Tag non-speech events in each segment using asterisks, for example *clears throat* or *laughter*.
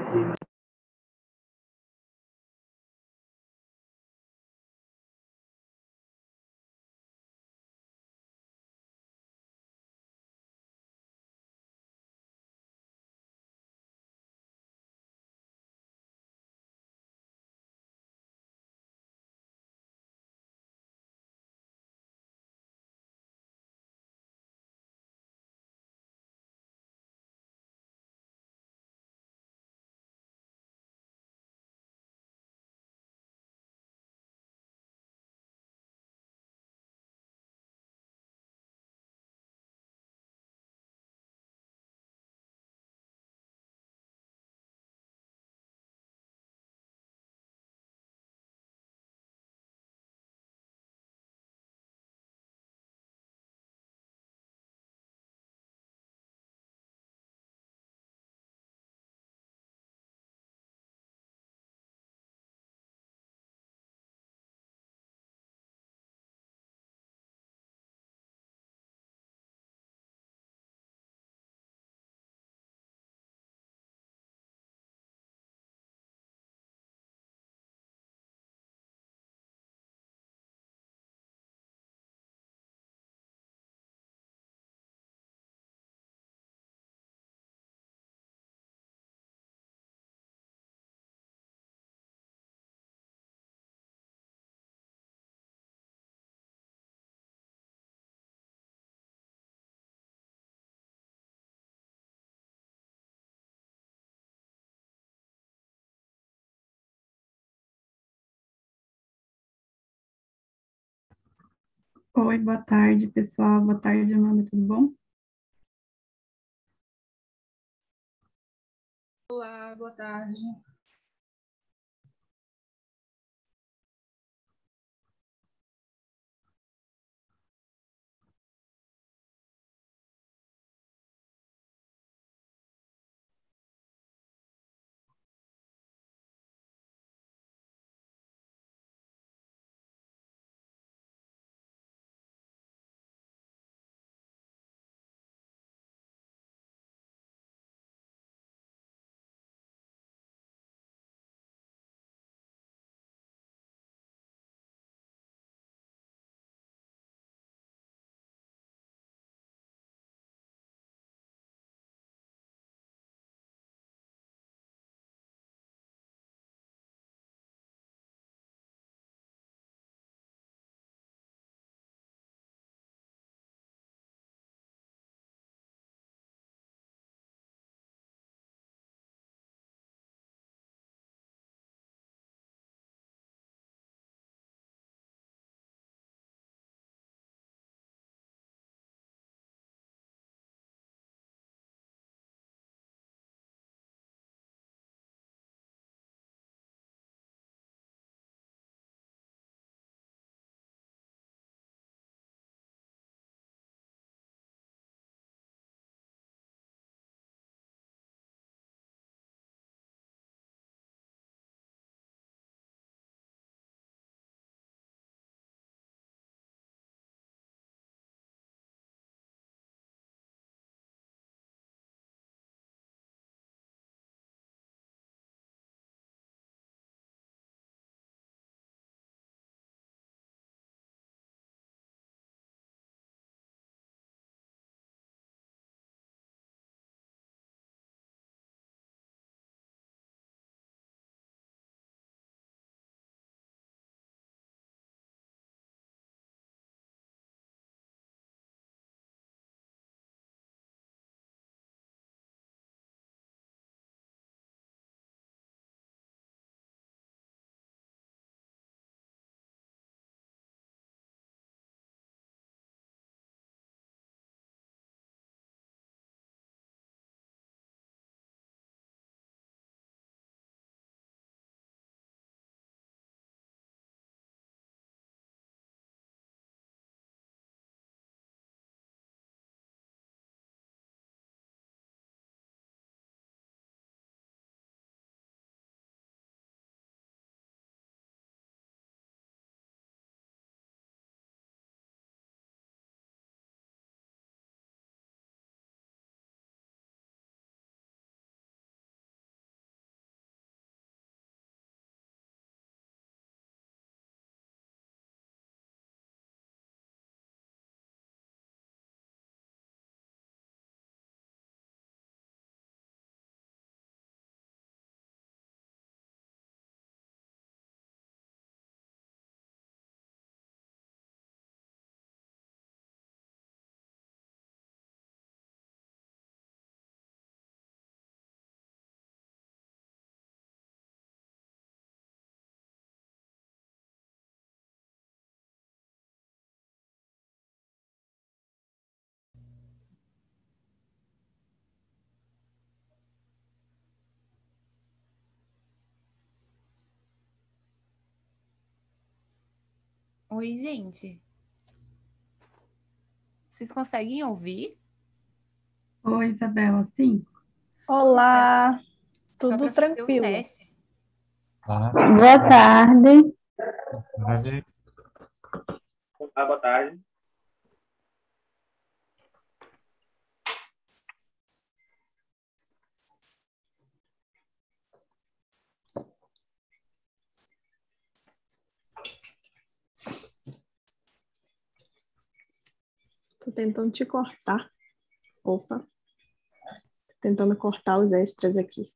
心。Oi, boa tarde, pessoal. Boa tarde, Amanda, tudo bom? Olá, boa tarde. Oi, gente. Vocês conseguem ouvir? Oi, Isabela, sim? Olá, tudo tranquilo. Tá, Boa tarde. tarde. Olá, boa tarde. Tô tentando te cortar. Opa. Tô tentando cortar os extras aqui.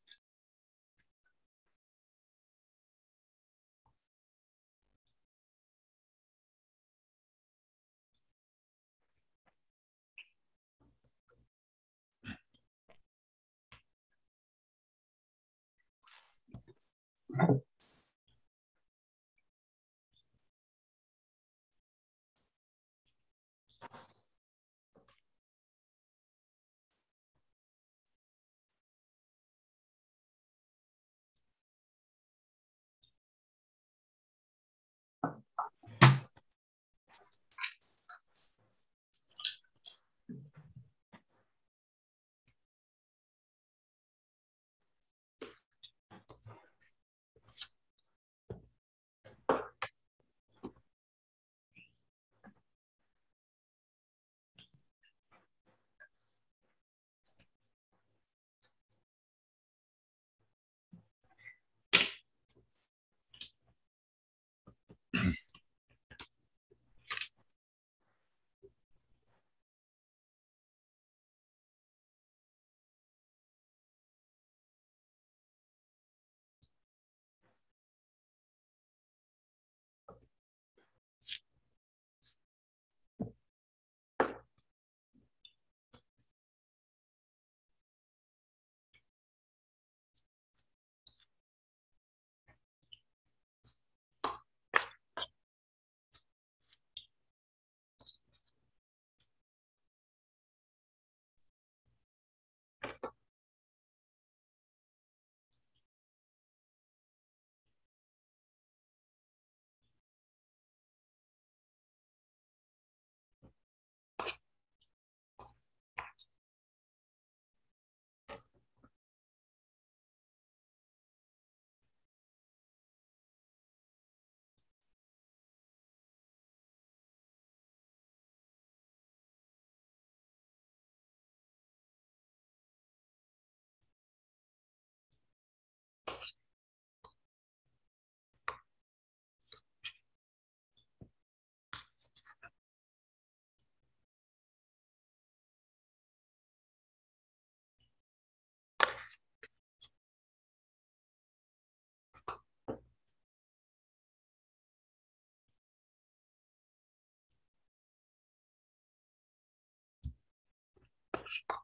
Thank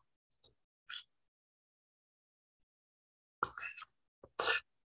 you.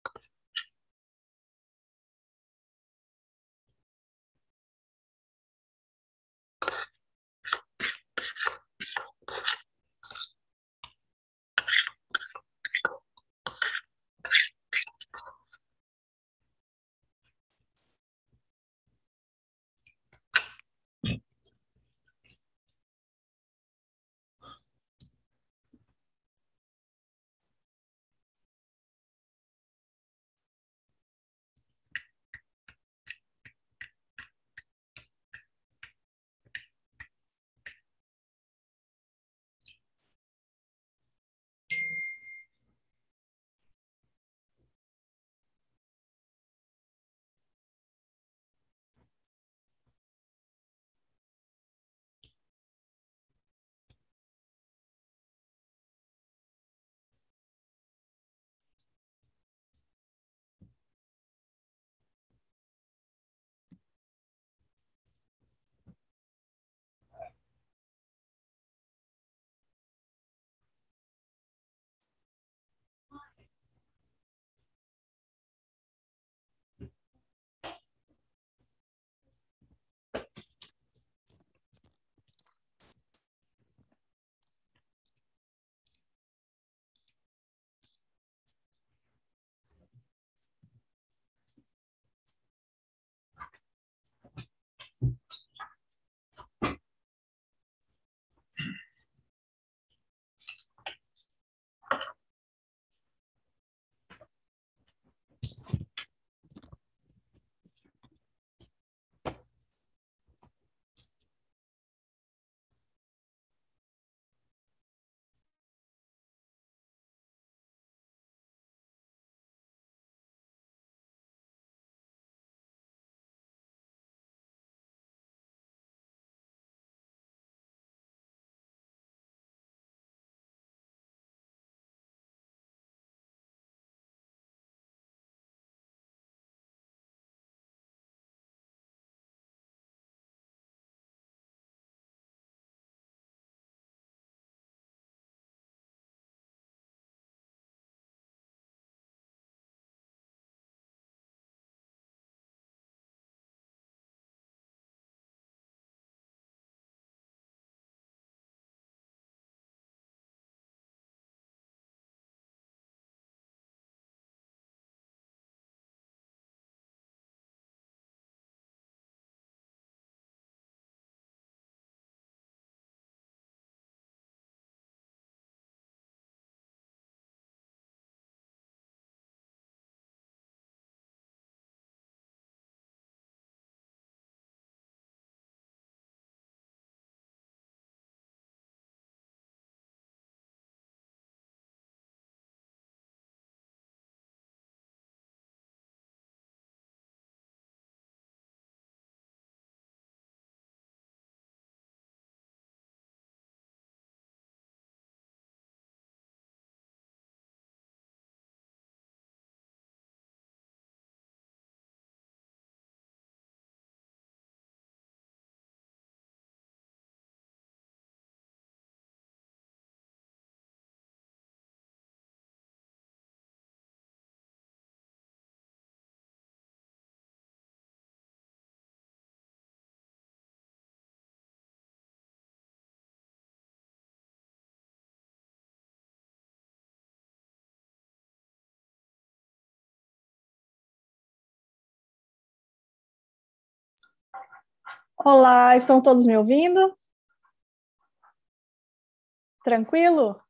Olá, estão todos me ouvindo? Tranquilo?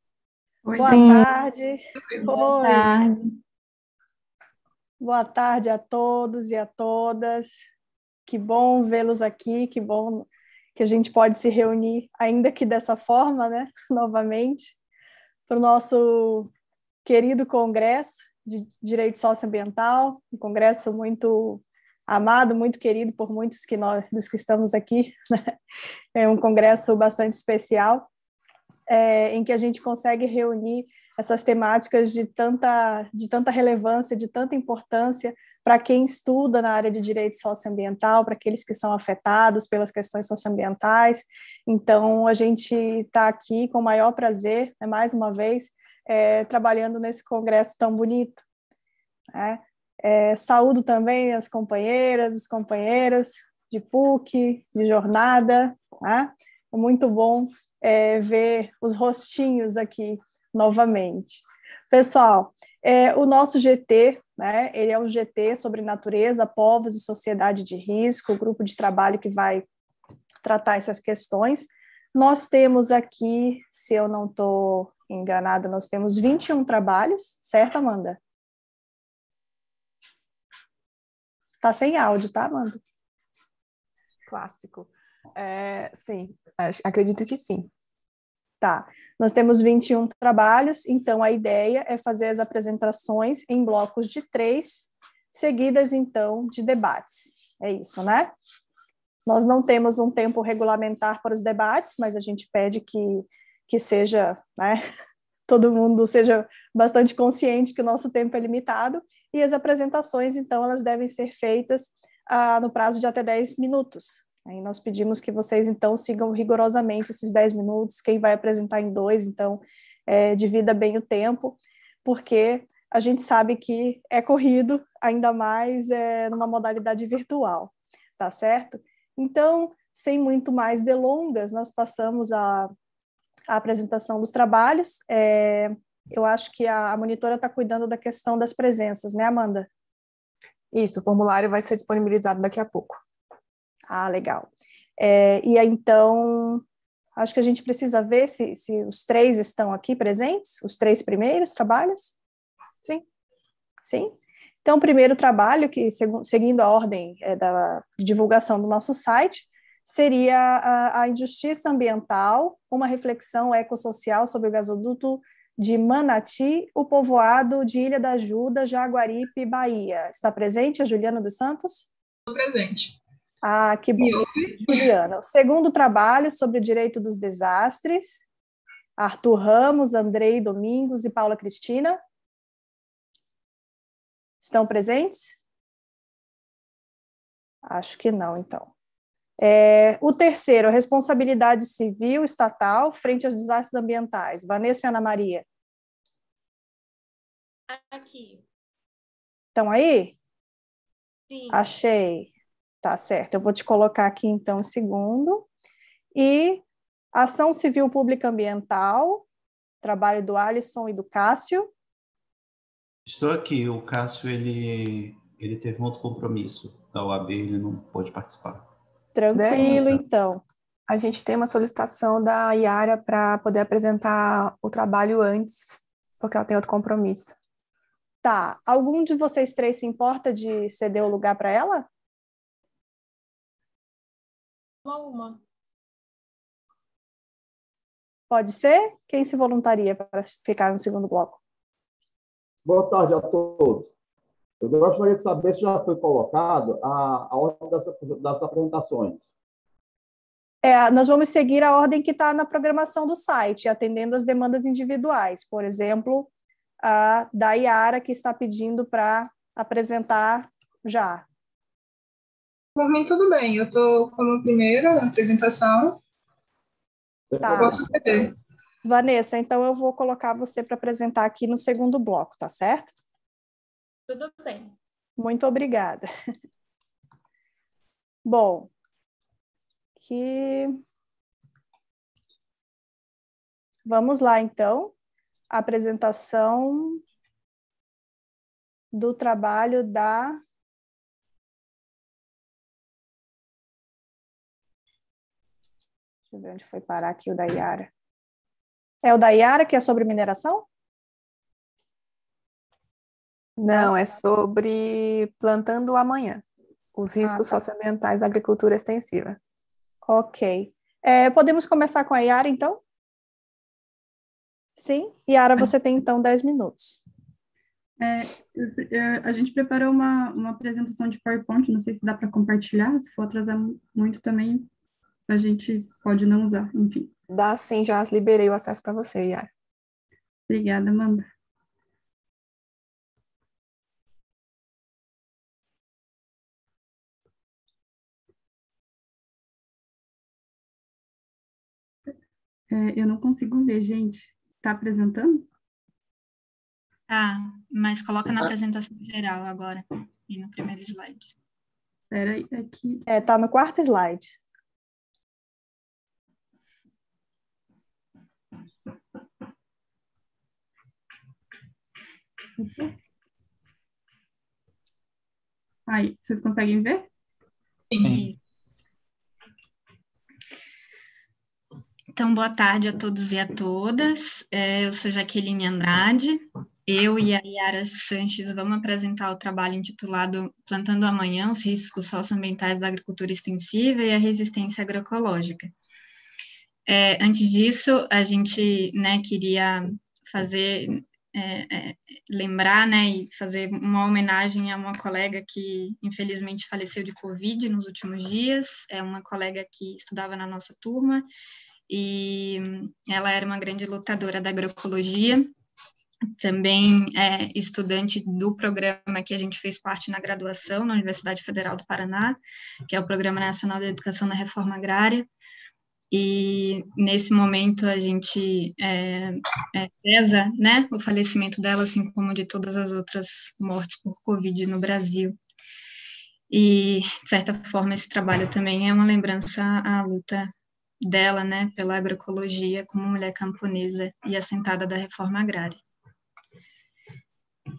Oi, Boa tarde. Boa Oi. tarde. Boa tarde a todos e a todas. Que bom vê-los aqui, que bom que a gente pode se reunir, ainda que dessa forma, né, *laughs* novamente, para o nosso querido Congresso de Direito Socioambiental, um congresso muito amado, muito querido por muitos que nós, dos que estamos aqui. *laughs* Né? É um congresso bastante especial, é, em que a gente consegue reunir essas temáticas de tanta, de tanta relevância, de tanta importância para quem estuda na área de direito socioambiental, para aqueles que são afetados pelas questões socioambientais. Então, a gente está aqui com o maior prazer, né, mais uma vez, é, trabalhando nesse congresso tão bonito. Né? É, saúdo também as companheiras, os companheiros de PUC, de jornada. Né? É muito bom é, ver os rostinhos aqui novamente. Pessoal, é, o nosso GT, né, ele é um GT sobre natureza, povos e sociedade de risco, o grupo de trabalho que vai tratar essas questões. Nós temos aqui, se eu não estou enganada, nós temos 21 trabalhos, certo, Amanda? Tá sem áudio, tá, Amanda? Clássico. É, sim, acredito que sim. Tá, nós temos 21 trabalhos, então a ideia é fazer as apresentações em blocos de três, seguidas então de debates. É isso, né? Nós não temos um tempo regulamentar para os debates, mas a gente pede que, que seja, né, todo mundo seja bastante consciente que o nosso tempo é limitado, e as apresentações, então, elas devem ser feitas ah, no prazo de até 10 minutos, Aí nós pedimos que vocês, então, sigam rigorosamente esses 10 minutos. Quem vai apresentar em dois, então, é, divida bem o tempo, porque a gente sabe que é corrido, ainda mais é, numa modalidade virtual, tá certo? Então, sem muito mais delongas, nós passamos a, a apresentação dos trabalhos. É, eu acho que a, a monitora está cuidando da questão das presenças, né, Amanda? Isso, o formulário vai ser disponibilizado daqui a pouco. Ah, legal. É, e aí, então, acho que a gente precisa ver se, se os três estão aqui presentes, os três primeiros trabalhos? Sim. Sim? Então, o primeiro trabalho, que seguindo a ordem é, da divulgação do nosso site, seria a, a, injustiça ambiental, uma reflexão ecossocial sobre o gasoduto de Manati, o povoado de Ilha da Ajuda, Jaguaripe, Bahia. Está presente a Juliana dos Santos? Estou presente. Ah, que bom. Juliana, o segundo trabalho sobre o direito dos desastres. Arthur Ramos, Andrei Domingos e Paula Cristina. Estão presentes? Acho que não, então. É, o terceiro, responsabilidade civil estatal frente aos desastres ambientais. Vanessa e Ana Maria. Aqui. Estão aí? Sim. Achei. Tá certo, eu vou te colocar aqui então em segundo. E ação civil pública ambiental, trabalho do Alisson e do Cássio. Estou aqui, o Cássio ele, ele teve um outro compromisso da OAB, ele não pôde participar. Tranquilo, Né? então. A gente tem uma solicitação da Yara para poder apresentar o trabalho antes, porque ela tem outro compromisso. Tá. Algum de vocês três se importa de ceder o lugar para ela? Uma, uma. Pode ser? Quem se voluntaria para ficar no segundo bloco? Boa tarde a todos. Eu gostaria de saber se já foi colocado a, a ordem das, das apresentações. É, nós vamos seguir a ordem que está na programação do site, atendendo as demandas individuais. Por exemplo, a da Iara, que está pedindo para apresentar já. Por mim, tudo bem. Eu estou como primeira apresentação. Tá. Posso ceder. Vanessa, então eu vou colocar você para apresentar aqui no segundo bloco, tá certo? Tudo bem. Muito obrigada. Bom, que vamos lá então. A apresentação do trabalho da Deixa eu ver onde foi parar aqui o da Yara. É o da Yara que é sobre mineração? Não, é sobre plantando amanhã. Os riscos tá. socioambientais da agricultura extensiva. Ok. É, podemos começar com a Yara, então? Sim? Yara, você tem então 10 minutos. É, eu- a gente preparou uma, uma apresentação de PowerPoint, não sei se dá para compartilhar, se for atrasar mu- muito também, a gente pode não usar, enfim. Dá sim, já liberei o acesso para você, Yara. Obrigada, Amanda. É, eu não consigo ver, gente. Tá apresentando? Tá, mas coloca na apresentação geral agora, e no primeiro slide. Espera aí, aqui. É, tá no quarto slide. Aí, vocês conseguem ver? Sim. Então, boa tarde a todos e a todas. É, eu sou Jaqueline Andrade. Eu e a Yara Sanches vamos apresentar o trabalho intitulado Plantando Amanhã: os riscos socioambientais da agricultura extensiva e a resistência agroecológica. É, antes disso, a gente né, queria fazer é, é, lembrar né, e fazer uma homenagem a uma colega que infelizmente faleceu de Covid nos últimos dias. É uma colega que estudava na nossa turma e ela era uma grande lutadora da agroecologia, também é estudante do programa que a gente fez parte na graduação na Universidade Federal do Paraná, que é o Programa Nacional de Educação na Reforma Agrária. E nesse momento a gente é, é, pesa né, o falecimento dela, assim como de todas as outras mortes por Covid no Brasil. E, de certa forma, esse trabalho também é uma lembrança à luta dela, né, pela agroecologia como mulher camponesa e assentada da reforma agrária.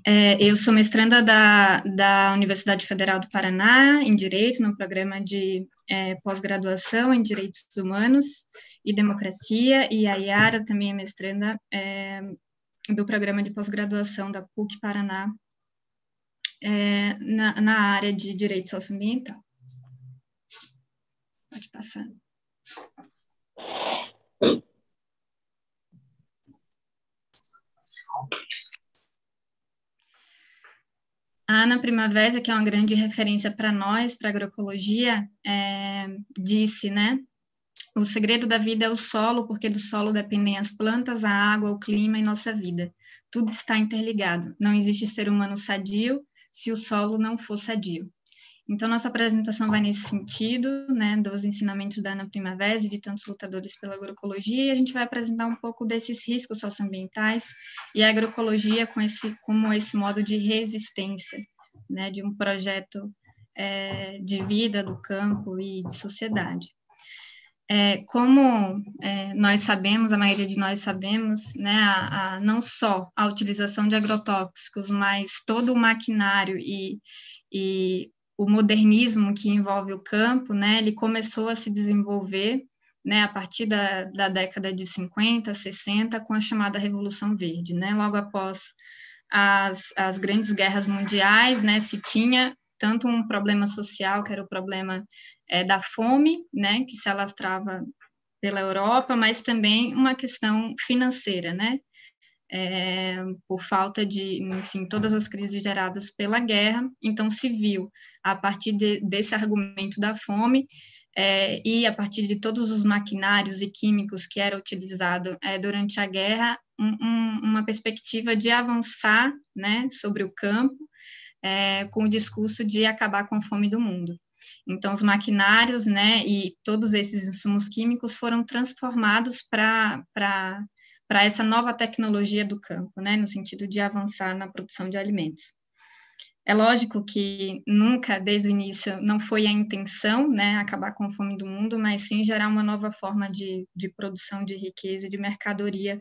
É, eu sou mestranda da, da Universidade Federal do Paraná, em Direito, no programa de é, pós-graduação em Direitos Humanos e Democracia, e a Yara também é mestranda é, do programa de pós-graduação da PUC Paraná, é, na, na área de Direito Socioambiental. Pode passar. A Ana Primavera, que é uma grande referência para nós, para a agroecologia, é, disse, né? O segredo da vida é o solo, porque do solo dependem as plantas, a água, o clima e nossa vida. Tudo está interligado. Não existe ser humano sadio se o solo não for sadio. Então, nossa apresentação vai nesse sentido, né, dos ensinamentos da Ana Primavera e de tantos lutadores pela agroecologia, e a gente vai apresentar um pouco desses riscos socioambientais e a agroecologia com esse, como esse modo de resistência, né, de um projeto é, de vida do campo e de sociedade. É, como é, nós sabemos, a maioria de nós sabemos, né, a, a, não só a utilização de agrotóxicos, mas todo o maquinário e, e o modernismo que envolve o campo, né, ele começou a se desenvolver, né, a partir da, da década de 50, 60, com a chamada Revolução Verde, né, logo após as, as grandes guerras mundiais, né, se tinha tanto um problema social, que era o problema é, da fome, né, que se alastrava pela Europa, mas também uma questão financeira, né, é, por falta de, enfim, todas as crises geradas pela guerra. Então, se viu, a partir de, desse argumento da fome, é, e a partir de todos os maquinários e químicos que eram utilizados é, durante a guerra, um, um, uma perspectiva de avançar né, sobre o campo, é, com o discurso de acabar com a fome do mundo. Então, os maquinários né, e todos esses insumos químicos foram transformados para para essa nova tecnologia do campo, né, no sentido de avançar na produção de alimentos. É lógico que nunca, desde o início, não foi a intenção, né, acabar com a fome do mundo, mas sim gerar uma nova forma de, de produção de riqueza e de mercadoria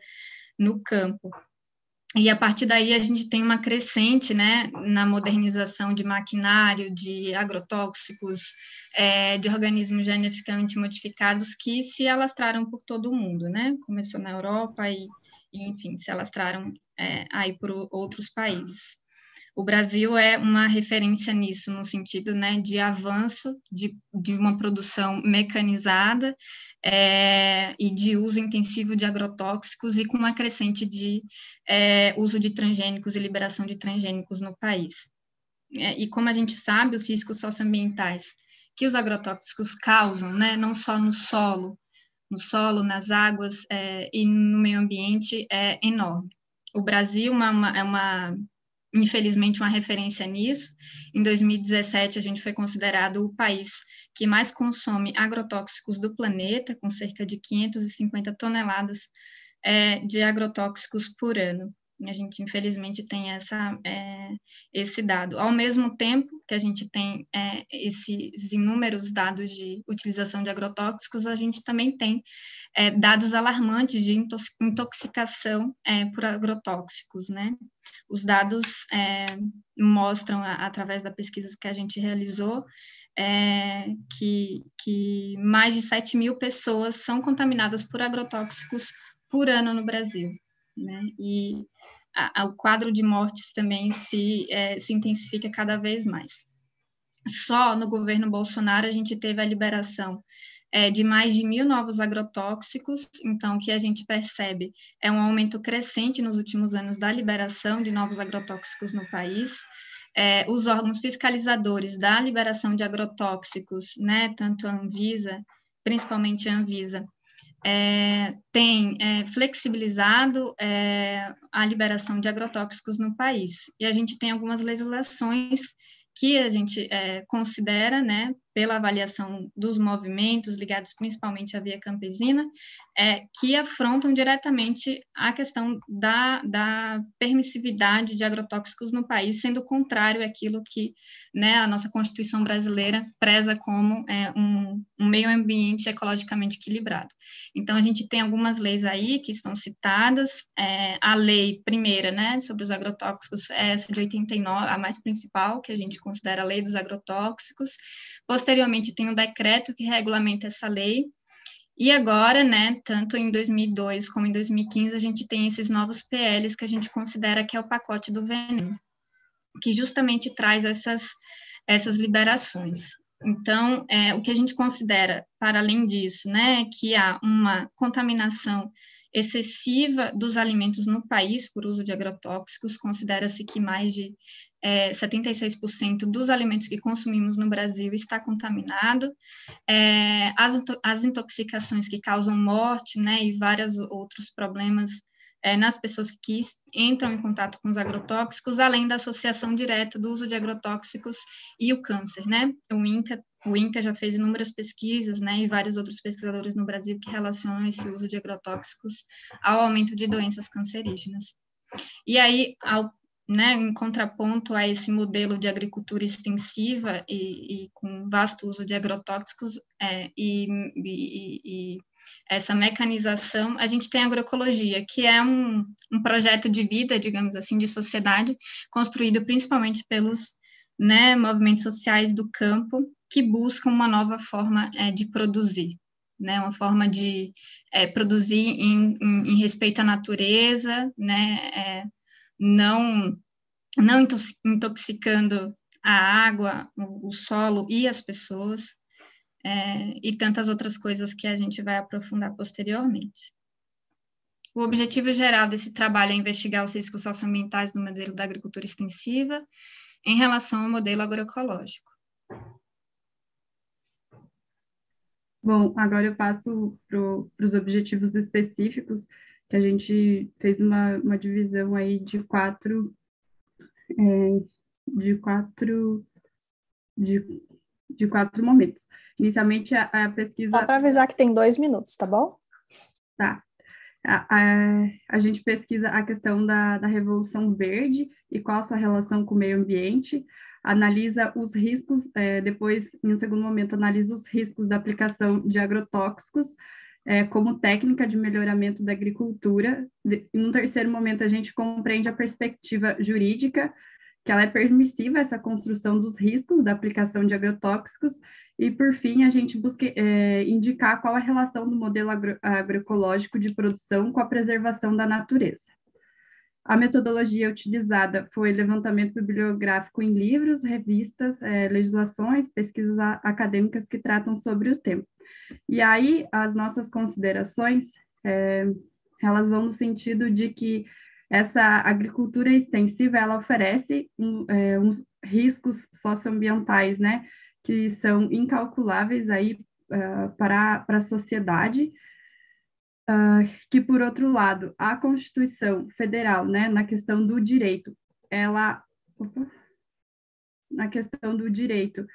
no campo. E a partir daí a gente tem uma crescente né, na modernização de maquinário, de agrotóxicos, é, de organismos geneticamente modificados que se alastraram por todo o mundo, né? Começou na Europa e, e enfim, se alastraram é, aí por outros países. O Brasil é uma referência nisso, no sentido né, de avanço de, de uma produção mecanizada é, e de uso intensivo de agrotóxicos e com uma crescente de é, uso de transgênicos e liberação de transgênicos no país. É, e como a gente sabe, os riscos socioambientais que os agrotóxicos causam, né, não só no solo, no solo, nas águas é, e no meio ambiente, é enorme. O Brasil uma, uma, é uma infelizmente, uma referência nisso. Em 2017, a gente foi considerado o país que mais consome agrotóxicos do planeta, com cerca de 550 toneladas é, de agrotóxicos por ano. A gente, infelizmente, tem essa, é, esse dado. Ao mesmo tempo que a gente tem é, esses inúmeros dados de utilização de agrotóxicos, a gente também tem é, dados alarmantes de intoxicação é, por agrotóxicos, né? Os dados é, mostram, através da pesquisa que a gente realizou, é, que, que mais de 7 mil pessoas são contaminadas por agrotóxicos por ano no Brasil. Né? E a, a, o quadro de mortes também se, é, se intensifica cada vez mais. Só no governo Bolsonaro a gente teve a liberação é, de mais de mil novos agrotóxicos, então o que a gente percebe é um aumento crescente nos últimos anos da liberação de novos agrotóxicos no país. É, os órgãos fiscalizadores da liberação de agrotóxicos, né, tanto a Anvisa, principalmente a Anvisa, é, tem é, flexibilizado é, a liberação de agrotóxicos no país. E a gente tem algumas legislações que a gente é, considera, né, pela avaliação dos movimentos ligados principalmente à via campesina, é, que afrontam diretamente a questão da, da permissividade de agrotóxicos no país, sendo contrário àquilo que né, a nossa Constituição brasileira preza como é, um, um meio ambiente ecologicamente equilibrado. Então, a gente tem algumas leis aí que estão citadas, é, a lei primeira, né, sobre os agrotóxicos, é essa de 89, a mais principal, que a gente considera a lei dos agrotóxicos, Posteriormente, tem um decreto que regulamenta essa lei. E agora, né, tanto em 2002 como em 2015, a gente tem esses novos PLs que a gente considera que é o pacote do veneno, que justamente traz essas, essas liberações. Então, é, o que a gente considera, para além disso, né, que há uma contaminação excessiva dos alimentos no país por uso de agrotóxicos, considera-se que mais de é, 76% dos alimentos que consumimos no Brasil está contaminado, é, as, as intoxicações que causam morte, né, e vários outros problemas é, nas pessoas que entram em contato com os agrotóxicos, além da associação direta do uso de agrotóxicos e o câncer, né? O INCA, o INCA já fez inúmeras pesquisas, né, e vários outros pesquisadores no Brasil que relacionam esse uso de agrotóxicos ao aumento de doenças cancerígenas. E aí, ao né, em contraponto a esse modelo de agricultura extensiva e, e com vasto uso de agrotóxicos é, e, e, e, essa mecanização, a gente tem a agroecologia, que é um, um projeto de vida, digamos assim, de sociedade, construído principalmente pelos né, movimentos sociais do campo, que buscam uma nova forma é, de produzir, né, uma forma de é, produzir em, em, em, respeito à natureza, né, é, não, não intoxicando a água, o, solo e as pessoas, é, e tantas outras coisas que a gente vai aprofundar posteriormente. O objetivo geral desse trabalho é investigar os riscos socioambientais do modelo da agricultura extensiva em relação ao modelo agroecológico. Bom, agora eu passo para os objetivos específicos que a gente fez uma, uma divisão aí de quatro, é, de quatro, de, de quatro momentos. Inicialmente, a, a pesquisa... Só para avisar que tem dois minutos, tá bom? Tá. A, a, a, gente pesquisa a questão da, da Revolução Verde e qual a sua relação com o meio ambiente, analisa os riscos, é, depois, em um segundo momento, analisa os riscos da aplicação de agrotóxicos, é, como técnica de melhoramento da agricultura. De, no terceiro momento, a gente compreende a perspectiva jurídica, que ela é permissiva essa construção dos riscos da aplicação de agrotóxicos, e por fim, a gente busca é, indicar qual a relação do modelo agro, agroecológico de produção com a preservação da natureza. A metodologia utilizada foi levantamento bibliográfico em livros, revistas, é, legislações, pesquisas acadêmicas que tratam sobre o tema. E aí, as nossas considerações, é, elas vão no sentido de que essa agricultura extensiva, ela oferece um, é, uns riscos socioambientais, né, que são incalculáveis aí uh, para, para a sociedade, uh, que, por outro lado, a Constituição Federal, né, na questão do direito, ela... Opa, na questão do direito,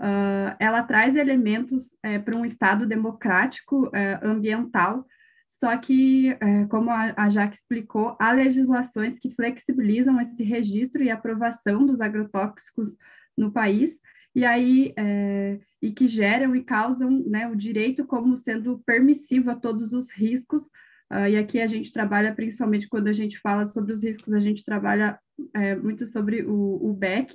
uh, ela traz elementos é, para um Estado democrático, é, ambiental, só que, é, como a, a Jaque explicou, há legislações que flexibilizam esse registro e aprovação dos agrotóxicos no país, e aí é, e que geram e causam né, o direito como sendo permissivo a todos os riscos. Uh, e aqui a gente trabalha, principalmente quando a gente fala sobre os riscos, a gente trabalha é, muito sobre o, o BEC,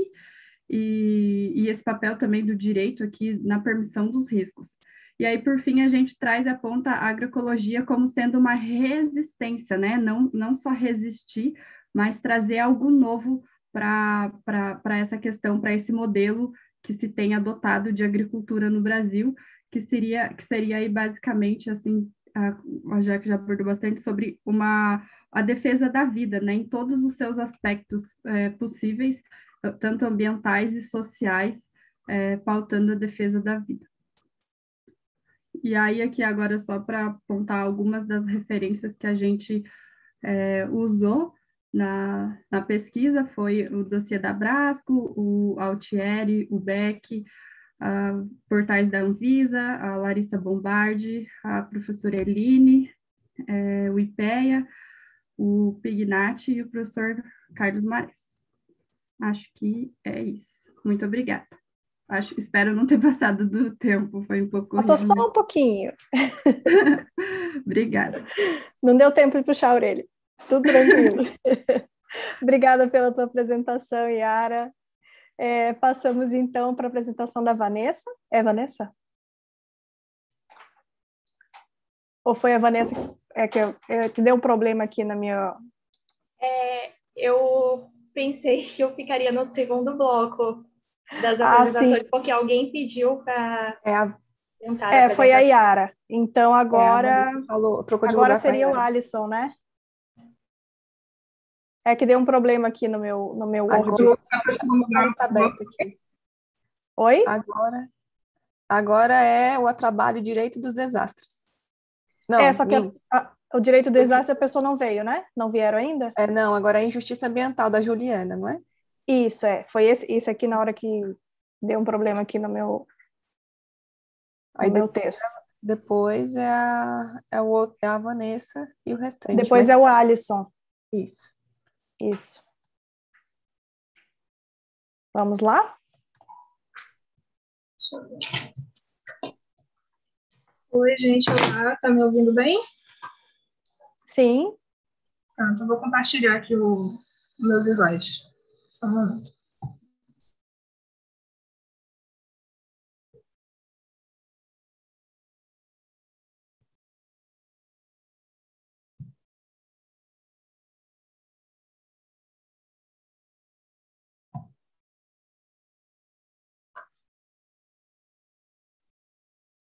e, e esse papel também do direito aqui na permissão dos riscos. E aí, por fim, a gente traz a ponta a agroecologia como sendo uma resistência, né? Não, não só resistir, mas trazer algo novo para essa questão, para esse modelo que se tem adotado de agricultura no Brasil, que seria, que seria aí basicamente, assim, a, a Jaque já abordou bastante sobre uma, a defesa da vida, né? Em todos os seus aspectos é, possíveis, tanto ambientais e sociais, é, pautando a defesa da vida. E aí, aqui agora, só para apontar algumas das referências que a gente é, usou na, na pesquisa, foi o dossiê da Brasco, o Altieri, o Beck, a, portais da Anvisa, a Larissa Bombardi, a professora Eline, é, o IPEA, o Pignati e o professor Carlos Mares. Acho que é isso. Muito obrigada. Acho, espero não ter *laughs* passado do tempo, foi um pouco. Passou só um pouquinho. *laughs* obrigada. Não deu tempo de puxar a orelha. Tudo tranquilo. *laughs* obrigada pela tua apresentação, Yara. É, passamos então para a apresentação da Vanessa. É Vanessa? Ou foi a Vanessa é, que, é, que deu um problema aqui na minha. É, eu pensei *laughs* que eu ficaria no segundo bloco das ah, apresentações, ah, porque alguém pediu para é, a... é foi a Yara. Então agora é, falou, agora seria o Alisson, né? É que deu um problema aqui no meu no meu Word. Agora está aberto aqui. Oi? Agora agora é o trabalho direito dos desastres. Não, é, só que a, a, o direito do desastre a pessoa não veio, né? Não vieram ainda? É, não, agora é a injustiça ambiental da Juliana, não é? Isso, é. Foi esse, isso aqui na hora que deu um problema aqui no meu, no Aí meu depois, texto. Depois é a, é, o, é a Vanessa e o restante. Depois né? é o Alisson. Isso. Isso. Vamos lá? Oi, gente, olá, tá me ouvindo bem? Sim. Tá, então vou compartilhar aqui os meus slides. Só um momento.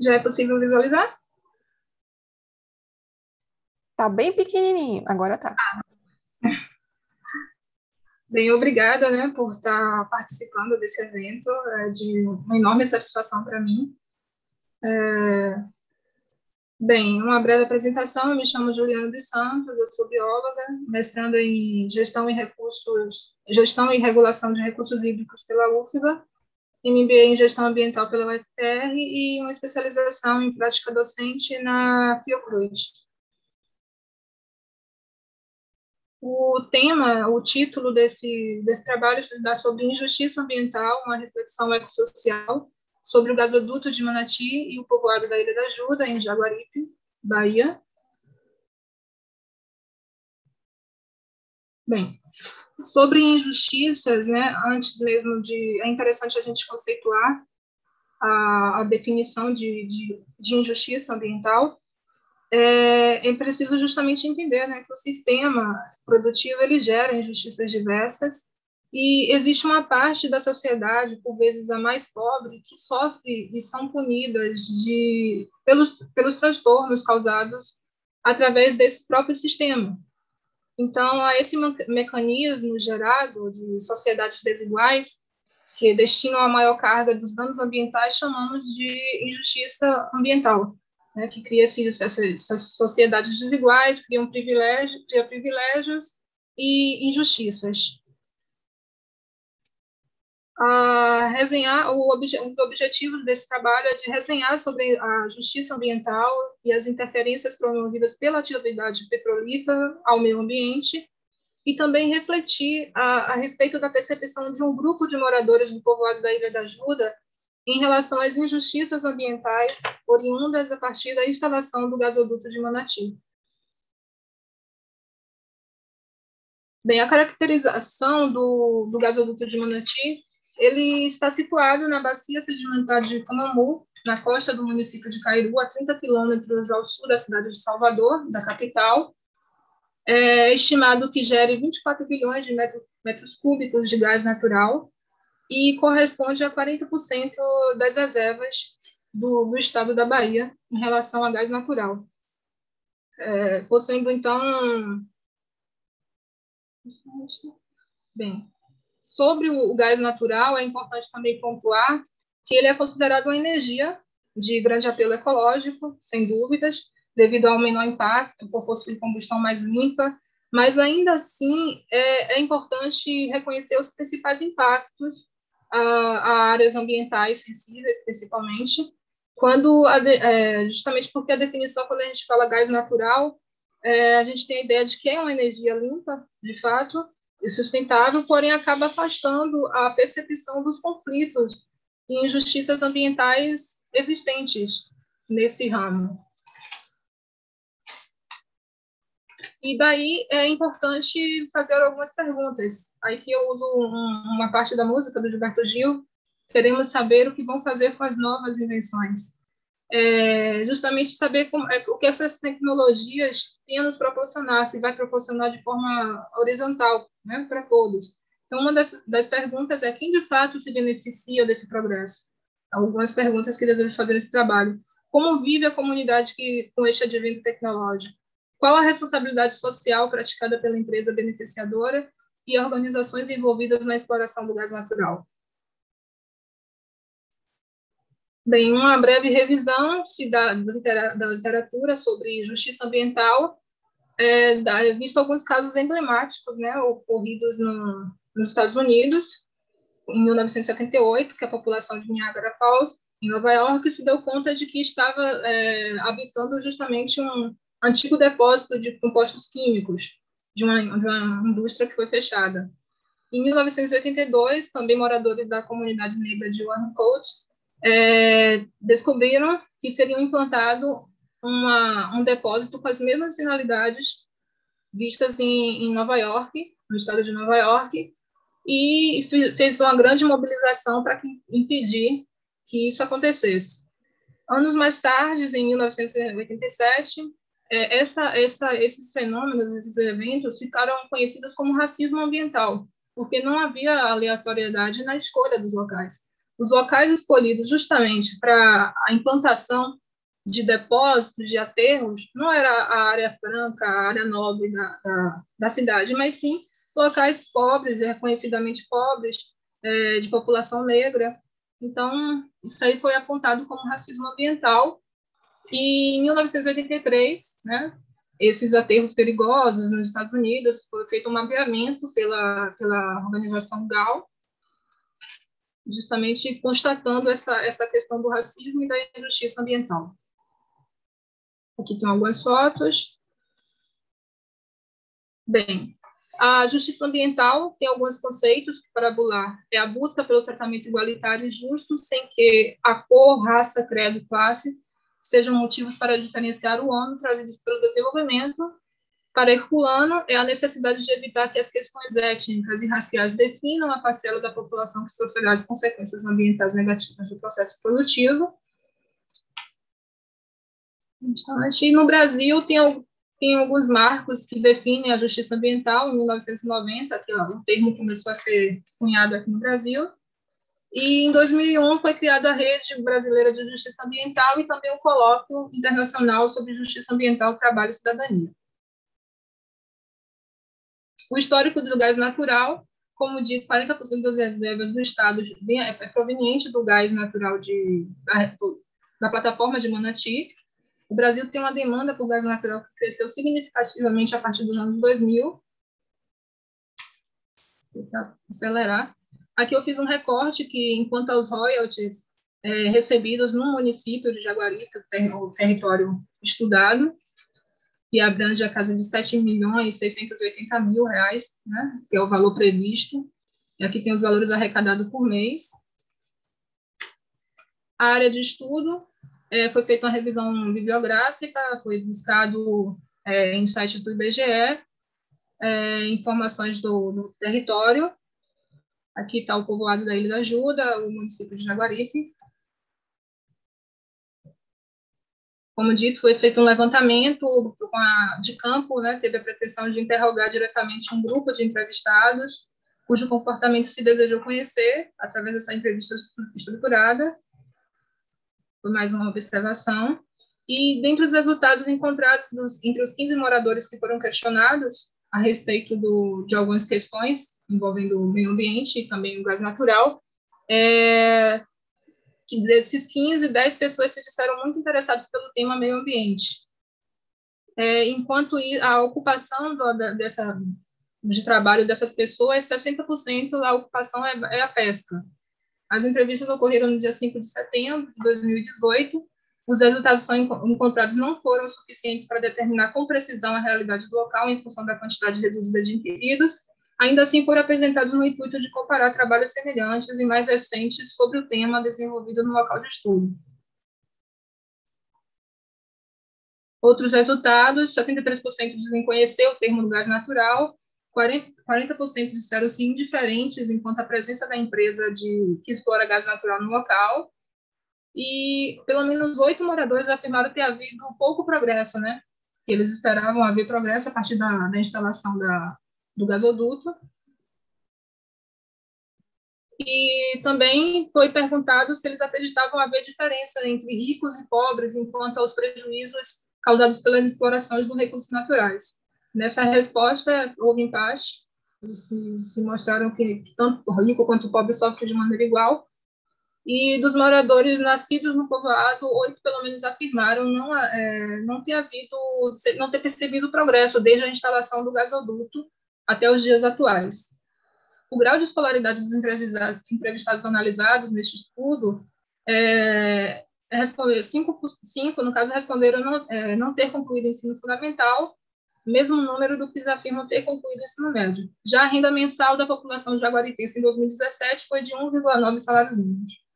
Já é possível visualizar? Tá bem pequenininho, agora tá. *laughs* Bem, obrigada, né, por estar participando desse evento, é de uma enorme satisfação para mim. É... Bem, uma breve apresentação, eu me chamo Juliana dos Santos, eu sou bióloga, mestrando em gestão e recursos, gestão e regulação de recursos hídricos pela UFBA, MBA em gestão ambiental pela UFR e uma especialização em prática docente na Fiocruz. O tema, o título desse, desse trabalho é sobre injustiça ambiental, uma reflexão ecossocial sobre o gasoduto de Manati e o povoado da Ilha da Ajuda, em Jaguaripe, Bahia. Bem, sobre injustiças, né, antes mesmo de. É interessante a gente conceituar a, a definição de, de, de, injustiça ambiental. É, é preciso justamente entender né, que o sistema produtivo ele gera injustiças diversas e existe uma parte da sociedade, por vezes a mais pobre, que sofre e são punidas de, pelos, pelos transtornos causados através desse próprio sistema. Então, a esse mecanismo gerado de sociedades desiguais, que destinam a maior carga dos danos ambientais, chamamos de injustiça ambiental, né, que cria essas sociedades desiguais, criam privilégios, cria privilégios e injustiças. A resenhar, o obje, um dos objetivos desse trabalho é de resenhar sobre a justiça ambiental e as interferências promovidas pela atividade petrolífera ao meio ambiente e também refletir a, a respeito da percepção de um grupo de moradores do povoado da Ilha da Ajuda em relação às injustiças ambientais oriundas a partir da instalação do gasoduto de Manati. Bem, a caracterização do, do gasoduto de Manati ele está situado na bacia sedimentar de Camamu, na costa do município de Cairu, a 30 quilômetros ao sul da cidade de Salvador, da capital. É estimado que gere 24 bilhões de metros, metros cúbicos de gás natural e corresponde a 40% das reservas do, do, estado da Bahia em relação a gás natural. É, possuindo, então. Bem, Sobre o gás natural, é importante também pontuar que ele é considerado uma energia de grande apelo ecológico, sem dúvidas, devido ao menor impacto, por possuir combustão mais limpa, mas ainda assim é, é importante reconhecer os principais impactos a, a, áreas ambientais sensíveis, principalmente, quando a, é, justamente porque a definição, quando a gente fala gás natural, é, a gente tem a ideia de que é uma energia limpa, de fato, e sustentável, porém acaba afastando a percepção dos conflitos e injustiças ambientais existentes nesse ramo. E daí é importante fazer algumas perguntas. Aí que eu uso um, uma parte da música do Gilberto Gil. Queremos saber o que vão fazer com as novas invenções é, justamente saber como, é, o que essas tecnologias têm a nos proporcionar, se vai proporcionar de forma horizontal né, para todos. Então, uma das, das, perguntas é quem de fato se beneficia desse progresso? Algumas perguntas que desejo fazer nesse trabalho. Como vive a comunidade que, com este advento tecnológico? Qual a responsabilidade social praticada pela empresa beneficiadora e organizações envolvidas na exploração do gás natural? Bem, uma breve revisão dá da literatura sobre justiça ambiental, é, dá, visto alguns casos emblemáticos, né, ocorridos no, nos Estados Unidos, em 1978, que a população de Niagara Falls, em Nova York, se deu conta de que estava é, habitando justamente um antigo depósito de compostos químicos de uma, de uma indústria que foi fechada. Em 1982, também moradores da comunidade negra de Warrencote é, descobriram que seria implantado uma, um depósito com as mesmas finalidades vistas em, em Nova York, no estado de Nova York, e fez uma grande mobilização para impedir que isso acontecesse. Anos mais tarde, em 1987, é, essa, essa, esses fenômenos, esses eventos ficaram conhecidos como racismo ambiental, porque não havia aleatoriedade na escolha dos locais os locais escolhidos justamente para a implantação de depósitos, de aterros, não era a área franca, a área nobre da, da, da cidade, mas sim locais pobres, reconhecidamente pobres, é, de população negra. Então, isso aí foi apontado como racismo ambiental. E em 1983, né, esses aterros perigosos nos Estados Unidos, foi feito um mapeamento pela, pela organização GAL, justamente constatando essa, essa questão do racismo e da injustiça ambiental. Aqui tem algumas fotos. Bem, a justiça ambiental tem alguns conceitos que, para bular, é a busca pelo tratamento igualitário e justo, sem que a cor, raça, credo, classe sejam motivos para diferenciar o homem trazidos pelo desenvolvimento. Para Herculano, é a necessidade de evitar que as questões étnicas e raciais definam a parcela da população que sofrerá as consequências ambientais negativas do processo produtivo. E no Brasil tem, tem alguns marcos que definem a justiça ambiental, em 1990, que ó, o termo começou a ser cunhado aqui no Brasil, e em 2001 foi criada a Rede Brasileira de Justiça Ambiental e também o Colóquio Internacional sobre Justiça Ambiental, Trabalho e Cidadania. O histórico do gás natural, como dito, 40% das reservas do Estado é proveniente do gás natural de, da, da plataforma de Manati. O Brasil tem uma demanda por gás natural que cresceu significativamente a partir dos anos 2000. Vou acelerar. Aqui eu fiz um recorte que, enquanto aos royalties é, recebidos no município de Jaguaripe, o território estudado, que abrange a casa de 7 milhões 680 mil reais, né, que é o valor previsto. E aqui tem os valores arrecadados por mês. A área de estudo é, foi feita uma revisão bibliográfica, foi buscado é, em sites do IBGE, é, informações do, do território, Aqui está o povoado da Ilha da Ajuda, o município de Jaguaripe. Como dito, foi feito um levantamento de campo, né, teve a pretensão de interrogar diretamente um grupo de entrevistados, cujo comportamento se desejou conhecer através dessa entrevista estruturada. Foi mais uma observação. E, dentre os resultados encontrados entre os 15 moradores que foram questionados, a respeito do, de algumas questões envolvendo o meio ambiente e também o gás natural, é, que desses 15, 10 pessoas se disseram muito interessadas pelo tema meio ambiente. É, enquanto a ocupação do, dessa, de trabalho dessas pessoas, 60% da ocupação é, é a pesca. As entrevistas ocorreram no dia 5 de setembro de 2018, os resultados são encontrados não foram suficientes para determinar com precisão a realidade do local em função da quantidade reduzida de inquiridos, ainda assim foram apresentados no intuito de comparar trabalhos semelhantes e mais recentes sobre o tema desenvolvido no local de estudo. Outros resultados, 73% dizem conhecer o termo do gás natural, 40%, 40 disseram se indiferentes enquanto a presença da empresa de, que explora gás natural no local, e pelo menos oito moradores afirmaram ter havido pouco progresso, né? Eles esperavam haver progresso a partir da, da instalação da, do gasoduto. E também foi perguntado se eles acreditavam haver diferença entre ricos e pobres enquanto aos prejuízos causados pelas explorações dos recursos naturais. Nessa resposta, houve empate. Eles se, se mostraram que tanto o rico quanto o pobre sofrem de maneira igual, e dos moradores nascidos no povoado, oito pelo menos afirmaram não, é, não ter havido, não ter percebido progresso desde a instalação do gasoduto até os dias atuais. O grau de escolaridade dos entrevistados, entrevistados analisados neste estudo é, responder, cinco, cinco, no caso, responderam não, é, não ter concluído o ensino fundamental, mesmo número do que afirmam ter concluído o ensino médio. Já a renda mensal da população jaguaripense em 2017 foi de 1,9 salários mínimos.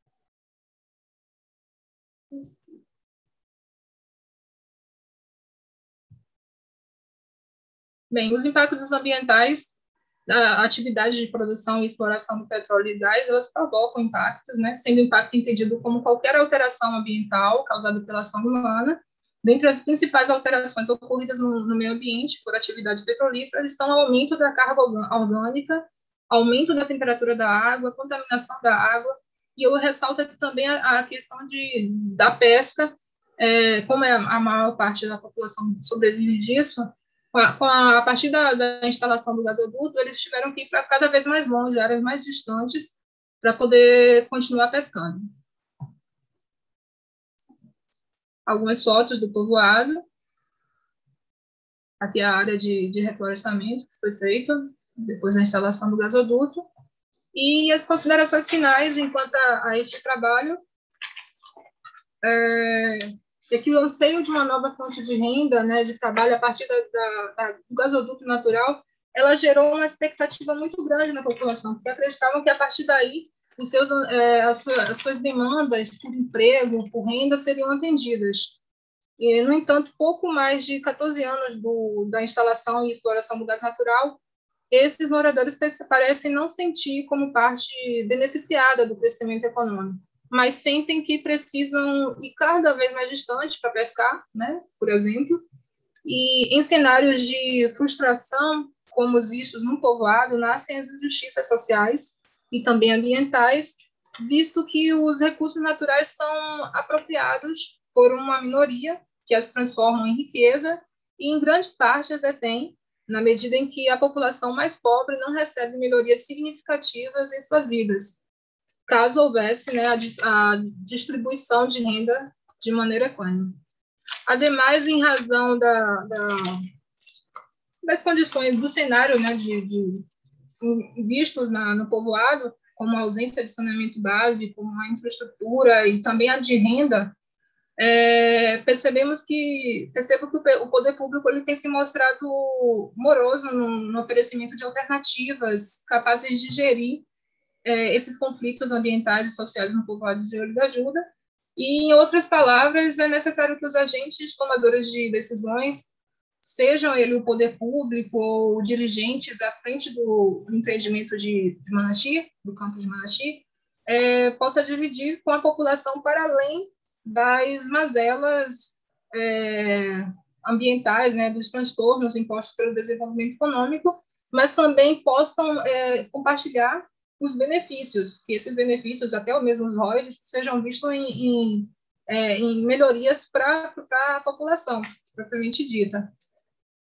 Bem, os impactos ambientais da atividade de produção e exploração do petróleo e gás, elas provocam impactos, né, sendo impacto entendido como qualquer alteração ambiental causada pela ação humana. Dentre as principais alterações ocorridas no, no meio ambiente por atividade petrolífera estão o aumento da carga orgânica, aumento da temperatura da água, contaminação da água, e eu ressalto também a, a questão de, da pesca, é, como é a maior parte da população sobrevive disso, com a, com a, a partir da, da, instalação do gasoduto, eles tiveram que ir para cada vez mais longe, áreas mais distantes, para poder continuar pescando. Algumas fotos do povoado. Aqui é a área de, de reflorestamento que foi feita depois da instalação do gasoduto. E as considerações finais enquanto a, a este trabalho é, é, que o anseio de uma nova fonte de renda, né, de trabalho a partir da, da, da, do gasoduto natural, ela gerou uma expectativa muito grande na população, porque acreditavam que a partir daí os seus, é, as, suas, as suas demandas por emprego, por renda seriam atendidas. E, no entanto, pouco mais de 14 anos do, da instalação e exploração do gás natural, esses moradores parecem não sentir como parte beneficiada do crescimento econômico, mas sentem que precisam ir cada vez mais distante para pescar, né, por exemplo, e em cenários de frustração, como os vistos no povoado, nascem as injustiças sociais e também ambientais, visto que os recursos naturais são apropriados por uma minoria que as transformam em riqueza e, em grande parte, as detém, na medida em que a população mais pobre não recebe melhorias significativas em suas vidas, caso houvesse né, a, a distribuição de renda de maneira equânime. Ademais, em razão da, da, das condições do cenário né, de, de vistos na, no povoado, como a ausência de saneamento básico, a infraestrutura e também a de renda, é, percebemos que percebo que o poder público ele tem se mostrado moroso no, no oferecimento de alternativas capazes de gerir é, esses conflitos ambientais e sociais no povoado de Olho da Ajuda. E, em outras palavras, é necessário que os agentes tomadores de decisões, sejam ele o poder público ou dirigentes à frente do empreendimento de, de do campo de Manati, é, possa dividir com a população para além das mazelas é, ambientais, né, dos transtornos impostos pelo desenvolvimento econômico, mas também possam é, compartilhar os benefícios, que esses benefícios, até o mesmo os royalties, sejam vistos em, em, é, em melhorias para a população, propriamente dita.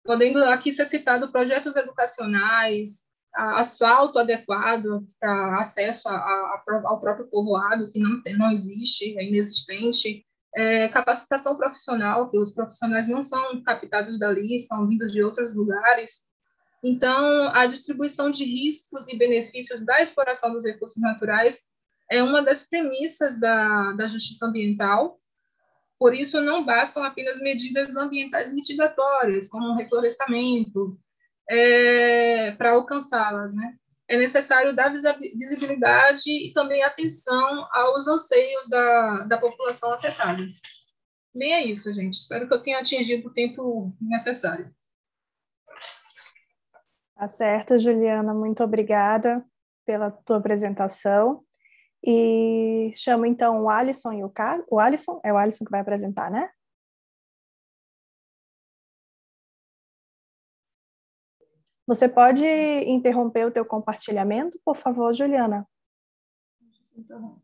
Podendo aqui ser citado projetos educacionais, asfalto adequado para acesso a, a, ao próprio povoado, que não, tem, não existe, é inexistente, é, capacitação profissional, que os profissionais não são captados dali, são vindos de outros lugares. Então, a distribuição de riscos e benefícios da exploração dos recursos naturais é uma das premissas da, da justiça ambiental. Por isso, não bastam apenas medidas ambientais mitigatórias, como reflorestamento, é, para alcançá-las, né? É necessário dar visibilidade e também atenção aos anseios da, da população afetada. Bem, é isso, gente. Espero que eu tenha atingido o tempo necessário. Tá certo, Juliana. Muito obrigada pela tua apresentação. E chamo então o Alisson e o Carlos. O Alisson, é o Alisson que vai apresentar, né? Você pode interromper o teu compartilhamento, por favor, Juliana? Então?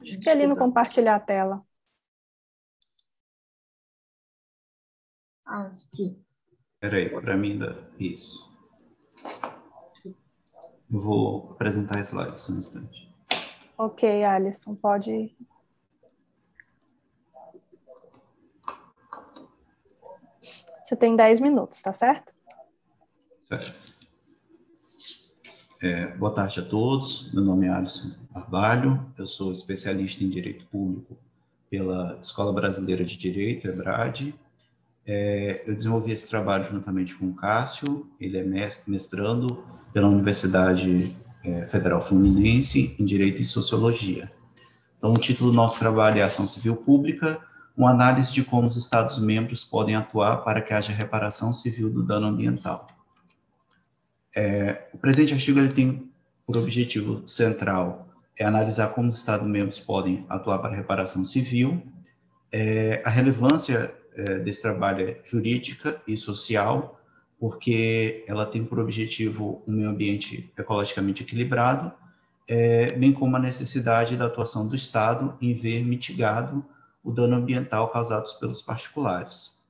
Acho que ali no compartilhar a tela. Ah, aqui. Peraí, para mim, isso. Eu vou apresentar slides um instante. Ok, Alisson, pode Você tem 10 minutos, tá certo? Certo. É, boa tarde a todos. Meu nome é Alisson Barbalho. Eu sou especialista em Direito Público pela Escola Brasileira de Direito, EBRAD. É, eu desenvolvi esse trabalho juntamente com o Cássio. Ele é mestrando pela Universidade é, Federal Fluminense em Direito e Sociologia. Então, o título do nosso trabalho é Ação Civil Pública uma análise de como os Estados-membros podem atuar para que haja reparação civil do dano ambiental. É, o presente artigo ele tem por objetivo central é analisar como os Estados-membros podem atuar para reparação civil, é, a relevância é, desse trabalho é jurídica e social, porque ela tem por objetivo um meio ambiente ecologicamente equilibrado, é, bem como a necessidade da atuação do Estado em ver mitigado o dano ambiental causado pelos particulares.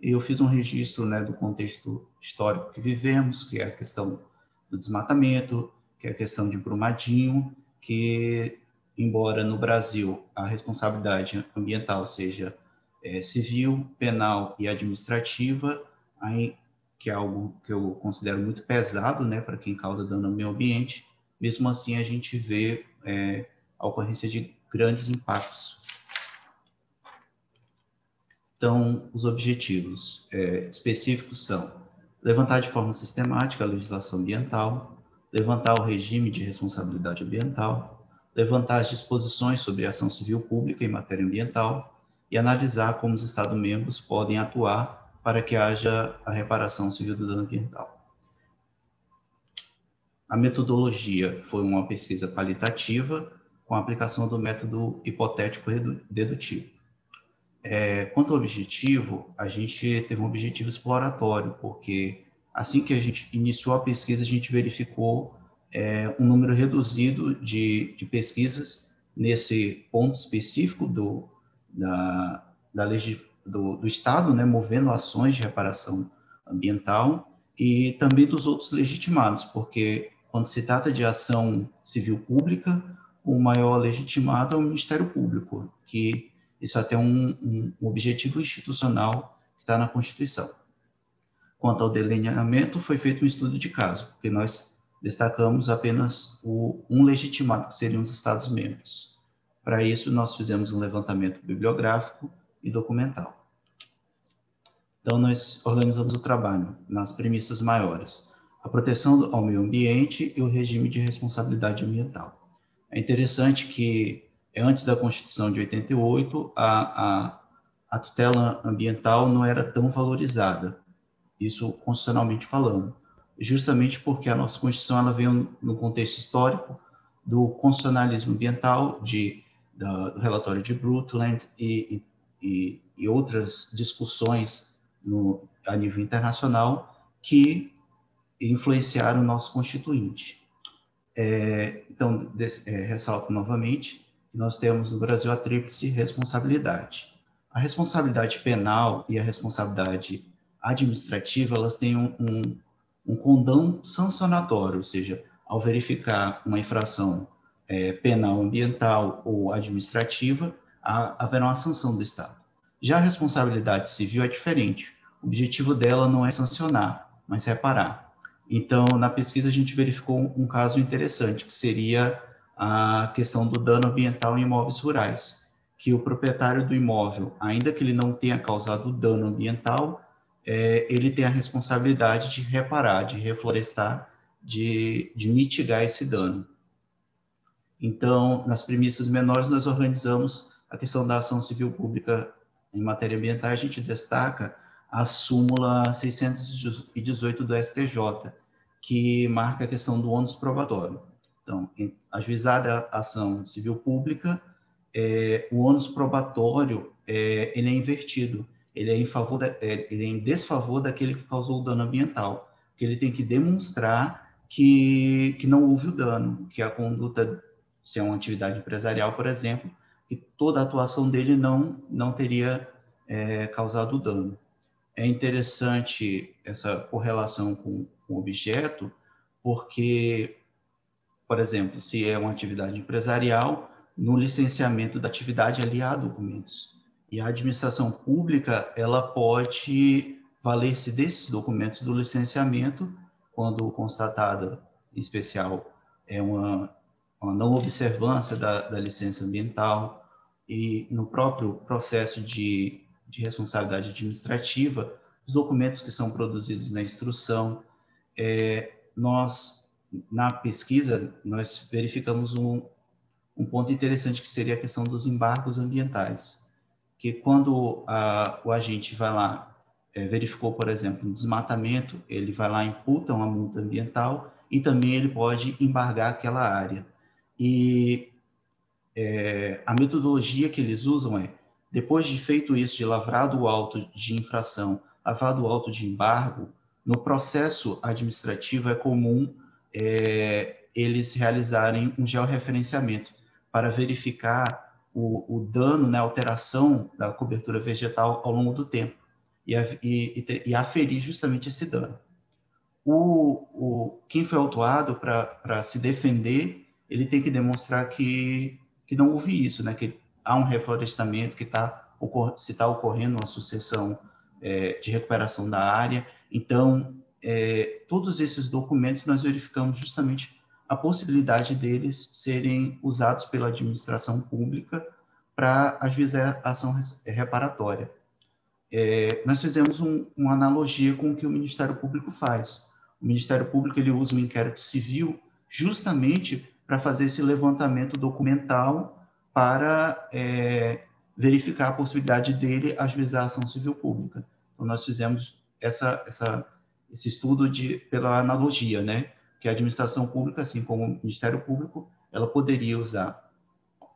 Eu fiz um registro né, do contexto histórico que vivemos, que é a questão do desmatamento, que é a questão de Brumadinho, que, embora no Brasil a responsabilidade ambiental seja é, civil, penal e administrativa, aí, que é algo que eu considero muito pesado né, para quem causa dano ao meio ambiente, mesmo assim a gente vê é, a ocorrência de grandes impactos então, os objetivos é, específicos são levantar de forma sistemática a legislação ambiental, levantar o regime de responsabilidade ambiental, levantar as disposições sobre ação civil pública em matéria ambiental e analisar como os Estados-membros podem atuar para que haja a reparação civil do dano ambiental. A metodologia foi uma pesquisa qualitativa com a aplicação do método hipotético dedutivo. É, quanto ao objetivo, a gente teve um objetivo exploratório, porque assim que a gente iniciou a pesquisa, a gente verificou é, um número reduzido de, de, pesquisas nesse ponto específico do, da, da lei do, do Estado, né, movendo ações de reparação ambiental, e também dos outros legitimados, porque quando se trata de ação civil pública, o maior legitimado é o Ministério Público, que isso até um, um objetivo institucional que está na Constituição. Quanto ao delineamento, foi feito um estudo de caso, porque nós destacamos apenas o, um legitimado, que seriam os Estados-membros. Para isso, nós fizemos um levantamento bibliográfico e documental. Então, nós organizamos o trabalho nas premissas maiores, a proteção ao meio ambiente e o regime de responsabilidade ambiental. É interessante que, antes da Constituição de 88, a, a, a tutela ambiental não era tão valorizada, isso constitucionalmente falando, justamente porque a nossa Constituição ela veio no contexto histórico do constitucionalismo ambiental, de, da, do relatório de Brundtland e, e, e outras discussões no, a nível internacional que influenciaram o nosso constituinte. É, então, des, é, ressalto novamente que nós temos no Brasil a tríplice responsabilidade. A responsabilidade penal e a responsabilidade administrativa, elas têm um, um, um condão sancionatório, ou seja, ao verificar uma infração é, penal ambiental ou administrativa, há, haverá uma sanção do Estado. Já a responsabilidade civil é diferente. O objetivo dela não é sancionar, mas reparar. Então, na pesquisa, a gente verificou um, caso interessante, que seria a questão do dano ambiental em imóveis rurais, que o proprietário do imóvel, ainda que ele não tenha causado dano ambiental, é, ele tem a responsabilidade de reparar, de reflorestar, de, de mitigar esse dano. Então, nas premissas menores, nós organizamos a questão da ação civil pública em matéria ambiental, a gente destaca a súmula 618 do STJ, que marca a questão do ônus probatório. Então, ajuizada a ação civil pública, é, o ônus probatório é, ele é invertido, ele é em favor, da, é, ele é em desfavor daquele que causou o dano ambiental, que ele tem que demonstrar que, que não houve o dano, que a conduta, se é uma atividade empresarial, por exemplo, que toda a atuação dele não, não teria é, causado dano. É interessante essa correlação com com objeto, porque, por exemplo, se é uma atividade empresarial, no licenciamento da atividade ali há documentos. E a administração pública, ela pode valer-se desses documentos do licenciamento, quando constatada, em especial, é uma, uma não observância da, da licença ambiental, e no próprio processo de, de responsabilidade administrativa, os documentos que são produzidos na instrução, é, nós, na pesquisa, nós verificamos um, um ponto interessante que seria a questão dos embargos ambientais, que quando a, o agente vai lá, é, verificou, por exemplo, um desmatamento, ele vai lá, imputa uma multa ambiental e também ele pode embargar aquela área. E é, a metodologia que eles usam é, depois de feito isso, de lavrado o auto de infração, lavrado o auto de embargo, no processo administrativo é comum é, eles realizarem um georreferenciamento para verificar o, o dano, né, alteração da cobertura vegetal ao longo do tempo e, e, e aferir justamente esse dano. O, o, quem foi autuado para se defender, ele tem que demonstrar que, que não houve isso, né, que há um reflorestamento, que tá, se está ocorrendo uma sucessão é, de recuperação da área, então, é, todos esses documentos nós verificamos justamente a possibilidade deles serem usados pela administração pública para ajuizar a ação reparatória. É, nós fizemos um, uma analogia com o que o Ministério Público faz. O Ministério Público ele usa o inquérito civil justamente para fazer esse levantamento documental para é, verificar a possibilidade dele ajuizar a ação civil pública. Então, nós fizemos essa, essa, esse estudo de, pela analogia, né? Que a administração pública, assim como o Ministério Público, ela poderia usar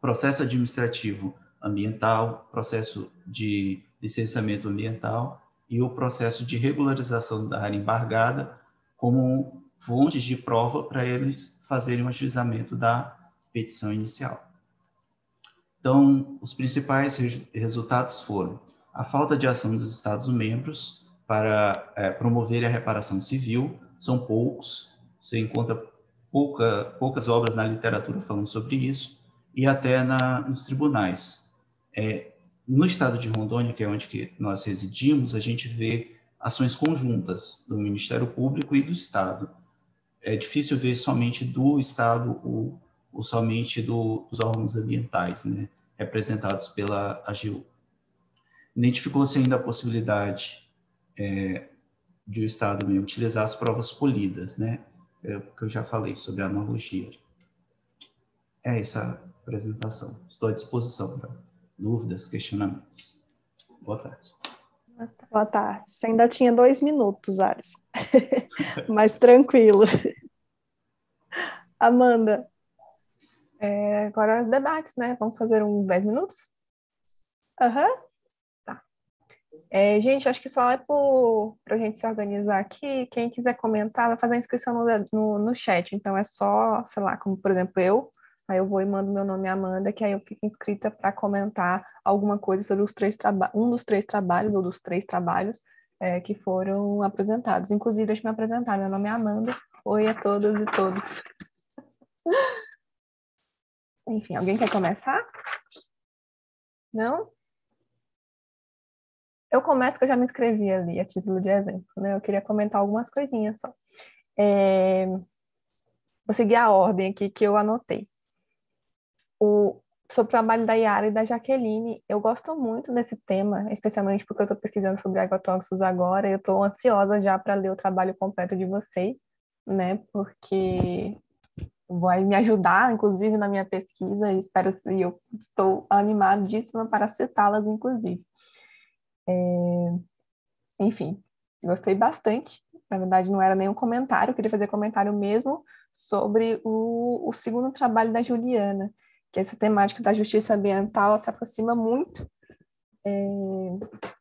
processo administrativo ambiental, processo de licenciamento ambiental e o processo de regularização da área embargada como fontes de prova para eles fazerem o ajuizamento da petição inicial. Então, os principais resultados foram a falta de ação dos Estados-membros para é, promover a reparação civil, são poucos, você encontra pouca, poucas obras na literatura falando sobre isso, e até na, nos tribunais. É, no estado de Rondônia, que é onde que nós residimos, a gente vê ações conjuntas do Ministério Público e do Estado. É difícil ver somente do Estado ou, ou somente do, dos órgãos ambientais, né, representados pela AGU. Identificou-se ainda a possibilidade é, de o Estado mesmo utilizar as provas polidas, né, é, que eu já falei sobre a analogia. É essa a apresentação. Estou à disposição para dúvidas, questionamentos. Boa tarde. Boa tarde. Você ainda tinha dois minutos, Ares. *laughs* Mas tranquilo. Amanda. É, agora debates, né? Vamos fazer uns 10 minutos? Aham. Uhum. É, gente, acho que só é para a gente se organizar aqui. Quem quiser comentar, vai fazer a inscrição no, no, no chat. Então é só, sei lá, como por exemplo eu, Aí eu vou e mando meu nome Amanda, que aí eu fico inscrita para comentar alguma coisa sobre os três um dos três trabalhos ou dos três trabalhos é, que foram apresentados. Inclusive, deixa eu me apresentar. Meu nome é Amanda. Oi a todas e todos. *laughs* Enfim, alguém quer começar? Não? Eu começo que eu já me inscrevi ali, a título de exemplo, né? Eu queria comentar algumas coisinhas só. É... Vou seguir a ordem aqui que eu anotei o, sobre o trabalho da Yara e da Jaqueline. Eu gosto muito desse tema, especialmente porque eu estou pesquisando sobre agrotóxicos agora. Eu estou ansiosa já para ler o trabalho completo de vocês, né? Porque vai me ajudar, inclusive, na minha pesquisa. E espero e eu estou animadíssima para citá-las, inclusive. É... Enfim, gostei bastante. Na verdade, não era nenhum comentário, eu queria fazer comentário mesmo sobre o, o segundo trabalho da Juliana, que essa temática da justiça ambiental se aproxima muito é,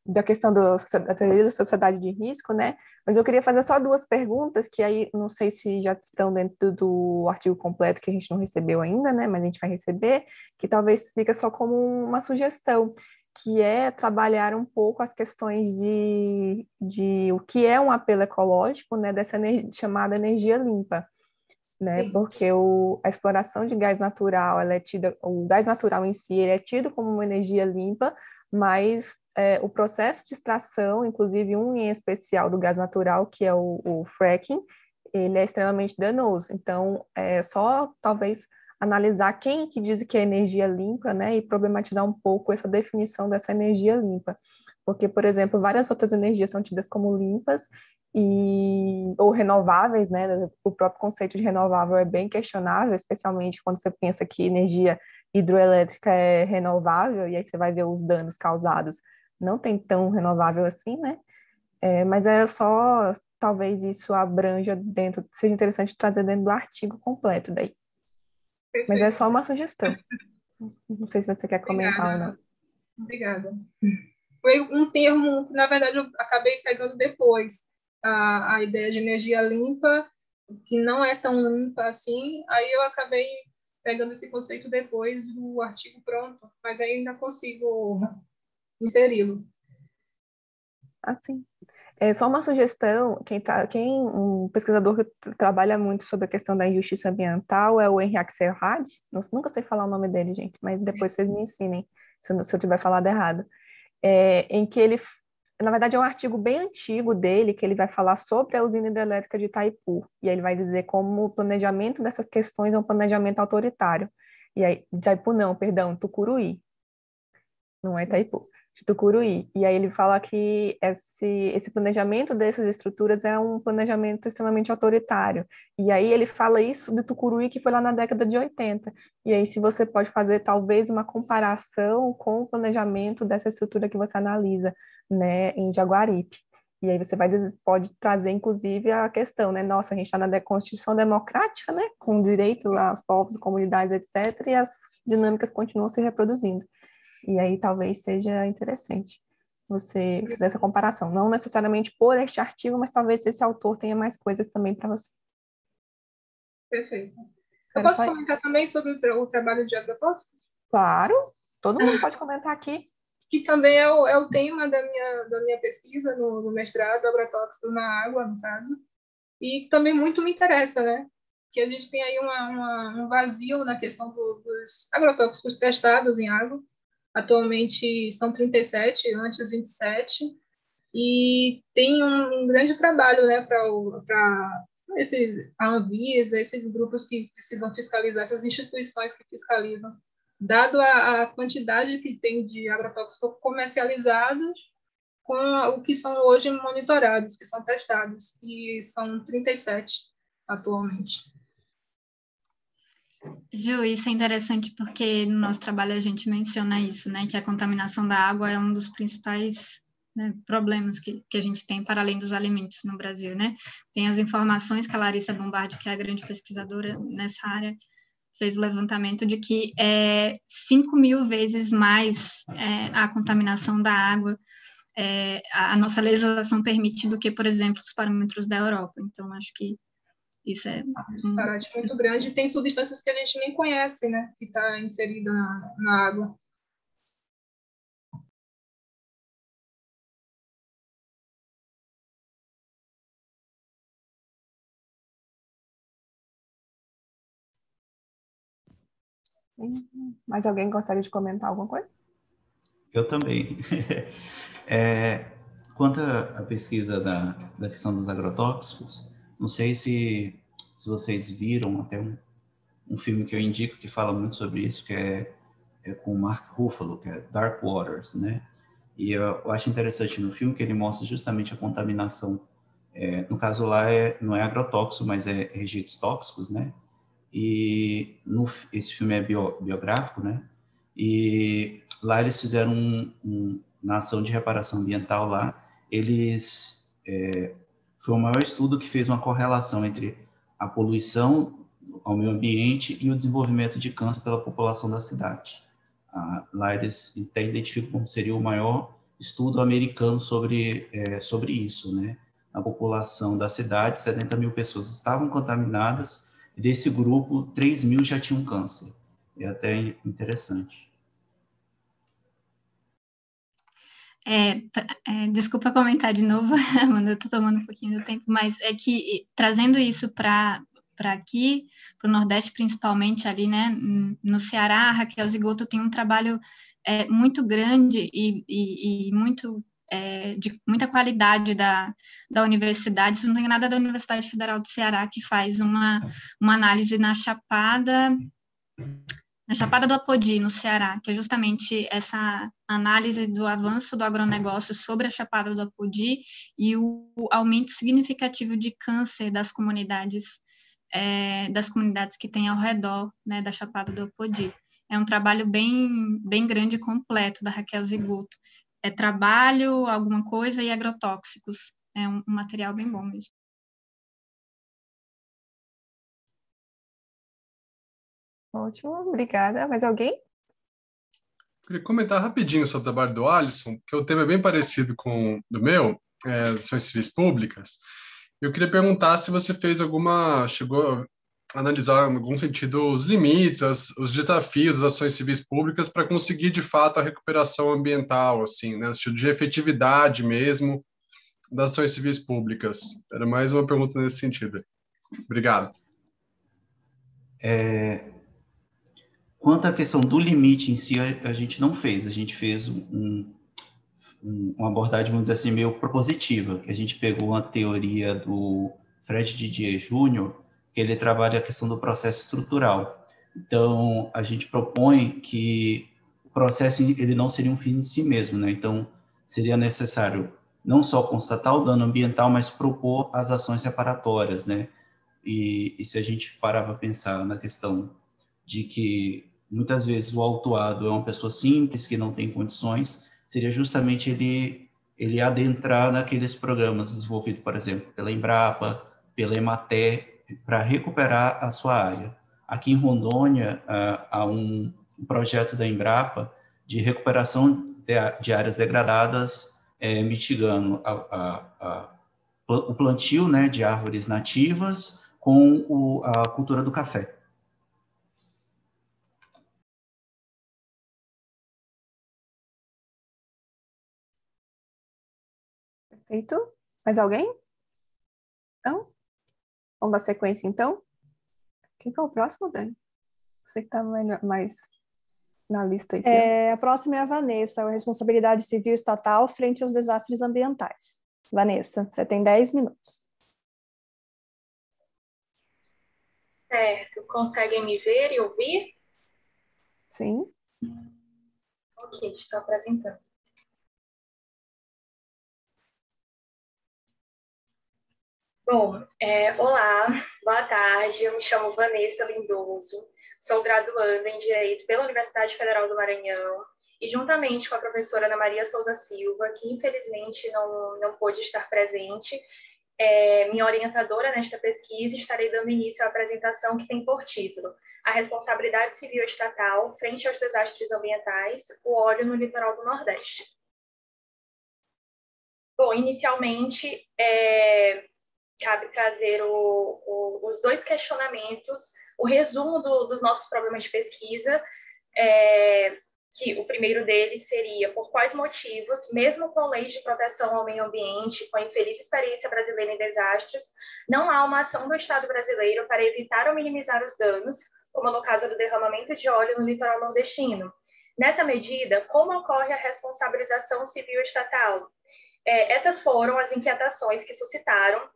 da questão do, da teoria da sociedade de risco, né? Mas eu queria fazer só duas perguntas, que aí não sei se já estão dentro do artigo completo que a gente não recebeu ainda, né? Mas a gente vai receber, que talvez fica só como uma sugestão, que é trabalhar um pouco as questões de, de o que é um apelo ecológico, né? Dessa energia, chamada energia limpa né? Porque o, a exploração de gás natural, ela é tida, o gás natural em si, ele é tido como uma energia limpa, mas é, o processo de extração, inclusive um em especial do gás natural, que é o, o fracking, ele é extremamente danoso. Então, é só talvez analisar quem que diz que é energia limpa, né, e problematizar um pouco essa definição dessa energia limpa. Porque, por exemplo, várias outras energias são tidas como limpas e ou renováveis, né? O próprio conceito de renovável é bem questionável, especialmente quando você pensa que energia hidroelétrica é renovável e aí você vai ver os danos causados. Não tem tão renovável assim, né? É, mas é só talvez isso abranja dentro, seja interessante trazer dentro do artigo completo daí. Perfeito. Mas é só uma sugestão. Não sei se você quer comentar Obrigada. ou não. Obrigada. Foi um termo que, na verdade, eu acabei pegando depois a, a ideia de energia limpa, que não é tão limpa assim, aí eu acabei pegando esse conceito depois do artigo pronto, mas ainda consigo inseri-lo. Assim. É só uma sugestão, quem, tá, quem um pesquisador que trabalha muito sobre a questão da injustiça ambiental é o Henrique Serrad, nunca sei falar o nome dele, gente, mas depois vocês me ensinem se, eu tiver falado errado, é, em que ele na verdade, é um artigo bem antigo dele, que ele vai falar sobre a usina hidrelétrica de Itaipu. E aí ele vai dizer como o planejamento dessas questões é um planejamento autoritário. E aí, Itaipu não, perdão, Tucuruí. Não é Itaipu. De Tucuruí. E aí ele fala que esse, esse planejamento dessas estruturas é um planejamento extremamente autoritário. E aí ele fala isso de Tucuruí, que foi lá na década de 80. E aí se você pode fazer talvez uma comparação com o planejamento dessa estrutura que você analisa, né, em Jaguaripe. E aí você vai, pode trazer, inclusive, a questão, né? Nossa, a gente está na Constituição Democrática, né? Com direito aos povos, comunidades, etc. E as dinâmicas continuam se reproduzindo. E aí talvez seja interessante você fazer essa comparação. Não necessariamente por este artigo, mas talvez esse autor tenha mais coisas também para você. Perfeito. Eu posso comentar também sobre o, tra o trabalho de agrotóxicos? Claro, todo mundo pode comentar aqui. *laughs* Que também é o, é o tema da minha, da minha pesquisa no, no mestrado, agrotóxicos na água, no caso. E também muito me interessa, né? Que a gente tem aí uma, uma, um vazio na questão do, dos agrotóxicos testados em água Atualmente são 37, antes 27, e tem um grande trabalho né, para esse, a Anvisa, esses grupos que precisam fiscalizar, essas instituições que fiscalizam, dado a, a quantidade que tem de agrotóxicos comercializados com o que são hoje monitorados, que são testados, e são 37 atualmente. Ju, isso é interessante porque no nosso trabalho a gente menciona isso, né? Que a contaminação da água é um dos principais né, problemas que, que a gente tem para além dos alimentos no Brasil, né? Tem as informações que a Larissa Bombardi, que é a grande pesquisadora nessa área, fez o levantamento de que é 5 mil vezes mais é, a contaminação da água é, a nossa legislação permite do que, por exemplo, os parâmetros da Europa. Então, acho que isso é um disparate muito grande. Tem substâncias que a gente nem conhece, né? Que está inserida na, na água. Mais alguém gostaria de comentar alguma coisa? Eu também. *laughs* É, quanto à pesquisa da, da questão dos agrotóxicos, não sei se, se vocês viram até um, um filme que eu indico que fala muito sobre isso, que é, é com o Mark Ruffalo, que é Dark Waters, né? E eu, eu acho interessante no filme que ele mostra justamente a contaminação. É, no caso lá é, não é agrotóxico, mas é rejeitos tóxicos, né? E no, esse filme é bio, biográfico, né? E lá eles fizeram um, um, na ação de reparação ambiental lá, eles é, foi o maior estudo que fez uma correlação entre a poluição ao meio ambiente e o desenvolvimento de câncer pela população da cidade. Ah, lá eles até identificam como seria o maior estudo americano sobre, é, sobre isso, né? A população da cidade, 70 mil pessoas estavam contaminadas, desse grupo, 3 mil já tinham câncer. É até interessante. É, é, desculpa comentar de novo, *laughs* Amanda, eu estou tomando um pouquinho do tempo, mas é que trazendo isso para aqui, para o Nordeste principalmente, ali, né, no Ceará, a Raquel Zigoto tem um trabalho é, muito grande e, e, e muito é, de muita qualidade da, da universidade, se não tem nada da Universidade Federal do Ceará, que faz uma, uma análise na Chapada na Chapada do Apodi, no Ceará, que é justamente essa análise do avanço do agronegócio sobre a Chapada do Apodi e o aumento significativo de câncer das comunidades é, das comunidades que tem ao redor né, da Chapada do Apodi. É um trabalho bem, bem grande e completo da Raquel Zigoto. É trabalho, alguma coisa e agrotóxicos. É um, um material bem bom mesmo. Ótimo, obrigada. Mais alguém? Queria comentar rapidinho sobre o trabalho do Alisson, que o tema é bem parecido com o do meu, é, ações civis públicas. Eu queria perguntar se você fez alguma, chegou a analisar em algum sentido os limites, as, os desafios das ações civis públicas para conseguir de fato a recuperação ambiental, assim, né, de efetividade mesmo das ações civis públicas. Era mais uma pergunta nesse sentido. Obrigado. É, Quanto à questão do limite em si, a, gente não fez. A gente fez um, um, uma abordagem, vamos dizer assim, meio propositiva, que a gente pegou uma teoria do Fred Didier Jr., que ele trabalha a questão do processo estrutural. Então, a gente propõe que processo ele não seria um fim em si mesmo, né? Então, seria necessário não só constatar o dano ambiental, mas propor as ações reparatórias, né? E, e se a gente parar para pensar na questão de que muitas vezes o autuado é uma pessoa simples que não tem condições, seria justamente ele ele adentrar naqueles programas desenvolvidos, por exemplo, pela Embrapa, pela Ematé, para recuperar a sua área. Aqui em Rondônia, há um projeto da Embrapa de recuperação de áreas degradadas, é, mitigando a, a, a, o plantio né, de árvores nativas com o, a cultura do café. Perfeito. Mais alguém? Não? Vamos dar sequência, então? Quem é o próximo, Dani? Você que está mais na lista aí. É, a próxima é a Vanessa, a responsabilidade civil estatal frente aos desastres ambientais. Vanessa, você tem 10 minutos. Certo. Conseguem me ver e ouvir? Sim. Ok, estou apresentando. Bom, é, olá, boa tarde. Eu me chamo Vanessa Lindoso, sou graduanda em Direito pela Universidade Federal do Maranhão e, juntamente com a professora Ana Maria Souza Silva, que infelizmente não, não pôde estar presente, é, minha orientadora nesta pesquisa, estarei dando início à apresentação que tem por título A Responsabilidade Civil Estatal frente aos Desastres Ambientais, o óleo no litoral do Nordeste. Bom, inicialmente, é, cabe trazer o, o, os dois questionamentos, o resumo do, dos nossos problemas de pesquisa, é, que o primeiro deles seria por quais motivos, mesmo com leis de proteção ao meio ambiente, com a infeliz experiência brasileira em desastres, não há uma ação do Estado brasileiro para evitar ou minimizar os danos, como no caso do derramamento de óleo no litoral nordestino. Nessa medida, como ocorre a responsabilização civil estatal? É, essas foram as inquietações que suscitaram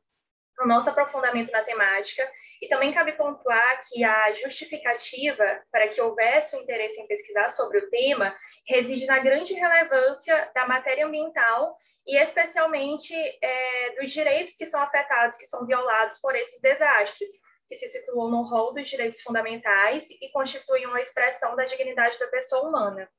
o nosso aprofundamento na temática, e também cabe pontuar que a justificativa para que houvesse o interesse em pesquisar sobre o tema reside na grande relevância da matéria ambiental e especialmente é, dos direitos que são afetados, que são violados por esses desastres, que se situam no rol dos direitos fundamentais e constituem uma expressão da dignidade da pessoa humana.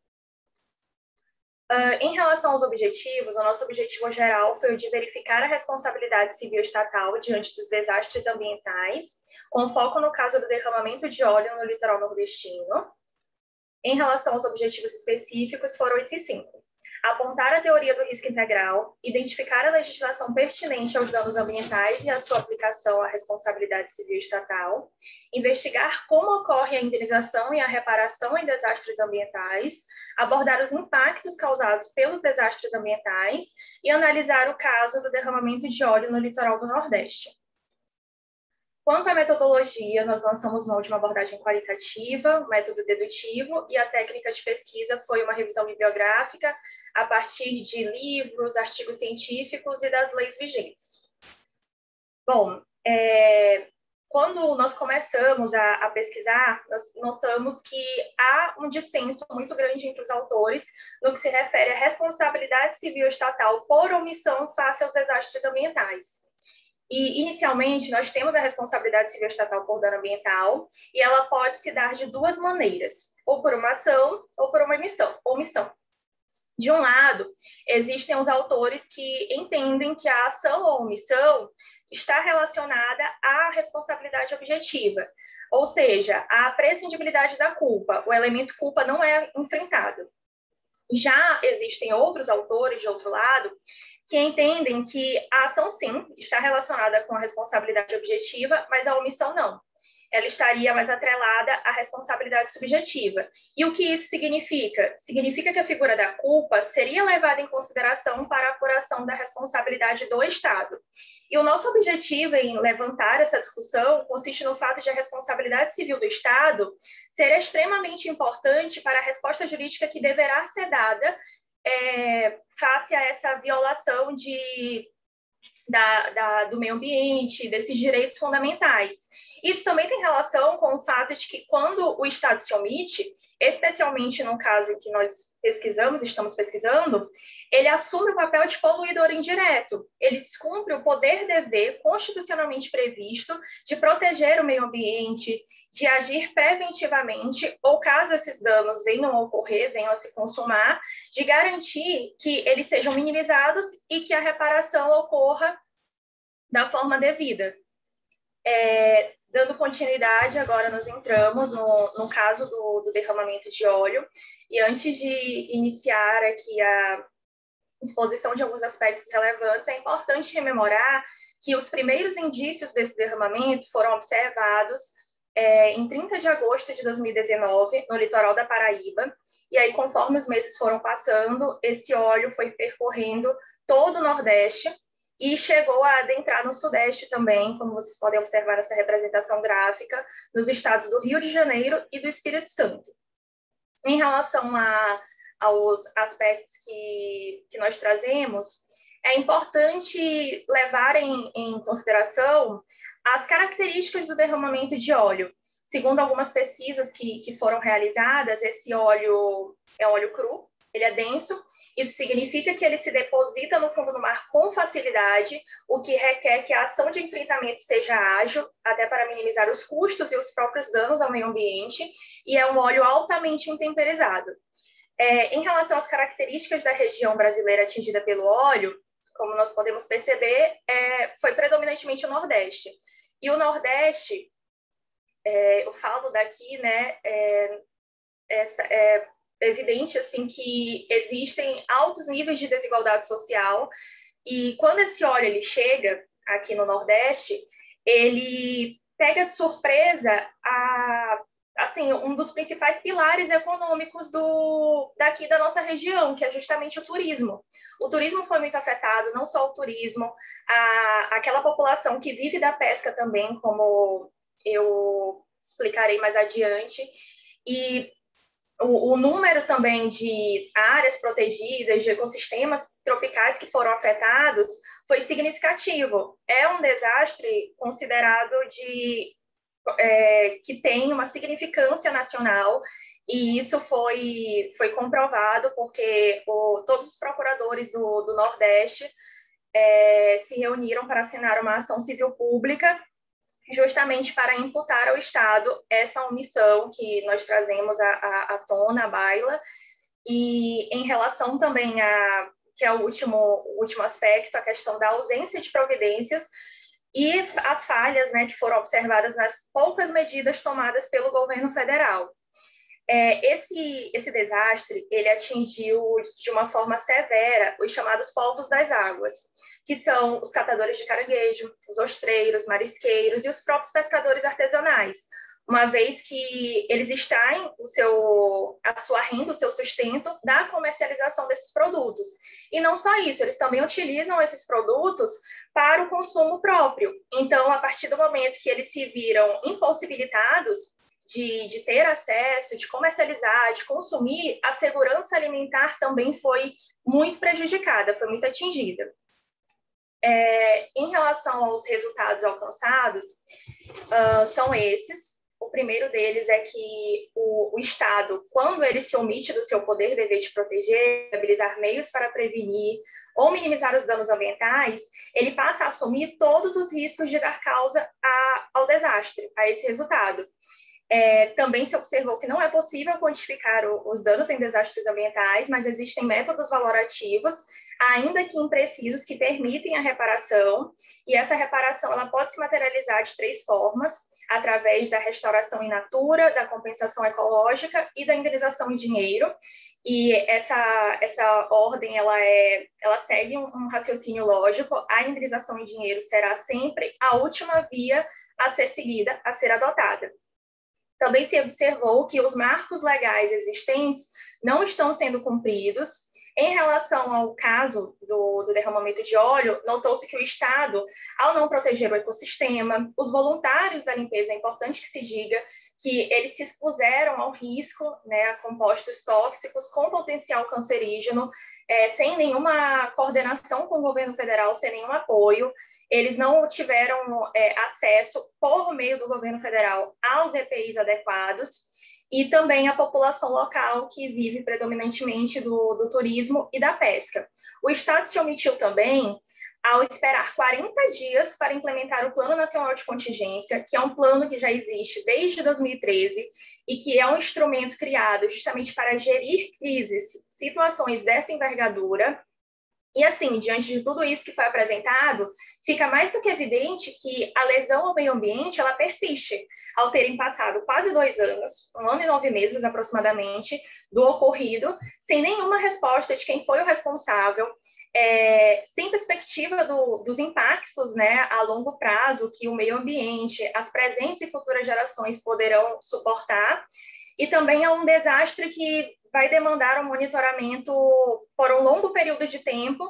Uh, em relação aos objetivos, o nosso objetivo geral foi o de verificar a responsabilidade civil estatal diante dos desastres ambientais, com foco no caso do derramamento de óleo no litoral nordestino. Em relação aos objetivos específicos, foram esses cinco apontar a teoria do risco integral, identificar a legislação pertinente aos danos ambientais e a sua aplicação à responsabilidade civil estatal, investigar como ocorre a indenização e a reparação em desastres ambientais, abordar os impactos causados pelos desastres ambientais e analisar o caso do derramamento de óleo no litoral do Nordeste. Quanto à metodologia, nós lançamos uma abordagem qualitativa, método dedutivo, e a técnica de pesquisa foi uma revisão bibliográfica a partir de livros, artigos científicos e das leis vigentes. Bom, é, quando nós começamos a, a, pesquisar, nós notamos que há um dissenso muito grande entre os autores no que se refere à responsabilidade civil estatal por omissão face aos desastres ambientais. E, inicialmente, nós temos a responsabilidade civil estatal por dano ambiental, e ela pode se dar de duas maneiras, ou por uma ação ou por uma emissão, omissão. De um lado, existem os autores que entendem que a ação ou omissão está relacionada à responsabilidade objetiva, ou seja, à prescindibilidade da culpa. O elemento culpa não é enfrentado. Já existem outros autores, de outro lado, que entendem que a ação, sim, está relacionada com a responsabilidade objetiva, mas a omissão não. Ela estaria mais atrelada à responsabilidade subjetiva. E o que isso significa? Significa que a figura da culpa seria levada em consideração para a apuração da responsabilidade do Estado. E o nosso objetivo em levantar essa discussão consiste no fato de a responsabilidade civil do Estado ser extremamente importante para a resposta jurídica que deverá ser dada é, face a essa violação de, da, da, do meio ambiente, desses direitos fundamentais. Isso também tem relação com o fato de que, quando o Estado se omite, especialmente no caso em que nós pesquisamos, estamos pesquisando, ele assume o papel de poluidor indireto. Ele descumpre o poder-dever constitucionalmente previsto de proteger o meio ambiente, de agir preventivamente, ou caso esses danos venham a ocorrer, venham a se consumar, de garantir que eles sejam minimizados e que a reparação ocorra da forma devida. É, dando continuidade, agora nós entramos no, no caso do, do derramamento de óleo, e antes de iniciar aqui a exposição de alguns aspectos relevantes, é importante rememorar que os primeiros indícios desse derramamento foram observados é, em 30 de agosto de 2019, no litoral da Paraíba, e aí, conforme os meses foram passando, esse óleo foi percorrendo todo o Nordeste, e chegou a adentrar no Sudeste também, como vocês podem observar essa representação gráfica, nos estados do Rio de Janeiro e do Espírito Santo. Em relação a, aos aspectos que, que nós trazemos, é importante levar em, em consideração as características do derramamento de óleo. Segundo algumas pesquisas que, que foram realizadas, esse óleo é óleo cru, ele é denso, isso significa que ele se deposita no fundo do mar com facilidade, o que requer que a ação de enfrentamento seja ágil, até para minimizar os custos e os próprios danos ao meio ambiente, e é um óleo altamente intemperizado. É, em relação às características da região brasileira atingida pelo óleo, como nós podemos perceber, é, foi predominantemente o Nordeste. E o Nordeste, é, eu falo daqui, né, é, essa, é, evidente assim que existem altos níveis de desigualdade social e quando esse óleo ele chega aqui no Nordeste, ele pega de surpresa a assim um dos principais pilares econômicos do daqui da nossa região, que é justamente o turismo. O turismo foi muito afetado, não só o turismo, a, aquela população que vive da pesca também, como eu explicarei mais adiante. E o, o, número também de áreas protegidas, de ecossistemas tropicais que foram afetados foi significativo. É um desastre considerado de é, que tem uma significância nacional e isso foi, foi comprovado porque o, todos os procuradores do, do Nordeste é, se reuniram para assinar uma ação civil pública justamente para imputar ao Estado essa omissão que nós trazemos à, à, tona, à baila, e em relação também a, que é o último, último aspecto, a questão da ausência de providências e as falhas né, que foram observadas nas poucas medidas tomadas pelo governo federal. É, esse, esse desastre, ele atingiu de uma forma severa os chamados povos das águas, que são os catadores de caranguejo, os ostreiros, marisqueiros e os próprios pescadores artesanais, uma vez que eles extraem o seu, a sua renda, o seu sustento da comercialização desses produtos. E não só isso, eles também utilizam esses produtos para o consumo próprio. Então, a partir do momento que eles se viram impossibilitados de, de ter acesso, de comercializar, de consumir, a segurança alimentar também foi muito prejudicada, foi muito atingida. É, em relação aos resultados alcançados, uh, são esses. O primeiro deles é que o, o, Estado, quando ele se omite do seu poder dever de proteger, viabilizar meios para prevenir ou minimizar os danos ambientais, ele passa a assumir todos os riscos de dar causa a, ao desastre, a esse resultado. É, também se observou que não é possível quantificar o, os danos em desastres ambientais, mas existem métodos valorativos, ainda que imprecisos, que permitem a reparação, e essa reparação ela pode se materializar de três formas, através da restauração in natura, da compensação ecológica e da indenização em dinheiro, e essa, essa ordem ela, é, ela segue um, um raciocínio lógico, a indenização em dinheiro será sempre a última via a ser seguida, a ser adotada também se observou que os marcos legais existentes não estão sendo cumpridos. Em relação ao caso do, do derramamento de óleo, notou-se que o Estado, ao não proteger o ecossistema, os voluntários da limpeza, é importante que se diga que eles se expuseram ao risco, né, a compostos tóxicos com potencial cancerígeno, é, sem nenhuma coordenação com o governo federal, sem nenhum apoio. Eles não tiveram é, acesso, por meio do governo federal, aos EPIs adequados, e também a população local que vive predominantemente do, do turismo e da pesca. O Estado se omitiu também ao esperar 40 dias para implementar o Plano Nacional de Contingência, que é um plano que já existe desde 2013 e que é um instrumento criado justamente para gerir crises, situações dessa envergadura. E assim, diante de tudo isso que foi apresentado, fica mais do que evidente que a lesão ao meio ambiente ela persiste, ao terem passado quase dois anos, um ano e nove meses aproximadamente, do ocorrido, sem nenhuma resposta de quem foi o responsável, é, sem perspectiva do, dos impactos né, a longo prazo que o meio ambiente, as presentes e futuras gerações poderão suportar, e também é um desastre que vai demandar um monitoramento por um longo período de tempo,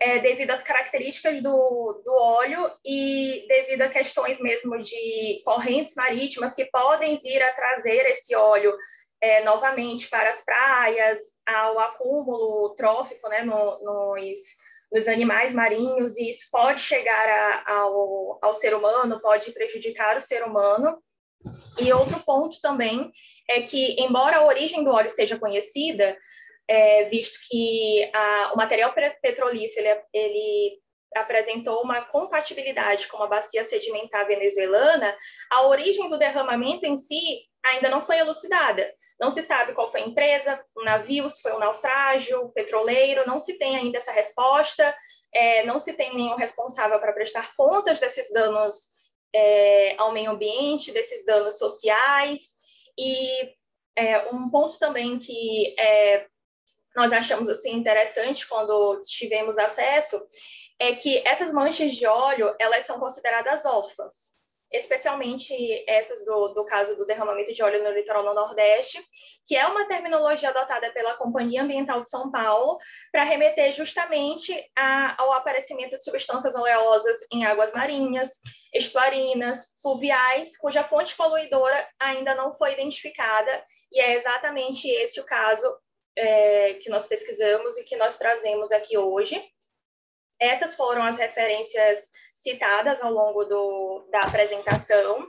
é, devido às características do, do óleo e devido a questões mesmo de correntes marítimas que podem vir a trazer esse óleo é, novamente para as praias, ao acúmulo trófico né, no, nos, nos animais marinhos, e isso pode chegar a, ao, ao ser humano, pode prejudicar o ser humano. E outro ponto também é que, embora a origem do óleo seja conhecida, é, visto que a, o material petrolífero ele, ele apresentou uma compatibilidade com a bacia sedimentar venezuelana, a origem do derramamento em si ainda não foi elucidada. Não se sabe qual foi a empresa, o navio, se foi um naufrágio, petroleiro, não se tem ainda essa resposta, é, não se tem nenhum responsável para prestar contas desses danos é, ao meio ambiente, desses danos sociais. E é, um ponto também que é, nós achamos assim interessante quando tivemos acesso é que essas manchas de óleo elas são consideradas órfãs especialmente essas do, do caso do derramamento de óleo no litoral no Nordeste, que é uma terminologia adotada pela Companhia Ambiental de São Paulo para remeter justamente a, ao aparecimento de substâncias oleosas em águas marinhas, estuarinas, fluviais, cuja fonte poluidora ainda não foi identificada, e é exatamente esse o caso é, que nós pesquisamos e que nós trazemos aqui hoje. Essas foram as referências citadas ao longo do, da apresentação.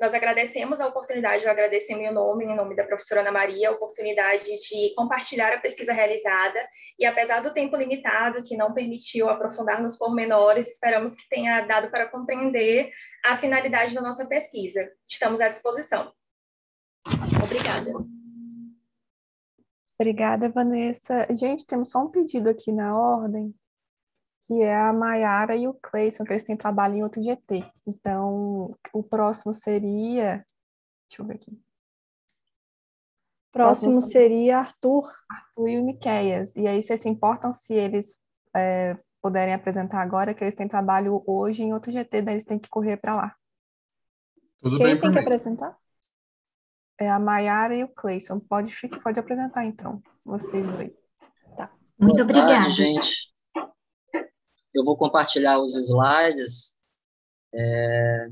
Nós agradecemos a oportunidade, eu agradeço em meu nome, em nome da professora Ana Maria, a oportunidade de compartilhar a pesquisa realizada e, apesar do tempo limitado, que não permitiu aprofundar nos pormenores, esperamos que tenha dado para compreender a finalidade da nossa pesquisa. Estamos à disposição. Obrigada. Obrigada, Vanessa. Gente, temos só um pedido aqui na ordem que é a Maiara e o Cleison, que eles têm trabalho em outro GT. Então, o próximo seria. Deixa eu ver aqui. Próximo, próximo seria Arthur. Arthur e o Miqueias. E aí, vocês se importam se eles é, puderem apresentar agora, que eles têm trabalho hoje em outro GT, daí eles têm que correr para lá. Tudo Quem bem tem que mim. apresentar? É a Maiara e o Cleison. Pode, pode apresentar, então, vocês dois. Tá. Muito Boa obrigada. Tarde, gente. Eu vou compartilhar os slides é,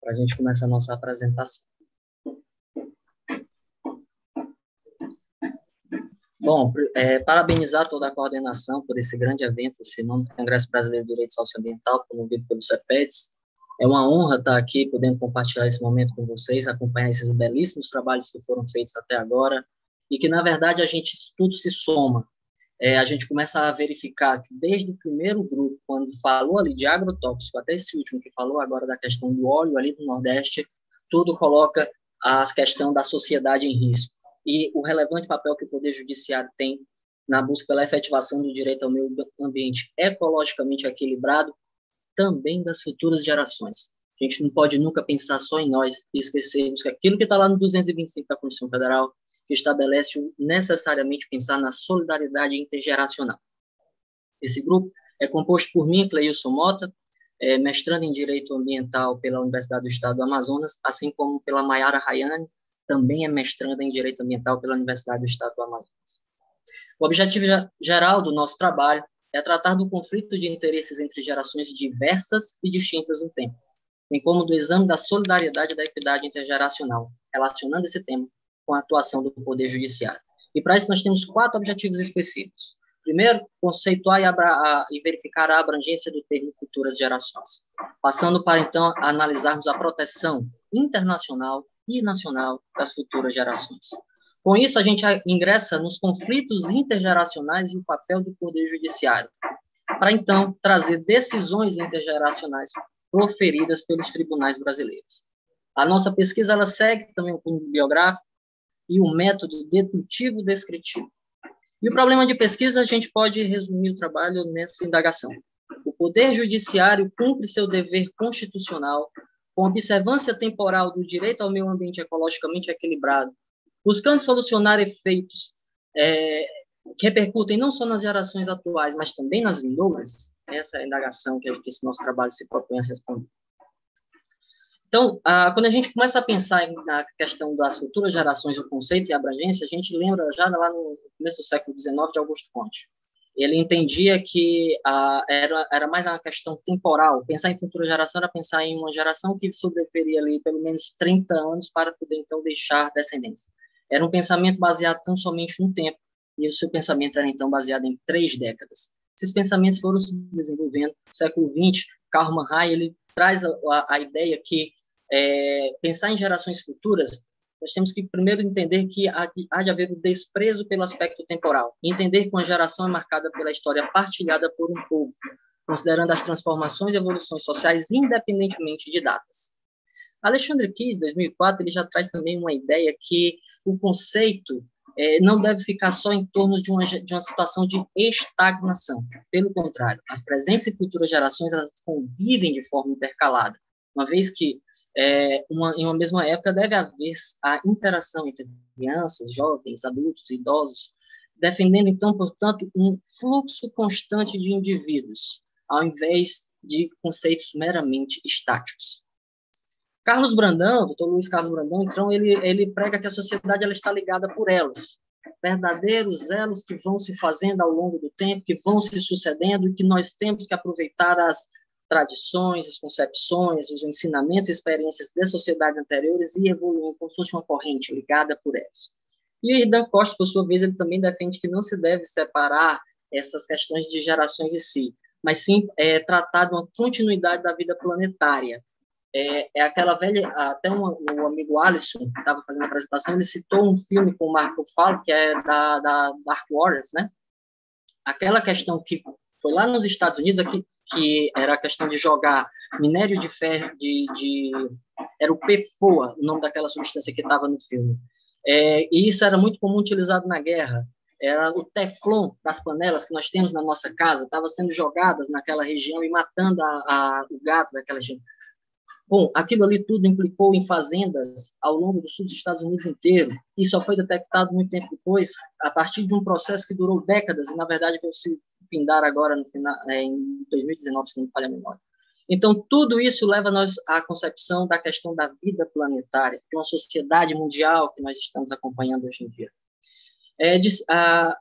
para a gente começar a nossa apresentação. Bom, é, parabenizar toda a coordenação por esse grande evento, esse nome Congresso Brasileiro de Direito Socioambiental, promovido pelo CEPEDS. É uma honra estar aqui, podendo compartilhar esse momento com vocês, acompanhar esses belíssimos trabalhos que foram feitos até agora, e que, na verdade, a gente tudo se soma é, a gente começa a verificar que desde o primeiro grupo, quando falou ali de agrotóxico, até esse último que falou agora da questão do óleo ali do Nordeste, tudo coloca a questão da sociedade em risco. E o relevante papel que o Poder Judiciário tem na busca pela efetivação do direito ao meio ambiente ecologicamente equilibrado, também das futuras gerações. A gente não pode nunca pensar só em nós e esquecermos que aquilo que está lá no 225 da Constituição Federal que estabelece necessariamente pensar na solidariedade intergeracional. Esse grupo é composto por mim, Cleilson Mota, é, mestrando em Direito Ambiental pela Universidade do Estado do Amazonas, assim como pela Mayara Rayane, também é mestranda em Direito Ambiental pela Universidade do Estado do Amazonas. O objetivo geral do nosso trabalho é tratar do conflito de interesses entre gerações diversas e distintas no tempo, bem como do exame da solidariedade e da equidade intergeracional, relacionando esse tema com a atuação do Poder Judiciário. E para isso nós temos quatro objetivos específicos. Primeiro, conceituar e, a, e, verificar a abrangência do termo futuras gerações, passando para então analisarmos a proteção internacional e nacional das futuras gerações. Com isso, a gente ingressa nos conflitos intergeracionais e o papel do Poder Judiciário, para então trazer decisões intergeracionais proferidas pelos tribunais brasileiros. A nossa pesquisa ela segue também o cunho biográfico e o método dedutivo descritivo. E o problema de pesquisa, a gente pode resumir o trabalho nessa indagação. O Poder Judiciário cumpre seu dever constitucional com observância temporal do direito ao meio ambiente ecologicamente equilibrado, buscando solucionar efeitos é, que repercutem não só nas gerações atuais, mas também nas vindouras? Essa é a indagação que, que esse nosso trabalho se propõe a responder. Então, quando a gente começa a pensar na questão das futuras gerações, o conceito e a abrangência, a gente lembra já lá no começo do século XIX de Augusto Conte. Ele entendia que era, mais uma questão temporal. Pensar em futura geração era pensar em uma geração que sobreviveria ali pelo menos 30 anos para poder, então, deixar descendência. Era um pensamento baseado tão somente no tempo, e o seu pensamento era, então, baseado em três décadas. Esses pensamentos foram se desenvolvendo no século XX. Karl Mannheim, ele traz a, a ideia que é, pensar em gerações futuras, nós temos que primeiro entender que há, há de haver um desprezo pelo aspecto temporal, entender que uma geração é marcada pela história partilhada por um povo, considerando as transformações e evoluções sociais independentemente de datas. Alexandre Kiss, 2004, ele já traz também uma ideia que o conceito é, não deve ficar só em torno de uma, de uma situação de estagnação. Pelo contrário, as presentes e futuras gerações elas convivem de forma intercalada, uma vez que é, uma, em uma mesma época deve haver a interação entre crianças, jovens, adultos, idosos, defendendo então, portanto, um fluxo constante de indivíduos, ao invés de conceitos meramente estáticos. Carlos Brandão, doutor Luiz Carlos Brandão, então, ele, ele prega que a sociedade ela está ligada por elos, verdadeiros elos que vão se fazendo ao longo do tempo, que vão se sucedendo e que nós temos que aproveitar as tradições, as concepções, os ensinamentos e experiências das sociedades anteriores e evoluindo como se fosse uma corrente ligada por elas. E Irdan Costa, por sua vez, ele também defende que não se deve separar essas questões de gerações em si, mas sim é, tratar de uma continuidade da vida planetária, é, é aquela velha. Até um, o amigo Alisson, que estava fazendo a apresentação, ele citou um filme com o Marco Falo, que é da, da Dark Warriors, né? Aquela questão que foi lá nos Estados Unidos, aqui, que era a questão de jogar minério de ferro, de, de era o PFOA, o nome daquela substância que estava no filme. É, e isso era muito comum utilizado na guerra. Era o teflon das panelas que nós temos na nossa casa, estava sendo jogadas naquela região e matando a, a, o gado daquela região. Bom, aquilo ali tudo implicou em fazendas ao longo do sul dos Estados Unidos inteiro, e só foi detectado muito tempo depois, a partir de um processo que durou décadas, e na verdade vai se findar agora no final, é, em 2019, se não me falha a memória. Então, tudo isso leva nós à concepção da questão da vida planetária, de uma sociedade mundial que nós estamos acompanhando hoje em dia. É, de, a,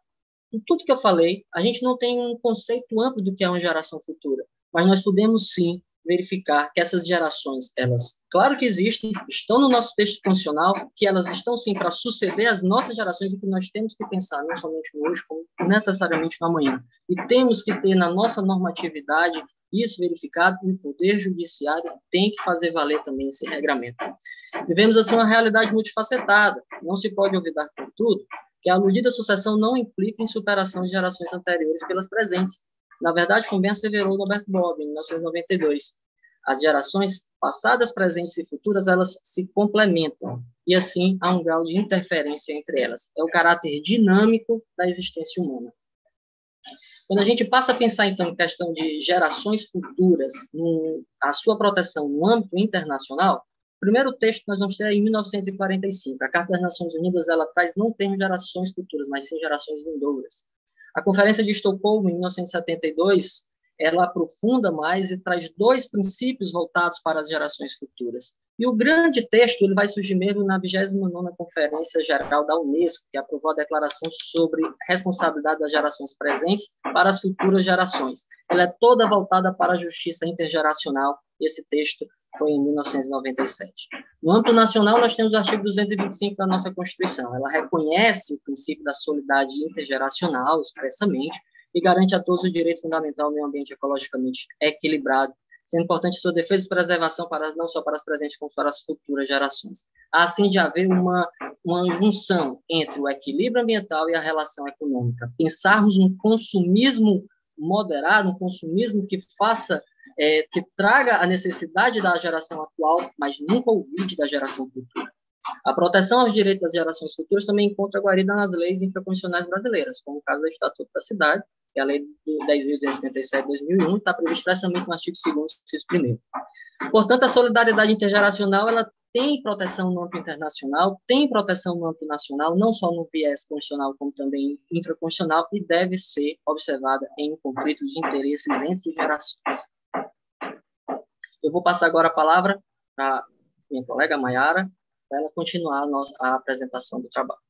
tudo que eu falei, a gente não tem um conceito amplo do que é uma geração futura, mas nós podemos sim verificar que essas gerações, elas, claro que existem, estão no nosso texto constitucional, que elas estão sim para suceder às nossas gerações e que nós temos que pensar não somente hoje, como necessariamente no amanhã. E temos que ter na nossa normatividade isso verificado e o Poder Judiciário tem que fazer valer também esse regramento. Vivemos, assim, uma realidade multifacetada. Não se pode olvidar, contudo, que a aludida sucessão não implica em superação de gerações anteriores pelas presentes, na verdade, como bem asseverou Roberto Bob, em 1992, as gerações passadas, presentes e futuras, elas se complementam, e assim há um grau de interferência entre elas. É o caráter dinâmico da existência humana. Quando a gente passa a pensar, então, em questão de gerações futuras, no, a sua proteção no âmbito internacional, o primeiro texto que nós vamos ter é em 1945. A Carta das Nações Unidas, ela traz não tem gerações futuras, mas sim gerações vindouras. A Conferência de Estocolmo, em 1972, ela aprofunda mais e traz dois princípios voltados para as gerações futuras. E o grande texto ele vai surgir mesmo na 29ª Conferência Geral da Unesco, que aprovou a Declaração sobre Responsabilidade das Gerações Presentes para as Futuras Gerações. Ela é toda voltada para a justiça intergeracional. Esse texto foi em 1997. No âmbito nacional, nós temos o artigo 225 da nossa Constituição. Ela reconhece o princípio da solidariedade intergeracional expressamente e garante a todos o direito fundamental ao meio ambiente ecologicamente equilibrado sendo importante sua defesa e preservação para não só para as presentes, como para as futuras gerações. Assim de haver uma, uma junção entre o equilíbrio ambiental e a relação econômica. Pensarmos num consumismo moderado, um consumismo que faça, é, que traga a necessidade da geração atual, mas nunca olvide da geração futura. A proteção aos direitos das gerações futuras também encontra guarida nas leis infraconstitucionais brasileiras, como o caso do Estatuto da Cidade, que é a Lei 10.257 de 2001, está prevista expressamente no artigo 2 inciso 1 Portanto, a solidariedade intergeracional ela tem proteção no âmbito internacional, tem proteção no âmbito nacional, não só no viés constitucional, como também infraconstitucional, e deve ser observada em conflito de interesses entre gerações. Eu vou passar agora a palavra para minha colega Mayara, para ela continuar a, apresentação do trabalho.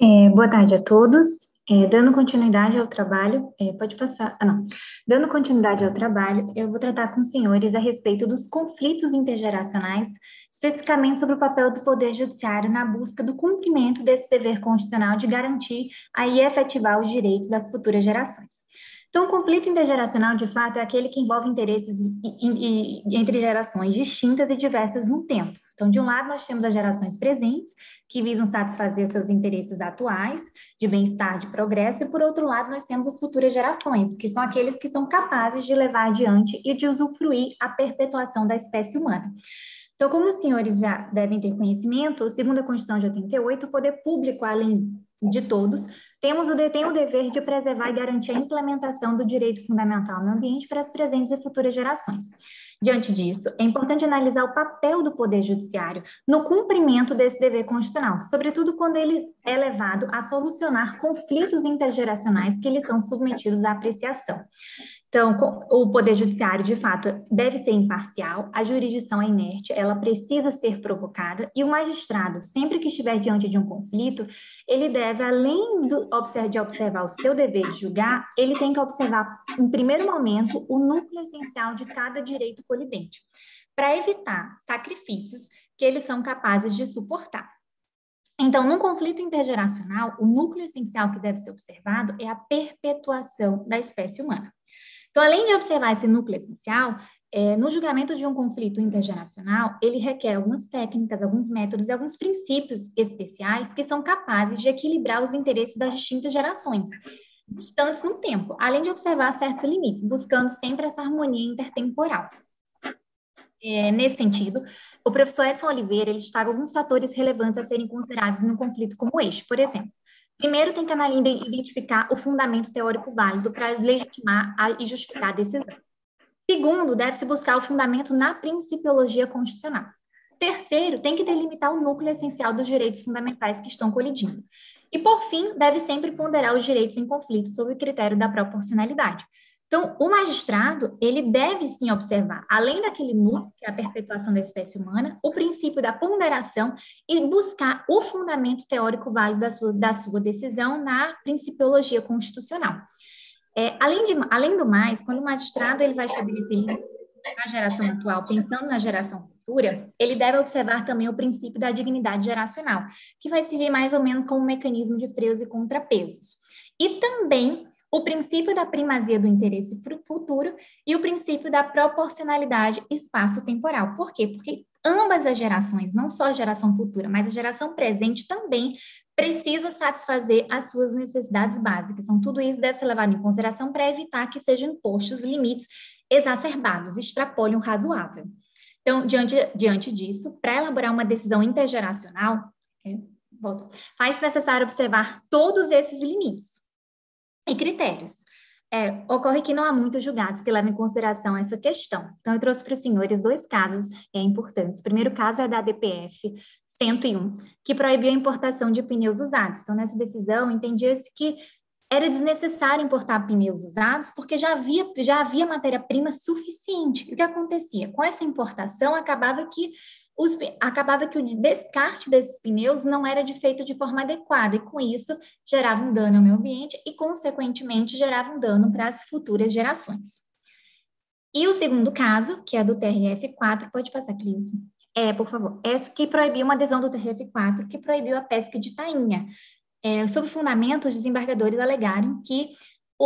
É, boa tarde a todos. É, dando continuidade ao trabalho, é, pode passar. Ah, não. Dando continuidade ao trabalho, eu vou tratar com os senhores a respeito dos conflitos intergeracionais, especificamente sobre o papel do Poder Judiciário na busca do cumprimento desse dever constitucional de garantir e efetivar os direitos das futuras gerações. Então, o conflito intergeracional, de fato, é aquele que envolve interesses entre gerações distintas e diversas no tempo. Então, de um lado, nós temos as gerações presentes, que visam satisfazer seus interesses atuais, de bem-estar, de progresso, e por outro lado, nós temos as futuras gerações, que são aqueles que são capazes de levar adiante e de usufruir a perpetuação da espécie humana. Então, como os senhores já devem ter conhecimento, segundo a Constituição de 88, o poder público, além de todos, temos o, tem o dever de preservar e garantir a implementação do direito fundamental no ambiente para as presentes e futuras gerações. Diante disso, é importante analisar o papel do Poder Judiciário no cumprimento desse dever constitucional, sobretudo quando ele é levado a solucionar conflitos intergeracionais que lhes são submetidos à apreciação. Então, o Poder Judiciário, de fato, deve ser imparcial, a jurisdição é inerte, ela precisa ser provocada, e o magistrado, sempre que estiver diante de um conflito, ele deve, além do, de observar o seu dever de julgar, ele tem que observar, em primeiro momento, o núcleo essencial de cada direito colidente, para evitar sacrifícios que eles são capazes de suportar. Então, num conflito intergeracional, o núcleo essencial que deve ser observado é a perpetuação da espécie humana. Então, além de observar esse núcleo essencial, é, no julgamento de um conflito intergeracional, ele requer algumas técnicas, alguns métodos e alguns princípios especiais que são capazes de equilibrar os interesses das distintas gerações, distantes no tempo, além de observar certos limites, buscando sempre essa harmonia intertemporal. É, nesse sentido, o professor Edson Oliveira ele destaca alguns fatores relevantes a serem considerados num conflito como este. Por exemplo, Primeiro, tem que identificar o fundamento teórico válido para legitimar e justificar a decisão. Segundo, deve-se buscar o fundamento na principiologia constitucional. Terceiro, tem que delimitar o núcleo essencial dos direitos fundamentais que estão colidindo. E, por fim, deve sempre ponderar os direitos em conflito sob o critério da proporcionalidade, então, o magistrado, ele deve sim observar, além daquele núcleo, que é a perpetuação da espécie humana, o princípio da ponderação e buscar o fundamento teórico válido da sua, da sua decisão na principiologia constitucional. É, além, de, além do mais, quando o magistrado ele vai estabelecer a geração atual, pensando na geração futura, ele deve observar também o princípio da dignidade geracional, que vai servir mais ou menos como um mecanismo de freios e contrapesos. E também o princípio da primazia do interesse futuro e o princípio da proporcionalidade espaço-temporal. Por quê? Porque ambas as gerações, não só a geração futura, mas a geração presente também precisa satisfazer as suas necessidades básicas. Então, tudo isso deve ser levado em consideração para evitar que sejam impostos limites exacerbados, extrapolem o razoável. Então, diante, diante disso, para elaborar uma decisão intergeracional, é, faz necessário observar todos esses limites e critérios. É, ocorre que não há muitos julgados que levam em consideração essa questão. Então, eu trouxe para os senhores dois casos é, importantes. O primeiro caso é da DPF 101, que proibiu a importação de pneus usados. Então, nessa decisão, entendia-se que era desnecessário importar pneus usados porque já havia, já havia matéria-prima suficiente. O que acontecia? Com essa importação, acabava que os, acabava que o descarte desses pneus não era de feito de forma adequada e com isso gerava um dano ao meio ambiente e consequentemente gerava um dano para as futuras gerações. E o segundo caso, que é do TRF4, pode passar, Clício. É, por favor, esse que proibiu uma adesão do TRF4, que proibiu a pesca de tainha. É, sob fundamento, os desembargadores alegaram que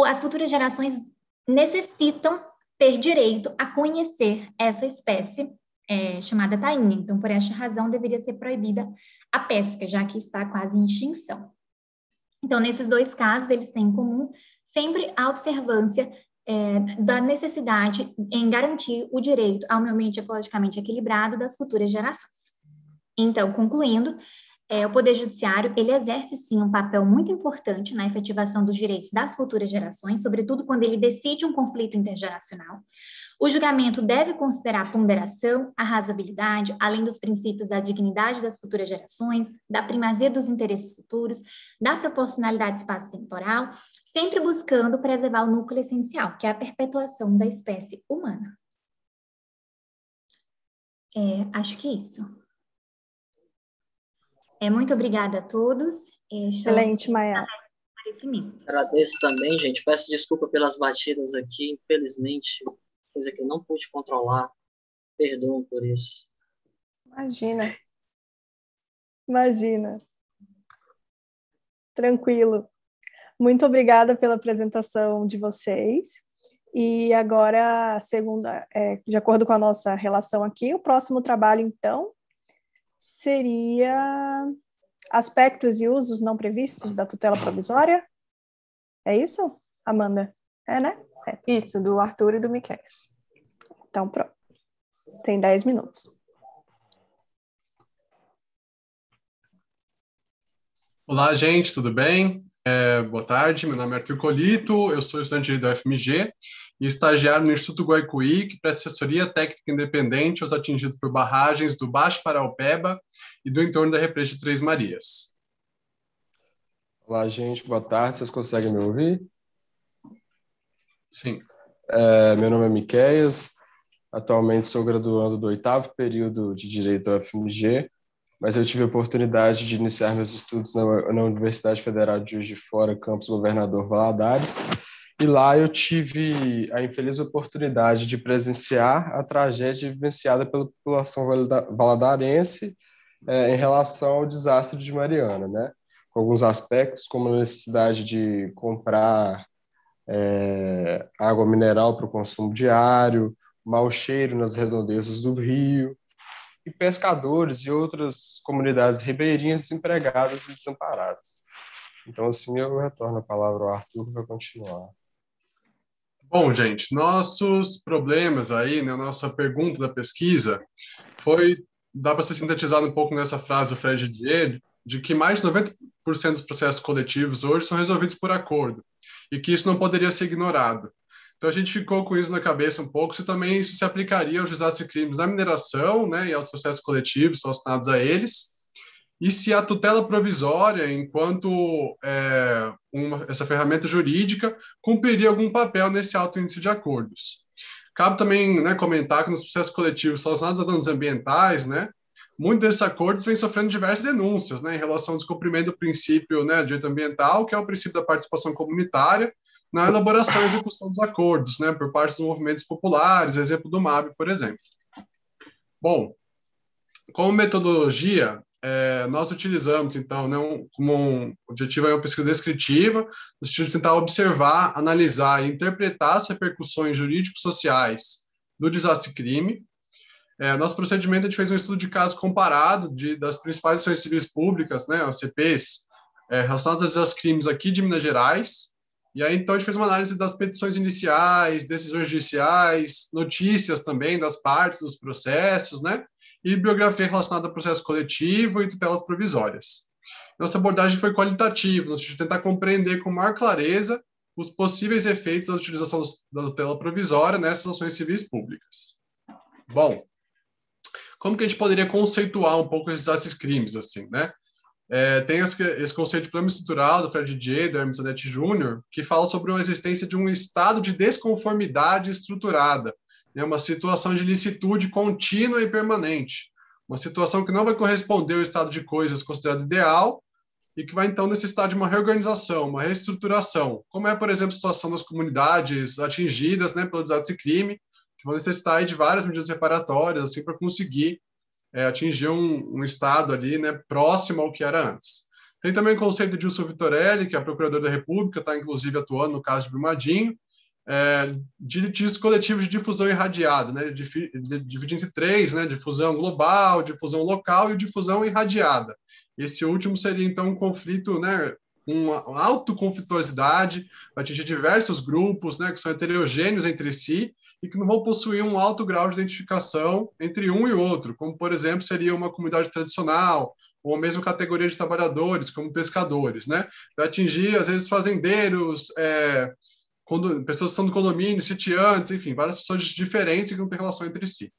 as futuras gerações necessitam ter direito a conhecer essa espécie é, chamada tainha. Então, por esta razão, deveria ser proibida a pesca, já que está quase em extinção. Então, nesses dois casos, eles têm em comum sempre a observância é, da necessidade em garantir o direito ao meio ambiente ecologicamente equilibrado das futuras gerações. Então, concluindo, é, o Poder Judiciário ele exerce sim um papel muito importante na efetivação dos direitos das futuras gerações, sobretudo quando ele decide um conflito intergeracional. O julgamento deve considerar a ponderação, a razoabilidade, além dos princípios da dignidade das futuras gerações, da primazia dos interesses futuros, da proporcionalidade espaço-temporal, sempre buscando preservar o núcleo essencial, que é a perpetuação da espécie humana. É, acho que é isso. É, muito obrigada a todos. É, Excelente, Maia. Agradeço também, gente. Peço desculpa pelas batidas aqui. Infelizmente, coisa que eu não pude controlar. Perdão por isso. Imagina. Imagina. Tranquilo. Muito obrigada pela apresentação de vocês. E agora, segunda, é, de acordo com a nossa relação aqui, o próximo trabalho, então, seria aspectos e usos não previstos da tutela provisória? É isso, Amanda? É, né? É. Isso, do Arthur e do Miquel. Então, pronto. Tem 10 minutos. Olá, gente, tudo bem? É, boa tarde, meu nome é Arthur Colito, eu sou estudante do FMG e estagiário no Instituto Guaicuí, que presta assessoria técnica independente aos atingidos por barragens do Baixo Paraupeba e do entorno da represa de Três Marias. Olá, gente, boa tarde. Vocês conseguem me ouvir? Sim. É, meu nome é Miqueias, atualmente sou graduando do oitavo período de Direito da UFMG, mas eu tive a oportunidade de iniciar meus estudos na, na Universidade Federal de Juiz de Fora, campus Governador Valadares, e lá eu tive a infeliz oportunidade de presenciar a tragédia vivenciada pela população valadarense é, em relação ao desastre de Mariana, né? Com alguns aspectos, como a necessidade de comprar é, água mineral para o consumo diário, mau cheiro nas redondezas do rio, e pescadores e outras comunidades ribeirinhas desempregadas e desamparadas. Então, assim, eu retorno a palavra ao Arthur para continuar. Bom, gente, nossos problemas aí, né, nossa pergunta da pesquisa foi, dá para ser sintetizado um pouco nessa frase do Fred Dier, de que mais de 90% dos processos coletivos hoje são resolvidos por acordo, e que isso não poderia ser ignorado. Então a gente ficou com isso na cabeça um pouco, se também isso se aplicaria aos desastres e crimes na mineração, né, e aos processos coletivos relacionados a eles, e se a tutela provisória, enquanto é, uma, essa ferramenta jurídica, cumpriria algum papel nesse alto índice de acordos. Cabe também né, comentar que nos processos coletivos relacionados a danos ambientais, né, muitos desses acordos vêm sofrendo diversas denúncias né, em relação ao descumprimento do princípio né, de direito ambiental, que é o princípio da participação comunitária, na elaboração e execução dos acordos, né, por parte dos movimentos populares, exemplo do MAB, por exemplo. Bom, como metodologia, é, nós utilizamos, então, né, um, como um objetivo é uma pesquisa descritiva, no sentido de tentar observar, analisar e interpretar as repercussões jurídico-sociais do desastre-crime. É, nosso procedimento, a gente fez um estudo de caso comparado de, das principais ações civis públicas, né, as CPs, é, relacionadas a desastres-crimes aqui de Minas Gerais, e aí, então, a gente fez uma análise das petições iniciais, decisões judiciais, notícias também das partes dos processos, né? e bibliografia relacionada ao processo coletivo e tutelas provisórias. Nossa abordagem foi qualitativa, sentido de tentar compreender com maior clareza os possíveis efeitos da utilização da tutela provisória nessas ações civis públicas. Bom, como que a gente poderia conceituar um pouco esses crimes, assim, né? É, tem esse, esse, conceito de plano estrutural do Fred J. do Hermes Zanetti Jr., que fala sobre a existência de um estado de desconformidade estruturada, é uma situação de licitude contínua e permanente, uma situação que não vai corresponder ao estado de coisas considerado ideal e que vai então necessitar de uma reorganização, uma reestruturação, como é, por exemplo, a situação das comunidades atingidas né, pelo desastre crime, que vão necessitar de várias medidas reparatórias assim para conseguir é, atingir um, um, estado ali né, próximo ao que era antes. Tem também o conceito de Wilson Vitorelli, que é procurador da República, está inclusive atuando no caso de Brumadinho, é, de litígios coletivos de difusão irradiada, né, dividindo entre três, né, difusão global, difusão local e difusão irradiada. Esse último seria, então, um conflito né, com alta conflituosidade, vai atingir diversos grupos né, que são heterogêneos entre si e que não vão possuir um alto grau de identificação entre um e outro, como, por exemplo, seria uma comunidade tradicional, ou mesmo categoria de trabalhadores, como pescadores, né? Vai atingir, às vezes, fazendeiros, é, pessoas que são do condomínio, sitiantes, enfim, várias pessoas diferentes que não têm relação entre si.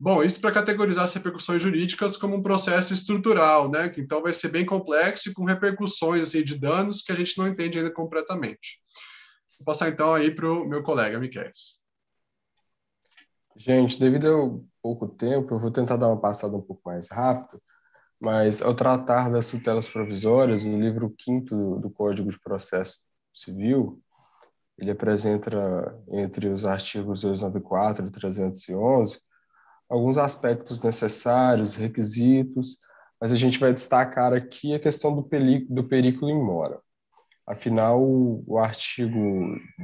Bom, isso para categorizar as repercussões jurídicas como um processo estrutural, né? Que então vai ser bem complexo e com repercussões assim, de danos que a gente não entende ainda completamente. Vou passar então aí para o meu colega Miquel. Gente, devido ao pouco tempo, eu vou tentar dar uma passada um pouco mais rápido, mas ao tratar das tutelas provisórias, no livro 5 do, Código de Processo Civil, ele apresenta, entre os artigos 294 e 311, alguns aspectos necessários, requisitos, mas a gente vai destacar aqui a questão do, do perículo em mora. Afinal, o artigo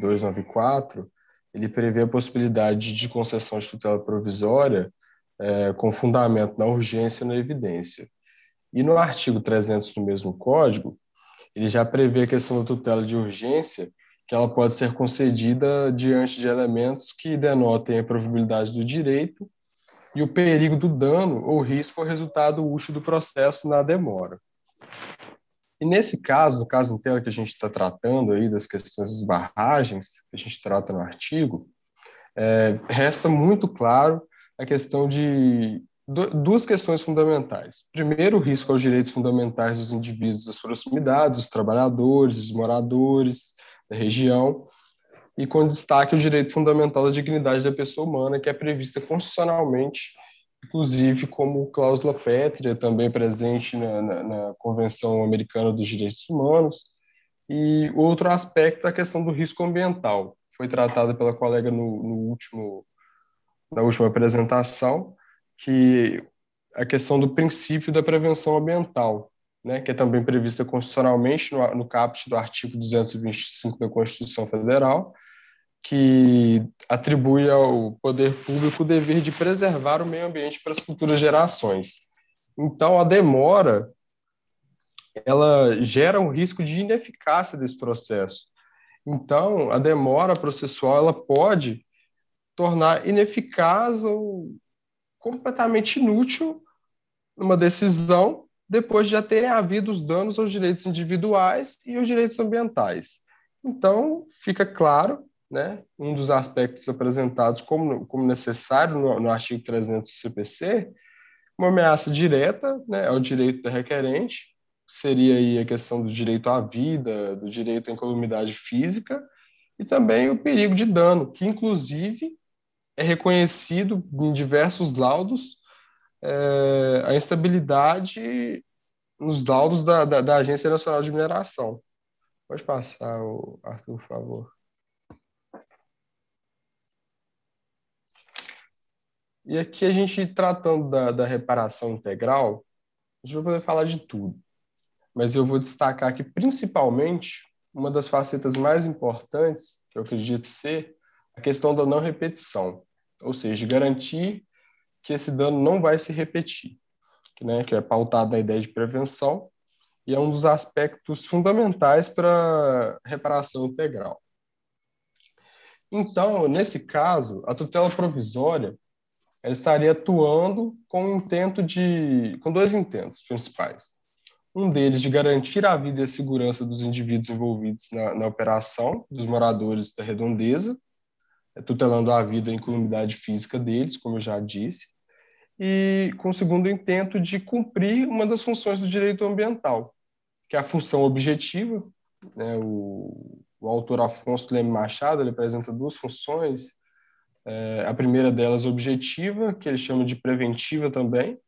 294 ele prevê a possibilidade de concessão de tutela provisória é, com fundamento na urgência e na evidência. E no artigo 300 do mesmo código, ele já prevê a questão da tutela de urgência, que ela pode ser concedida diante de elementos que denotem a probabilidade do direito e o perigo do dano ou risco ao resultado útil do processo na demora. E nesse caso, no caso inteiro que a gente está tratando aí das questões das barragens, que a gente trata no artigo, é, resta muito claro a questão de duas questões fundamentais. Primeiro, o risco aos direitos fundamentais dos indivíduos das proximidades, dos trabalhadores, dos moradores da região, e com destaque o direito fundamental da dignidade da pessoa humana, que é prevista constitucionalmente, inclusive como cláusula pétrea, também presente na, na, na Convenção Americana dos Direitos Humanos. E outro aspecto é a questão do risco ambiental, foi tratada pela colega no, no último, na última apresentação, que a questão do princípio da prevenção ambiental, né, que é também prevista constitucionalmente no, no caput do artigo 225 da Constituição Federal, que atribui ao poder público o dever de preservar o meio ambiente para as futuras gerações. Então, a demora ela gera um risco de ineficácia desse processo. Então, a demora processual ela pode tornar ineficaz ou completamente inútil uma decisão depois de já terem havido os danos aos direitos individuais e aos direitos ambientais. Então, fica claro né, um dos aspectos apresentados como, como necessário no, no artigo 300 do CPC, uma ameaça direta né, ao direito da requerente, seria aí a questão do direito à vida, do direito à incolumidade física, e também o perigo de dano, que inclusive é reconhecido em diversos laudos é, a instabilidade nos laudos da, da, da Agência Nacional de Mineração. Pode passar, Arthur, por favor. E aqui a gente tratando da, da reparação integral, a gente vai poder falar de tudo. Mas eu vou destacar aqui principalmente uma das facetas mais importantes, que eu acredito ser, a questão da não repetição. Ou seja, garantir que esse dano não vai se repetir, né, que é pautado na ideia de prevenção e é um dos aspectos fundamentais para reparação integral. Então, nesse caso, a tutela provisória ela estaria atuando com um intento de, com dois intentos principais. Um deles de garantir a vida e a segurança dos indivíduos envolvidos na, na operação, dos moradores da redondeza, é, tutelando a vida e a incolumidade física deles, como eu já disse, e com o segundo intento de cumprir uma das funções do direito ambiental, que é a função objetiva. Né? O, o autor Afonso Leme Machado ele apresenta duas funções é, a primeira delas objetiva, que ele chama de preventiva também,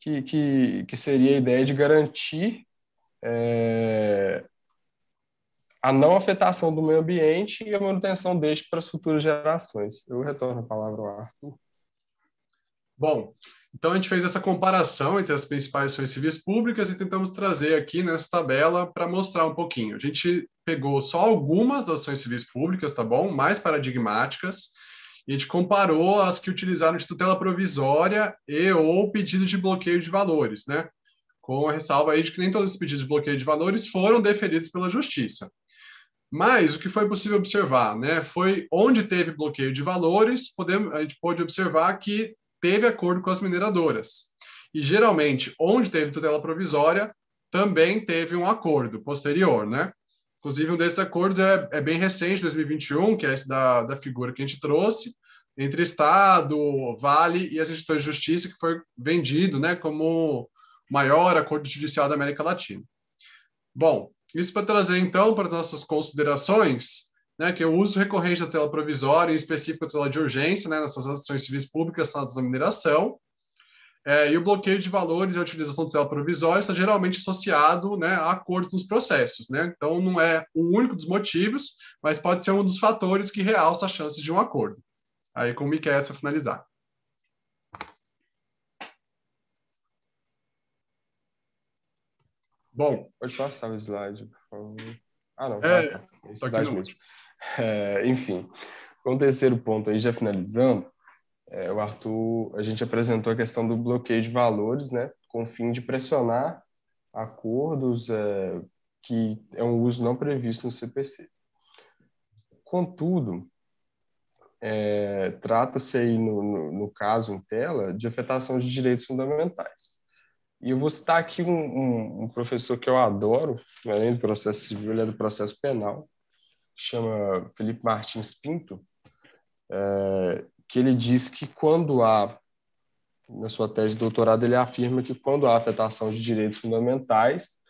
que, que, que seria a ideia de garantir é, a não afetação do meio ambiente e a manutenção deste para as futuras gerações. Eu retorno a palavra ao Arthur. Bom, então a gente fez essa comparação entre as principais ações civis públicas e tentamos trazer aqui nessa tabela para mostrar um pouquinho. A gente pegou só algumas das ações civis públicas, tá bom? Mais paradigmáticas, a gente comparou as que utilizaram de tutela provisória e ou pedido de bloqueio de valores, né? Com a ressalva aí de que nem todos os pedidos de bloqueio de valores foram deferidos pela justiça. Mas o que foi possível observar, né, foi onde teve bloqueio de valores, podemos, a gente pode observar que teve acordo com as mineradoras. E geralmente, onde teve tutela provisória, também teve um acordo posterior, né? Inclusive, um desses acordos é, é bem recente, 2021, que é esse da, da figura que a gente trouxe, entre Estado, Vale e as instituições de justiça, que foi vendido né, como maior acordo judicial da América Latina. Bom, isso para trazer, então, para as nossas considerações, né, que é o uso recorrente da tela provisória, em específico a tela de urgência, né, nessas ações civis públicas tratadas da mineração, é, e o bloqueio de valores e a utilização da tela provisória está geralmente associado né, a acordos nos processos. Né? Então, não é o único dos motivos, mas pode ser um dos fatores que realça a chance de um acordo. Aí, com o Miquel para finalizar. Bom. Pode passar o slide, por favor. Ah, não. É, tá, tá. Esse slide é, enfim, com o terceiro ponto aí, já finalizando, é, o Arthur, a gente apresentou a questão do bloqueio de valores, né, com o fim de pressionar acordos é, que é um uso não previsto no CPC. Contudo, é, trata-se aí, no, no, no, caso em tela, de afetação de direitos fundamentais. E eu vou citar aqui um, um, um professor que eu adoro, além do processo civil, ele é do processo penal, chama Felipe Martins Pinto, é, que ele diz que quando há, na sua tese de doutorado, ele afirma que quando há afetação de direitos fundamentais,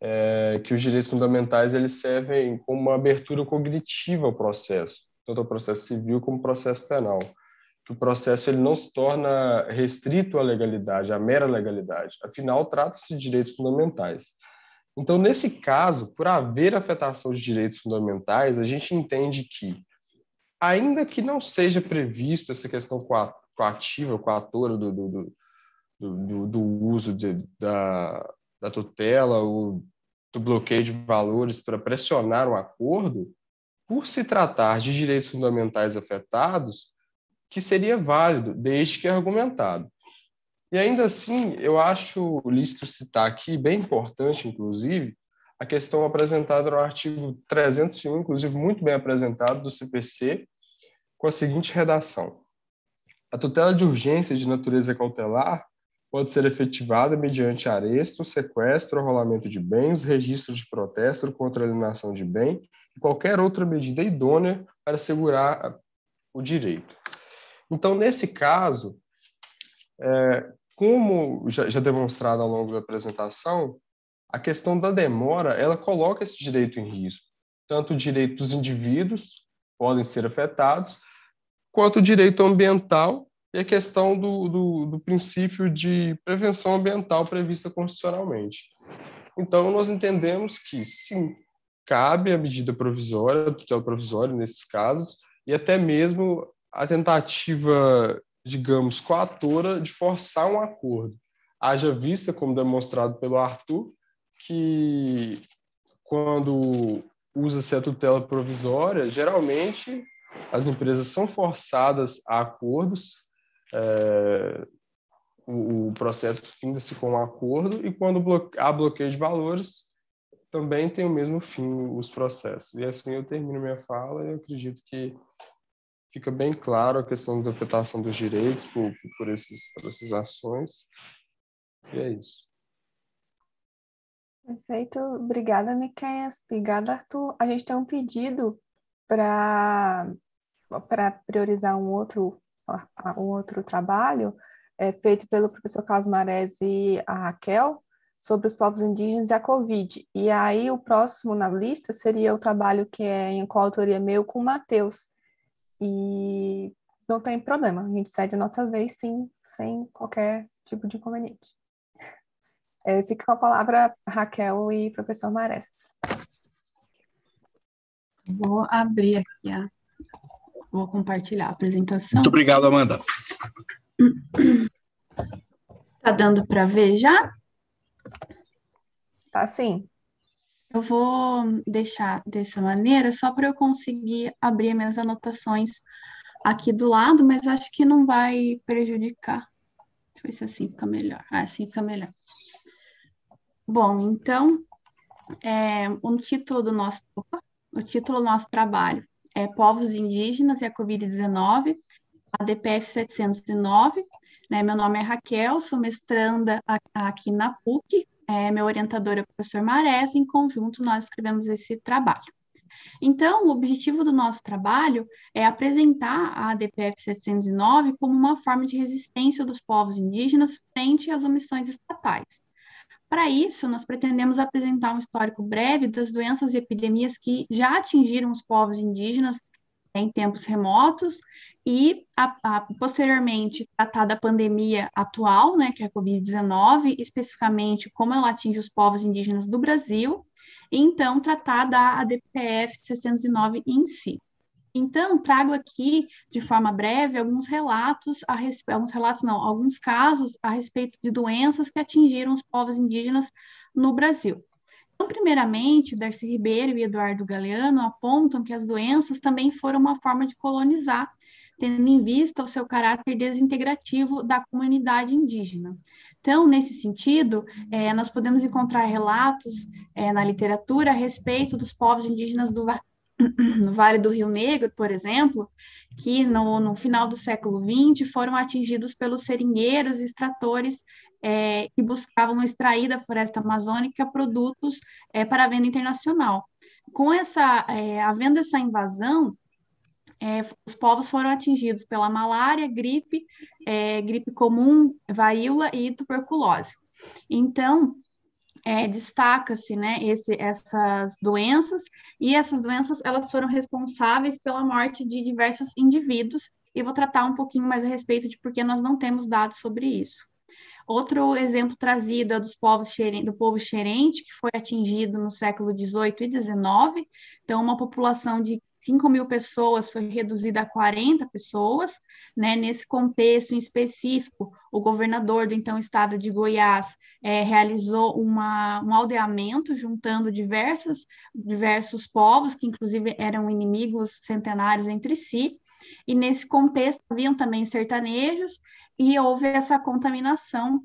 é, que os direitos fundamentais eles servem como uma abertura cognitiva ao processo, tanto ao processo civil como ao processo penal. Que o processo ele não se torna restrito à legalidade, à mera legalidade. Afinal, trata-se de direitos fundamentais. Então, nesse caso, por haver afetação de direitos fundamentais, a gente entende que, ainda que não seja prevista essa questão coativa, coatora do, do, do, do uso de, da, da tutela, ou do bloqueio de valores para pressionar um acordo, por se tratar de direitos fundamentais afetados, que seria válido, desde que argumentado. E ainda assim, eu acho lícito citar aqui, bem importante, inclusive, a questão apresentada no artigo 301, inclusive muito bem apresentado, do CPC, com a seguinte redação. A tutela de urgência de natureza cautelar pode ser efetivada mediante aresto, sequestro, rolamento de bens, registro de protesto contra alienação de bem e qualquer outra medida idônea para assegurar o direito. Então, nesse caso, é, como já, já demonstrado ao longo da apresentação, a questão da demora, ela coloca esse direito em risco. Tanto o direito dos indivíduos podem ser afetados, quanto o direito ambiental e a questão do, do, do princípio de prevenção ambiental prevista constitucionalmente. Então, nós entendemos que, sim, cabe a medida provisória, a tutela provisória nesses casos, e até mesmo a tentativa digamos, coatora de forçar um acordo. Haja vista, como demonstrado pelo Arthur, que quando usa-se a tutela provisória, geralmente as empresas são forçadas a acordos, é, o, o, processo finda-se com um acordo, e quando há bloqueio de valores, também tem o mesmo fim os processos. E assim eu termino minha fala e eu acredito que fica bem claro a questão da afetação dos direitos por, por, esses, por essas ações. E é isso. Perfeito. Obrigada, Miqueias. Obrigada, Arthur. A gente tem um pedido para priorizar um outro, um outro trabalho é, feito pelo professor Carlos Mares e a Raquel sobre os povos indígenas e a Covid. E aí o próximo na lista seria o trabalho que é em coautoria meu com o Matheus, e não tem problema, a gente cede a nossa vez, sim, sem qualquer tipo de inconveniente. É, fica com a palavra Raquel e professor Marés. Vou abrir aqui a. Vou compartilhar a apresentação. Muito obrigado, Amanda. Tá dando para ver já? Tá sim. Eu vou deixar dessa maneira só para eu conseguir abrir minhas anotações aqui do lado, mas acho que não vai prejudicar. Deixa eu ver se assim fica melhor. Ah, assim fica melhor. Bom, então, é, o título do nosso, opa, o título do nosso trabalho é Povos Indígenas e a Covid-19, a DPF 709. Né? Meu nome é Raquel, sou mestranda aqui na PUC, é, meu orientador é o professor Marés, em conjunto nós escrevemos esse trabalho. Então, o objetivo do nosso trabalho é apresentar a DPF 709 como uma forma de resistência dos povos indígenas frente às omissões estatais. Para isso, nós pretendemos apresentar um histórico breve das doenças e epidemias que já atingiram os povos indígenas em tempos remotos e, a, a, posteriormente, tratar da pandemia atual, né, que é a Covid-19, especificamente como ela atinge os povos indígenas do Brasil, e então tratar da ADPF 609 em si. Então, trago aqui, de forma breve, alguns relatos, a respeito, alguns relatos não, alguns casos a respeito de doenças que atingiram os povos indígenas no Brasil. Então, primeiramente, Darcy Ribeiro e Eduardo Galeano apontam que as doenças também foram uma forma de colonizar tendo em vista o seu caráter desintegrativo da comunidade indígena. Então, nesse sentido, é, nós podemos encontrar relatos é, na literatura a respeito dos povos indígenas do no Vale do Rio Negro, por exemplo, que no, no final do século XX foram atingidos pelos seringueiros e extratores é, que buscavam extrair da floresta amazônica produtos é, para venda internacional. Com essa, é, havendo essa invasão, é, os povos foram atingidos pela malária, gripe, é, gripe comum, varíola e tuberculose. Então, é, destaca-se né, essas doenças, e essas doenças elas foram responsáveis pela morte de diversos indivíduos, e vou tratar um pouquinho mais a respeito de por que nós não temos dados sobre isso. Outro exemplo trazido é dos povos do povo xerente, que foi atingido no século XVIII e XIX, então uma população de 5 mil pessoas foi reduzida a 40 pessoas, né? Nesse contexto em específico, o governador do então estado de Goiás é, realizou uma, um aldeamento juntando diversas, diversos povos, que inclusive eram inimigos centenários entre si, e nesse contexto haviam também sertanejos, e houve essa contaminação,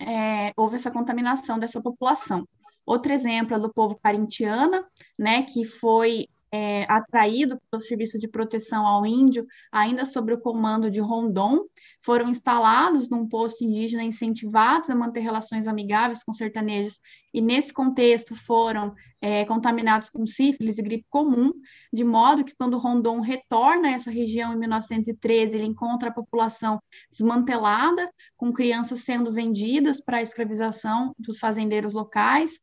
é, houve essa contaminação dessa população. Outro exemplo é do povo carintiana, né, que foi é, atraído pelo Serviço de Proteção ao Índio, ainda sobre o comando de Rondon, foram instalados num posto indígena incentivados a manter relações amigáveis com sertanejos, e nesse contexto foram é, contaminados com sífilis e gripe comum, de modo que quando Rondon retorna a essa região em 1913, ele encontra a população desmantelada, com crianças sendo vendidas para a escravização dos fazendeiros locais,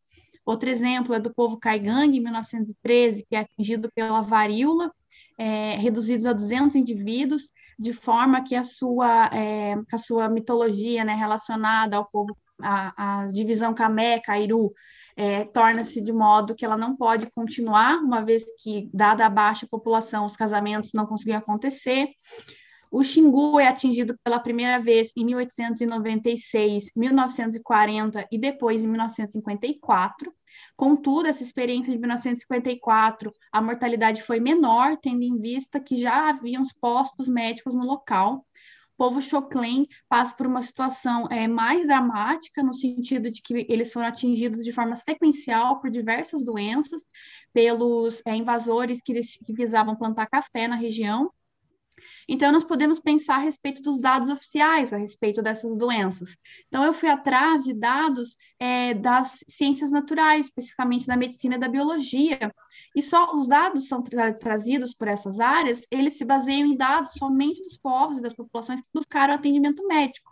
Outro exemplo é do povo Caigangue, em 1913, que é atingido pela varíola, é, reduzidos a 200 indivíduos, de forma que a sua, é, a sua mitologia né, relacionada ao povo, a divisão Camé, Cairu, é, torna-se de modo que ela não pode continuar, uma vez que, dada a baixa população, os casamentos não conseguiam acontecer. O Xingu é atingido pela primeira vez em 1896, 1940 e depois em 1954. Contudo, essa experiência de 1954, a mortalidade foi menor, tendo em vista que já haviam os postos médicos no local. O povo Choclen passa por uma situação é, mais dramática, no sentido de que eles foram atingidos de forma sequencial por diversas doenças, pelos é, invasores que, que visavam plantar café na região, então, nós podemos pensar a respeito dos dados oficiais a respeito dessas doenças. Então, eu fui atrás de dados é, das ciências naturais, especificamente da medicina e da biologia, e só os dados são tra trazidos por essas áreas, eles se baseiam em dados somente dos povos e das populações que buscaram atendimento médico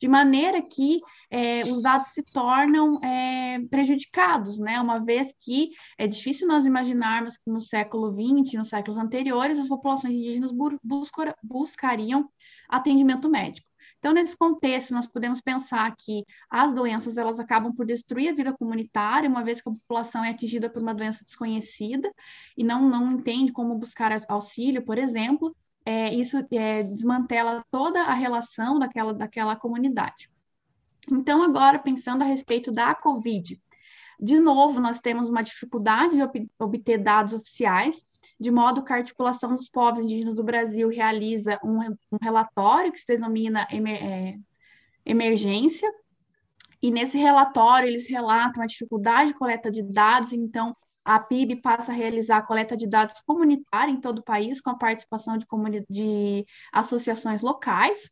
de maneira que é, os dados se tornam é, prejudicados, né? Uma vez que é difícil nós imaginarmos que no século XX, nos séculos anteriores, as populações indígenas buscar, buscariam atendimento médico. Então, nesse contexto, nós podemos pensar que as doenças elas acabam por destruir a vida comunitária, uma vez que a população é atingida por uma doença desconhecida e não, não entende como buscar auxílio, por exemplo, é, isso é, desmantela toda a relação daquela, daquela comunidade. Então, agora, pensando a respeito da Covid, de novo, nós temos uma dificuldade de obter dados oficiais, de modo que a articulação dos povos indígenas do Brasil realiza um, um relatório que se denomina emer, é, emergência, e nesse relatório eles relatam a dificuldade de coleta de dados, então a PIB passa a realizar a coleta de dados comunitária em todo o país, com a participação de, de associações locais.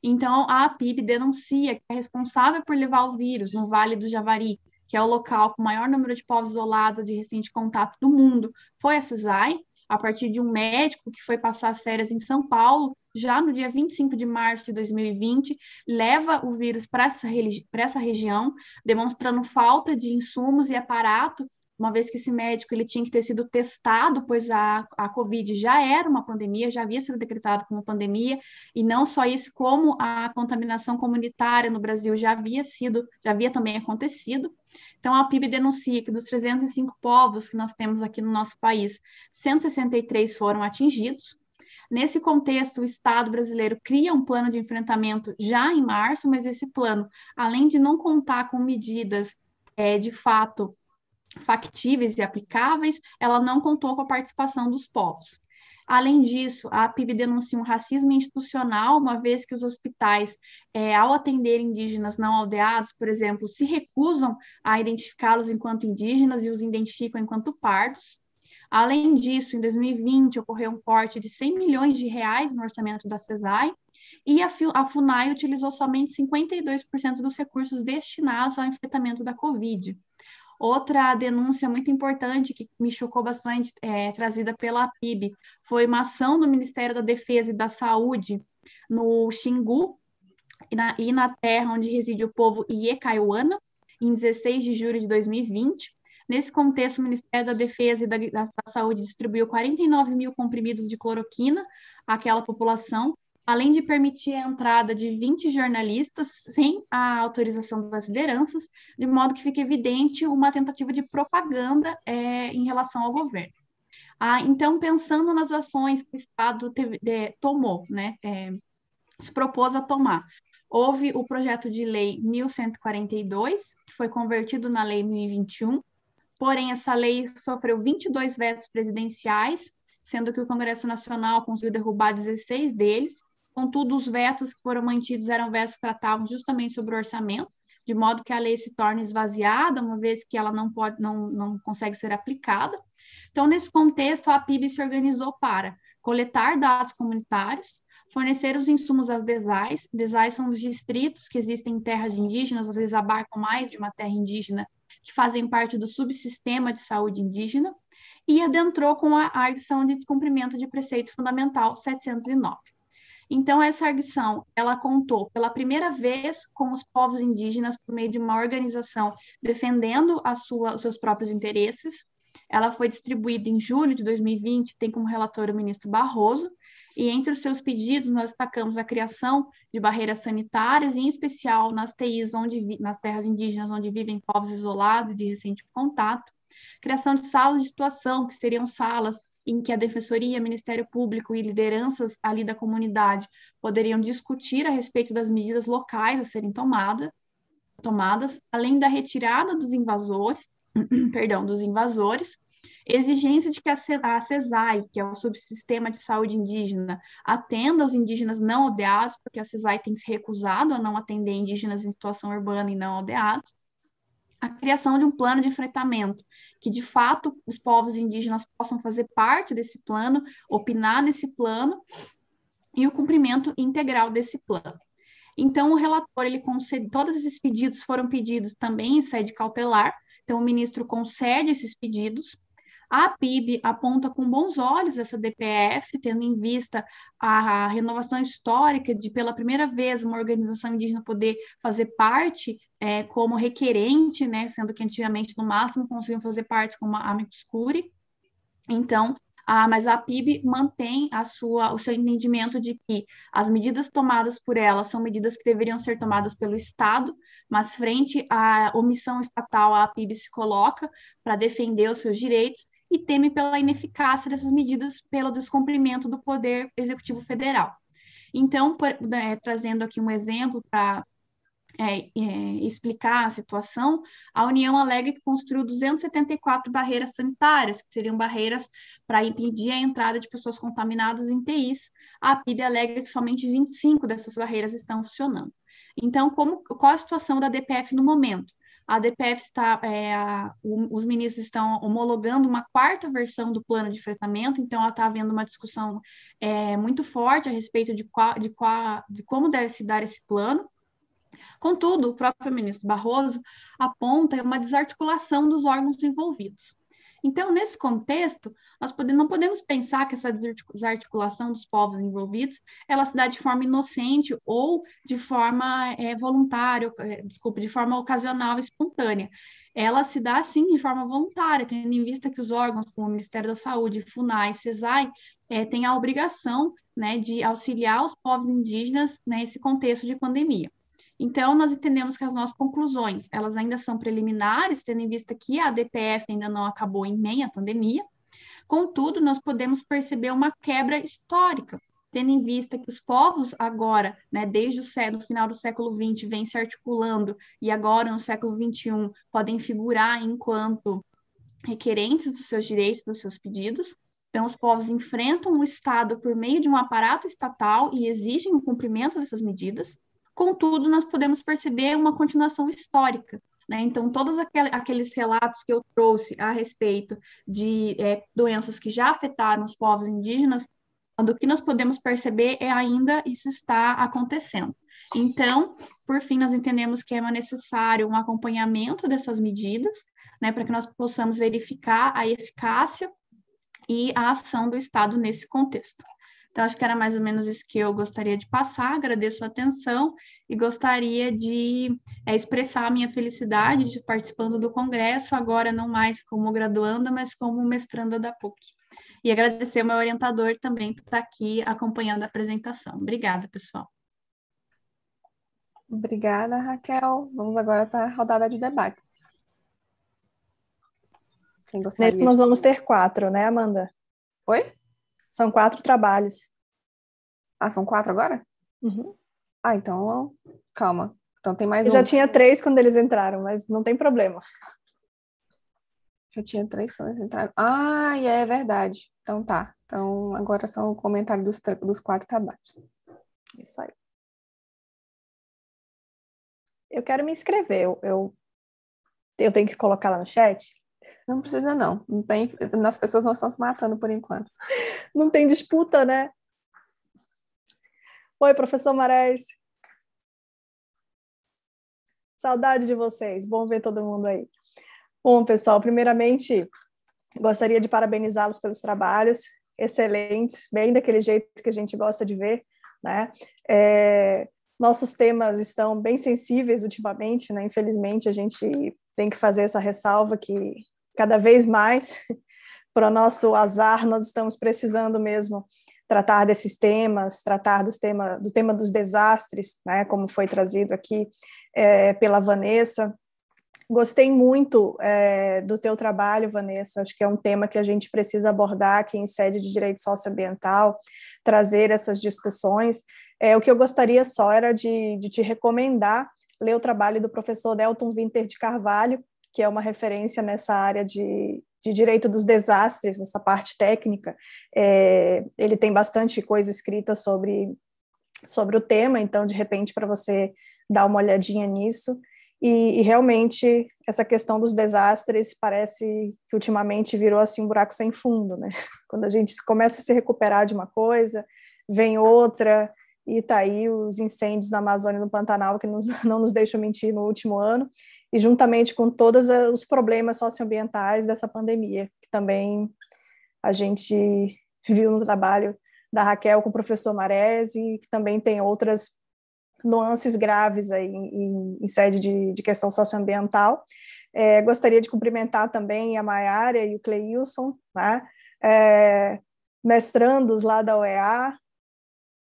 Então, a PIB denuncia que é responsável por levar o vírus no Vale do Javari, que é o local com o maior número de povos isolados de recente contato do mundo, foi a CESAI, a partir de um médico que foi passar as férias em São Paulo, já no dia 25 de março de 2020, leva o vírus para essa, essa região, demonstrando falta de insumos e aparato uma vez que esse médico ele tinha que ter sido testado, pois a, a Covid já era uma pandemia, já havia sido decretado como pandemia, e não só isso, como a contaminação comunitária no Brasil já havia sido, já havia também acontecido. Então, a PIB denuncia que dos 305 povos que nós temos aqui no nosso país, 163 foram atingidos. Nesse contexto, o Estado brasileiro cria um plano de enfrentamento já em março, mas esse plano, além de não contar com medidas é, de fato factíveis e aplicáveis, ela não contou com a participação dos povos. Além disso, a PIB denuncia um racismo institucional, uma vez que os hospitais, é, ao atender indígenas não aldeados, por exemplo, se recusam a identificá-los enquanto indígenas e os identificam enquanto pardos. Além disso, em 2020, ocorreu um corte de 100 milhões de reais no orçamento da CESAI, e a, FUNAI utilizou somente 52% dos recursos destinados ao enfrentamento da Covid. Outra denúncia muito importante que me chocou bastante, é, trazida pela PIB, foi uma ação do Ministério da Defesa e da Saúde no Xingu e na, e na terra onde reside o povo Iekaiwana, em 16 de julho de 2020. Nesse contexto, o Ministério da Defesa e da, da Saúde distribuiu 49 mil comprimidos de cloroquina àquela população, além de permitir a entrada de 20 jornalistas sem a autorização das lideranças, de modo que fique evidente uma tentativa de propaganda é, em relação ao governo. Ah, então, pensando nas ações que o Estado teve, de, tomou, né, é, se propôs a tomar, houve o projeto de lei 1142, que foi convertido na lei 1021, porém essa lei sofreu 22 vetos presidenciais, sendo que o Congresso Nacional conseguiu derrubar 16 deles, Contudo, os vetos que foram mantidos eram vetos que tratavam justamente sobre o orçamento, de modo que a lei se torne esvaziada, uma vez que ela não pode, não, não consegue ser aplicada. Então, nesse contexto, a PIB se organizou para coletar dados comunitários, fornecer os insumos às DESAIs. DESAIs são os distritos que existem em terras indígenas, às vezes abarcam mais de uma terra indígena, que fazem parte do subsistema de saúde indígena, e adentrou com a arguição de descumprimento de preceito fundamental 709. Então, essa arguição, ela contou pela primeira vez com os povos indígenas por meio de uma organização defendendo a sua, os seus próprios interesses. Ela foi distribuída em julho de 2020, tem como relator o ministro Barroso, e entre os seus pedidos nós destacamos a criação de barreiras sanitárias, em especial nas TIs, onde, nas terras indígenas onde vivem povos isolados de recente contato, criação de salas de situação, que seriam salas em que a Defensoria, Ministério Público e lideranças ali da comunidade poderiam discutir a respeito das medidas locais a serem tomada, tomadas, além da retirada dos invasores, *clears throat* perdão, dos invasores, exigência de que a CESAI, que é o subsistema de saúde indígena, atenda aos indígenas não aldeados, porque a CESAI tem se recusado a não atender indígenas em situação urbana e não aldeados, a criação de um plano de enfrentamento, que de fato os povos indígenas possam fazer parte desse plano, opinar nesse plano e o cumprimento integral desse plano. Então, o relator, ele concede, todos esses pedidos foram pedidos também em sede cautelar, então o ministro concede esses pedidos, a PIB aponta com bons olhos essa DPF, tendo em vista a renovação histórica de, pela primeira vez, uma organização indígena poder fazer parte é, como requerente, né, sendo que antigamente, no máximo, conseguiam fazer parte como amicus curiae. Então, ah, mas a PIB mantém a sua, o seu entendimento de que as medidas tomadas por ela são medidas que deveriam ser tomadas pelo Estado, mas frente à omissão estatal, a PIB se coloca para defender os seus direitos e teme pela ineficácia dessas medidas pelo descumprimento do Poder Executivo Federal. Então, por, é, trazendo aqui um exemplo para é, é, explicar a situação, a União alega que construiu 274 barreiras sanitárias, que seriam barreiras para impedir a entrada de pessoas contaminadas em TIs. A PIB alega que somente 25 dessas barreiras estão funcionando. Então, como, qual a situação da DPF no momento? A DPF está, é, a, os ministros estão homologando uma quarta versão do plano de enfrentamento, então está havendo uma discussão é, muito forte a respeito de, qual, de, qual, de como deve se dar esse plano. Contudo, o próprio ministro Barroso aponta uma desarticulação dos órgãos envolvidos. Então, nesse contexto, nós não podemos pensar que essa desarticulação dos povos envolvidos ela se dá de forma inocente ou de forma é, voluntária, é, desculpa, de forma ocasional, espontânea. Ela se dá, sim, de forma voluntária, tendo em vista que os órgãos, como o Ministério da Saúde, FUNAI, CESAI, é, têm a obrigação né, de auxiliar os povos indígenas nesse contexto de pandemia. Então, nós entendemos que as nossas conclusões, elas ainda são preliminares, tendo em vista que a DPF ainda não acabou em meia pandemia. Contudo, nós podemos perceber uma quebra histórica, tendo em vista que os povos agora, né, desde o, final do século XX, vêm se articulando e agora no século XXI podem figurar enquanto requerentes dos seus direitos, dos seus pedidos. Então, os povos enfrentam o Estado por meio de um aparato estatal e exigem o cumprimento dessas medidas. Contudo, nós podemos perceber uma continuação histórica. Né? Então, todos aqueles relatos que eu trouxe a respeito de é, doenças que já afetaram os povos indígenas, do que nós podemos perceber é ainda isso está acontecendo. Então, por fim, nós entendemos que é necessário um acompanhamento dessas medidas, né, para que nós possamos verificar a eficácia e a ação do Estado nesse contexto. Então, acho que era mais ou menos isso que eu gostaria de passar. Agradeço a atenção e gostaria de é, expressar a minha felicidade de participando do congresso, agora não mais como graduanda, mas como mestranda da PUC. E agradecer ao meu orientador também por estar aqui acompanhando a apresentação. Obrigada, pessoal. Obrigada, Raquel. Vamos agora para a rodada de debates. Nesse nós vamos ter quatro, né, Amanda? Oi? São quatro trabalhos. Ah, são quatro agora? Uhum. Ah, então, calma. Então tem mais Eu um. já tinha três quando eles entraram, mas não tem problema. Já tinha três quando eles entraram. Ah, é verdade. Então tá. Então agora são o comentário dos, dos quatro trabalhos. Isso aí. Eu quero me inscrever. Eu, eu, eu tenho que colocar lá no chat? Não precisa, não. Não tem, as pessoas não estão se matando por enquanto. Não tem disputa, né? Oi, professor Marés. Saudade de vocês. Bom ver todo mundo aí. Bom, pessoal, primeiramente, gostaria de parabenizá-los pelos trabalhos excelentes, bem daquele jeito que a gente gosta de ver, né? É, nossos temas estão bem sensíveis ultimamente, né? Infelizmente, a gente tem que fazer essa ressalva que cada vez mais, *laughs* para o nosso azar, nós estamos precisando mesmo tratar desses temas, tratar dos tema, do tema dos desastres, né, como foi trazido aqui é, pela Vanessa. Gostei muito é, do teu trabalho, Vanessa. Acho que é um tema que a gente precisa abordar aqui em sede de direito socioambiental, trazer essas discussões. É, o que eu gostaria só era de, de te recomendar ler o trabalho do professor Delton Winter de Carvalho, que é uma referência nessa área de, de direito dos desastres, nessa parte técnica. É, ele tem bastante coisa escrita sobre, sobre o tema, então, de repente, para você dar uma olhadinha nisso. E, e, realmente, essa questão dos desastres parece que ultimamente virou assim um buraco sem fundo, né? *laughs* Quando a gente começa a se recuperar de uma coisa, vem outra, e tá aí os incêndios na Amazônia e no Pantanal que nos, *laughs* não nos deixam mentir no último ano, e juntamente com todos os problemas socioambientais dessa pandemia, que também a gente viu no trabalho da Raquel com o professor Maresi, que também tem outras nuances graves aí em, em sede de, de, questão socioambiental. É, gostaria de cumprimentar também a Maiara e o Cleilson, né? É, mestrandos lá da UEA,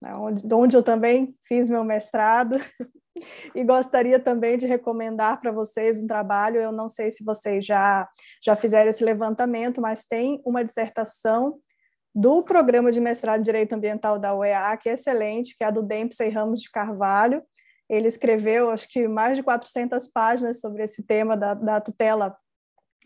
né? onde, onde eu também fiz meu mestrado. *laughs* *laughs* E gostaria também de recomendar para vocês um trabalho, eu não sei se vocês já, já fizeram esse levantamento, mas tem uma dissertação do programa de mestrado em Direito Ambiental da UEA, que é excelente, que é a do Dempsey Ramos de Carvalho. Ele escreveu, acho que, mais de 400 páginas sobre esse tema da, da tutela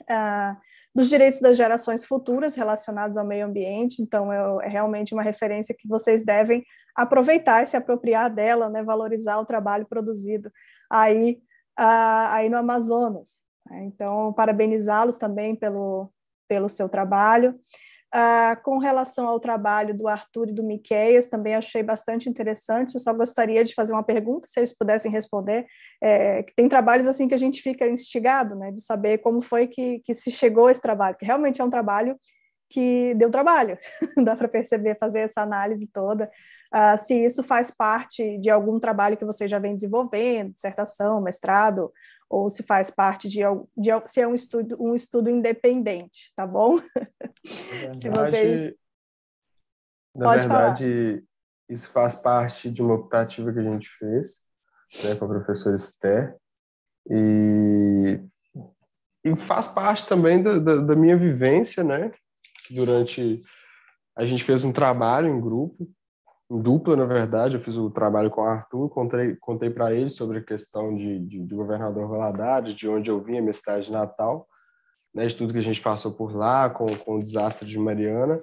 uh, dos direitos das gerações futuras relacionados ao meio ambiente. Então, é, é realmente uma referência que vocês devem aproveitar e se apropriar dela, né, valorizar o trabalho produzido aí, uh, aí no Amazonas. Então, parabenizá-los também pelo, pelo seu trabalho. Uh, com relação ao trabalho do Arthur e do Miqueias, também achei bastante interessante. Eu só gostaria de fazer uma pergunta, se eles pudessem responder. É, tem trabalhos assim que a gente fica instigado, né, de saber como foi que, que se chegou a esse trabalho, que realmente é um trabalho que deu trabalho, *laughs* dá para perceber, fazer essa análise toda. Uh, se isso faz parte de algum trabalho que você já vem desenvolvendo, dissertação, mestrado, ou se faz parte de, de se é um estudo, um estudo independente, tá bom? Verdade, *laughs* se vocês. Na Pode verdade, falar. isso faz parte de uma optativa que a gente fez né, com a professora Esther, e, e faz parte também da, da, da minha vivência, né? Durante. A gente fez um trabalho em grupo em dupla, na verdade. Eu fiz o trabalho com o Arthur, contei, contei para ele sobre a questão de, de, de governador Valadares, de onde eu vinha, minha cidade natal, né, de tudo que a gente passou por lá, com, com o desastre de Mariana,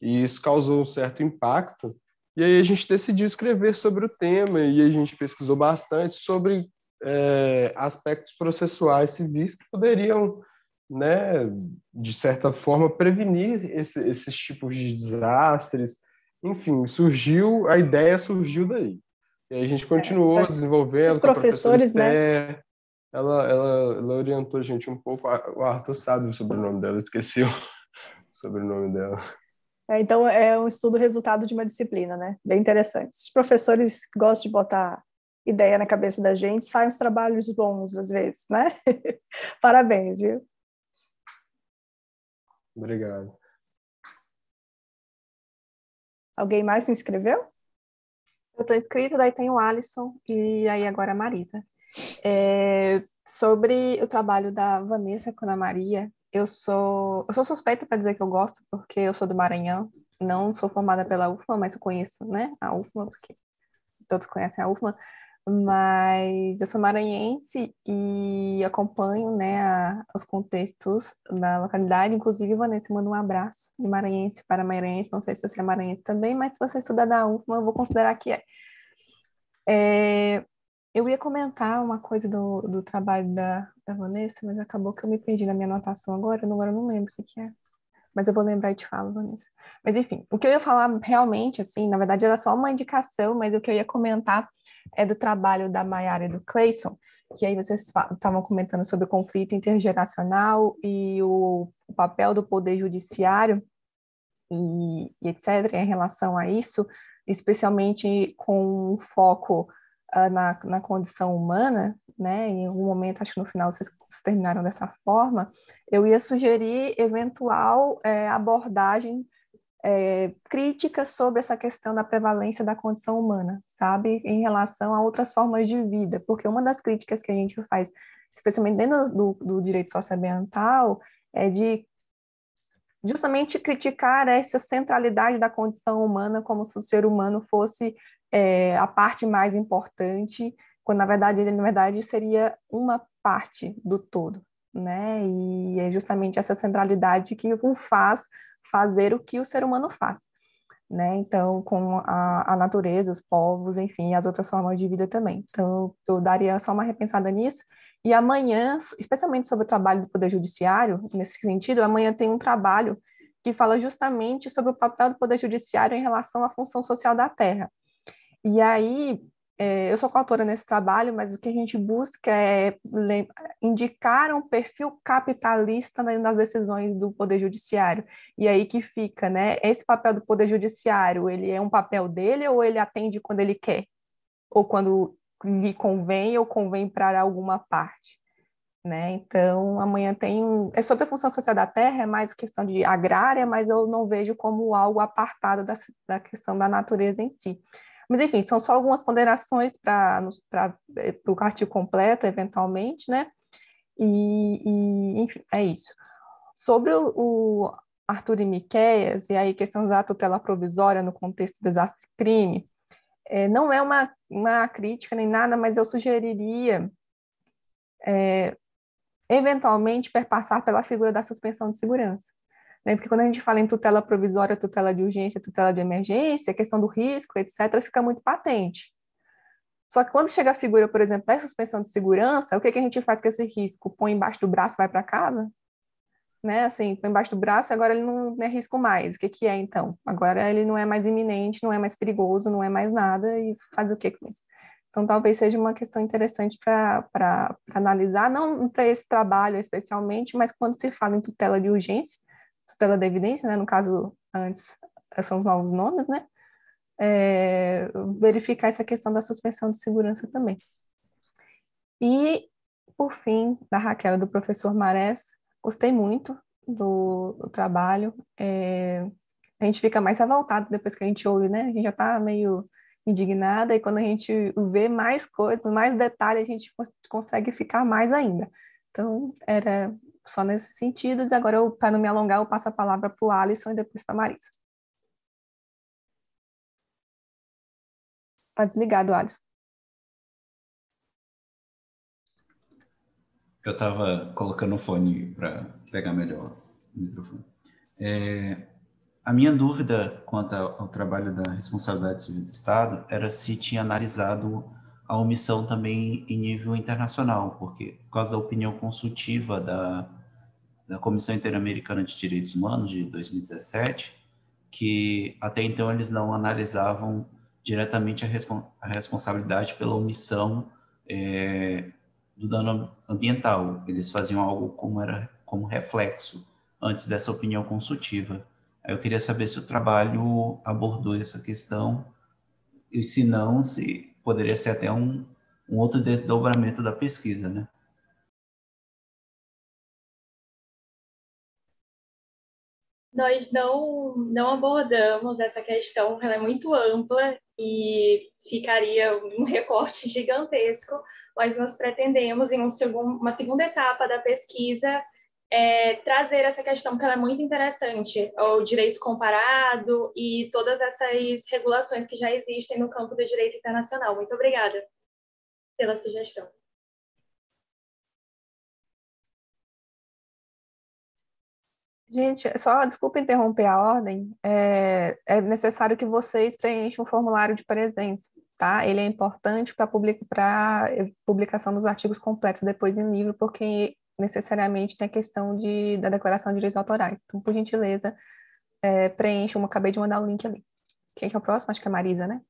e isso causou um certo impacto. E aí a gente decidiu escrever sobre o tema, e a gente pesquisou bastante sobre é, aspectos processuais civis que poderiam, né, de certa forma, prevenir esse, esses tipos de desastres, enfim, surgiu, a ideia surgiu daí. E aí a gente continuou é, desenvolvendo. Os professores, né? Ela, ela, ela orientou a gente um pouco. O Arthur sabe o sobrenome dela, esqueci *laughs* o sobrenome dela. É, então, é um estudo resultado de uma disciplina, né? Bem interessante. Os professores gostam de botar ideia na cabeça da gente, saem os trabalhos bons às vezes, né? *laughs* Parabéns, viu? Obrigado. Alguém mais se inscreveu? Eu estou inscrita, daí tem o Alisson e aí agora a Marisa. É, sobre o trabalho da Vanessa com a Maria, eu sou, eu sou suspeita para dizer que eu gosto, porque eu sou do Maranhão, não sou formada pela UFMA, mas eu conheço né, a UFMA, porque todos conhecem a UFMA, mas eu sou maranhense e acompanho né, a, os contextos da localidade. Inclusive, Vanessa manda um abraço de maranhense para maranhense. Não sei se você é maranhense também, mas se você estuda da UFMA, eu vou considerar que é. é eu ia comentar uma coisa do, do trabalho da, da Vanessa, mas acabou que eu me perdi na minha anotação agora, agora eu não lembro o que, que é mas eu vou lembrar e te falo, Vanessa. Mas enfim, o que eu ia falar realmente, assim, na verdade era só uma indicação, mas o que eu ia comentar é do trabalho da Mayara e do Clayson, que aí vocês estavam comentando sobre o conflito intergeracional e o, o papel do poder judiciário e, e, etc. em relação a isso, especialmente com foco uh, na, na condição humana, né? Em algum momento, acho que no final vocês terminaram dessa forma, eu ia sugerir eventual é, abordagem é, crítica sobre essa questão da prevalência da condição humana, sabe, em relação a outras formas de vida, porque uma das críticas que a gente faz, especialmente dentro do, do direito socioambiental, é de justamente criticar essa centralidade da condição humana como se o ser humano fosse é, a parte mais importante, quando na verdade ele na verdade seria uma parte do todo, né? E é justamente essa centralidade que o faz fazer o que o ser humano faz, né? Então, com a, a natureza, os povos, enfim, as outras formas de vida também. Então, eu daria só uma repensada nisso. E amanhã, especialmente sobre o trabalho do Poder Judiciário, nesse sentido, amanhã tem um trabalho que fala justamente sobre o papel do Poder Judiciário em relação à função social da terra. E aí, é, eu sou coautora nesse trabalho, mas o que a gente busca é indicar um perfil capitalista nas decisões do Poder Judiciário. E aí que fica, né? Esse papel do Poder Judiciário, ele é um papel dele ou ele atende quando ele quer? Ou quando lhe convém ou convém para alguma parte? Né? Então, amanhã tem um... É sobre a função social da terra, é mais questão de agrária, mas eu não vejo como algo apartado da, da questão da natureza em si. Mas, enfim, são só algumas ponderações para o artigo completo, eventualmente, né? E, e, enfim, é isso. Sobre o, o Arthur e Miqueias, e aí questão da tutela provisória no contexto do desastre-crime, é, não é uma, uma crítica nem nada, mas eu sugeriria, é, eventualmente, perpassar pela figura da suspensão de segurança. Né? Porque quando a gente fala em tutela provisória, tutela de urgência, tutela de emergência, a questão do risco, etc., fica muito patente. Só que quando chega a figura, por exemplo, da suspensão de segurança, o que, que a gente faz com esse risco? Põe embaixo do braço e vai para casa? Né? Assim, põe embaixo do braço e agora ele não é risco mais. O que, que é, então? Agora ele não é mais iminente, não é mais perigoso, não é mais nada, e faz o que com isso? Então, talvez seja uma questão interessante para analisar, não para esse trabalho especialmente, mas quando se fala em tutela de urgência, tutela da evidência, né? no caso, antes são os novos nomes, né? é, verificar essa questão da suspensão de segurança também. E, por fim, da Raquel e do professor Marés, gostei muito do, do trabalho. É, a gente fica mais revoltado depois que a gente ouve, né? A gente já está meio indignada, e quando a gente vê mais coisas, mais detalhes, a gente consegue ficar mais ainda. Então, era só nesses sentidos, e agora, para não me alongar, eu passo a palavra para o Alisson e depois para a Marisa. Está desligado, Alisson. Eu estava colocando o fone para pegar melhor o microfone. É, a minha dúvida quanto ao trabalho da responsabilidade civil do Estado era se tinha analisado a omissão também em nível internacional, porque por causa da opinião consultiva da, da Comissão Interamericana de Direitos Humanos de 2017, que até então eles não analisavam diretamente a, respons a responsabilidade pela omissão é, do dano ambiental. Eles faziam algo como era como reflexo antes dessa opinião consultiva. Eu queria saber se o trabalho abordou essa questão e se não, se poderia ser até um, um outro desdobramento da pesquisa, né? Nós não, não abordamos essa questão, ela é muito ampla e ficaria um recorte gigantesco, mas nós pretendemos, em um segundo, uma segunda etapa da pesquisa, é, trazer essa questão que ela é muito interessante, o direito comparado e todas essas regulações que já existem no campo do direito internacional. Muito obrigada pela sugestão. Gente, só desculpa interromper a ordem. É, é necessário que vocês preencham um formulário de presença, tá? Ele é importante para public, publicação dos artigos completos depois em livro, porque necessariamente tem a questão de, da declaração de direitos autorais. Então, por gentileza, é, preencham. Acabei de mandar o link ali. Quem que é o próximo? Acho que é a Marisa, né?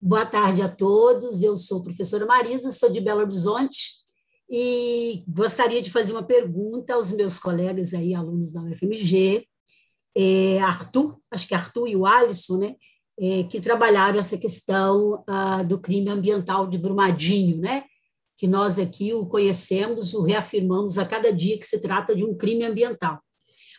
Boa tarde a todos. Eu sou professora Marisa, sou de Belo Horizonte e gostaria de fazer uma pergunta aos meus colegas aí, alunos da UFMG, é, Arthur, acho que é Arthur e o Alisson, né, é, que trabalharam essa questão ah, do crime ambiental de Brumadinho, né, que nós aqui o conhecemos, o reafirmamos a cada dia que se trata de um crime ambiental.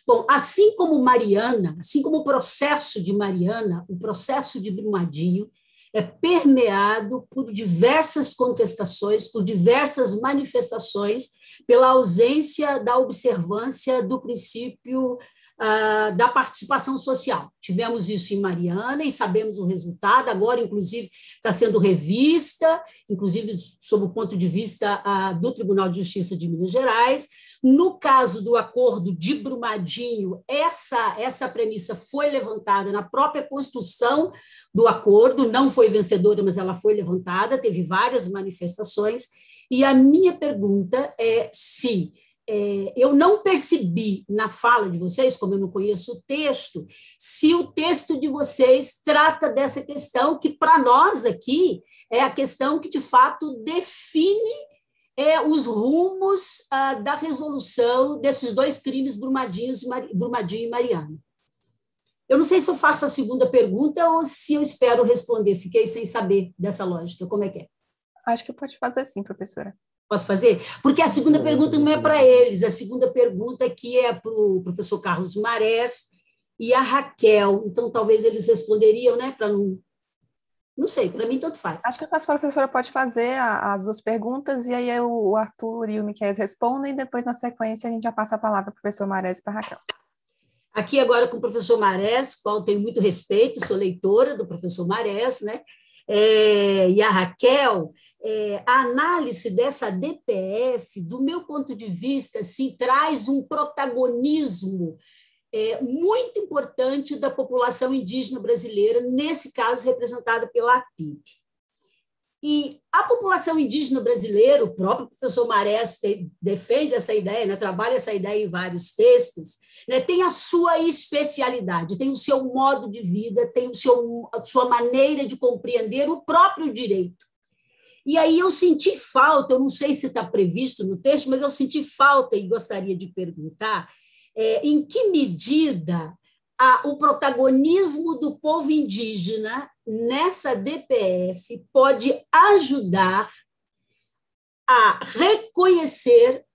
Bom, assim como Mariana, assim como o processo de Mariana, o processo de Brumadinho é permeado por diversas contestações, por diversas manifestações, pela ausência da observância do princípio Uh, da participação social. Tivemos isso em Mariana e sabemos o resultado, agora, inclusive, está sendo revista, inclusive sob o ponto de vista uh, do Tribunal de Justiça de Minas Gerais. No caso do acordo de Brumadinho, essa, essa premissa foi levantada na própria construção do acordo, não foi vencedora, mas ela foi levantada, teve várias manifestações. E a minha pergunta é se é, eu não percebi na fala de vocês, como eu não conheço o texto, se o texto de vocês trata dessa questão que, para nós aqui, é a questão que, de fato, define é, os rumos ah, da resolução desses dois crimes Brumadinho e Mariana. Eu não sei se eu faço a segunda pergunta ou se eu espero responder. Fiquei sem saber dessa lógica. Como é que é? Acho que pode fazer sim, professora. Posso fazer? Porque a segunda pergunta não é para eles, a segunda pergunta aqui é para o professor Carlos Marés, e a Raquel. Então, talvez eles responderiam, né, para não. Não sei, para mim tanto faz. Acho que a professora pode fazer as duas perguntas, e aí o Arthur e o Miquel respondem, e depois, na sequência, a gente já passa a palavra para o professor Marés e para a Raquel. Aqui agora com o professor Marés, qual tenho muito respeito, sou leitora do professor Marés, né? É, e a Raquel, é, a análise dessa DPF, do meu ponto de vista, assim, traz um protagonismo é, muito importante da população indígena brasileira, nesse caso representada pela APIB. E a população indígena brasileira, o próprio professor Marés defende essa ideia, né, trabalha essa ideia em vários textos, né, tem a sua especialidade, tem o seu modo de vida, tem o seu, a sua maneira de compreender o próprio direito. E aí eu senti falta, eu não sei se está previsto no texto, mas eu senti falta e gostaria de perguntar é, em que medida a, o protagonismo do povo indígena nessa DPF pode ajudar a reconhecer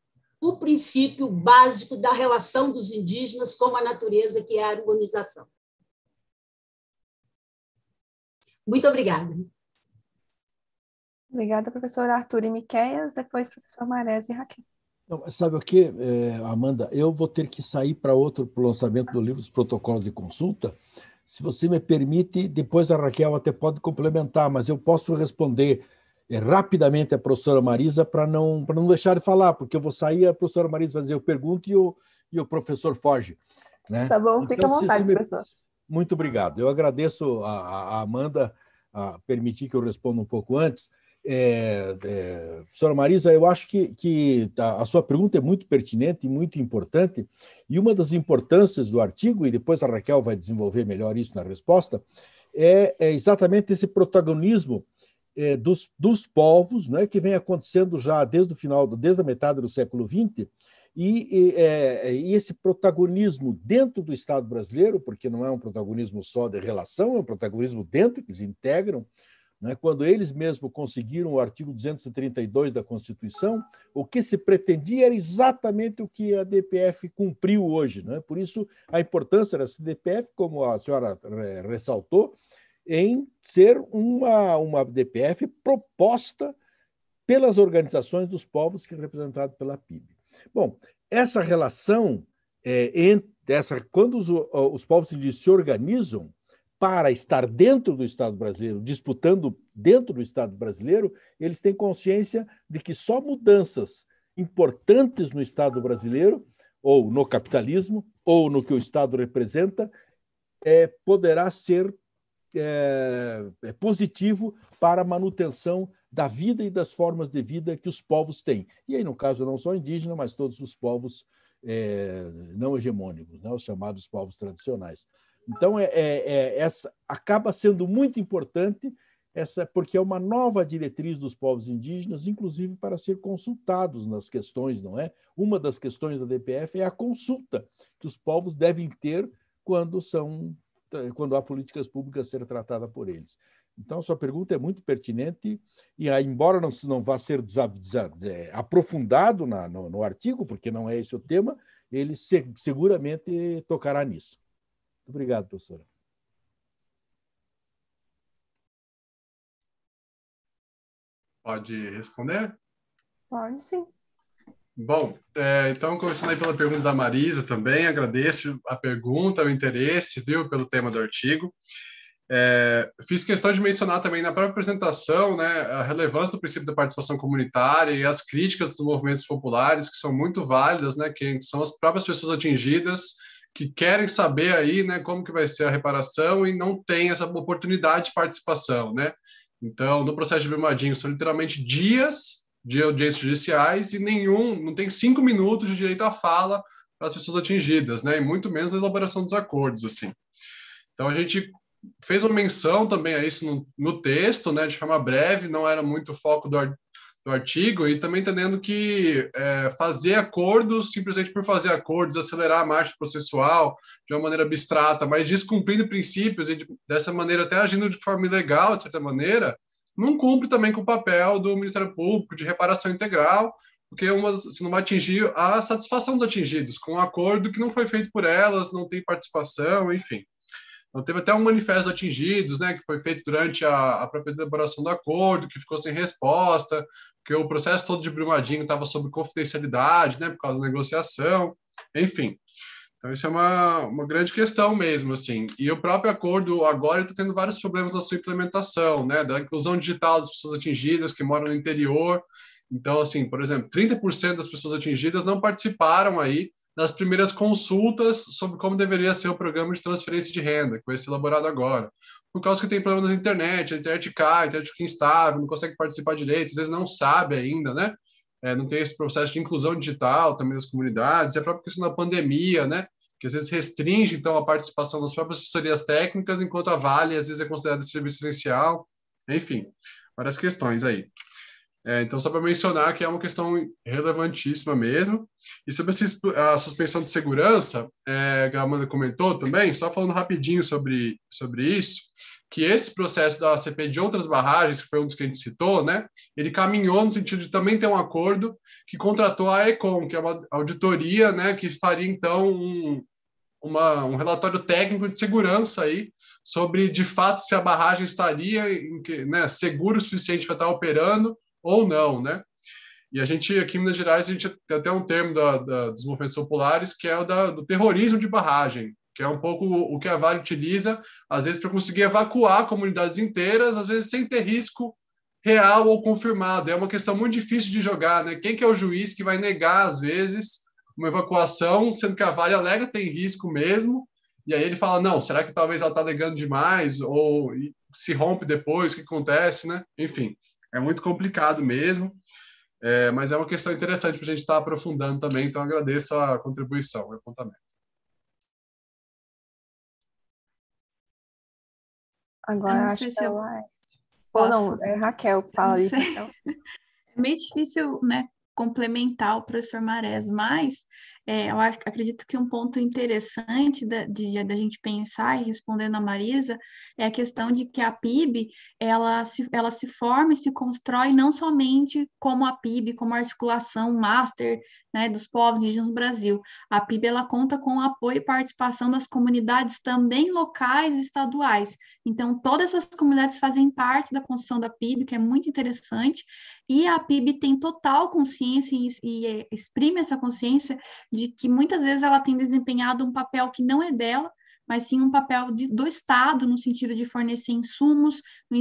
o princípio básico da relação dos indígenas com a natureza, que é a harmonização. Muito obrigada. Obrigada, professor Arthur e Miqueias, depois professor Marés e Raquel. Não, sabe o que, é, Amanda? Eu vou ter que sair para outro pro lançamento do livro dos protocolos de consulta. Se você me permite, depois a Raquel até pode complementar, mas eu posso responder é, rapidamente a professora Marisa para não, não deixar de falar, porque eu vou sair, a professora Marisa fazer o pergunta e o, e o professor foge. Né? Tá bom, fica então, à vontade, me... professor. Muito obrigado. Eu agradeço a, a Amanda a permitir que eu responda um pouco antes. É, é, professora Marisa, eu acho que, que a, a, sua pergunta é muito pertinente e muito importante, e uma das importâncias do artigo, e depois a Raquel vai desenvolver melhor isso na resposta, é, é exatamente esse protagonismo é, dos, dos povos, né, que vem acontecendo já desde o final, desde a metade do século XX, e, e, é, e, esse protagonismo dentro do Estado brasileiro, porque não é um protagonismo só de relação, é um protagonismo dentro, que eles integram, né? Quando eles mesmos conseguiram o artigo 232 da Constituição, o que se pretendia era exatamente o que a DPF cumpriu hoje. Né? Por isso, a importância dessa DPF, como a senhora eh, ressaltou, em ser uma, uma DPF proposta pelas organizações dos povos que é representado pela PIB. Bom, essa relação é, entre essa, quando os, os povos se organizam, para estar dentro do Estado brasileiro, disputando dentro do Estado brasileiro, eles têm consciência de que só mudanças importantes no Estado brasileiro, ou no capitalismo, ou no que o Estado representa, é, poderá ser é, é positivo para a manutenção da vida e das formas de vida que os povos têm. E aí, no caso, não só indígena, mas todos os povos é, não hegemônicos, né, os chamados povos tradicionais. Então, é, é, é, essa acaba sendo muito importante, essa porque é uma nova diretriz dos povos indígenas, inclusive para ser consultados nas questões, não é? Uma das questões da DPF é a consulta que os povos devem ter quando são quando há políticas públicas a ser tratada por eles. Então, sua pergunta é muito pertinente e, embora não, não vá ser é, aprofundado na, no, no, artigo, porque não é esse o tema, ele se, seguramente tocará nisso. Muito obrigado, professora. Pode responder? Pode, sim. Bom, é, então, começando aí pela pergunta da Marisa também, agradeço a pergunta, o interesse, viu, pelo tema do artigo. É, fiz questão de mencionar também na própria apresentação né, a relevância do princípio da participação comunitária e as críticas dos movimentos populares, que são muito válidas, né, que são as próprias pessoas atingidas que querem saber aí, né, como que vai ser a reparação e não tem essa oportunidade de participação, né? Então, no processo de Brumadinho, são literalmente dias de audiências judiciais e nenhum, não tem cinco minutos de direito à fala para as pessoas atingidas, né? E muito menos a elaboração dos acordos, assim. Então, a gente fez uma menção também a isso no, no texto, né, de forma breve, não era muito foco do, do artigo e também entendendo que é, fazer acordos simplesmente por fazer acordos, acelerar a marcha processual de uma maneira abstrata, mas descumprindo princípios e de, dessa maneira até agindo de forma ilegal, de certa maneira, não cumpre também com o papel do Ministério Público de reparação integral, porque uma, você não vai atingir a satisfação dos atingidos, com um acordo que não foi feito por elas, não tem participação, enfim. Então, teve até um manifesto atingidos, né, que foi feito durante a, a própria elaboração do acordo, que ficou sem resposta, que o processo todo de Brumadinho estava sob confidencialidade, né, por causa da negociação, enfim. Então, isso é uma, uma grande questão mesmo, assim. E o próprio acordo agora está tendo vários problemas na sua implementação, né, da inclusão digital das pessoas atingidas que moram no interior. Então, assim, por exemplo, 30% das pessoas atingidas não participaram aí das primeiras consultas sobre como deveria ser o programa de transferência de renda, que vai ser elaborado agora. Por causa que tem problemas na internet, a internet cai, a internet fica instável, não consegue participar direito, às vezes não sabe ainda, né? É, não tem esse processo de inclusão digital também das comunidades, é a própria questão da pandemia, né? Que às vezes restringe, então, a participação das próprias assessorias técnicas, enquanto a Vale, às vezes, é considerada serviço essencial. Enfim, várias questões aí. É, então, só para mencionar que é uma questão relevantíssima mesmo. E sobre a suspensão de segurança, é, que a Amanda comentou também, só falando rapidinho sobre, sobre isso, que esse processo da CP de outras barragens, que foi um dos que a gente citou, né, ele caminhou no sentido de também ter um acordo que contratou a ECOM, que é uma auditoria né, que faria, então, um, uma, um relatório técnico de segurança aí, sobre, de fato, se a barragem estaria né, seguro o suficiente para estar operando ou não, né? E a gente, aqui em Minas Gerais, a gente tem até um termo da, da, dos movimentos populares que é o da, do terrorismo de barragem, que é um pouco o que a Vale utiliza, às vezes, para conseguir evacuar comunidades inteiras, às vezes sem ter risco real ou confirmado. É uma questão muito difícil de jogar, né? Quem que é o juiz que vai negar, às vezes, uma evacuação, sendo que a Vale alega tem risco mesmo, e aí ele fala, não, será que talvez ela está negando demais, ou se rompe depois, o que acontece, né? Enfim, é muito complicado mesmo, é, mas é uma questão interessante para a gente estar tá aprofundando também, então agradeço a contribuição, o apontamento. Agora acho que ela é. Ou não, é Raquel que fala aí. *laughs* É meio difícil, né, complementar o professor Marés, mas é, eu acho, acredito que um ponto interessante da, de, gente pensar e respondendo a Marisa é a questão de que a PIB ela se, ela se forma e se constrói não somente como a PIB, como articulação master né, dos povos indígenas do Brasil. A PIB ela conta com o apoio e participação das comunidades também locais e estaduais. Então, todas essas comunidades fazem parte da construção da PIB, que é muito interessante, e a PIB tem total consciência e, e é, exprime essa consciência de que muitas vezes ela tem desempenhado um papel que não é dela, mas sim um papel de, do Estado, no sentido de fornecer insumos, no,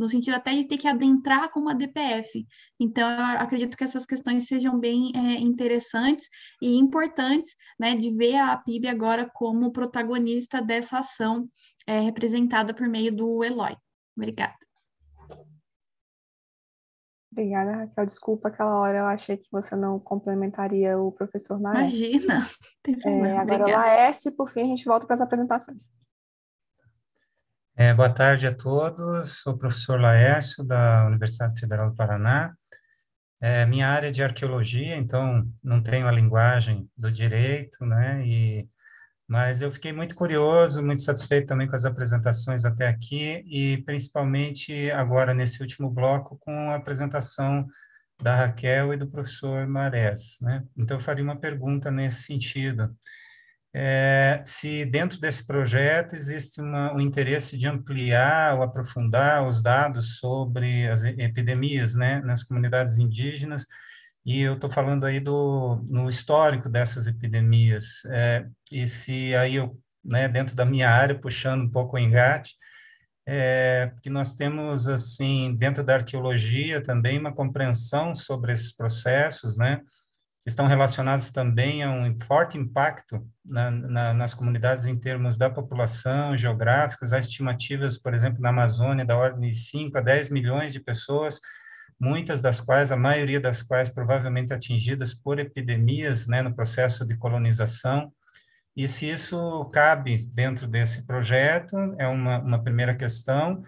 no, sentido até de ter que adentrar como a DPF. Então, eu acredito que essas questões sejam bem é, interessantes e importantes, né, de ver a PIB agora como protagonista dessa ação é, representada por meio do Eloy. Obrigada. Obrigada, Raquel. Desculpa, aquela hora eu achei que você não complementaria o professor Maestro. Imagina, tem problema. É, agora, Obrigada. Laércio, por fim, a gente volta para as apresentações. É, boa tarde a todos. Sou o professor Laércio, da Universidade Federal do Paraná. É, minha área é de arqueologia, então não tenho a linguagem do direito, né? E mas eu fiquei muito curioso, muito satisfeito também com as apresentações até aqui e principalmente agora nesse último bloco com a apresentação da Raquel e do professor Marés, né? Então eu faria uma pergunta nesse sentido. É, se dentro desse projeto existe uma, um interesse de ampliar ou aprofundar os dados sobre as epidemias né, nas comunidades indígenas, e eu estou falando aí do no histórico dessas epidemias. É, e se aí eu, né, dentro da minha área, puxando um pouco o engate, é, que nós temos, assim, dentro da arqueologia também uma compreensão sobre esses processos, né, que estão relacionados também a um forte impacto na, na, nas comunidades em termos da população, geográficos, há estimativas, por exemplo, na Amazônia, da ordem de 5 a 10 milhões de pessoas muitas das quais, a maioria das quais provavelmente atingidas por epidemias, né, no processo de colonização. E se isso cabe dentro desse projeto, é uma, uma primeira questão.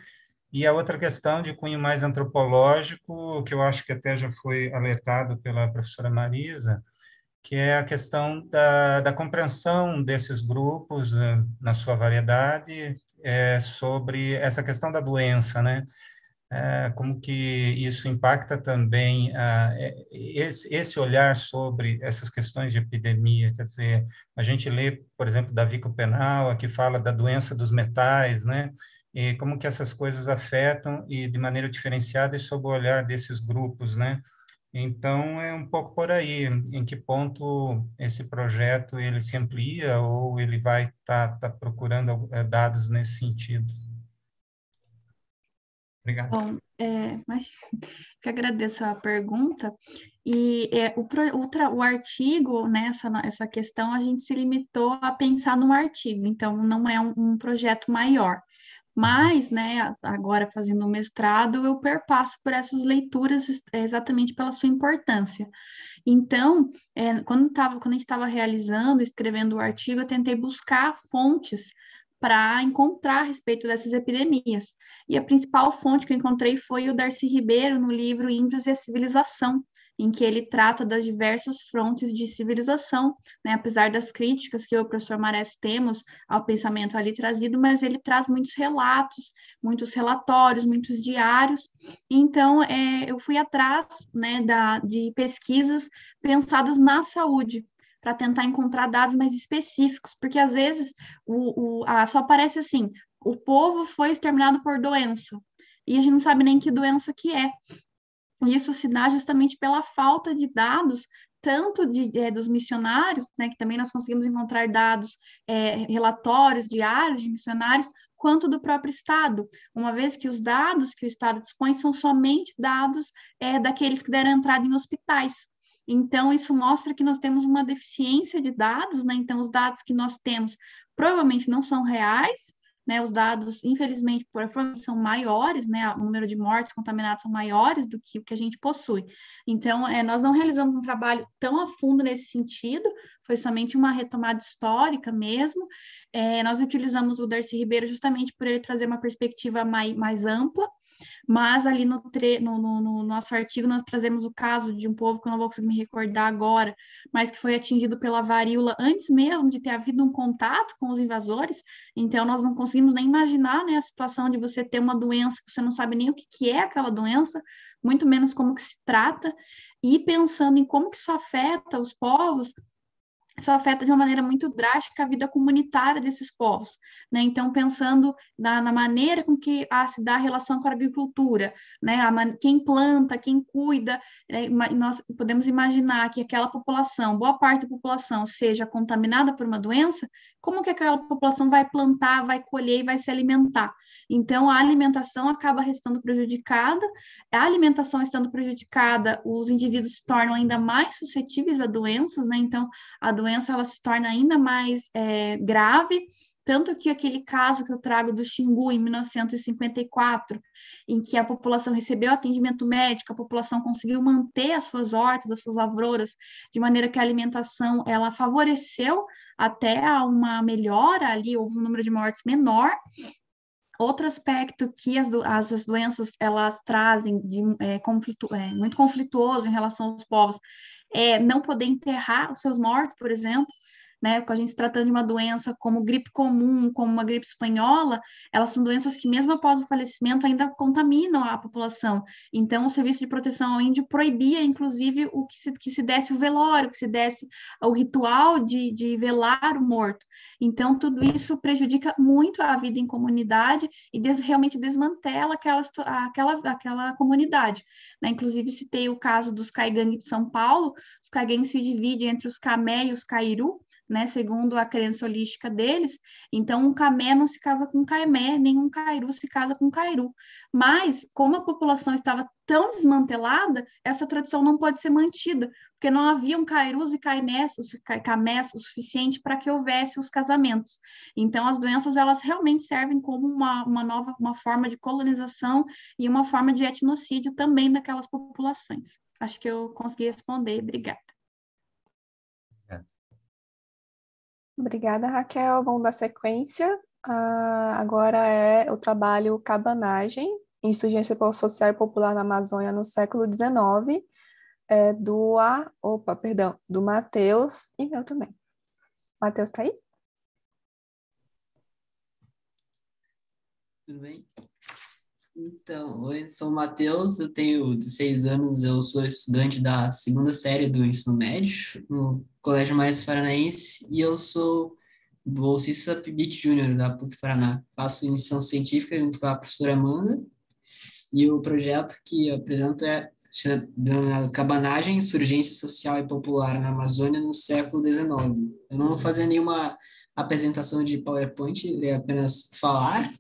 E a outra questão de cunho mais antropológico, que eu acho que até já foi alertado pela professora Marisa, que é a questão da, da compreensão desses grupos, eh, na sua variedade, é, sobre essa questão da doença, né? É, como que isso impacta também ah, esse, esse olhar sobre essas questões de epidemia, quer dizer, a gente lê, por exemplo, Davi Copenau, que fala da doença dos metais, né, e como que essas coisas afetam e de maneira diferenciada e sob o olhar desses grupos, né, então, é um pouco por aí, em que ponto esse projeto ele se amplia ou ele vai estar tá, tá procurando eh, dados nesse sentido. Obrigado. Bom, é, mas *laughs* que agradeço a pergunta. E é, o, o, o artigo, né, essa, questão, a gente se limitou a pensar no artigo, então não é um, um projeto maior. Mas, né, agora fazendo o mestrado, eu perpasso por essas leituras exatamente pela sua importância. Então, é, quando, tava, quando a gente estava realizando, escrevendo o artigo, eu tentei buscar fontes para encontrar a respeito dessas epidemias. E a principal fonte que eu encontrei foi o Darcy Ribeiro no livro Índios e a Civilização, em que ele trata das diversas frontes de civilização, né? apesar das críticas que eu e o professor Marés temos ao pensamento ali trazido, mas ele traz muitos relatos, muitos relatórios, muitos diários. Então, é, eu fui atrás né, da, de pesquisas pensadas na saúde, para tentar encontrar dados mais específicos, porque às vezes o, o, a, só aparece assim: o povo foi exterminado por doença, e a gente não sabe nem que doença que é. Isso se dá justamente pela falta de dados, tanto de, é, dos missionários, né, que também nós conseguimos encontrar dados, é, relatórios diários de missionários, quanto do próprio Estado, uma vez que os dados que o Estado dispõe são somente dados é, daqueles que deram entrada em hospitais. Então, isso mostra que nós temos uma deficiência de dados, né? Então, os dados que nós temos provavelmente não são reais, né, os dados, infelizmente, são maiores, né, o número de mortes contaminadas são maiores do que o que a gente possui. Então, é, nós não realizamos um trabalho tão a fundo nesse sentido, foi somente uma retomada histórica mesmo. É, nós utilizamos o Darcy Ribeiro justamente por ele trazer uma perspectiva mais, mais ampla, mas ali no, tre no, no, no, nosso artigo nós trazemos o caso de um povo que eu não vou conseguir me recordar agora, mas que foi atingido pela varíola antes mesmo de ter havido um contato com os invasores, então nós não conseguimos nem imaginar né, a situação de você ter uma doença que você não sabe nem o que, que é aquela doença, muito menos como que se trata, e pensando em como que isso afeta os povos, isso afeta de uma maneira muito drástica a vida comunitária desses povos, né? Então, pensando na, na maneira com que se dá a relação com a agricultura, né? A, quem planta, quem cuida, né? nós podemos imaginar que aquela população, boa parte da população, seja contaminada por uma doença, como que aquela população vai plantar, vai colher e vai se alimentar? Então, a alimentação acaba restando prejudicada, a alimentação estando prejudicada, os indivíduos se tornam ainda mais suscetíveis a doenças, né? Então, a doença ela se torna ainda mais é, grave, tanto que aquele caso que eu trago do Xingu em 1954, em que a população recebeu atendimento médico, a população conseguiu manter as suas hortas, as suas lavouras, de maneira que a alimentação ela favoreceu até uma melhora ali, houve um número de mortes menor, Outro aspecto que as, as, as doenças elas trazem de é, é, muito conflituoso em relação aos povos é não poder enterrar os seus mortos, por exemplo, né, com a gente tratando de uma doença como gripe comum, como uma gripe espanhola, elas são doenças que, mesmo após o falecimento, ainda contaminam a população. Então, o Serviço de Proteção ao Índio proibia, inclusive, o que se, que se desse o velório, que se desse o ritual de, de velar o morto. Então, tudo isso prejudica muito a vida em comunidade e des, realmente desmantela aquela, aquela, aquela comunidade. Né? Inclusive, citei o caso dos Caigangue de São Paulo, os Caigangue se dividem entre os Camé e os Cairu, né, segundo a crença holística deles, então um camé não se casa com um caimé, nem um cairu se casa com um cairu. Mas, como a população estava tão desmantelada, essa tradição não pode ser mantida, porque não haviam cairus e caimés, camés o suficiente para que houvesse os casamentos. Então, as doenças, elas realmente servem como uma, uma nova uma forma de colonização e uma forma de etnocídio também daquelas populações. Acho que eu consegui responder. Obrigada. Obrigada, Raquel. Vamos dar sequência. Uh, agora é o trabalho Cabanagem, Insurgência Social e Popular na Amazônia no século XIX, é, do, a, opa, perdão, do Matheus e meu também. Matheus, tá aí? Tudo bem? Então, oi, sou o Matheus, eu tenho 16 anos, eu sou estudante da segunda série do ensino médio no Colégio Maris Paranaense e eu sou bolsista PIBIC Júnior da PUC Paraná. Faço iniciação científica junto com a professora Amanda e o projeto que apresento é Cabanagem, Insurgência Social e Popular na Amazônia no século XIX. Eu não vou fazer nenhuma apresentação de PowerPoint, é apenas falar.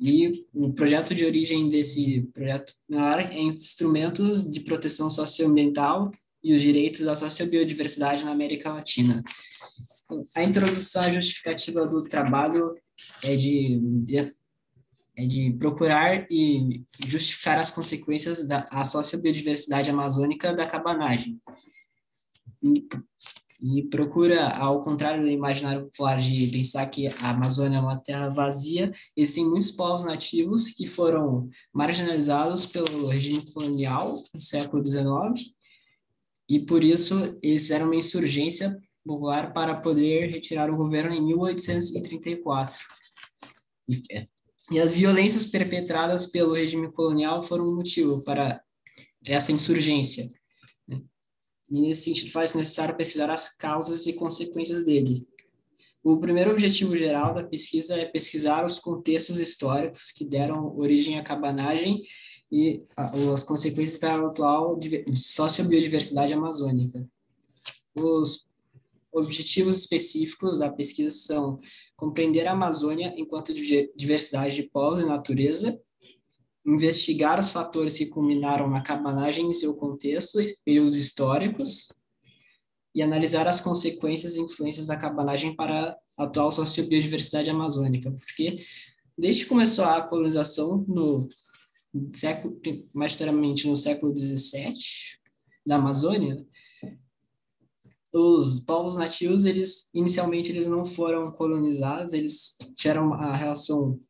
E o projeto de origem desse projeto é instrumentos de proteção socioambiental e os direitos da sociobiodiversidade na América Latina. A introdução justificativa do trabalho é de, de é de procurar e justificar as consequências da sociobiodiversidade amazônica da cabanagem. E e procura, ao contrário do imaginário popular de pensar que a Amazônia é uma terra vazia, existem muitos povos nativos que foram marginalizados pelo regime colonial no século XIX e por isso eles fizeram uma insurgência popular para poder retirar o governo em 1834. E as violências perpetradas pelo regime colonial foram um motivo para essa insurgência. E nesse sentido, faz necessário pesquisar as causas e consequências dele. O primeiro objetivo geral da pesquisa é pesquisar os contextos históricos que deram origem à cabanagem e as consequências para a atual sociobiodiversidade amazônica. Os objetivos específicos da pesquisa são compreender a Amazônia enquanto diversidade de povos e natureza, investigar os fatores que culminaram na cabanagem em seu contexto e os históricos, e analisar as consequências e influências da cabanagem para a atual sociobiodiversidade amazônica, porque desde que começou a colonização no século, majoritariamente no século XVII, da Amazônia, os povos nativos, eles inicialmente eles não foram colonizados, eles tiveram uma relação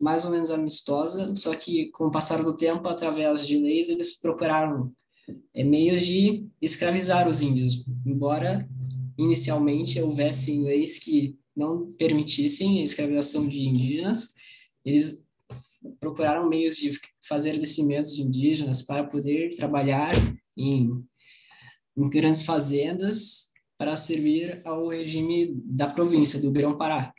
mais ou menos amistosa, só que com o passar do tempo, através de leis, eles procuraram é, meios de escravizar os índios, embora inicialmente houvessem leis que não permitissem a escravização de indígenas, eles procuraram meios de fazer descimentos de indígenas para poder trabalhar em, em grandes fazendas para servir ao regime da província do Grão-Pará.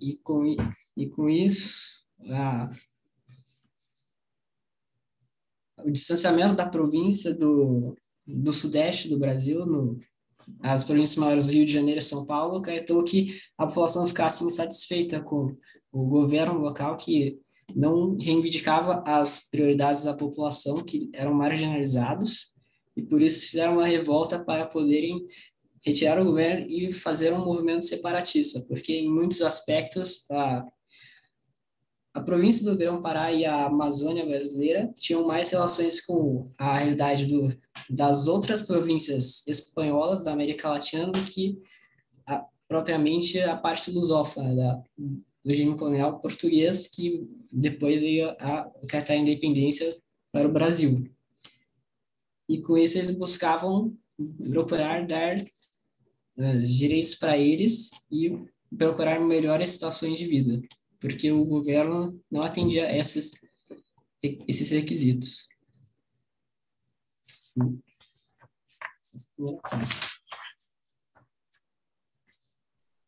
E com, e com isso, a, o distanciamento da província do, do sudeste do Brasil, no, as províncias maiores Rio de Janeiro e São Paulo, acarretou que a população ficasse insatisfeita com o governo local que não reivindicava as prioridades da população, que eram marginalizados, e por isso fizeram uma revolta para poderem retirar o governo e fazer um movimento separatista, porque em muitos aspectos a, a província do Grão-Pará e a Amazônia brasileira tinham mais relações com a realidade do, das outras províncias espanholas da América Latina do que a, propriamente a parte lusófona da, do regime colonial português, que depois veio a cartar a independência para o Brasil. E com isso eles buscavam procurar dar direitos para eles e procurar melhores situações de vida, porque o governo não atendia esses, esses requisitos.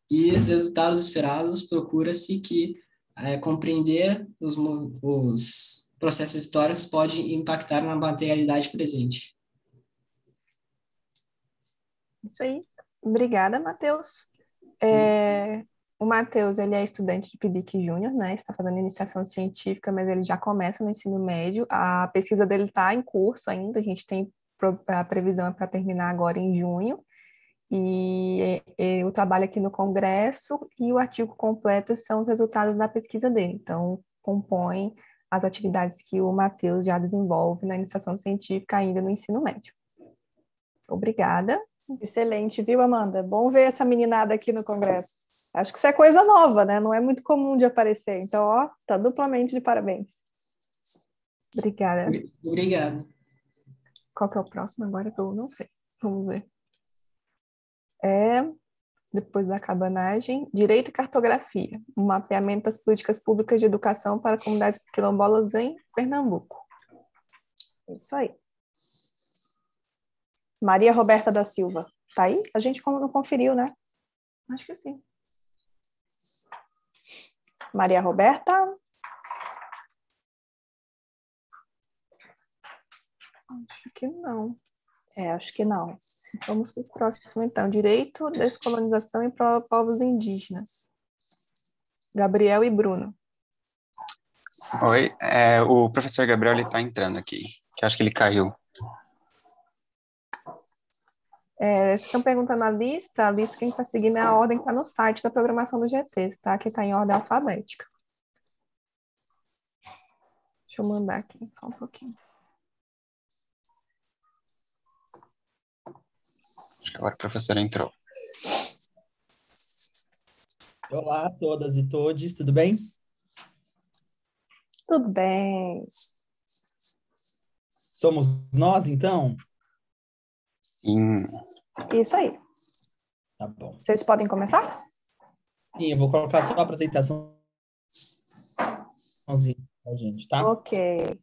E os resultados esperados procura-se que é, compreender os, os processos históricos pode impactar na materialidade presente. Isso aí. Obrigada, Matheus. É, o Matheus, ele é estudante de PIBIC Júnior, né? Está fazendo iniciação científica, mas ele já começa no ensino médio. A pesquisa dele está em curso ainda, a gente tem a previsão é para terminar agora em junho. E, e o trabalho aqui no Congresso e o artigo completo são os resultados da pesquisa dele. Então, compõem as atividades que o Matheus já desenvolve na iniciação científica ainda no ensino médio. Obrigada. Excelente, viu, Amanda? Bom ver essa meninada aqui no Congresso. Acho que isso é coisa nova, né? Não é muito comum de aparecer. Então, ó, tá duplamente de parabéns. Obrigada. Obrigado. Qual que é o próximo agora que eu não sei. Vamos ver. É depois da cabanagem, direito e cartografia, um mapeamento das políticas públicas de educação para comunidades quilombolas em Pernambuco. Isso aí. Maria Roberta da Silva, tá aí? A gente não conferiu, né? Acho que sim. Maria Roberta. Acho que não. É, acho que não. Vamos para o próximo, então. Direito, descolonização e povos indígenas. Gabriel e Bruno. Oi, é, o professor Gabriel está entrando aqui, que acho que ele caiu. É, vocês estão perguntando a lista, a lista que a gente está seguindo é a ordem que está no site da programação do GT, tá? Que está em ordem alfabética. Deixa eu mandar aqui só um pouquinho. Acho que agora o professor entrou. Olá a todas e todos, tudo bem? Tudo bem. Somos nós, então? Sim. Isso aí. Tá bom. Vocês podem começar? Sim, eu vou colocar só a apresentação gente, tá? Ok.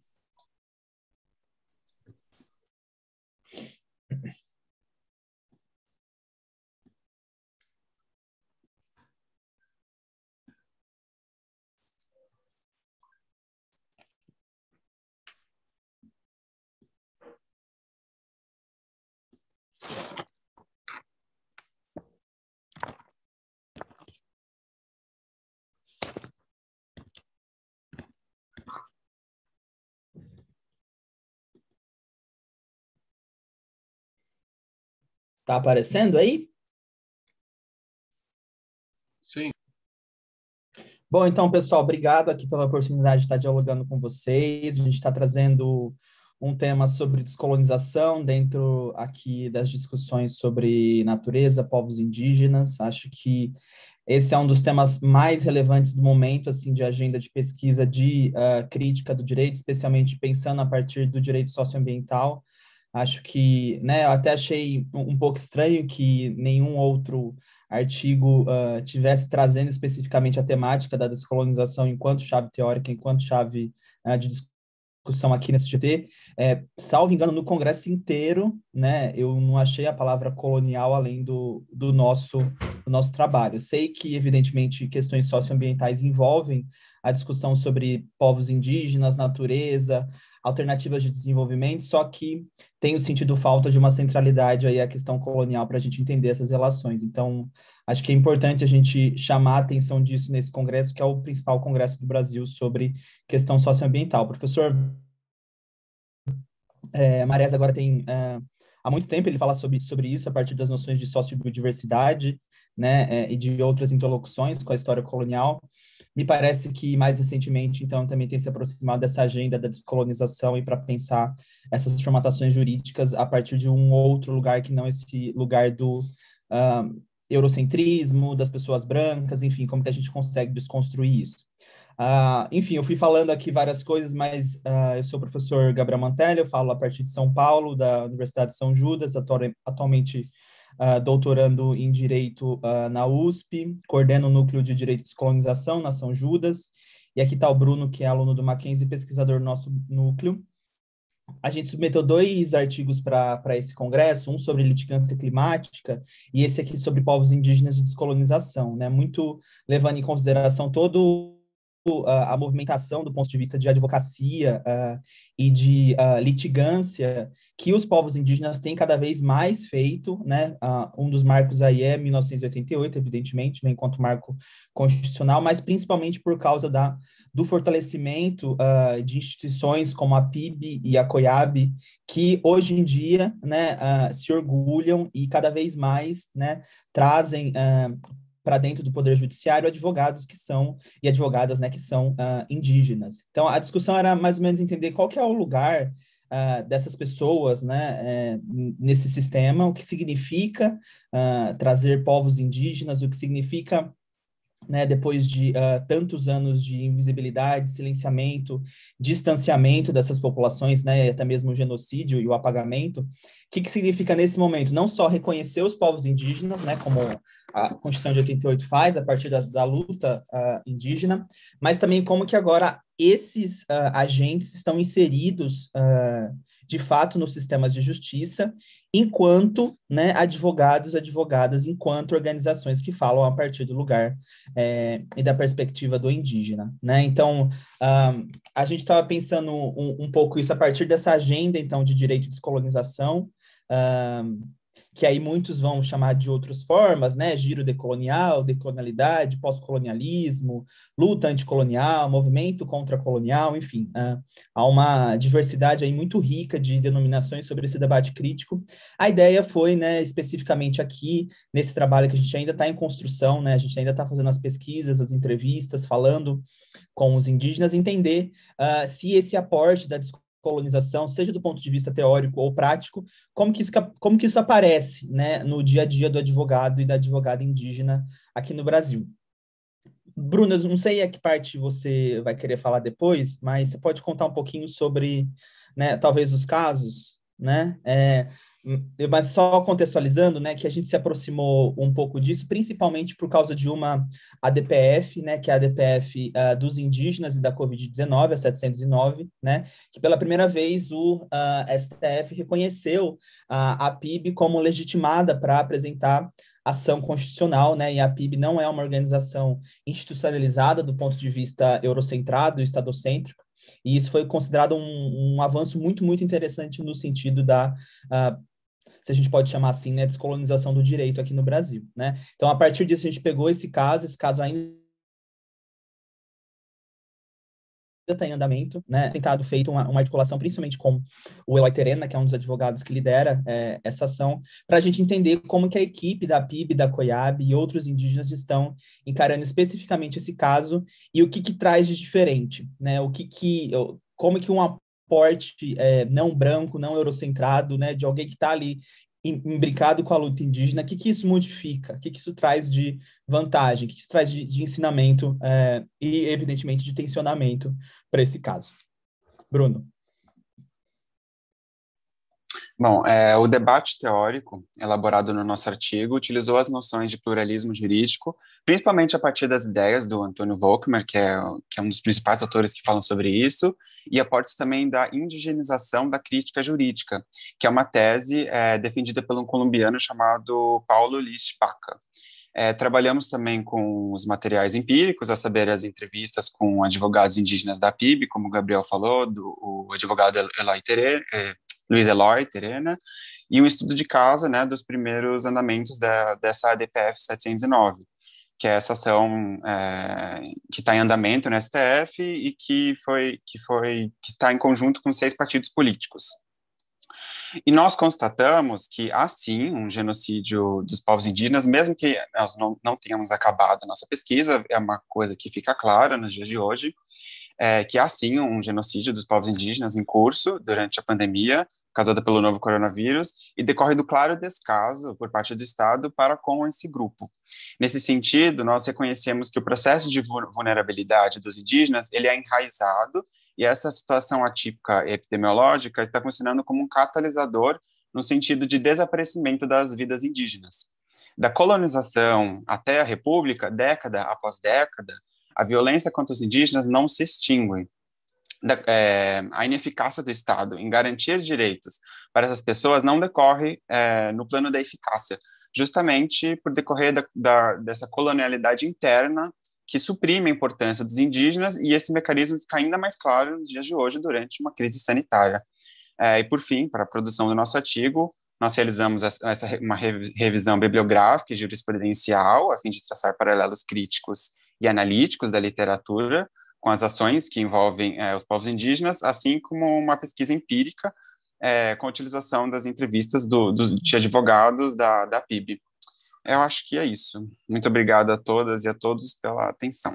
Tá aparecendo aí? Sim. Bom, então, pessoal, obrigado aqui pela oportunidade de estar dialogando com vocês. A gente está trazendo um tema sobre descolonização dentro aqui das discussões sobre natureza, povos indígenas. Acho que esse é um dos temas mais relevantes do momento, assim, de agenda de pesquisa de uh, crítica do direito, especialmente pensando a partir do direito socioambiental. Acho que, né, eu até achei um pouco estranho que nenhum outro artigo uh, tivesse trazendo especificamente a temática da descolonização enquanto chave teórica, enquanto chave uh, de discussão aqui nesse GT. É, salvo engano, no Congresso inteiro, né, eu não achei a palavra colonial além do, do, nosso, do nosso trabalho. sei que, evidentemente, questões socioambientais envolvem a discussão sobre povos indígenas, natureza, alternativas de desenvolvimento, só que tem o sentido falta de uma centralidade aí a questão colonial para a gente entender essas relações. Então, acho que é importante a gente chamar a atenção disso nesse congresso, que é o principal congresso do Brasil sobre questão socioambiental. Professor é, Marés agora tem é, há muito tempo ele fala sobre, sobre isso a partir das noções de sociobiodiversidade, né, é, e de outras interlocuções com a história colonial. Me parece que mais recentemente, então, também tem se aproximado dessa agenda da descolonização e para pensar essas formatações jurídicas a partir de um outro lugar que não esse lugar do uh, eurocentrismo, das pessoas brancas, enfim, como que a gente consegue desconstruir isso. Uh, enfim, eu fui falando aqui várias coisas, mas uh, eu sou o professor Gabriel Mantelli, eu falo a partir de São Paulo, da Universidade de São Judas, atualmente uh, doutorando em Direito uh, na USP, coordeno o Núcleo de Direito e Descolonização na São Judas, e aqui está o Bruno, que é aluno do Mackenzie, pesquisador do nosso núcleo. A gente submeteu dois artigos para esse congresso, um sobre litigância climática e esse aqui sobre povos indígenas e descolonização, né? Muito levando em consideração todo a movimentação do ponto de vista de advocacia uh, e de uh, litigância que os povos indígenas têm cada vez mais feito, né? Uh, um dos marcos aí é 1988, evidentemente, né, enquanto marco constitucional, mas principalmente por causa da, do fortalecimento de instituições como a PIB e a COIAB, que hoje em dia, né, se orgulham e cada vez mais, né, trazem para dentro do Poder Judiciário advogados que são, e advogadas né, que são uh, indígenas. Então, a discussão era mais ou menos entender qual que é o lugar uh, dessas pessoas né, é, nesse sistema, o que significa uh, trazer povos indígenas, o que significa né, depois de uh, tantos anos de invisibilidade, silenciamento, distanciamento dessas populações, né, até mesmo o genocídio e o apagamento, o que, que significa nesse momento? Não só reconhecer os povos indígenas, né, como a Constituição de 88 faz, a partir da, da luta uh, indígena, mas também como que agora esses uh, agentes estão inseridos de fato nos sistemas de justiça, enquanto né, advogados, advogadas, enquanto organizações que falam a partir do lugar é, e da perspectiva do indígena. Né? Então, a gente estava pensando um, um, pouco isso a partir dessa agenda, então, de direito de descolonização, que aí muitos vão chamar de outras formas, né? Giro decolonial, decolonialidade, pós-colonialismo, luta anticolonial, movimento contra-colonial, enfim, uh, há uma diversidade aí muito rica de denominações sobre esse debate crítico. A ideia foi, né, especificamente aqui, nesse trabalho que a gente ainda está em construção, né? A gente ainda está fazendo as pesquisas, as entrevistas, falando com os indígenas, entender uh, se esse aporte da discussão colonização, seja do ponto de vista teórico ou prático, como que isso, como que isso aparece né, no dia a dia do advogado e da advogada indígena aqui no Brasil. Bruna, não sei a que parte você vai querer falar depois, mas você pode contar um pouquinho sobre, né, talvez os casos, né? É, mas só contextualizando, né, que a gente se aproximou um pouco disso, principalmente por causa de uma ADPF, né, que é a ADPF uh, ah, dos indígenas e da Covid-19, a 709, né, que pela primeira vez o uh, ah, STF reconheceu a, a PIB como legitimada para apresentar ação constitucional, né, e a PIB não é uma organização institucionalizada do ponto de vista eurocentrado, estadocêntrico, e isso foi considerado um, um avanço muito, muito interessante no sentido da uh, se a gente pode chamar assim, né, descolonização do direito aqui no Brasil, né? Então, a partir disso, a gente pegou esse caso, esse caso ainda está em andamento, né? Tentado feito uma, uma, articulação, principalmente com o Eloy Terena, que é um dos advogados que lidera é, essa ação, para a gente entender como que a equipe da PIB, da COIAB e outros indígenas estão encarando especificamente esse caso e o que, que traz de diferente, né? O que que como que um porte é, não branco, não eurocentrado, né, de alguém que está ali imbricado com a luta indígena, o que, que isso modifica? O que, que isso traz de vantagem? O que, que isso traz de, de ensinamento é, e, evidentemente, de tensionamento para esse caso? Bruno. Bom, é, o debate teórico elaborado no nosso artigo utilizou as noções de pluralismo jurídico, principalmente a partir das ideias do Antônio Volkmer, que é, que é um dos principais autores que falam sobre isso, e aportes também da indigenização da crítica jurídica, que é uma tese é, defendida por um colombiano chamado Paulo Lish Paca. É, trabalhamos também com os materiais empíricos, a saber, as entrevistas com advogados indígenas da PIB, como o Gabriel falou, do o advogado Eloy Tere, é, Luiz Eloy, Terena, e um estudo de causa né, dos primeiros andamentos da, dessa ADPF 709, que é essa ação é, que está em andamento no STF e que foi que foi que está em conjunto com seis partidos políticos. E nós constatamos que há sim um genocídio dos povos indígenas, mesmo que nós não, não tenhamos acabado a nossa pesquisa, é uma coisa que fica clara nos dias de hoje, é, que há sim um genocídio dos povos indígenas em curso durante a pandemia, causada pelo novo coronavírus, e decorre do claro descaso por parte do Estado para com esse grupo. Nesse sentido, nós reconhecemos que o processo de vulnerabilidade dos indígenas ele é enraizado e essa situação atípica epidemiológica está funcionando como um catalisador no sentido de desaparecimento das vidas indígenas. Da colonização até a República, década após década, a violência contra os indígenas não se extingue. Da, é, a ineficácia do Estado em garantir direitos para essas pessoas não decorre é, no plano da eficácia, justamente por decorrer da, da, dessa colonialidade interna que suprime a importância dos indígenas e esse mecanismo fica ainda mais claro nos dias de hoje durante uma crise sanitária. É, e por fim, para a produção do nosso artigo, nós realizamos essa, uma revisão bibliográfica e jurisprudencial a fim de traçar paralelos críticos e analíticos da literatura com as ações que envolvem é, os povos indígenas, assim como uma pesquisa empírica é, com a utilização das entrevistas do, do, de advogados da, da PIB. Eu acho que é isso. Muito obrigado a todas e a todos pela atenção.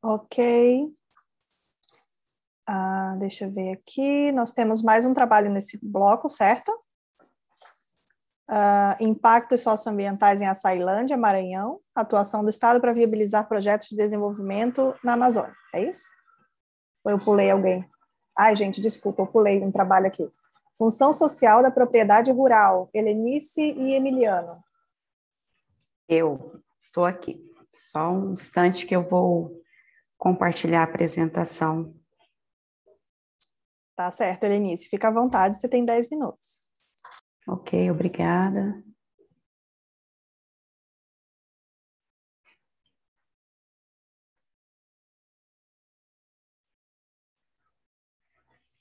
Ok. Ah, deixa eu ver aqui. Nós temos mais um trabalho nesse bloco, certo? Uh, impactos socioambientais em Açailândia, Maranhão, atuação do Estado para viabilizar projetos de desenvolvimento na Amazônia. É isso? Ou eu pulei alguém? Ai, gente, desculpa, eu pulei um trabalho aqui. Função social da propriedade rural, Helenice e Emiliano. Eu estou aqui. Só um instante que eu vou compartilhar a apresentação. Tá certo, Helenice. Fica à vontade, você tem 10 minutos. Ok, obrigada.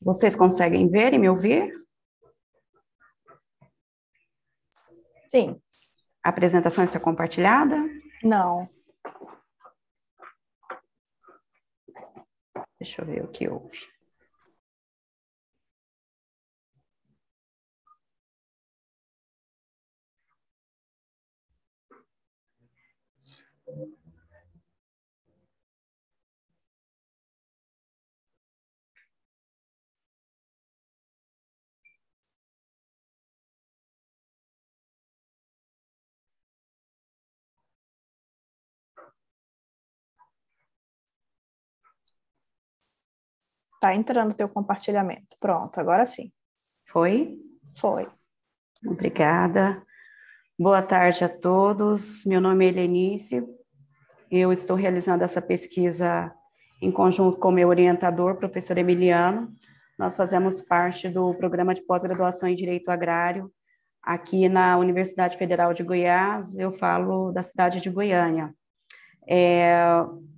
Vocês conseguem ver e me ouvir? Sim. A apresentação está compartilhada? Não. Deixa eu ver o que houve. Tá entrando o teu compartilhamento. Pronto, agora sim. Foi? Foi. Obrigada. Boa tarde a todos. Meu nome é Helenice. Eu estou realizando essa pesquisa em conjunto com meu orientador, professor Emiliano. Nós fazemos parte do programa de pós-graduação em Direito Agrário aqui na Universidade Federal de Goiás. Eu falo da cidade de Goiânia. É,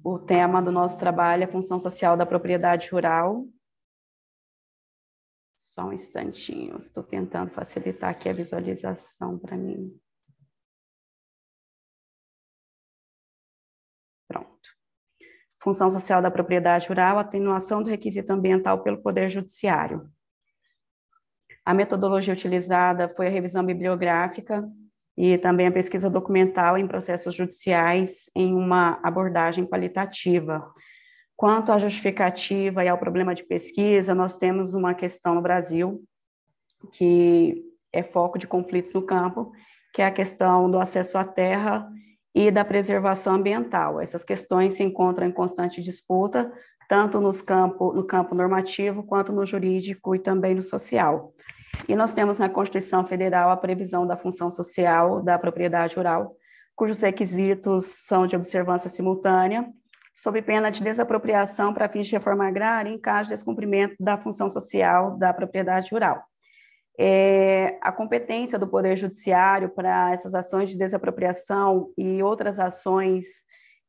o tema do nosso trabalho é a função social da propriedade rural. Só um instantinho, estou tentando facilitar aqui a visualização para mim. Pronto. Função social da propriedade rural, atenuação do requisito ambiental pelo Poder Judiciário. A metodologia utilizada foi a revisão bibliográfica, e também a pesquisa documental em processos judiciais em uma abordagem qualitativa. Quanto à justificativa e ao problema de pesquisa, nós temos uma questão no Brasil que é foco de conflitos no campo, que é a questão do acesso à terra e da preservação ambiental. Essas questões se encontram em constante disputa, tanto nos campo, no campo normativo, quanto no jurídico e também no social. E nós temos na Constituição Federal a previsão da função social da propriedade rural, cujos requisitos são de observância simultânea, sob pena de desapropriação para fins de reforma agrária em caso de descumprimento da função social da propriedade rural. É, a competência do Poder Judiciário para essas ações de desapropriação e outras ações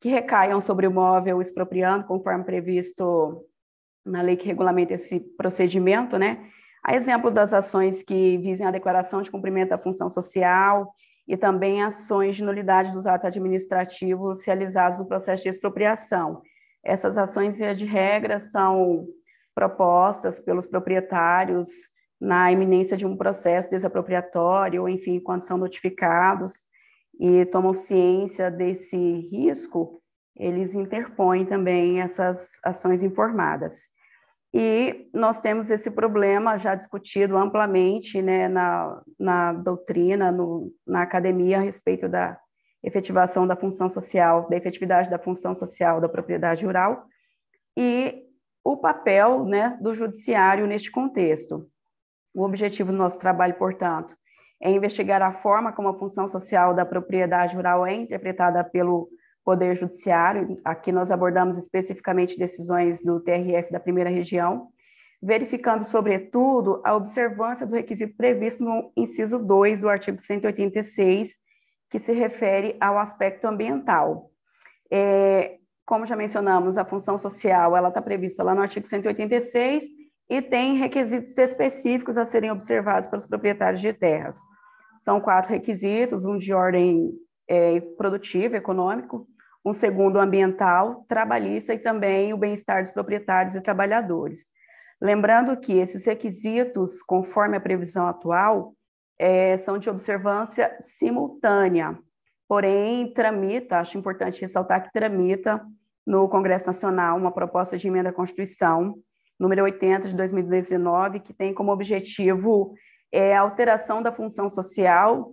que recaiam sobre o imóvel expropriando, conforme previsto na lei que regulamenta esse procedimento, né? A exemplo das ações que visem a declaração de cumprimento da função social e também ações de nulidade dos atos administrativos realizados no processo de expropriação. Essas ações, via de regra, são propostas pelos proprietários na iminência de um processo desapropriatório, ou enfim, quando são notificados e tomam ciência desse risco, eles interpõem também essas ações informadas. E nós temos esse problema já discutido amplamente né, na, na doutrina, no, na academia, a respeito da efetivação da função social, da efetividade da função social da propriedade rural e o papel né, do judiciário neste contexto. O objetivo do nosso trabalho, portanto, é investigar a forma como a função social da propriedade rural é interpretada pelo Poder Judiciário, aqui nós abordamos especificamente decisões do TRF da primeira região, verificando, sobretudo, a observância do requisito previsto no inciso 2 do artigo 186, que se refere ao aspecto ambiental. É, como já mencionamos, a função social ela está prevista lá no artigo 186 e tem requisitos específicos a serem observados pelos proprietários de terras. São quatro requisitos, um de ordem é, produtivo, econômico, um segundo ambiental, trabalhista e também o bem-estar dos proprietários e trabalhadores. Lembrando que esses requisitos, conforme a previsão atual, é, são de observância simultânea, porém tramita, acho importante ressaltar que tramita no Congresso Nacional uma proposta de emenda à Constituição, número 80 de 2019, que tem como objetivo é a alteração da função social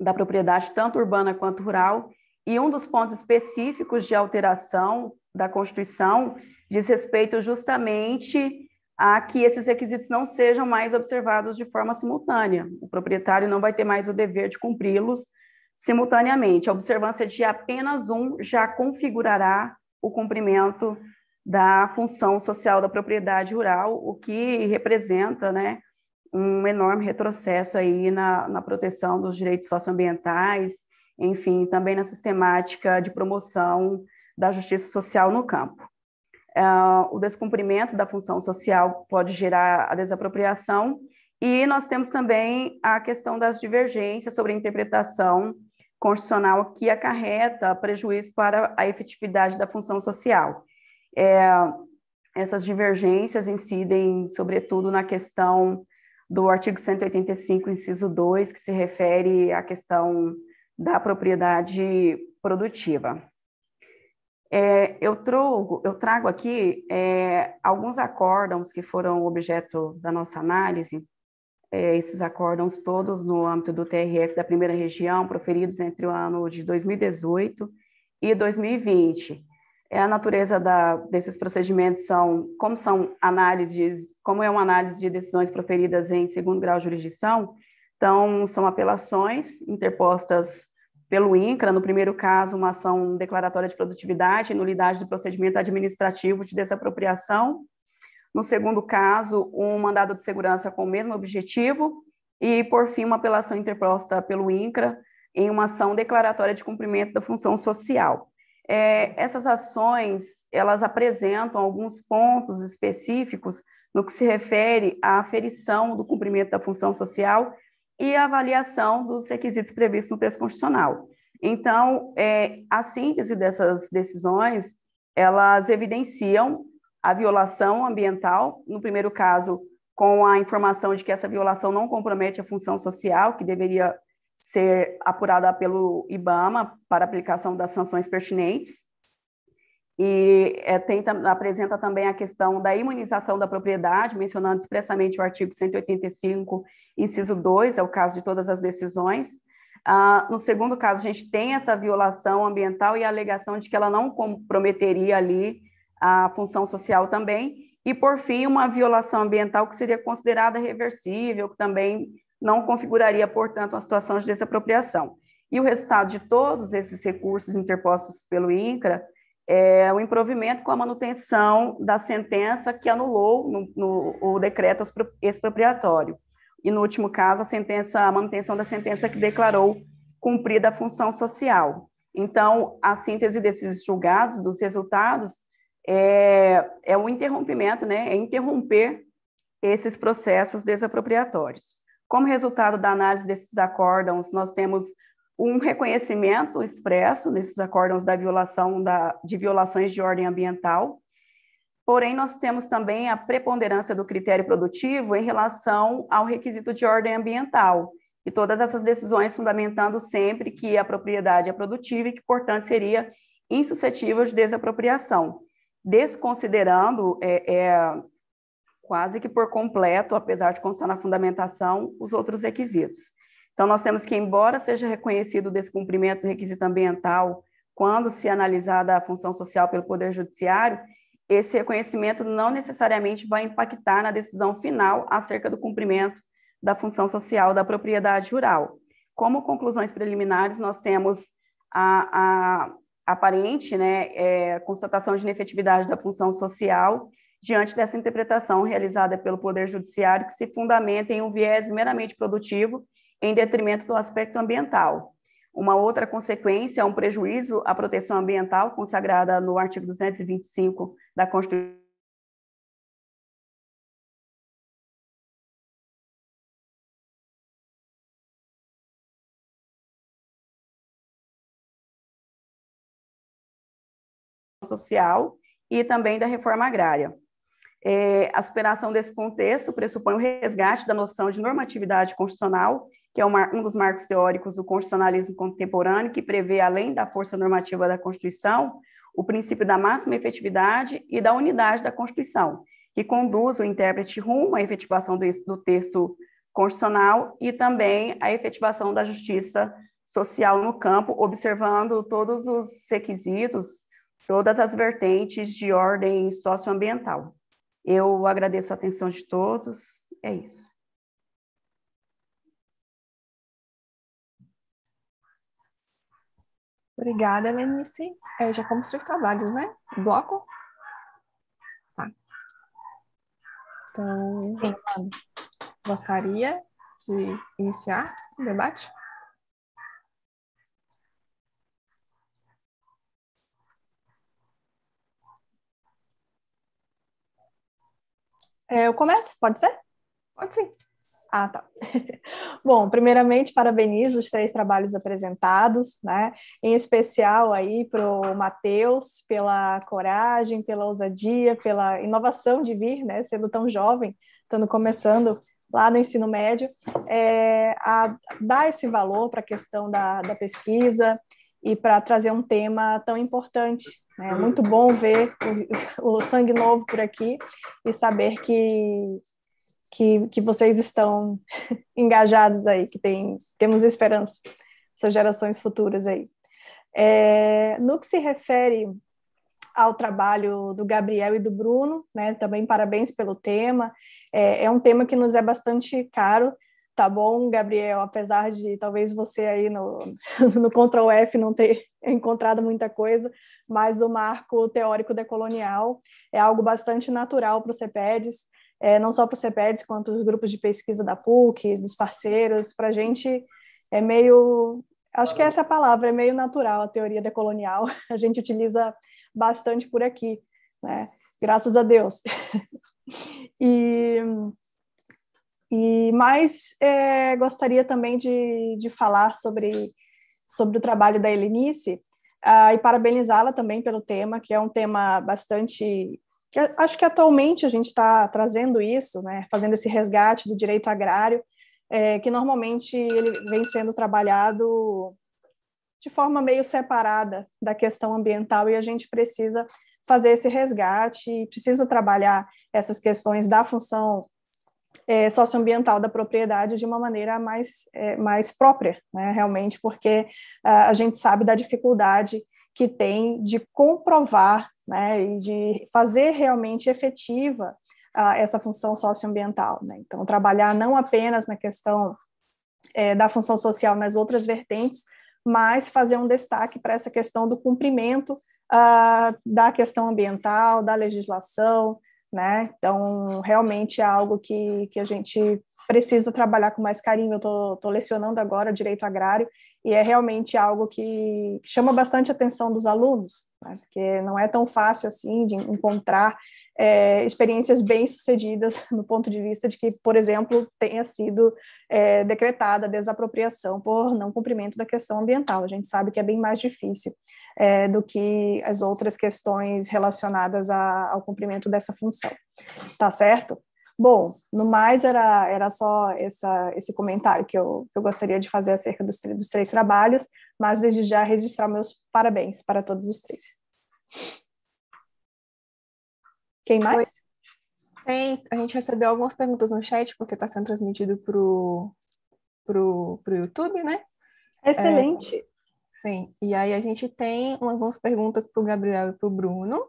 da propriedade, tanto urbana quanto rural, e um dos pontos específicos de alteração da Constituição diz respeito justamente a que esses requisitos não sejam mais observados de forma simultânea. O proprietário não vai ter mais o dever de cumpri-los simultaneamente. A observância de apenas um já configurará o cumprimento da função social da propriedade rural, o que representa, né, um enorme retrocesso aí na, na proteção dos direitos socioambientais, enfim, também na sistemática de promoção da justiça social no campo. Uh, o descumprimento da função social pode gerar a desapropriação, e nós temos também a questão das divergências sobre a interpretação constitucional que acarreta prejuízo para a efetividade da função social. É, essas divergências incidem, sobretudo, na questão do artigo 185, inciso 2, que se refere à questão da propriedade produtiva. É, eu, trago, eu trago aqui é, alguns acórdãos que foram objeto da nossa análise, é, esses acórdãos todos no âmbito do TRF da primeira região, proferidos entre o ano de 2018 e 2020. É a natureza da, desses procedimentos são, como são análises, como é uma análise de decisões proferidas em segundo grau de jurisdição, então são apelações interpostas pelo INCRA, no primeiro caso, uma ação declaratória de produtividade e nulidade do procedimento administrativo de desapropriação. No segundo caso, um mandado de segurança com o mesmo objetivo. E, por fim, uma apelação interposta pelo INCRA em uma ação declaratória de cumprimento da função social. É, essas ações, elas apresentam alguns pontos específicos no que se refere à aferição do cumprimento da função social e a avaliação dos requisitos previstos no texto constitucional. Então, é, a síntese dessas decisões, elas evidenciam a violação ambiental, no primeiro caso, com a informação de que essa violação não compromete a função social, que deveria ser apurada pelo IBAMA para aplicação das sanções pertinentes. E é, apresenta também a questão da imunização da propriedade, mencionando expressamente o artigo 185, inciso 2, é o caso de todas as decisões. Ah, no segundo caso, a gente tem essa violação ambiental e a alegação de que ela não comprometeria ali a função social também. E, por fim, uma violação ambiental que seria considerada reversível, que também não configuraria, portanto, uma situação de desapropriação. E o resultado de todos esses recursos interpostos pelo INCRA é o improvimento com a manutenção da sentença que anulou no, no, o decreto expropriatório. E, no último caso, a sentença, a manutenção da sentença que declarou cumprida a função social. Então, a síntese desses julgados, dos resultados, é, é o interrompimento, né? É interromper esses processos desapropriatórios. Como resultado da análise desses acórdãos, nós temos um reconhecimento expresso nesses acórdãos da violação da, de violações de ordem ambiental, porém nós temos também a preponderância do critério produtivo em relação ao requisito de ordem ambiental, e todas essas decisões fundamentando sempre que a propriedade é produtiva e que, portanto, seria insuscetível de desapropriação, desconsiderando é, é, quase que por completo, apesar de constar na fundamentação, os outros requisitos. Então, nós temos que, embora seja reconhecido o descumprimento do requisito ambiental quando se analisada a função social pelo Poder Judiciário, esse reconhecimento não necessariamente vai impactar na decisão final acerca do cumprimento da função social da propriedade rural. Como conclusões preliminares, nós temos a, a aparente né, é, constatação de inefetividade da função social diante dessa interpretação realizada pelo Poder Judiciário, que se fundamenta em um viés meramente produtivo em detrimento do aspecto ambiental. Uma outra consequência é um prejuízo à proteção ambiental, consagrada no artigo 225 da Constituição. social e também da reforma agrária. É, a superação desse contexto pressupõe o resgate da noção de normatividade constitucional, que é uma, um dos marcos teóricos do constitucionalismo contemporâneo, que prevê, além da força normativa da Constituição, o princípio da máxima efetividade e da unidade da Constituição, que conduz o intérprete rumo à efetivação do, texto constitucional e também a efetivação da justiça social no campo, observando todos os requisitos, todas as vertentes de ordem socioambiental. Eu agradeço a atenção de todos, é isso. Obrigada, Lenice. É, já fomos três trabalhos, né? Bloco? Tá. Então, gostaria de iniciar o debate? É, eu começo? Pode ser? Pode sim. Ah, tá. *laughs* Bom, primeiramente, parabenizo os três trabalhos apresentados, né? Em especial aí para o Matheus, pela coragem, pela ousadia, pela inovação de vir, né? Sendo tão jovem, estando começando lá no ensino médio, é, a dar esse valor para a questão da, da pesquisa e para trazer um tema tão importante. É muito bom ver o, *laughs* o sangue novo por aqui e saber que que, que vocês estão *laughs* engajados aí, que tem, temos esperança, essas gerações futuras aí. É, no que se refere ao trabalho do Gabriel e do Bruno, né, também parabéns pelo tema, é, é um tema que nos é bastante caro, tá bom, Gabriel, apesar de talvez você aí no, *laughs* no Ctrl F não ter *laughs* encontrado muita coisa, mas o marco teórico decolonial é algo bastante natural para o CEPEDES, é, não só para o CEPEDS, quanto os grupos de pesquisa da PUC, dos parceiros, para a gente é meio, acho que essa é a palavra, é meio natural a teoria decolonial, *laughs* a gente utiliza bastante por aqui, né? graças a Deus. *laughs* e, e mais é, gostaria também de, de falar sobre, sobre o trabalho da Helenice, uh, e parabenizá-la também pelo tema, que é um tema bastante Acho que atualmente a gente está trazendo isso, né, fazendo esse resgate do direito agrário, é, que normalmente ele vem sendo trabalhado de forma meio separada da questão ambiental e a gente precisa fazer esse resgate, precisa trabalhar essas questões da função é, socioambiental da propriedade de uma maneira mais, é, mais própria, né, realmente, porque a gente sabe da dificuldade que tem de comprovar né, e de fazer realmente efetiva uh, essa função socioambiental. Né? Então, trabalhar não apenas na questão é, da função social nas outras vertentes, mas fazer um destaque para essa questão do cumprimento uh, da questão ambiental, da legislação, né? Então, realmente é algo que, que a gente precisa trabalhar com mais carinho. Eu estou lecionando agora direito agrário e é realmente algo que chama bastante atenção dos alunos, né? porque não é tão fácil assim de encontrar é, experiências bem-sucedidas *laughs* no ponto de vista de que, por exemplo, tenha sido é, decretada desapropriação por não cumprimento da questão ambiental. A gente sabe que é bem mais difícil é, do que as outras questões relacionadas a, ao cumprimento dessa função. Tá certo? Bom, no mais era, era só essa, esse comentário que eu, que eu gostaria de fazer acerca dos, dos três trabalhos, mas desde já registrar meus parabéns para todos os três. Quem mais? Tem, a gente recebeu algumas perguntas no chat, porque está sendo transmitido para o pro, pro YouTube, né? Excelente. É, sim, e aí a gente tem algumas perguntas para o Gabriel e para o Bruno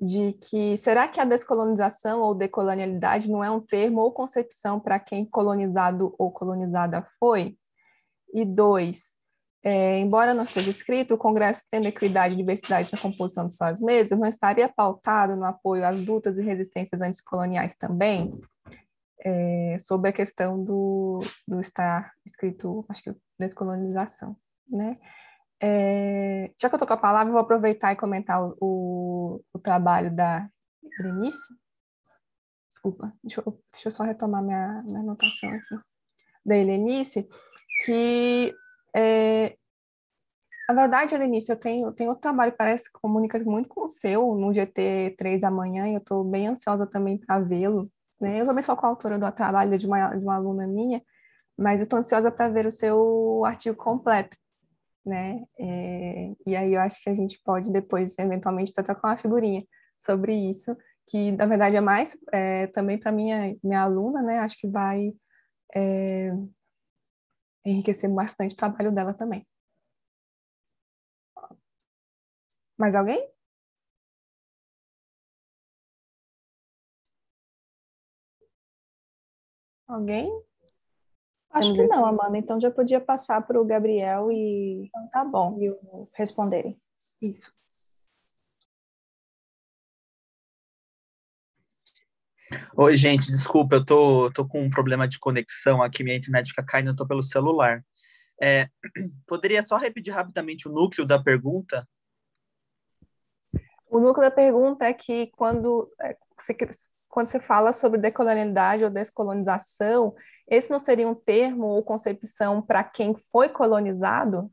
de que será que a descolonização ou decolonialidade não é um termo ou concepção para quem colonizado ou colonizada foi? E dois, é, embora não esteja escrito, o Congresso tendo equidade e diversidade na composição de suas mesas, não estaria pautado no apoio às lutas e resistências anticoloniais também? É, sobre a questão do, do estar escrito, acho que descolonização, né? É, já que eu estou com a palavra, vou aproveitar e comentar o, o, o trabalho da Berenice. Desculpa, deixa eu, deixa eu só retomar minha, minha anotação aqui. Da Helenice, que, é, na verdade, Helenice, eu tenho, eu tenho outro trabalho que parece que comunica muito com o seu, no GT 3 da manhã, e eu estou bem ansiosa também para vê-lo. Né? Eu também sou coautora do trabalho de uma, de uma aluna minha, mas estou ansiosa para ver o seu artigo completo né? É, e aí eu acho que a gente pode depois, eventualmente, tratar com uma figurinha sobre isso, que na verdade é mais é, também para minha minha aluna, né? Acho que vai é, enriquecer bastante o trabalho dela também. Mais alguém? Alguém? Acho que não, Amanda. Então já podia passar para o Gabriel e então, tá bom. e responderem. Isso. Oi, gente, desculpa, eu tô, tô com um problema de conexão aqui, minha internet fica caindo, eu tô pelo celular. É, *clears throat* poderia só repetir rapidamente o núcleo da pergunta? O núcleo da pergunta é que quando é, você, quando você fala sobre decolonialidade ou descolonização, esse não seria um termo ou concepção para quem foi colonizado?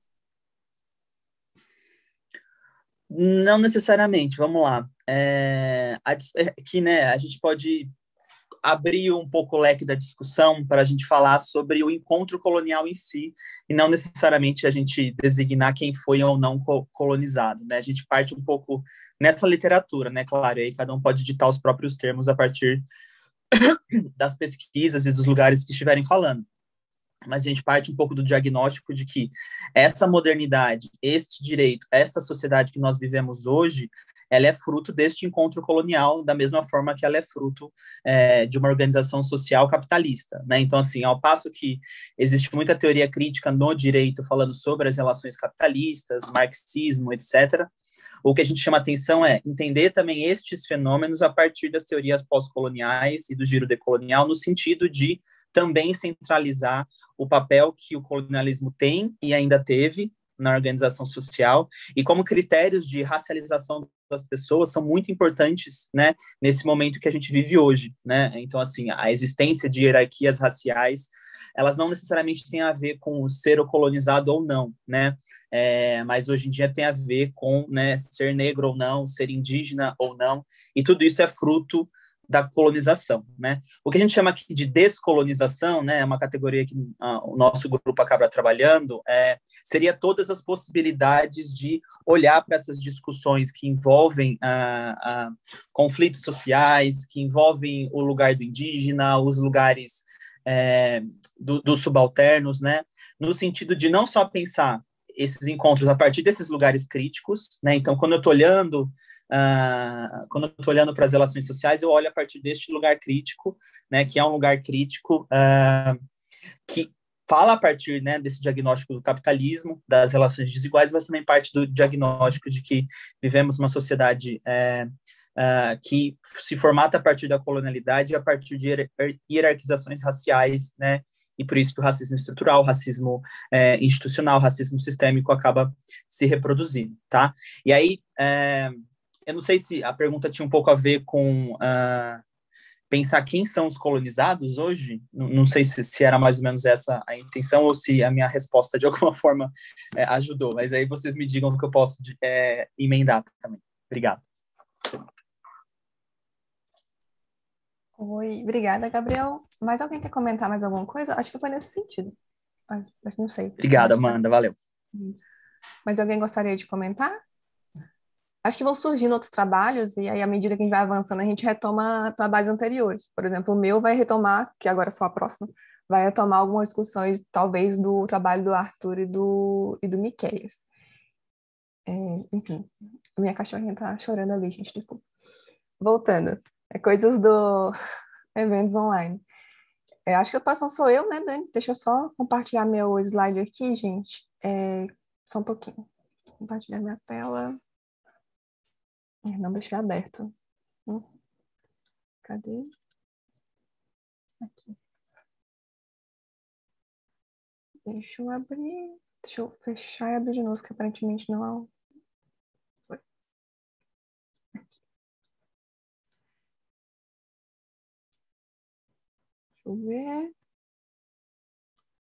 Não necessariamente, vamos lá. É, aqui, né, a gente pode abrir um pouco o leque da discussão para a gente falar sobre o encontro colonial em si, e não necessariamente a gente designar quem foi ou não colonizado, né? A gente parte um pouco nessa literatura, né, claro, aí cada um pode ditar os próprios termos a partir *coughs* das pesquisas e dos lugares que estiverem falando mas a gente parte um pouco do diagnóstico de que essa modernidade, este direito, esta sociedade que nós vivemos hoje, ela é fruto deste encontro colonial, da mesma forma que ela é fruto é, de uma organização social capitalista. Né? Então, assim, ao passo que existe muita teoria crítica no direito falando sobre as relações capitalistas, marxismo, etc., o que a gente chama atenção é entender também estes fenômenos a partir das teorias pós-coloniais e do giro decolonial, no sentido de também centralizar o papel que o colonialismo tem e ainda teve na organização social e como critérios de racialização das pessoas são muito importantes, né, nesse momento que a gente vive hoje, né? Então assim, a existência de hierarquias raciais elas não necessariamente têm a ver com ser o colonizado ou não, né? É, mas hoje em dia tem a ver com né, ser negro ou não, ser indígena ou não, e tudo isso é fruto da colonização, né? O que a gente chama aqui de descolonização, né, é uma categoria que uh, o nosso grupo acaba trabalhando, é, seria todas as possibilidades de olhar para essas discussões que envolvem uh, uh, conflitos sociais, que envolvem o lugar do indígena, os lugares é, do, dos subalternos, né? No sentido de não só pensar esses encontros a partir desses lugares críticos, né? Então, quando eu estou olhando, uh, quando eu estou olhando para as relações sociais, eu olho a partir deste lugar crítico, né? Que é um lugar crítico uh, que fala a partir né, desse diagnóstico do capitalismo, das relações desiguais, mas também parte do diagnóstico de que vivemos uma sociedade é, uh, que se formata a partir da colonialidade e a partir de hierarquizações raciais, né? E por isso que o racismo estrutural, o racismo é, institucional, o racismo sistêmico acaba se reproduzindo, tá? E aí, é, eu não sei se a pergunta tinha um pouco a ver com uh, pensar quem são os colonizados hoje, não, não sei se, se, era mais ou menos essa a intenção ou se a minha resposta de alguma *laughs* forma é, ajudou, mas aí vocês me digam que eu posso é, emendar também. Obrigado. Oi, obrigada, Gabriel. Mais alguém quer comentar mais alguma coisa? Acho que foi nesse sentido. Mas não sei. Obrigada, Amanda, valeu. Mas alguém gostaria de comentar? Acho que vão surgindo outros trabalhos, e aí, à medida que a gente vai avançando, a gente retoma trabalhos anteriores. Por exemplo, o meu vai retomar, que agora sou a próxima, vai retomar algumas discussões, talvez, do trabalho do Arthur e do, e do Miqueias. É, enfim, minha cachorrinha tá chorando ali, gente, desculpa. Voltando. É coisas do *laughs* eventos online. Eu acho que o próximo sou eu, né, Dani? Deixa eu só compartilhar meu slide aqui, gente. É, só um pouquinho. Compartilhar minha tela. Não deixei aberto. Hum. Cadê? Aqui. Deixa eu abrir. Deixa eu fechar e abrir de novo, que aparentemente não eu ver.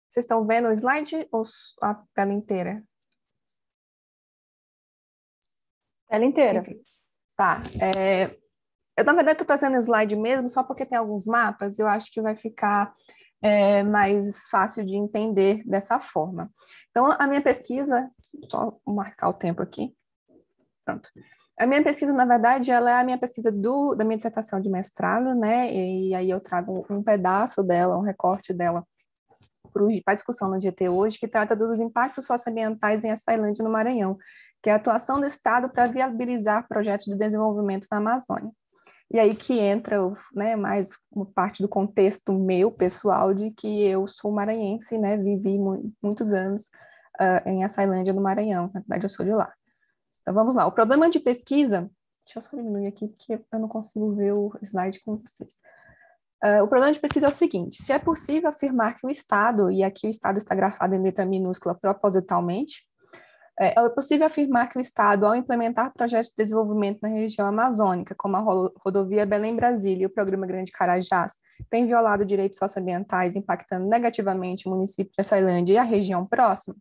Vocês estão vendo o slide ou a tela inteira? Tela inteira. Tá. É, eu, na verdade, estou trazendo slide mesmo, só porque tem alguns mapas, eu acho que vai ficar é, mais fácil de entender dessa forma. Então, a minha pesquisa, só marcar o tempo aqui. Pronto. A minha pesquisa, na verdade, ela é a minha pesquisa do, da minha dissertação de mestrado, né? E aí eu trago um pedaço dela, um recorte dela para a discussão no GT hoje, que trata dos impactos socioambientais em Açailândia, no Maranhão, que é a atuação do Estado para viabilizar projetos de desenvolvimento na Amazônia. E aí que entra né, mais parte do contexto meu, pessoal, de que eu sou maranhense, né, vivi mu muitos anos uh, em Açailândia, no Maranhão, na verdade eu sou de lá. Então vamos lá, o problema de pesquisa, deixa eu só diminuir aqui, porque eu não consigo ver o slide com vocês. Uh, o problema de pesquisa é o seguinte: se é possível afirmar que o Estado, e aqui o Estado está grafado em letra minúscula propositalmente, é, é possível afirmar que o Estado, ao implementar projetos de desenvolvimento na região amazônica, como a rodovia Belém-Brasília e o programa Grande Carajás, tem violado direitos socioambientais, impactando negativamente o município de Açailândia e a região próxima?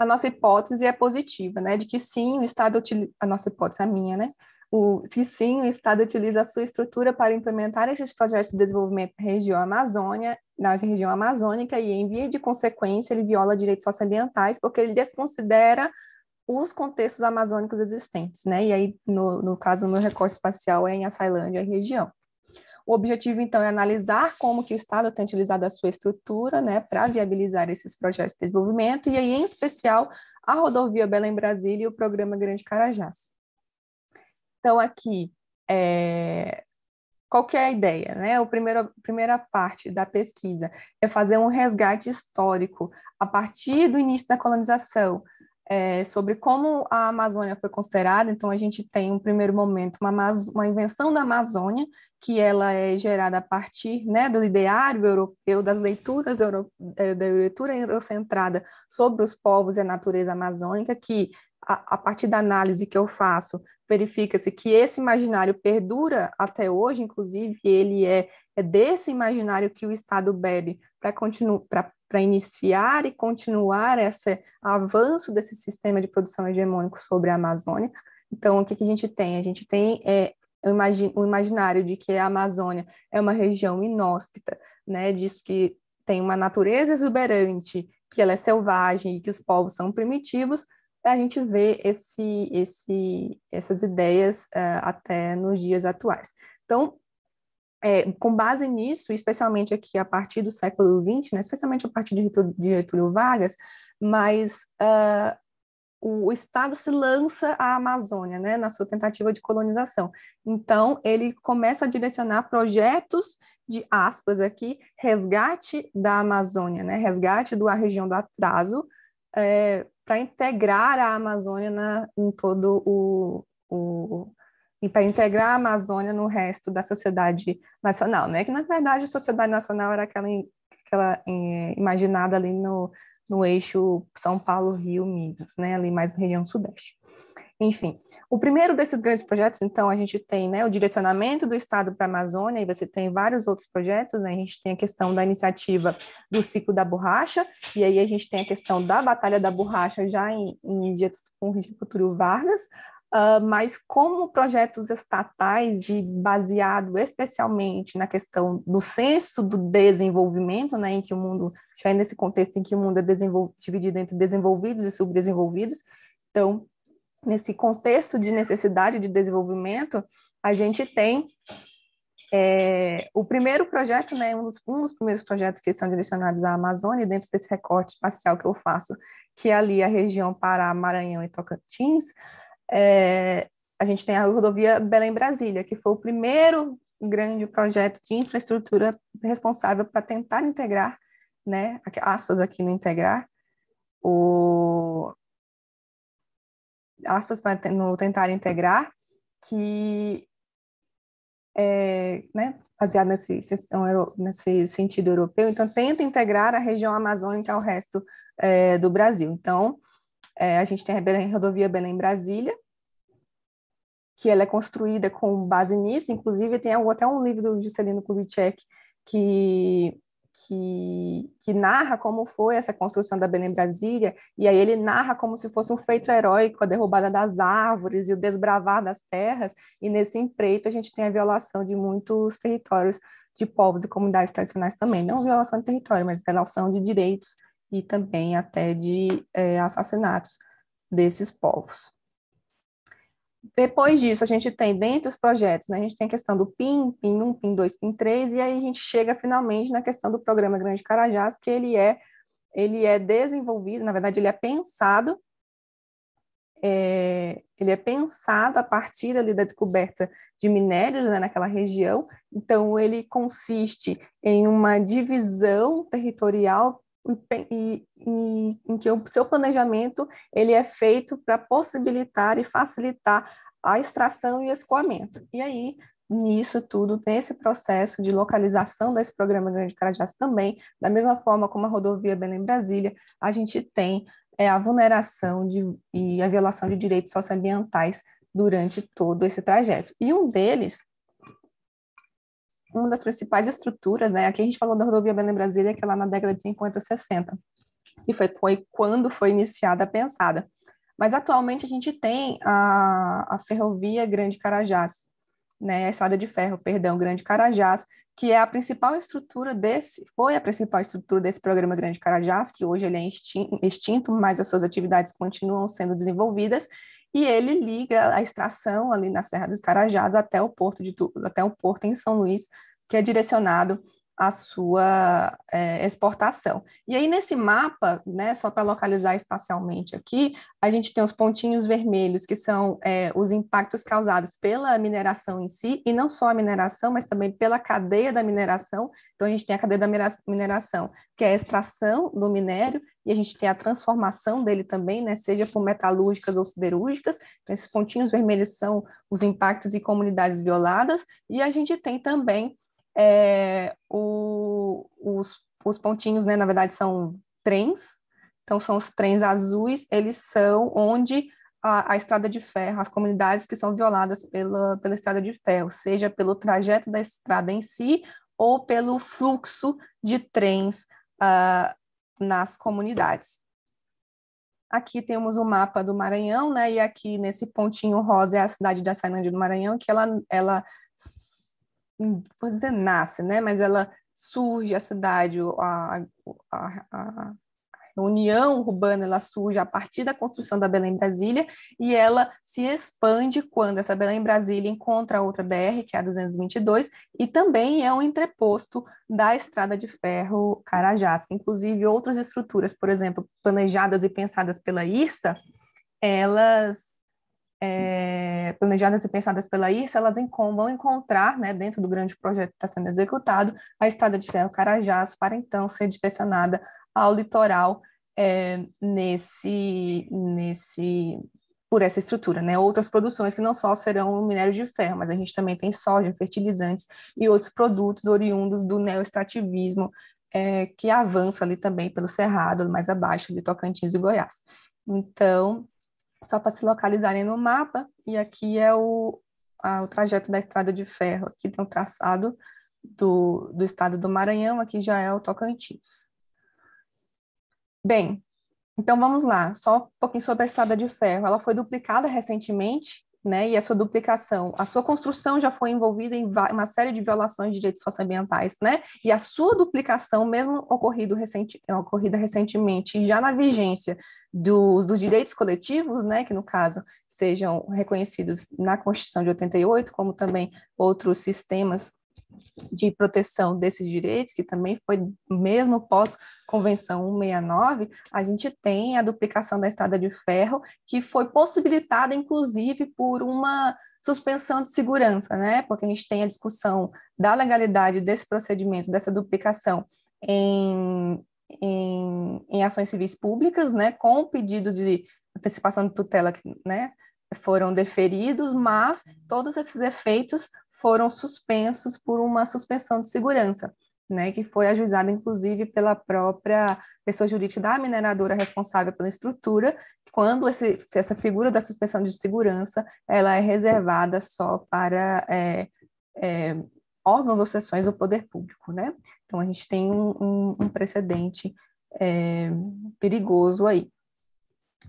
A nossa hipótese é positiva, né, de que sim, o Estado utiliza, a nossa hipótese, a minha, né, o, se sim, o Estado utiliza a sua estrutura para implementar esses projetos de desenvolvimento na região Amazônia, na região amazônica, e em via de consequência, ele viola direitos socioambientais, porque ele desconsidera os contextos amazônicos existentes, né? E aí, no, no caso, no recorte espacial é em Açailândia, a região. O objetivo, então, é analisar como que o Estado tem utilizado a sua estrutura, né, para viabilizar esses projetos de desenvolvimento, e aí, em especial, a rodovia Belém-Brasília e o programa Grande Carajás. Então, aqui, é, qual que é a ideia? Né? A primeira, primeira parte da pesquisa é fazer um resgate histórico a partir do início da colonização, é, sobre como a Amazônia foi considerada. Então, a gente tem um primeiro momento, uma, uma invenção da Amazônia, que ela é gerada a partir né, do ideário europeu, das leituras euro, é, da leitura eurocentrada sobre os povos e a natureza amazônica, que a, a partir da análise que eu faço, verifica-se que esse imaginário perdura até hoje, inclusive ele é, é desse imaginário que o Estado bebe para iniciar e continuar esse avanço desse sistema de produção hegemônico sobre a Amazônia. Então, o que, que a gente tem? A gente tem é, o imaginário de que a Amazônia é uma região inóspita, né? diz que tem uma natureza exuberante, que ela é selvagem e que os povos são primitivos, a gente vê esse, esse, essas ideias uh, até nos dias atuais. Então, é, com base nisso, especialmente aqui a partir do século XX, né, especialmente a partir de Getúlio Vargas, mas uh, o, Estado se lança à Amazônia, né, na sua tentativa de colonização. Então, ele começa a direcionar projetos de aspas aqui, resgate da Amazônia, né, resgate da região do atraso, é, para integrar a Amazônia na, em todo o, o e para integrar a Amazônia no resto da sociedade nacional, né? Que na verdade a sociedade nacional era aquela, aquela é, imaginada ali no, no eixo São Paulo, Rio, Minas, né? Ali mais na região sudeste. Enfim, o primeiro desses grandes projetos, então, a gente tem né, o direcionamento do Estado para a Amazônia, e você tem vários outros projetos, né? A gente tem a questão da iniciativa do ciclo da borracha, e aí a gente tem a questão da Batalha da Borracha já em, em com o Getúlio Vargas, uh, mas como projetos estatais e baseado especialmente na questão do senso do desenvolvimento, né, em que o mundo, já é nesse contexto em que o mundo é dividido entre desenvolvidos e subdesenvolvidos, então, nesse contexto de necessidade de desenvolvimento, a gente tem é, o primeiro projeto, né, um dos, um dos, primeiros projetos que são direcionados à Amazônia, dentro desse recorte espacial que eu faço, que é ali a região Pará, Maranhão e Tocantins, é, a gente tem a rodovia Belém-Brasília, que foi o primeiro grande projeto de infraestrutura responsável para tentar integrar, né, aspas aqui no integrar, o, aspas, para no tentar integrar, que é, né, baseado nesse, nesse sentido europeu, então tenta integrar a região amazônica ao resto é, do Brasil. Então, é, a gente tem a rodovia Belém-Brasília, que ela é construída com base nisso, inclusive tem até um livro do Juscelino Kubitschek que que, que narra como foi essa construção da Belém Brasília, e aí ele narra como se fosse um feito heróico, a derrubada das árvores e o desbravar das terras, e nesse empreito a gente tem a violação de muitos territórios de povos e comunidades tradicionais também, não violação de território, mas violação de direitos e também até de é, assassinatos desses povos. Depois disso, a gente tem dentro dos projetos, né, a gente tem a questão do PIN, PIN 1, PIN 2, PIN 3, e aí a gente chega finalmente na questão do programa Grande Carajás, que ele é, ele é desenvolvido, na verdade, ele é pensado, é, ele é pensado a partir ali da descoberta de minérios né, naquela região, então ele consiste em uma divisão territorial em que o seu planejamento ele é feito para possibilitar e facilitar a extração e escoamento. E aí, nisso tudo, nesse processo de localização desse programa Grande Carajás também, da mesma forma como a rodovia Belém-Brasília, a gente tem é, a vulneração de, e a violação de direitos socioambientais durante todo esse trajeto. E um deles uma das principais estruturas, né? Aqui a gente falou da rodovia Belém-Brasília, que é lá na década de 50, 60, e foi, foi quando foi iniciada a pensada. Mas atualmente a gente tem a, a ferrovia Grande Carajás, né? A estrada de ferro, perdão, Grande Carajás, que é a principal estrutura desse, foi a principal estrutura desse programa Grande Carajás, que hoje ele é extinto, mas as suas atividades continuam sendo desenvolvidas, e ele liga a extração ali na Serra dos Carajás até o porto de até o porto em São Luís, que é direcionado à sua é, exportação. E aí, nesse mapa, né, só para localizar espacialmente aqui, a gente tem os pontinhos vermelhos, que são é, os impactos causados pela mineração em si, e não só a mineração, mas também pela cadeia da mineração. Então, a gente tem a cadeia da mineração, que é a extração do minério, e a gente tem a transformação dele também, né, seja por metalúrgicas ou siderúrgicas. Então, esses pontinhos vermelhos são os impactos e comunidades violadas, e a gente tem também é, o, os, os pontinhos, né, na verdade, são trens, então são os trens azuis, eles são onde a, a, estrada de ferro, as comunidades que são violadas pela, pela estrada de ferro, seja pelo trajeto da estrada em si ou pelo fluxo de trens uh, nas comunidades. Aqui temos o mapa do Maranhão, né? E aqui nesse pontinho rosa é a cidade da Sailândia do Maranhão, que ela, ela vou dizer nasce, né? Mas ela surge a cidade, a, a, a, união urbana ela surge a partir da construção da Belém Brasília e ela se expande quando essa Belém Brasília encontra outra BR, que é a 222, e também é um entreposto da estrada de ferro Carajás, inclusive outras estruturas, por exemplo, planejadas e pensadas pela IRSA, elas é, planejadas e pensadas pela IRSA, elas vão encontrar, né, dentro do grande projeto que está sendo executado, a estrada de ferro Carajás, para então ser direcionada ao litoral é, nesse, nesse, por essa estrutura, né? Outras produções que não só serão minério de ferro, mas a gente também tem soja, fertilizantes e outros produtos oriundos do neoextrativismo é, que avança ali também pelo Cerrado, mais abaixo de Tocantins e Goiás. Então, só para se localizarem no mapa, e aqui é o, a, o trajeto da estrada de ferro, aqui tem o traçado do, do estado do Maranhão, aqui já é o Tocantins. Bem, então vamos lá, só um pouquinho sobre a estrada de ferro. Ela foi duplicada recentemente, né? E a sua duplicação, a sua construção já foi envolvida em uma série de violações de direitos socioambientais, né? E a sua duplicação, mesmo ocorrido recente, ocorrida recentemente, já na vigência do, dos direitos coletivos, né? Que no caso sejam reconhecidos na Constituição de 88, como também outros sistemas de proteção desses direitos, que também foi mesmo pós-convenção 169, a gente tem a duplicação da estrada de ferro, que foi possibilitada, inclusive, por uma suspensão de segurança, né? Porque a gente tem a discussão da legalidade desse procedimento, dessa duplicação em, em, em ações civis públicas, né? Com pedidos de antecipação de tutela, né? Foram deferidos, mas todos esses efeitos foram suspensos por uma suspensão de segurança, né, que foi ajuizada inclusive pela própria pessoa jurídica da mineradora responsável pela estrutura, quando esse, essa figura da suspensão de segurança ela é reservada só para é, é, órgãos ou sessões do poder público, né? Então a gente tem um, um, um precedente é, perigoso aí.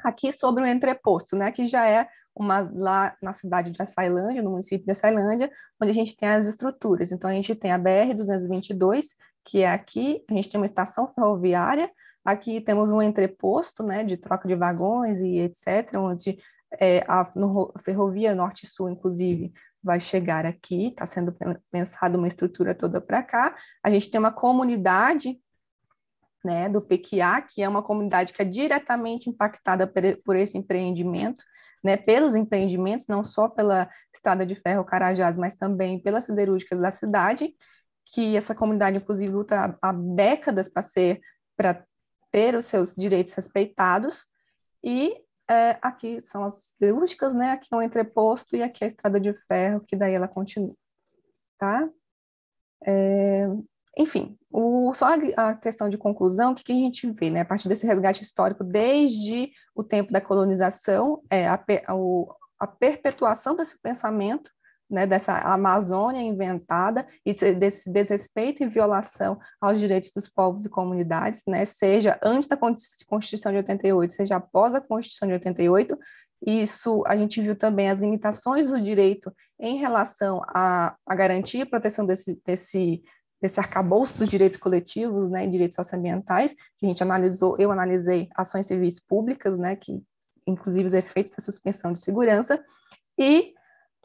Aqui sobre o entreposto, né, que já é uma lá na cidade de Açailândia, no município de Açailândia, onde a gente tem as estruturas. Então, a gente tem a BR-222, que é aqui, a gente tem uma estação ferroviária, aqui temos um entreposto, né, de troca de vagões e etc., onde é, a, no, ferrovia Norte-Sul, inclusive, vai chegar aqui, está sendo pensada uma estrutura toda para cá. A gente tem uma comunidade né, do PQA, que é uma comunidade que é diretamente impactada por, esse empreendimento, né, pelos empreendimentos, não só pela Estrada de Ferro Carajás, mas também pelas siderúrgicas da cidade, que essa comunidade, inclusive, luta há décadas para ser, para ter os seus direitos respeitados, e é, aqui são as siderúrgicas, né, aqui é um entreposto, e aqui é a Estrada de Ferro, que daí ela continua, tá? É, enfim, o, só a, a, questão de conclusão, o que, que, a gente vê, né, a partir desse resgate histórico desde o tempo da colonização, é a, a perpetuação desse pensamento, né, dessa Amazônia inventada e desse desrespeito e violação aos direitos dos povos e comunidades, né, seja antes da Constituição de 88, seja após a Constituição de 88, isso a gente viu também as limitações do direito em relação à, garantia e proteção desse, desse desse arcabouço dos direitos coletivos, né, direitos socioambientais, que a gente analisou, eu analisei ações civis públicas, né, que inclusive os efeitos da suspensão de segurança, e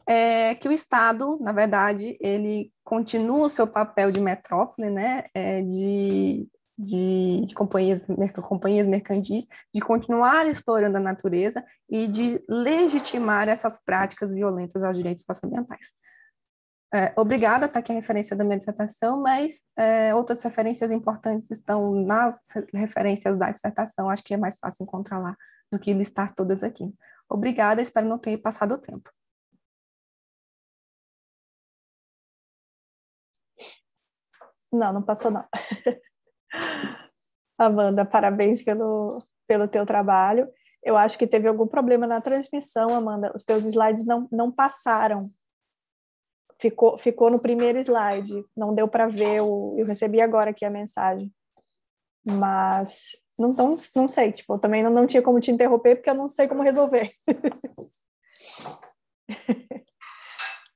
é, que o Estado, na verdade, ele continua o seu papel de metrópole, né, é, de, de, de companhias, companhias mercantis, de continuar explorando a natureza e de legitimar essas práticas violentas aos direitos socioambientais. É, obrigada, está aqui a referência da minha dissertação, mas é, outras referências importantes estão nas referências da dissertação, acho que é mais fácil encontrar lá do que listar todas aqui. Obrigada, espero não ter passado o tempo. Não, não passou não. *laughs* Amanda, parabéns pelo, pelo teu trabalho. Eu acho que teve algum problema na transmissão, Amanda. Os teus slides não, não passaram ficou, ficou no primeiro slide, não deu para ver, o, eu recebi agora aqui a mensagem. Mas não, não, não sei, tipo, eu também não, não tinha como te interromper porque eu não sei como resolver. *laughs*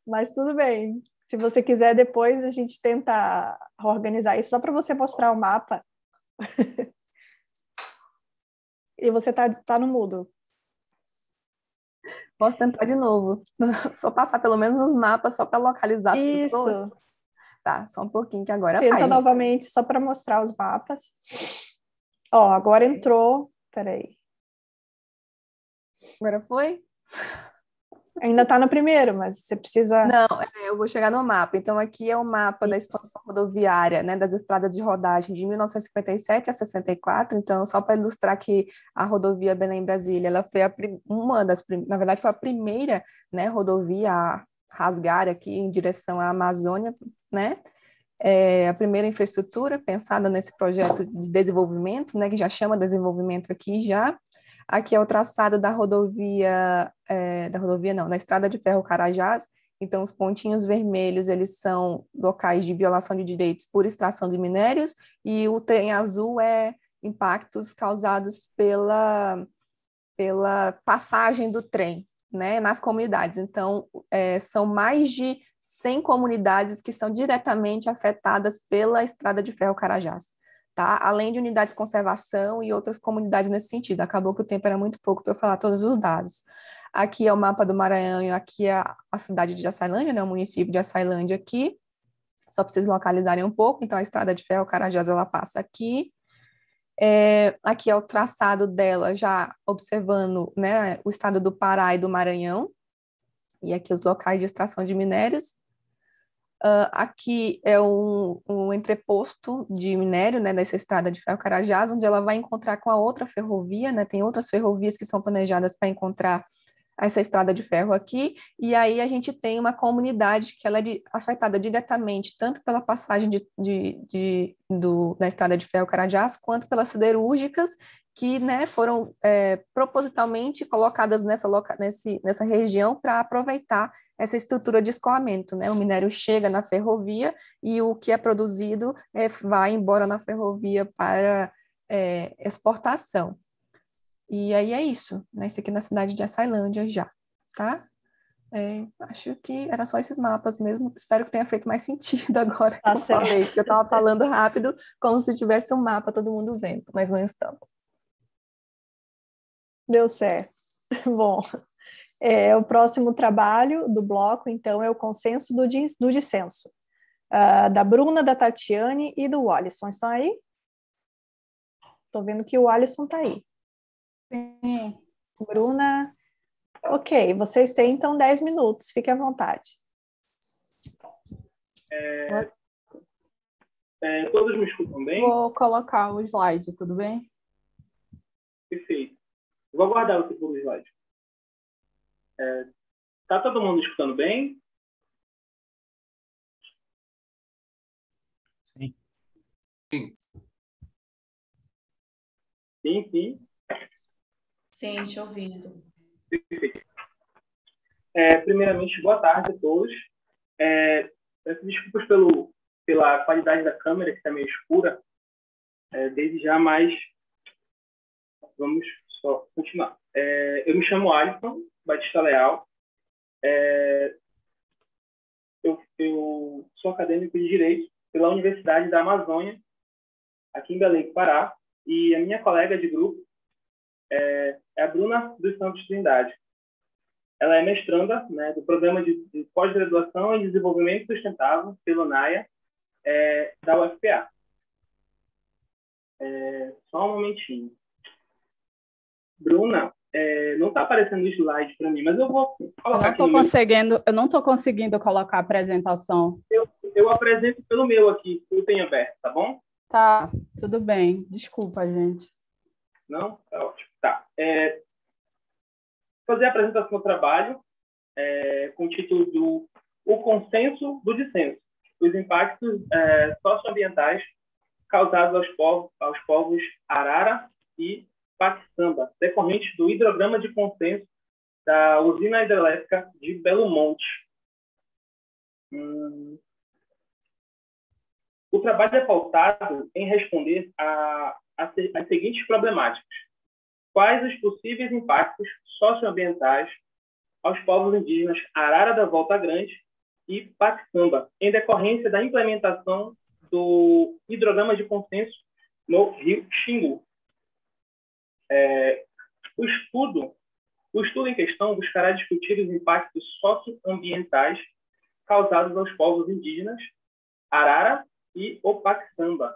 Mas tudo bem. Se você quiser, depois a gente tenta organizar isso só para você mostrar o mapa. *laughs* e você tá, tá no mudo. Posso tentar de novo. *laughs* Só passar pelo menos os mapas só para localizar as Isso. pessoas. Tá, só um pouquinho que agora Tenta vai. novamente só para mostrar os mapas. Ó, agora entrou. Peraí. Agora foi? Ainda está no primeiro, mas você precisa. Não, é, eu vou chegar no mapa. Então, aqui é o mapa Isso. da expansão rodoviária, né, das estradas de rodagem de 1957 a 64. Então, só para ilustrar que a rodovia Belém-Brasília, ela foi a, uma das, na verdade, foi a primeira, né, rodovia a rasgar aqui em direção à Amazônia, né? É a primeira infraestrutura pensada nesse projeto de desenvolvimento, né, que já chama desenvolvimento aqui já. Aqui é o traçado da rodovia, é, da rodovia não, da estrada de ferro Carajás. Então, os pontinhos vermelhos, eles são locais de violação de direitos por extração de minérios, e o trem azul é impactos causados pela, pela passagem do trem, né, nas comunidades. Então, é, são mais de 100 comunidades que são diretamente afetadas pela estrada de ferro Carajás tá? Além de unidades de conservação e outras comunidades nesse sentido. Acabou que o tempo era muito pouco para eu falar todos os dados. Aqui é o mapa do Maranhão, aqui é a cidade de Açailândia, né, o município de Açailândia aqui, só para vocês localizarem um pouco. Então, a estrada de ferro Carajás, ela passa aqui. É, aqui é o traçado dela, já observando né, o estado do Pará e do Maranhão. E aqui os locais de extração de minérios. Uh, aqui é um, um, entreposto de minério, né, dessa estrada de ferro Carajás, onde ela vai encontrar com a outra ferrovia, né, tem outras ferrovias que são planejadas para encontrar essa estrada de ferro aqui, e aí a gente tem uma comunidade que ela é de, afetada diretamente, tanto pela passagem de, de, de, do, da estrada de ferro Carajás, quanto pelas siderúrgicas que né, foram é, propositalmente colocadas nessa, loca, nesse, nessa região para aproveitar essa estrutura de escoamento. Né? O minério chega na ferrovia e o que é produzido é, vai embora na ferrovia para é, exportação. E aí é isso, né? Isso aqui na cidade de Açailândia já, tá? É, acho que eram só esses mapas mesmo. Espero que tenha feito mais *laughs* sentido agora que tá eu falei, porque eu estava falando rápido, como se tivesse um mapa todo mundo vendo, mas não estamos. Deu certo. *laughs* Bom, É, o próximo trabalho do bloco, então, é o consenso do, do dissenso, uh, da Bruna, da Tatiane e do Alisson. Estão aí? Estou vendo que o Alisson está aí. Sim. Bruna, ok, vocês têm então 10 minutos, fique à vontade. É, é, todos me escutam bem? Vou colocar o slide, tudo bem? Perfeito. Vou aguardar o segundo slide. É, tá todo mundo escutando bem? Sim. Sim. Sim, sim. Sim, te ouvindo. Perfeito. É, primeiramente, boa tarde a todos. É, peço desculpas pelo, pela qualidade da câmera, que está meio escura. É, desde já, mas vamos só continuar. É, eu me chamo Alisson Batista Leal. É, eu, eu, sou acadêmico de Direito pela Universidade da Amazônia, aqui em Belém, Pará, e a minha colega de grupo é, é a Bruna dos Santos Trindade. Ela é mestranda né, do Programa de, de Pós-Graduação em Desenvolvimento Sustentável, pelo NAIA, é, da UFPA. É, só um momentinho. Bruna, é, não está aparecendo o slide para mim, mas eu vou colocar eu não aqui. Conseguindo, meu... Eu não estou conseguindo colocar a apresentação. Eu, eu apresento pelo meu aqui, que eu tenho aberto, tá bom? Tá, tudo bem. Desculpa, gente. Não? Tá ótimo. Tá. É, fazer a apresentação do trabalho é, com o título do O Consenso do Dissenso, os impactos é, socioambientais causados aos povos, aos povos Arara e Paquistamba, decorrentes do hidrograma de consenso da usina hidrelétrica de Belo Monte. Hum. O trabalho é pautado em responder a, a, as seguintes problemáticas. Quais os possíveis impactos socioambientais aos povos indígenas Arara da Volta Grande e Paquistamba, em decorrência da implementação do hidrograma de consenso no rio Xingu. É, o estudo o estudo em questão buscará discutir os impactos socioambientais causados aos povos indígenas Arara e Opaxamba,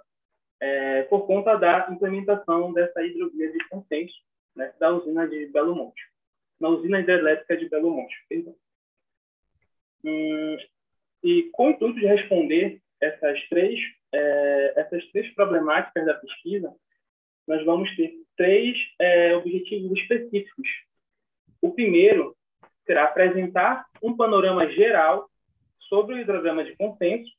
é, por conta da implementação dessa hidrovia de consenso né, da usina de Belo Monte, na usina hidrelétrica de Belo Monte. Perdão. Hum, e com o intuito de responder essas três, é, essas três problemáticas da pesquisa, nós vamos ter três é, objetivos específicos. O primeiro será apresentar um panorama geral sobre o hidrograma de consenso.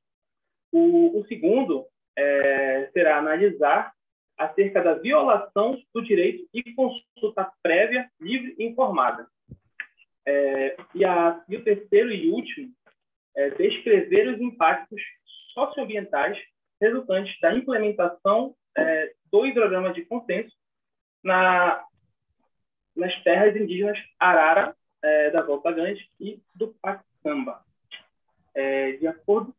O, o segundo é, será analisar acerca da violação do direito e consulta prévia, livre e informada. É, e, a, e o terceiro e último é descrever os impactos socioambientais resultantes da implementação é, do hidrograma de consenso na, nas terras indígenas Arara, é, da Volta Grande e do Paxamba. É, de acordo,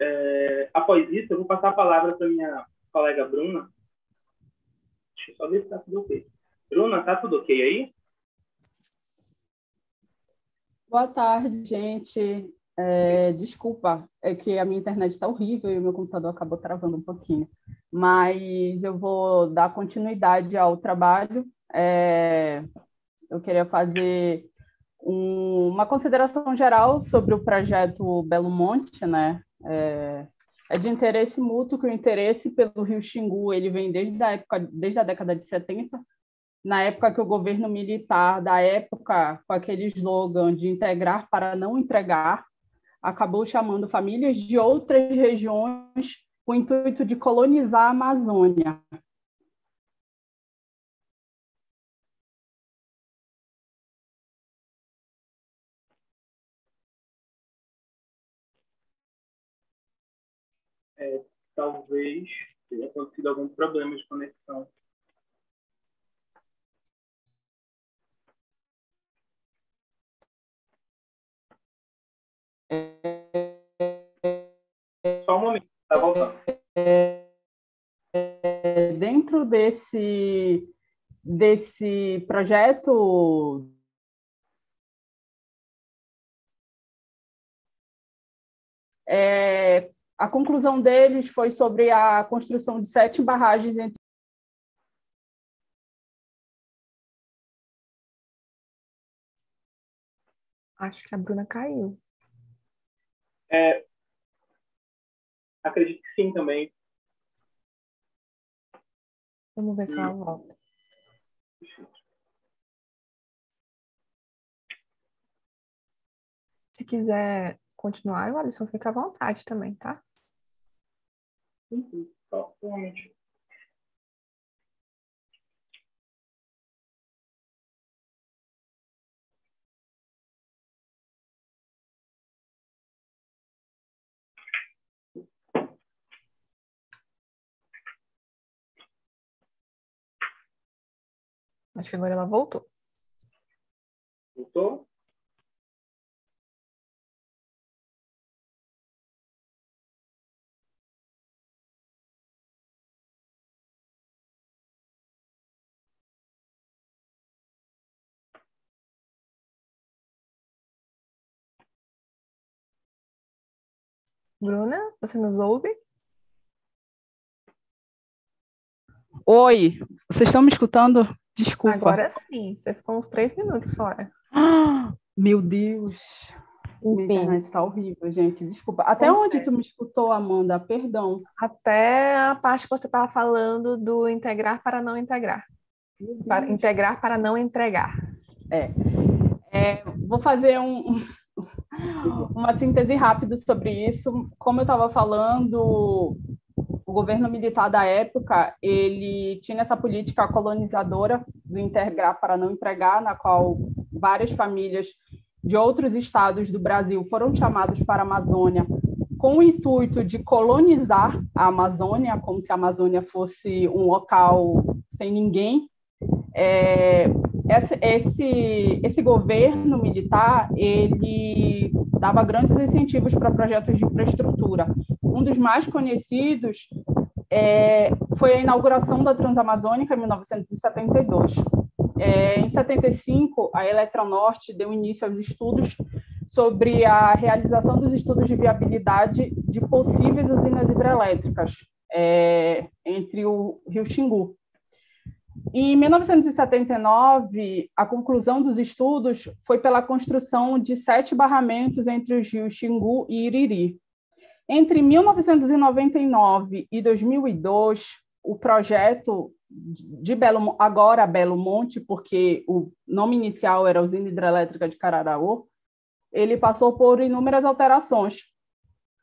é, após isso, eu vou passar a palavra para minha colega Bruna, Deixa eu só ver se está tudo ok. Bruna, está tudo ok aí? Boa tarde, gente. É, desculpa, é que a minha internet está horrível e o meu computador acabou travando um pouquinho. Mas eu vou dar continuidade ao trabalho. É, eu queria fazer um, uma consideração geral sobre o projeto Belo Monte, né? É, é de interesse mútuo que o interesse pelo Rio Xingu ele vem desde a época desde a década de 70 na época que o governo militar da época com aquele slogan de integrar para não entregar acabou chamando famílias de outras regiões com o intuito de colonizar a Amazônia é, talvez tenha acontecido algum problema de conexão. Só um momento, tá voltando. Dentro desse, desse projeto É, a conclusão deles foi sobre a construção de sete barragens entre Acho que a Bruna caiu. É, acredito que sim também. Vamos ver se ela volta. Se quiser continuar, o Alisson fica à vontade também, tá? Uhum. Tá, realmente. Acho que agora ela voltou. Voltou? Bruna, você nos ouve? Oi, vocês estão me escutando? Desculpa. Agora sim, você ficou uns três minutos fora. *gasps* Meu Deus. Minha Enfim. internet está horrível, gente. Desculpa. Até onde tu me escutou, Amanda? Perdão. Até a parte que você estava falando do integrar para não integrar. Para integrar para não entregar. É. É, vou fazer um, *laughs* uma síntese rápida sobre isso. Como eu estava falando, o governo militar da época ele tinha essa política colonizadora do integrar para não empregar, na qual várias famílias de outros estados do Brasil foram chamados para a Amazônia com o intuito de colonizar a Amazônia, como se a Amazônia fosse um local sem ninguém. É, esse, esse, esse governo militar ele dava grandes incentivos para projetos de infraestrutura. Um dos mais conhecidos é, foi a inauguração da Transamazônica em 1972. É, em 75, a Eletronorte deu início aos estudos sobre a realização dos estudos de viabilidade de possíveis usinas hidrelétricas é, entre o Rio Xingu. Em 1979, a conclusão dos estudos foi pela construção de sete barramentos entre os rios Xingu e Iriri. Entre 1999 e 2002, o projeto de Belo, agora Belo Monte, porque o nome inicial era Usina Hidrelétrica de Cararaú, ele passou por inúmeras alterações.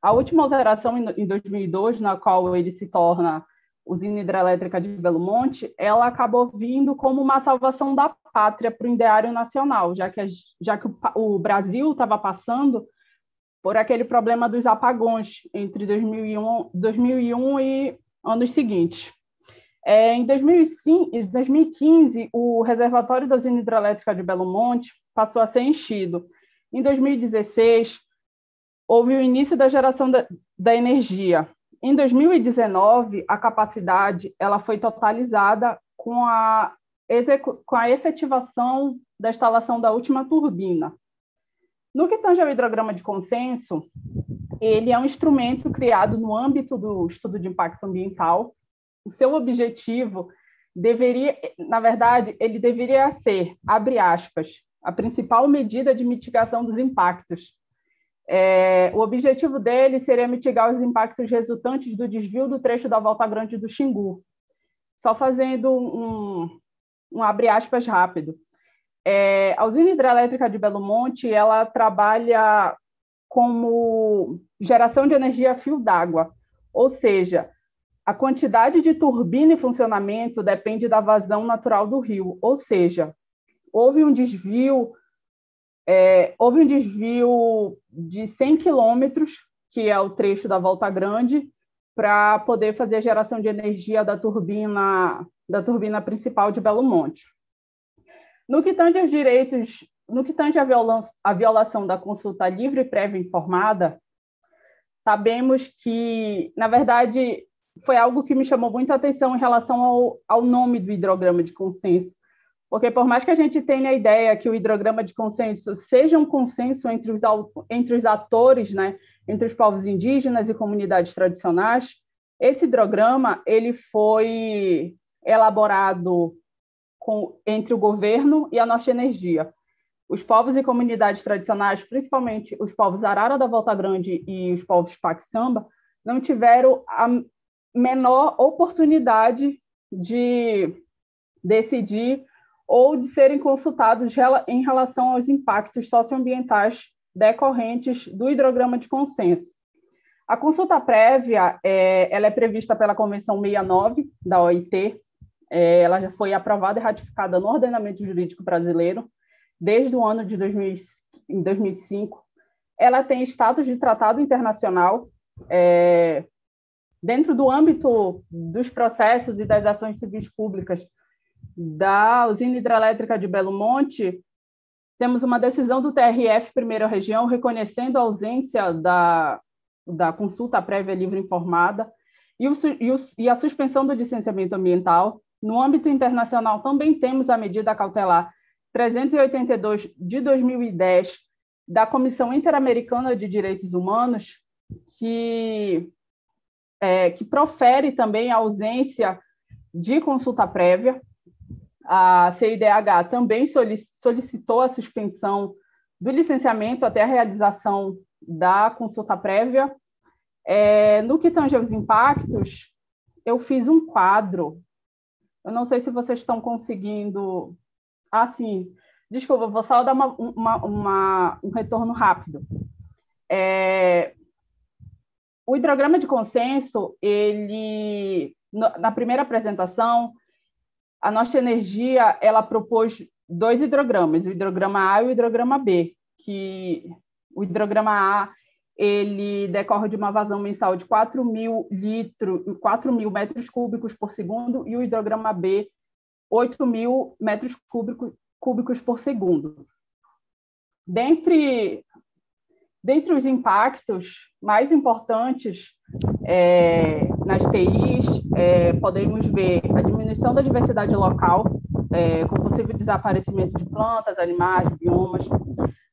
A última alteração em 2002, na qual ele se torna usina hidrelétrica de Belo Monte, ela acabou vindo como uma salvação da pátria para o ideário nacional, já que, já que o, o Brasil estava passando por aquele problema dos apagões entre 2001, 2001 e anos seguintes. É, em 2005, 2015, o reservatório da usina hidrelétrica de Belo Monte passou a ser enchido. Em 2016, houve o início da geração da, da energia. Em 2019, a capacidade ela foi totalizada com a, com a efetivação da instalação da última turbina. No que tange ao hidrograma de consenso, ele é um instrumento criado no âmbito do estudo de impacto ambiental. O seu objetivo deveria, na verdade, ele deveria ser, abre aspas, a principal medida de mitigação dos impactos, é, o objetivo dele seria mitigar os impactos resultantes do desvio do trecho da Volta Grande do Xingu. Só fazendo um, um abre aspas rápido. É, a usina hidrelétrica de Belo Monte ela trabalha como geração de energia a fio d'água, ou seja, a quantidade de turbina em funcionamento depende da vazão natural do rio, ou seja, houve um desvio é, houve um desvio de 100 quilômetros, que é o trecho da Volta Grande, para poder fazer a geração de energia da turbina da turbina principal de Belo Monte. No que tange aos direitos, no que tange a violação, a violação da consulta livre e prévia informada, sabemos que, na verdade, foi algo que me chamou muita atenção em relação ao, ao nome do hidrograma de consenso, porque por mais que a gente tenha a ideia que o hidrograma de consenso seja um consenso entre os, entre os atores, né, entre os povos indígenas e comunidades tradicionais. Esse hidrograma ele foi elaborado com, entre o governo e a Norte Energia. Os povos e comunidades tradicionais, principalmente os povos Arara da Volta Grande e os povos Paxamba, não tiveram a menor oportunidade de decidir ou de serem consultados em relação aos impactos socioambientais decorrentes do hidrograma de consenso. A consulta prévia é, ela é prevista pela Convenção 69 da OIT, é, ela já foi aprovada e ratificada no ordenamento jurídico brasileiro desde o ano de 2000, 2005. Ela tem status de tratado internacional é, dentro do âmbito dos processos e das ações civis públicas da usina hidrelétrica de Belo Monte, temos uma decisão do TRF Primeira Região reconhecendo a ausência da, da consulta prévia livre informada e, o, e, o, e a suspensão do licenciamento ambiental. No âmbito internacional, também temos a medida cautelar 382 de 2010 da Comissão Interamericana de Direitos Humanos, que é, que profere também a ausência de consulta prévia. A CIDH também solicitou a suspensão do licenciamento até a realização da consulta prévia. É, no que tange aos impactos, eu fiz um quadro. Eu não sei se vocês estão conseguindo. Ah, sim. Desculpa, vou só dar uma, uma, uma um retorno rápido. É, o hidrograma de consenso, ele na primeira apresentação, a nossa energia ela propôs dois hidrogramas, o hidrograma A e o hidrograma B, que o hidrograma A ele decorre de uma vazão mensal de 4 mil litros, 4 mil metros cúbicos por segundo, e o hidrograma B, 8 mil metros cúbicos, cúbicos por segundo. Dentre Dentre os impactos mais importantes é, nas TIs, é, podemos ver a diminuição da diversidade local, é, com possível desaparecimento de plantas, animais, biomas,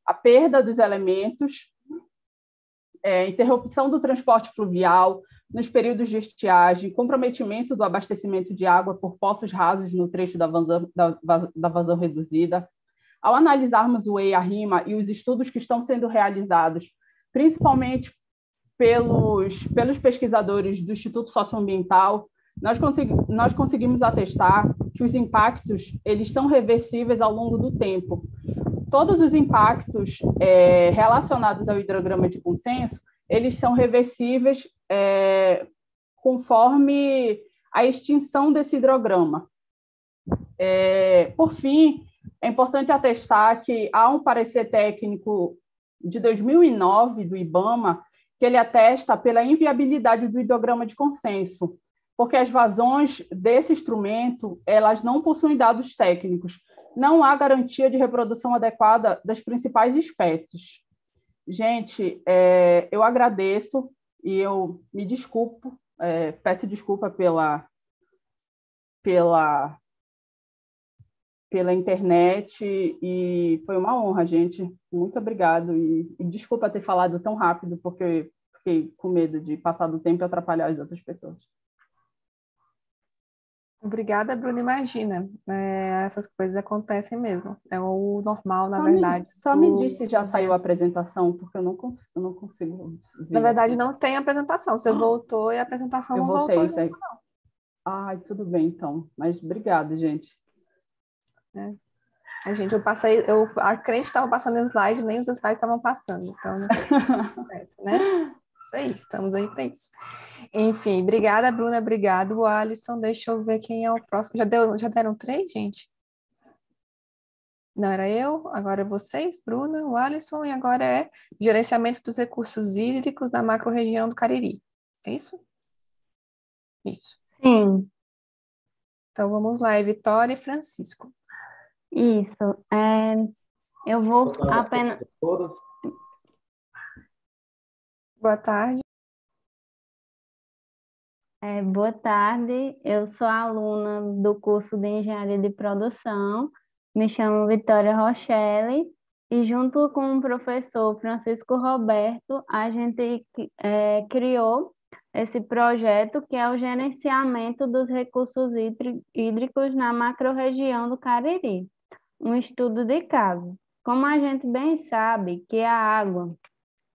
a perda dos elementos, é, interrupção do transporte fluvial nos períodos de estiagem, comprometimento do abastecimento de água por poços rasos no trecho da vazão, da, da vazão reduzida, ao analisarmos o EIA-RIMA e os estudos que estão sendo realizados, principalmente pelos, pelos pesquisadores do Instituto Socioambiental, nós, consegui, nós conseguimos atestar que os impactos eles são reversíveis ao longo do tempo. Todos os impactos é, relacionados ao hidrograma de consenso, eles são reversíveis é, conforme a extinção desse hidrograma. É, por fim, é importante atestar que há um parecer técnico de 2009 do IBAMA que ele atesta pela inviabilidade do hidrograma de consenso, porque as vazões desse instrumento elas não possuem dados técnicos, não há garantia de reprodução adequada das principais espécies. Gente, é, eu agradeço e eu me desculpo, é, peço desculpa pela pela pela internet e foi uma honra, gente. Muito obrigado e, e, desculpa ter falado tão rápido porque fiquei com medo de passar do tempo e atrapalhar as outras pessoas. Obrigada, Bruna. Imagina, é, essas coisas acontecem mesmo. É o normal, na só verdade. Me, só me diz se já saiu a apresentação, porque eu não, cons eu não consigo. Ver. Na verdade, não tem apresentação. Você ah. *gasps* voltou e a apresentação eu não voltei, voltou. Junto, não. Ai, tudo bem, então. Mas obrigado, gente. É. A gente, eu passei, eu, a crente estava passando slide, nem os slides estavam passando, então não *laughs* acontece, né? Isso aí, estamos aí para isso. Enfim, obrigada, Bruna, obrigado, Alisson. Deixa eu ver quem é o próximo. Já, deu, já deram três, gente? Não era eu, agora é vocês, Bruna, o Alisson, e agora é gerenciamento dos recursos hídricos da macro-região do Cariri. É isso? Isso. Sim. Então vamos lá, é Vitória e Francisco. Isso. É, eu vou apenas. Boa tarde. É, boa tarde, eu sou aluna do curso de Engenharia de Produção, me chamo Vitória Rochelle e junto com o professor Francisco Roberto, a gente é, criou esse projeto que é o gerenciamento dos recursos hídricos na macro-região do Cariri, um estudo de caso. Como a gente bem sabe que a água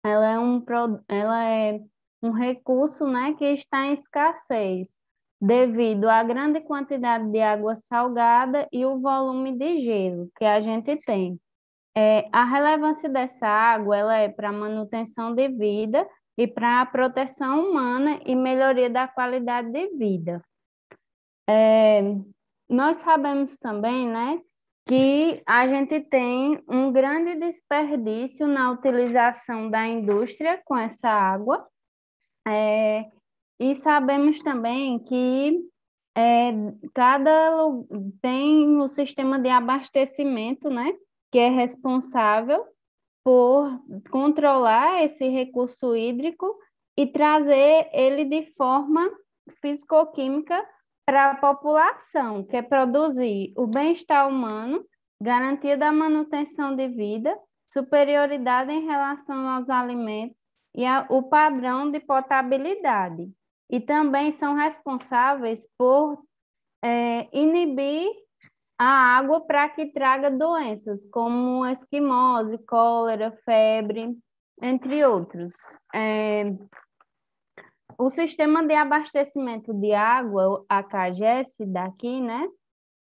ela é um, ela é um recurso né, que está em escassez, devido à grande quantidade de água salgada e o volume de gelo que a gente tem. É, a relevância dessa água ela é para a manutenção de vida e para a proteção humana e melhoria da qualidade de vida. É, nós sabemos também, né, que a gente tem um grande desperdício na utilização da indústria com essa água, é, e sabemos também que é, cada tem o sistema de abastecimento, né, que é responsável por controlar esse recurso hídrico e trazer ele de forma físico-química para a população, que é produzir o bem-estar humano, garantia da manutenção de vida, superioridade em relação aos alimentos e a, o padrão de potabilidade. E também são responsáveis por é, inibir a água para que traga doenças como esquimose, cólera, febre, entre outros. É, o sistema de abastecimento de água, a CAGES daqui, né?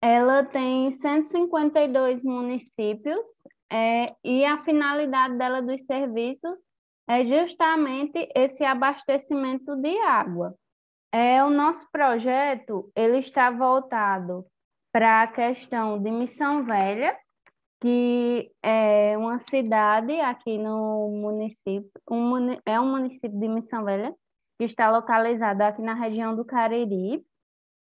Ela tem 152 municípios é, e a finalidade dela dos serviços é justamente esse abastecimento de água. É, o nosso projeto ele está voltado para a questão de Missão Velha, que é uma cidade aqui no município, um, é um município de Missão Velha, que está localizado aqui na região do Cariri.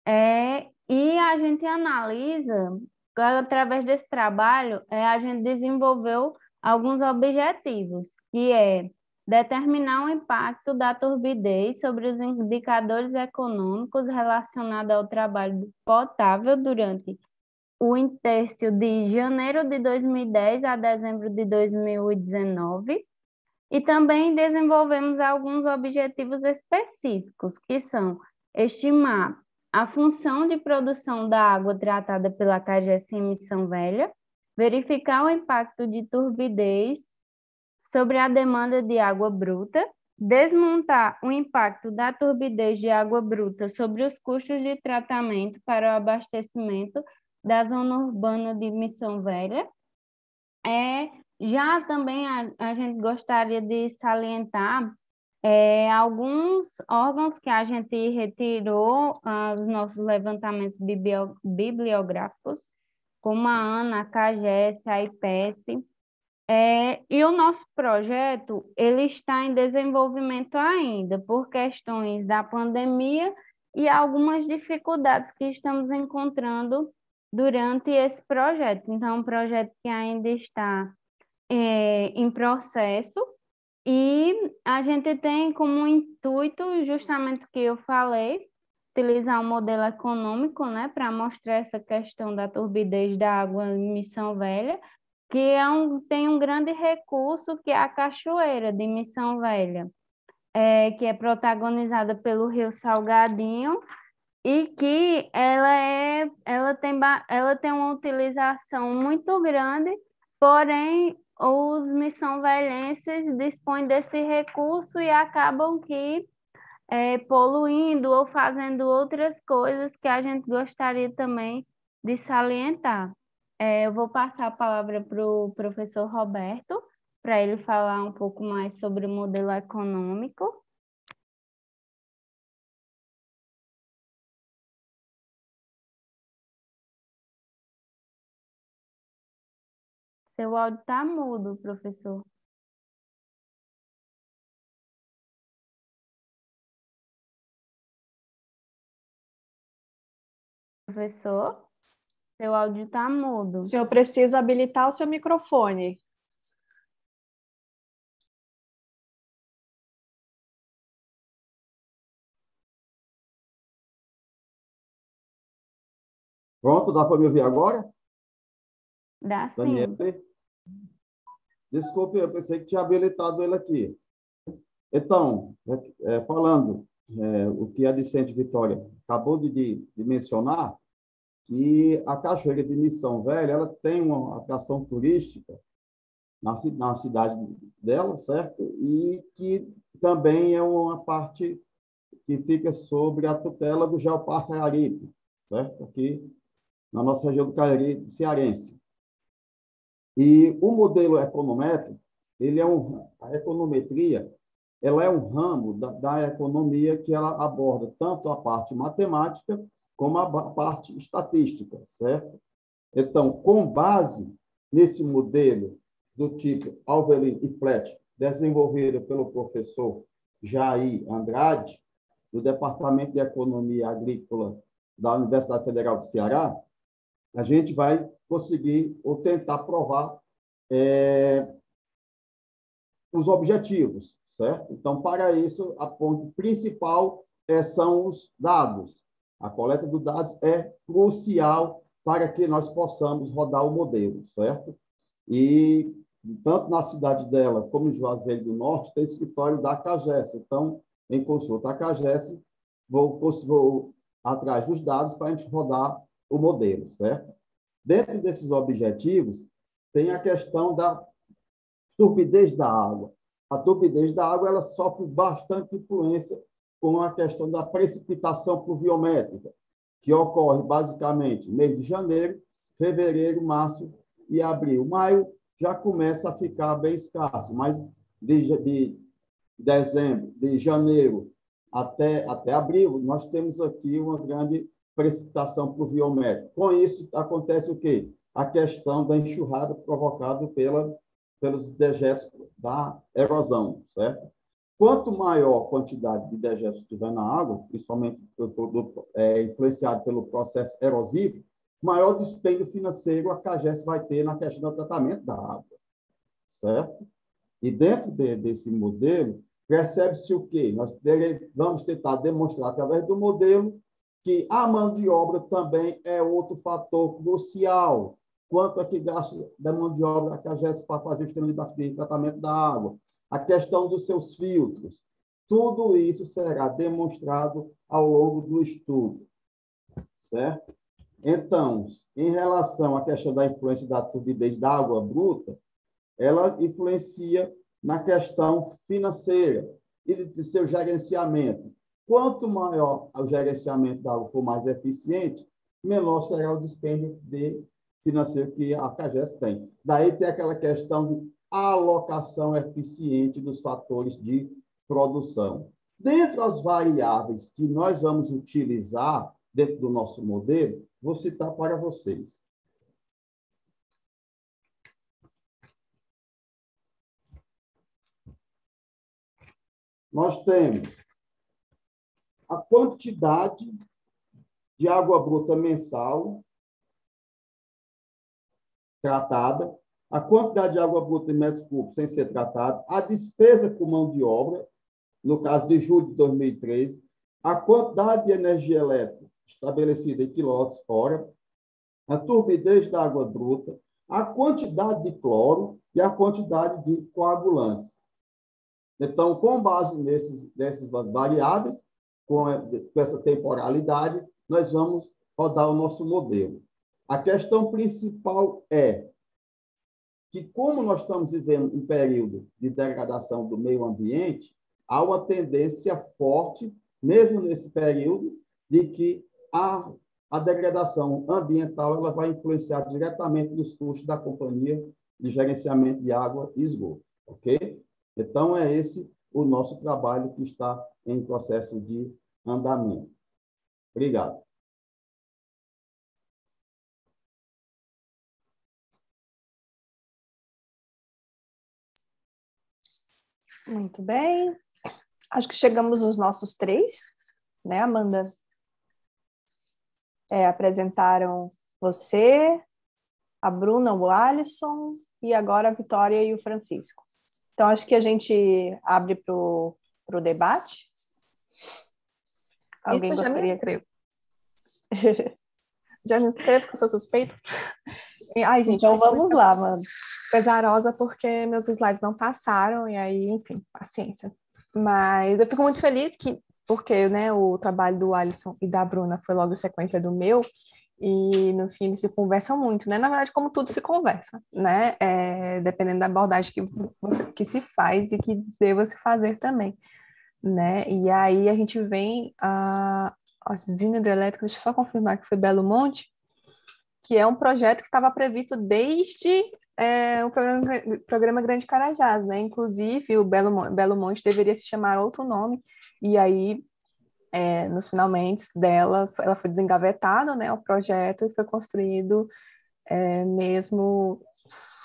É, e a gente analisa, através desse trabalho, é, a gente desenvolveu alguns objetivos, que é determinar o impacto da turbidez sobre os indicadores econômicos relacionados ao trabalho potável durante o intercio de janeiro de 2010 a dezembro de 2019. E também desenvolvemos alguns objetivos específicos, que são estimar a função de produção da água tratada pela em Missão Velha, verificar o impacto de turbidez sobre a demanda de água bruta, desmontar o impacto da turbidez de água bruta sobre os custos de tratamento para o abastecimento da zona urbana de Missão Velha. É, já também a, a gente gostaria de salientar é, alguns órgãos que a gente retirou os nossos levantamentos bibliográficos, como a ANA, a CAGES, a IPES, é, e o nosso projeto ele está em desenvolvimento ainda por questões da pandemia e algumas dificuldades que estamos encontrando durante esse projeto. Então, é um projeto que ainda está é, em processo. E a gente tem como intuito justamente o que eu falei, utilizar um modelo econômico, né, para mostrar essa questão da turbidez da água em Missão Velha, que é um, tem um grande recurso que é a cachoeira de Missão Velha, é, que é protagonizada pelo Rio Salgadinho e que ela, é, ela, tem, ela tem uma utilização muito grande, porém os missão velhenses dispõem desse recurso e acabam que é, poluindo ou fazendo outras coisas que a gente gostaria também de salientar. É, eu vou passar a palavra para o professor Roberto, para ele falar um pouco mais sobre o modelo econômico. Seu áudio está mudo, professor. Professor? Seu áudio está mudo. O senhor precisa habilitar o seu microfone. Pronto, dá para me ouvir agora? Dá sim. Desculpe, eu pensei que tinha habilitado ele aqui. Então, é, é, falando é, o que a Vicente Vitória acabou de, de, de, mencionar, que a Cachoeira de Missão Velha ela tem uma atração turística na, na cidade dela, certo? E que também é uma parte que fica sobre a tutela do Geoparque Araripe, certo? Aqui na nossa região do Cariri cearense. E o modelo econométrico, ele é um, a econometria, ela é um ramo da, da economia que ela aborda tanto a parte matemática como a parte estatística, certo? Então, com base nesse modelo do tipo Alvelin e Fletcher, desenvolvido pelo professor Jair Andrade, do Departamento de Economia Agrícola da Universidade Federal do Ceará, a gente vai conseguir ou tentar provar é, os objetivos, certo? Então, para isso, a ponte principal é, são os dados. A coleta dos dados é crucial para que nós possamos rodar o modelo, certo? E tanto na cidade dela como em Juazeiro do Norte tem escritório da CAGES. Então, em consulta à CAGES, vou, vou atrás dos dados para a gente rodar o modelo, certo? Dentro desses objetivos, tem a questão da turbidez da água. A turbidez da água ela sofre bastante influência com a questão da precipitação pluviométrica, que ocorre basicamente mês de janeiro, fevereiro, março e abril. Maio já começa a ficar bem escasso, mas de, de dezembro, de janeiro até, até abril, nós temos aqui uma grande precipitação pluviométrica. Com isso, acontece o quê? A questão da enxurrada provocada pela, pelos dejetos da erosão, certo? Quanto maior a quantidade de dejetos estiver na água, principalmente é, influenciado pelo processo erosivo, maior dispêndio financeiro a CAGES vai ter na questão do tratamento da água, certo? E dentro de, desse modelo, percebe-se o quê? Nós vamos tentar demonstrar através do modelo que a mão de obra também é outro fator crucial. Quanto é que gasta da mão de obra a CAGES para fazer o sistema de tratamento da água? A questão dos seus filtros. Tudo isso será demonstrado ao longo do estudo. Certo? Então, em relação à questão da influência da turbidez da água bruta, ela influencia na questão financeira e de seu gerenciamento. Quanto maior o gerenciamento da água for mais eficiente, menor será o dispêndio de financeiro que a CAGES tem. Daí tem aquela questão de alocação eficiente dos fatores de produção. Dentre as variáveis que nós vamos utilizar dentro do nosso modelo, vou citar para vocês. Nós temos a quantidade de água bruta mensal tratada, a quantidade de água bruta em metros cúbicos sem ser tratada, a despesa com mão de obra, no caso de julho de 2013, a quantidade de energia elétrica estabelecida em quilowatts hora, a turbidez da água bruta, a quantidade de cloro e a quantidade de coagulantes. Então, com base nesses, nessas variáveis, com, essa temporalidade, nós vamos rodar o nosso modelo. A questão principal é que, como nós estamos vivendo um período de degradação do meio ambiente, há uma tendência forte, mesmo nesse período, de que a, a degradação ambiental ela vai influenciar diretamente nos custos da companhia de gerenciamento de água e esgoto, ok? Então, é esse o nosso trabalho que está em processo de andamento. Obrigado. Muito bem. Acho que chegamos nos nossos três, né, Amanda? É, apresentaram você, a Bruna, o Alisson e agora a Vitória e o Francisco. Então, acho que a gente abre para o debate. Alguém Isso gostaria? Já me *laughs* já me inscrevo, que eu sou suspeita. Ai, gente, então vamos lá, mano. pesarosa porque meus slides não passaram, e aí, enfim, paciência. Mas eu fico muito feliz que, porque né, o trabalho do Alisson e da Bruna foi logo sequência do meu, e no fim eles se conversam muito, né? Na verdade, como tudo se conversa, né? É, dependendo da abordagem que, você, que se faz e que deva se fazer também, né? E aí a gente vem a, a usina hidrelétrica, deixa eu só confirmar que foi Belo Monte, que é um projeto que estava previsto desde é, o programa, programa Grande Carajás, né? Inclusive, o Belo, Belo Monte deveria se chamar outro nome, e aí, é, nos finalmente dela, ela foi desengavetada, né? O projeto e foi construído é, mesmo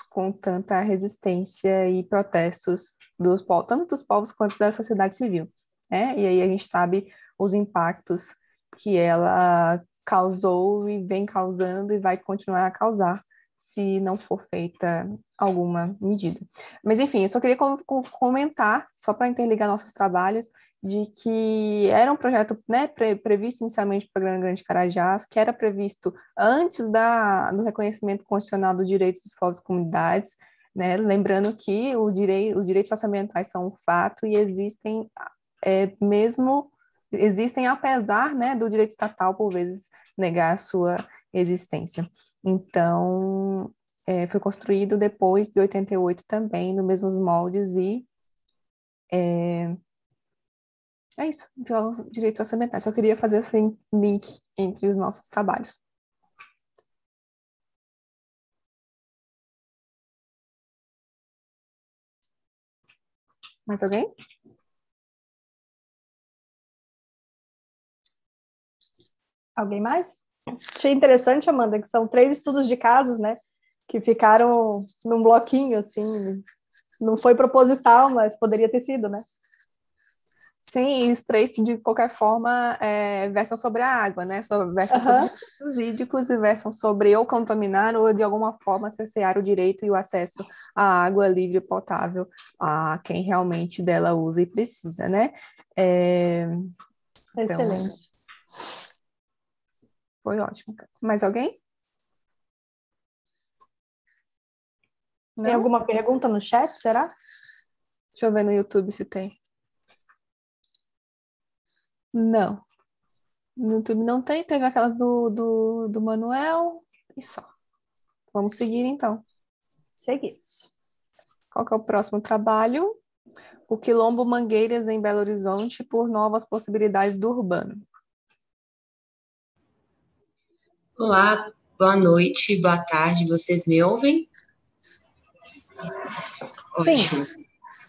com tanta resistência e protestos dos tanto dos povos quanto da sociedade civil, né? E aí a gente sabe os impactos que ela causou e vem causando e vai continuar a causar se não for feita alguma medida. Mas, enfim, eu só queria comentar, só para interligar nossos trabalhos, de que era um projeto né, pre previsto inicialmente para o Grande Carajás, que era previsto antes da, do reconhecimento constitucional dos direitos dos povos e comunidades, né, lembrando que direi os direitos socioambientais são um fato e existem é, mesmo existem apesar né, do direito estatal, por vezes, negar a sua existência. Então, é, foi construído depois de 88 também, nos mesmos moldes, e é, é isso, viola os direitos orçamentais. Só queria fazer esse link entre os nossos trabalhos. Mais alguém? Alguém mais? Achei interessante, Amanda, que são três estudos de casos, né? Que ficaram num bloquinho, assim. Não foi proposital, mas poderia ter sido, né? Sim, os três, de qualquer forma, é, versam sobre a água, né? Versam uhum. sobre os hídricos e versam sobre ou contaminar ou, de alguma forma, cessear o direito e o acesso à água livre e potável a quem realmente dela usa e precisa, né? É... Excelente. Então, foi ótimo. Mais alguém? Não? Tem alguma pergunta no chat, será? Deixa eu ver no YouTube se tem. Não. No YouTube não tem, teve aquelas do, do, do Manuel e só. Vamos seguir então. Seguimos. Qual que é o próximo trabalho? O Quilombo Mangueiras em Belo Horizonte por novas possibilidades do urbano. Olá, boa noite, boa tarde, vocês me ouvem? Ótimo. Sim.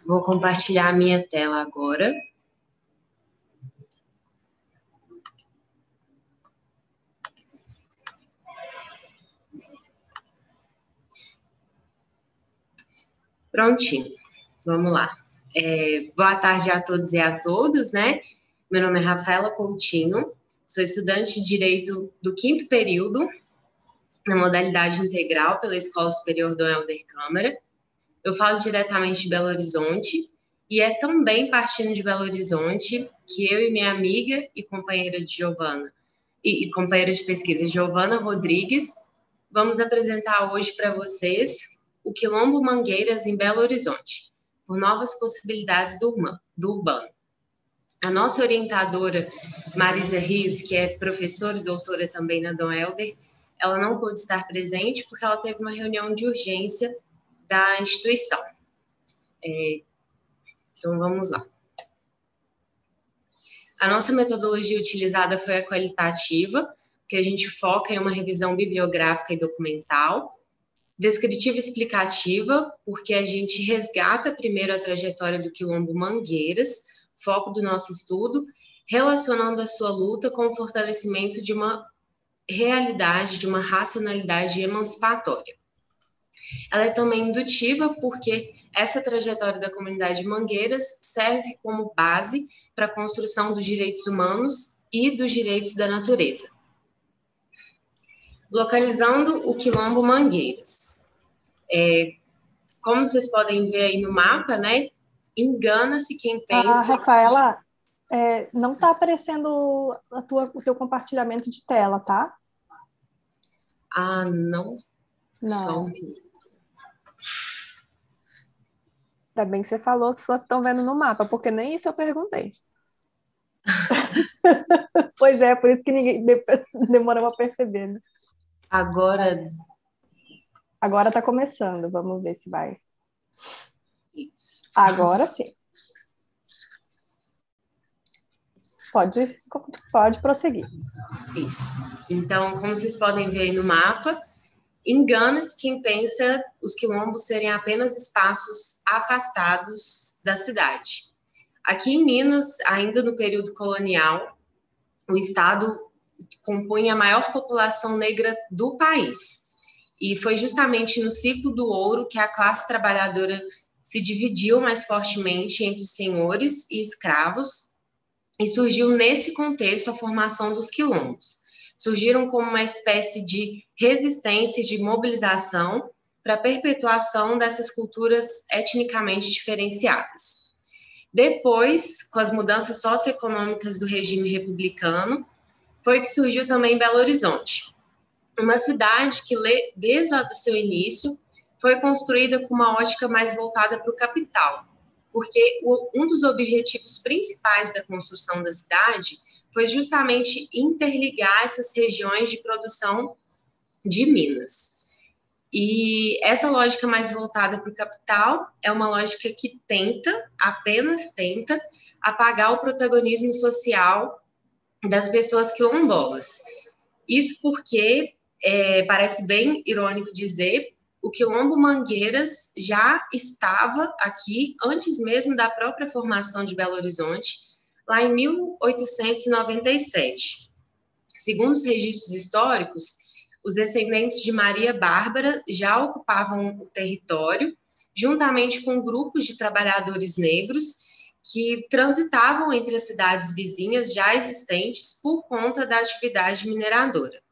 Vou compartilhar a minha tela agora. Prontinho, vamos lá. É, boa tarde a todos e a todas, né? Meu nome é Rafaela Coutinho, Sou estudante de Direito do quinto período, na modalidade integral pela Escola Superior do Helder Câmara. Eu falo diretamente de Belo Horizonte e é também partindo de Belo Horizonte que eu e minha amiga e companheira de Giovana e, e companheira de pesquisa Giovana Rodrigues vamos apresentar hoje para vocês o Quilombo Mangueiras em Belo Horizonte, por novas possibilidades do, do urbano. A nossa orientadora, Marisa Rios, que é professora e doutora também na Dom Helder, ela não pôde estar presente porque ela teve uma reunião de urgência da instituição. É, então, vamos lá. A nossa metodologia utilizada foi a qualitativa, que a gente foca em uma revisão bibliográfica e documental, descritiva e explicativa, porque a gente resgata primeiro a trajetória do quilombo Mangueiras, foco do nosso estudo, relacionando a sua luta com o fortalecimento de uma realidade, de uma racionalidade emancipatória. Ela é também indutiva porque essa trajetória da comunidade de Mangueiras serve como base para a construção dos direitos humanos e dos direitos da natureza. Localizando o Quilombo Mangueiras. É, como vocês podem ver aí no mapa, né, Engana-se quem ah, pensa. Ah, Rafaela, que... é, não está aparecendo a tua, o teu compartilhamento de tela, tá? Ah, não? Não. Só um minuto. Ainda bem que você falou, vocês estão vendo no mapa, porque nem isso eu perguntei. *laughs* pois é, por isso que ninguém *laughs* demorou a perceber. Né? Agora. Agora está começando, vamos ver se vai. Isso. Agora sim. Pode, pode prosseguir. Isso. Então, como vocês podem ver aí no mapa, engana-se quem pensa os quilombos serem apenas espaços afastados da cidade. Aqui em Minas, ainda no período colonial, o estado compunha a maior população negra do país. E foi justamente no ciclo do ouro que a classe trabalhadora se dividiu mais fortemente entre senhores e escravos, e surgiu nesse contexto a formação dos quilombos. Surgiram como uma espécie de resistência, de mobilização para a perpetuação dessas culturas etnicamente diferenciadas. Depois, com as mudanças socioeconômicas do regime republicano, foi que surgiu também Belo Horizonte, uma cidade que, desde o seu início, foi construída com uma ótica mais voltada para o capital, porque um dos objetivos principais da construção da cidade foi justamente interligar essas regiões de produção de minas. E essa lógica mais voltada para o capital é uma lógica que tenta, apenas tenta, apagar o protagonismo social das pessoas quilombolas. Isso porque é, parece bem irônico dizer, o quilombo Mangueiras já estava aqui antes mesmo da própria formação de Belo Horizonte, lá em 1897. Segundo os registros históricos, os descendentes de Maria Bárbara já ocupavam o território, juntamente com grupos de trabalhadores negros que transitavam entre as cidades vizinhas já existentes por conta da atividade mineradora.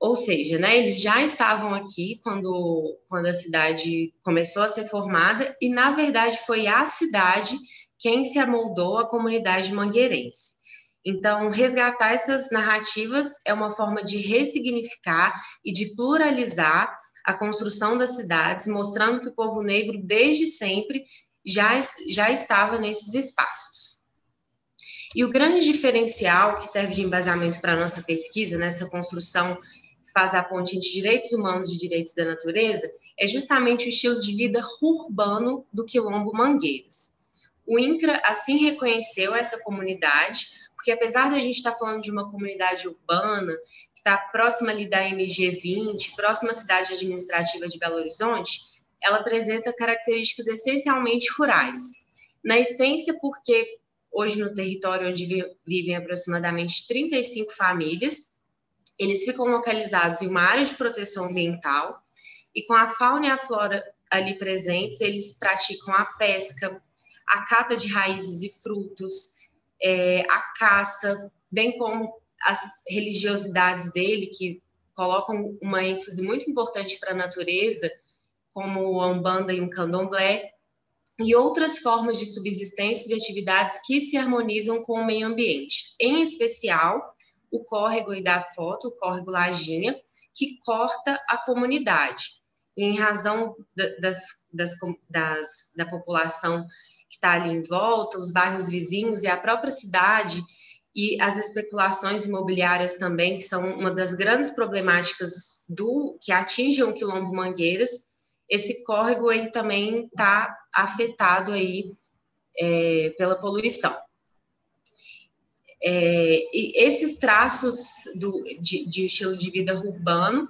Ou seja, né, eles já estavam aqui quando, quando a cidade começou a ser formada, e na verdade foi a cidade quem se amoldou à comunidade mangueirense. Então, resgatar essas narrativas é uma forma de ressignificar e de pluralizar a construção das cidades, mostrando que o povo negro, desde sempre, já, já estava nesses espaços. E o grande diferencial que serve de embasamento para a nossa pesquisa, nessa construção faz a ponte entre direitos humanos e direitos da natureza, é justamente o estilo de vida urbano do Quilombo Mangueiras. O INCRA assim reconheceu essa comunidade, porque apesar da gente estar falando de uma comunidade urbana, que está próxima ali da MG20, próxima à cidade administrativa de Belo Horizonte, ela apresenta características essencialmente rurais. Na essência, porque hoje no território onde vivem aproximadamente 35 famílias, eles ficam localizados em uma área de proteção ambiental e com a fauna e a flora ali presentes, eles praticam a pesca, a cata de raízes e frutos, é, a caça, bem como as religiosidades dele, que colocam uma ênfase muito importante para a natureza, como a Umbanda e o Candomblé, e outras formas de subsistência e atividades que se harmonizam com o meio ambiente, em especial o córrego aí da foto, o córrego Lajinha, que corta a comunidade. E em razão das, das, das, da população que está ali em volta, os bairros vizinhos e a própria cidade, e as especulações imobiliárias também, que são uma das grandes problemáticas do que atingem o quilombo Mangueiras, esse córrego ele também está afetado aí é, pela poluição. É, esses traços do, de, de estilo de vida urbano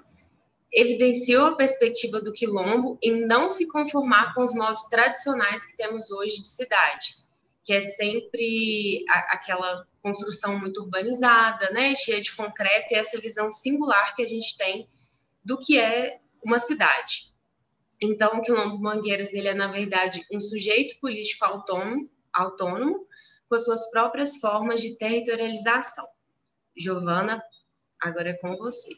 evidenciou a perspectiva do quilombo em não se conformar com os modos tradicionais que temos hoje de cidade, que é sempre a, aquela construção muito urbanizada, né, cheia de concreto e essa visão singular que a gente tem do que é uma cidade. Então, o quilombo Mangueiras ele é na verdade um sujeito político autônomo, autônomo com as suas próprias formas de territorialização. Giovana, agora é com você.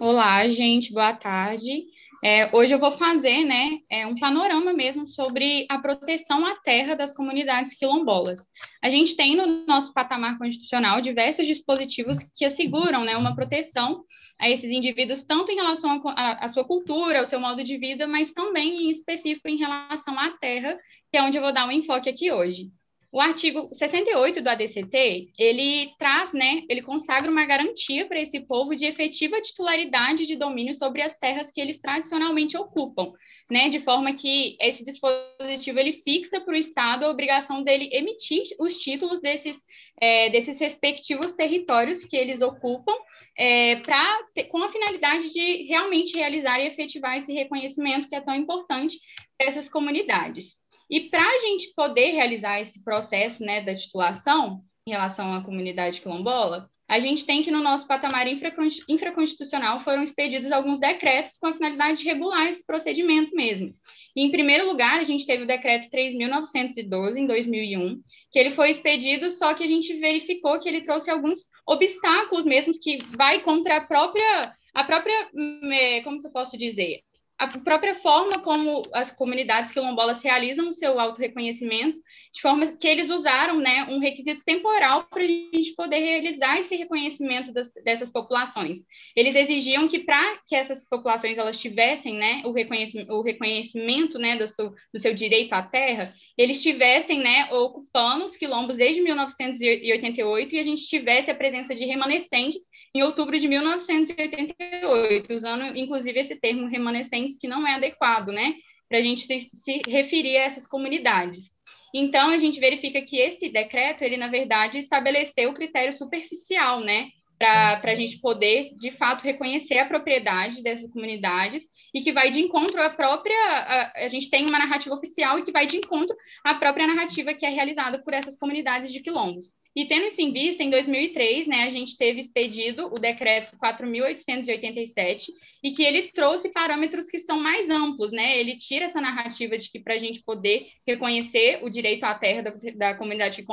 Olá, gente, boa tarde. É, hoje eu vou fazer né, é, um panorama mesmo sobre a proteção à terra das comunidades quilombolas. A gente tem no nosso patamar constitucional diversos dispositivos que asseguram né, uma proteção a esses indivíduos, tanto em relação à sua cultura, ao seu modo de vida, mas também em específico em relação à terra, que é onde eu vou dar um enfoque aqui hoje. O artigo 68 do ADCT, ele traz, né, ele consagra uma garantia para esse povo de efetiva titularidade de domínio sobre as terras que eles tradicionalmente ocupam, né, de forma que esse dispositivo ele fixa para o Estado a obrigação dele emitir os títulos desses, é, desses respectivos territórios que eles ocupam, é, pra, com a finalidade de realmente realizar e efetivar esse reconhecimento que é tão importante para essas comunidades. E para a gente poder realizar esse processo né, da titulação em relação à comunidade quilombola, a gente tem que no nosso patamar infraconstitucional foram expedidos alguns decretos com a finalidade de regular esse procedimento mesmo. E, em primeiro lugar, a gente teve o decreto 3.912, em 2001, que ele foi expedido, só que a gente verificou que ele trouxe alguns obstáculos mesmo que vai contra a própria, a própria, hum, é, como que eu posso dizer, a própria forma como as comunidades quilombolas realizam o seu autorreconhecimento, de forma que eles usaram né, um requisito temporal para a gente poder realizar esse reconhecimento das, dessas populações. Eles exigiam que para que essas populações elas tivessem né, o, reconhecimento, o reconhecimento né, do, seu, do seu direito à terra, eles estivessem né, ocupando os quilombos desde 1988 e a gente tivesse a presença de remanescentes em outubro de 1988, usando inclusive esse termo remanescentes, que não é adequado, né, para a gente se, se referir a essas comunidades. Então, a gente verifica que esse decreto, ele, na verdade, estabeleceu o critério superficial, né, para a gente poder, de fato, reconhecer a propriedade dessas comunidades e que vai de encontro à própria. A, a, gente tem uma narrativa oficial e que vai de encontro à própria narrativa que é realizada por essas comunidades de quilombos. E tendo isso em vista, em 2003, né, a gente teve expedido o decreto 4.887 e que ele trouxe parâmetros que são mais amplos, né? Ele tira essa narrativa de que para a gente poder reconhecer o direito à terra da, da comunidade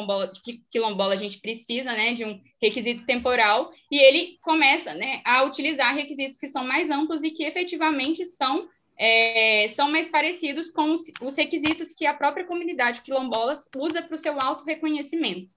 quilombola, a gente precisa, né, de um requisito temporal e ele começa, né, a utilizar requisitos que são mais amplos e que efetivamente são é, são mais parecidos com os, os requisitos que a própria comunidade quilombola usa para o seu auto-reconhecimento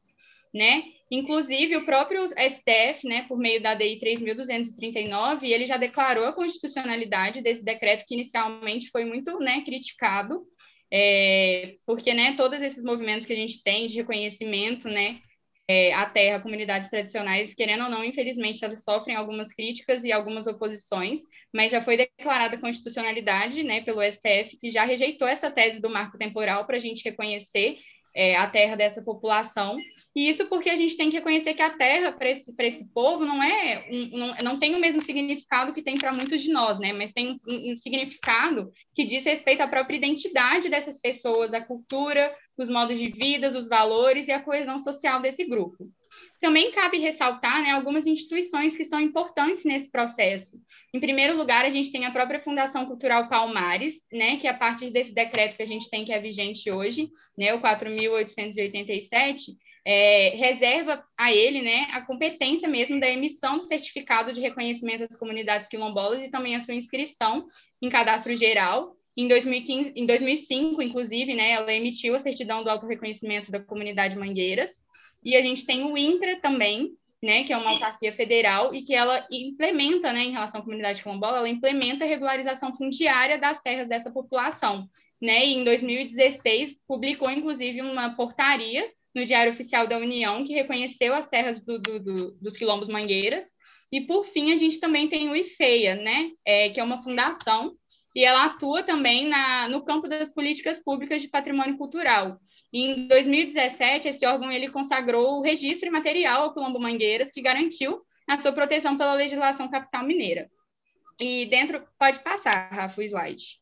né? Inclusive, o próprio STF, né, por meio da DI 3.239, ele já declarou a constitucionalidade desse decreto, que inicialmente foi muito né, criticado, é, porque né, todos esses movimentos que a gente tem de reconhecimento né, é, à terra, comunidades tradicionais, querendo ou não, infelizmente, elas sofrem algumas críticas e algumas oposições, mas já foi declarada a constitucionalidade né, pelo STF, que já rejeitou essa tese do marco temporal para a gente reconhecer é, a terra dessa população. E isso porque a gente tem que reconhecer que a terra, para esse, esse povo, não é um, não, não tem o mesmo significado que tem para muitos de nós, né? Mas tem um, um, significado que diz respeito à própria identidade dessas pessoas, a cultura, os modos de vida, os valores e a coesão social desse grupo. Também cabe ressaltar né, algumas instituições que são importantes nesse processo. Em primeiro lugar, a gente tem a própria Fundação Cultural Palmares, né, que é a partir desse decreto que a gente tem que é vigente hoje, né, o 4.887, é, reserva a ele né, a competência mesmo da emissão do certificado de reconhecimento das comunidades quilombolas e também a sua inscrição em cadastro geral. Em, 2015, em 2005, inclusive, né, ela emitiu a certidão do autorreconhecimento da comunidade Mangueiras, e a gente tem o INCRA também, né, que é uma autarquia federal e que ela implementa, né, em relação à comunidade quilombola, ela implementa a regularização fundiária das terras dessa população, né, e em 2016 publicou, inclusive, uma portaria no Diário Oficial da União que reconheceu as terras do, do, do, dos quilombos mangueiras, e por fim a gente também tem o IFEA, né, é, que é uma fundação e ela atua também na, no campo das políticas públicas de patrimônio cultural. E em 2017, esse órgão ele consagrou o registro imaterial ao Quilombo Mangueiras, que garantiu a sua proteção pela legislação capital mineira. E dentro, pode passar, Rafa, o slide.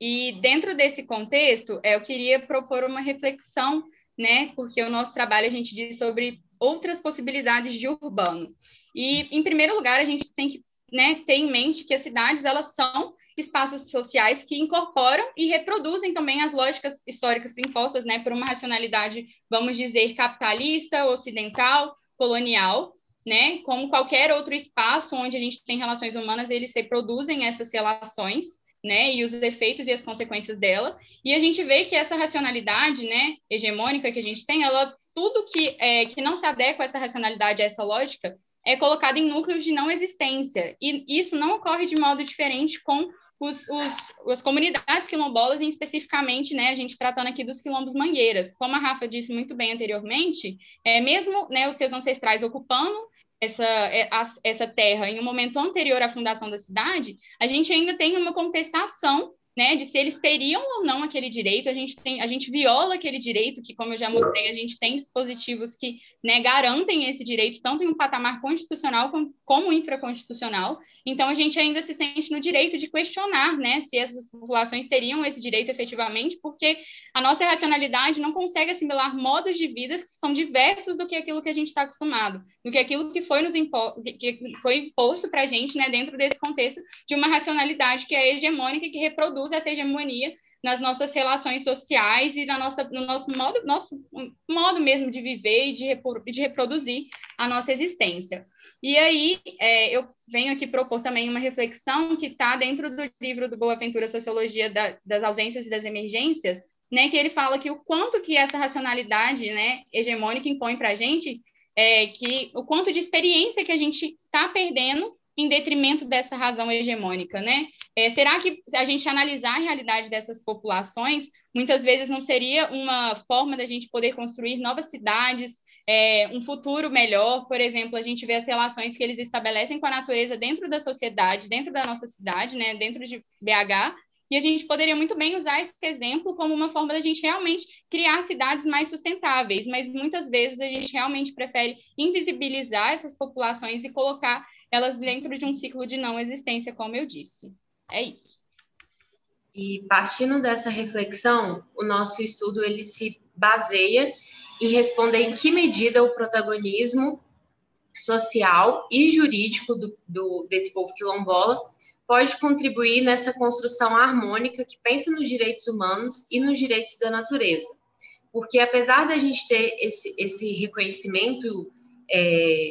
E dentro desse contexto, eu queria propor uma reflexão, né, porque o nosso trabalho a gente diz sobre outras possibilidades de urbano. E, em primeiro lugar, a gente tem que né, ter em mente que as cidades elas são espaços sociais que incorporam e reproduzem também as lógicas históricas impostas né, por uma racionalidade, vamos dizer, capitalista, ocidental, colonial, né? Como qualquer outro espaço onde a gente tem relações humanas, eles reproduzem essas relações, né? E os efeitos e as consequências dela. E a gente vê que essa racionalidade, né, hegemônica que a gente tem, ela tudo que é, que não se adequa a essa racionalidade, a essa lógica, é colocado em núcleos de não existência. E isso não ocorre de modo diferente com os, os, as comunidades quilombolas, e especificamente, né, a gente tratando aqui dos quilombos mangueiras. Como a Rafa disse muito bem anteriormente, é, mesmo né, os seus ancestrais ocupando essa, é, essa terra em um momento anterior à fundação da cidade, a gente ainda tem uma contestação né, de se eles teriam ou não aquele direito, a gente tem, a gente viola aquele direito, que como eu já mostrei, a gente tem dispositivos que né, garantem esse direito, tanto em um patamar constitucional como, infraconstitucional, então a gente ainda se sente no direito de questionar, né, se essas populações teriam esse direito efetivamente, porque a nossa racionalidade não consegue assimilar modos de vida que são diversos do que aquilo que a gente está acostumado, do que aquilo que foi nos impo que foi imposto para a gente, né, dentro desse contexto de uma racionalidade que é hegemônica e que reproduz reproduz essa hegemonia nas nossas relações sociais e na nossa, no nosso modo, nosso modo mesmo de viver e de, de reproduzir a nossa existência. E aí é, eu venho aqui propor também uma reflexão que está dentro do livro do Boaventura Sociologia da, das Ausências e das Emergências, né, que ele fala que o quanto que essa racionalidade né, hegemônica impõe para a gente, é, que o quanto de experiência que a gente está perdendo em detrimento dessa razão hegemônica, né? É, será que se a gente analisar a realidade dessas populações, muitas vezes não seria uma forma da gente poder construir novas cidades, é, um futuro melhor? Por exemplo, a gente vê as relações que eles estabelecem com a natureza dentro da sociedade, dentro da nossa cidade, né? Dentro de BH, e a gente poderia muito bem usar esse exemplo como uma forma da gente realmente criar cidades mais sustentáveis, mas muitas vezes a gente realmente prefere invisibilizar essas populações e colocar elas dentro de um ciclo de não existência, como eu disse. É isso. E partindo dessa reflexão, o nosso estudo ele se baseia em responder em que medida o protagonismo social e jurídico do, do, desse povo quilombola pode contribuir nessa construção harmônica que pensa nos direitos humanos e nos direitos da natureza. Porque apesar da gente ter esse, esse reconhecimento é,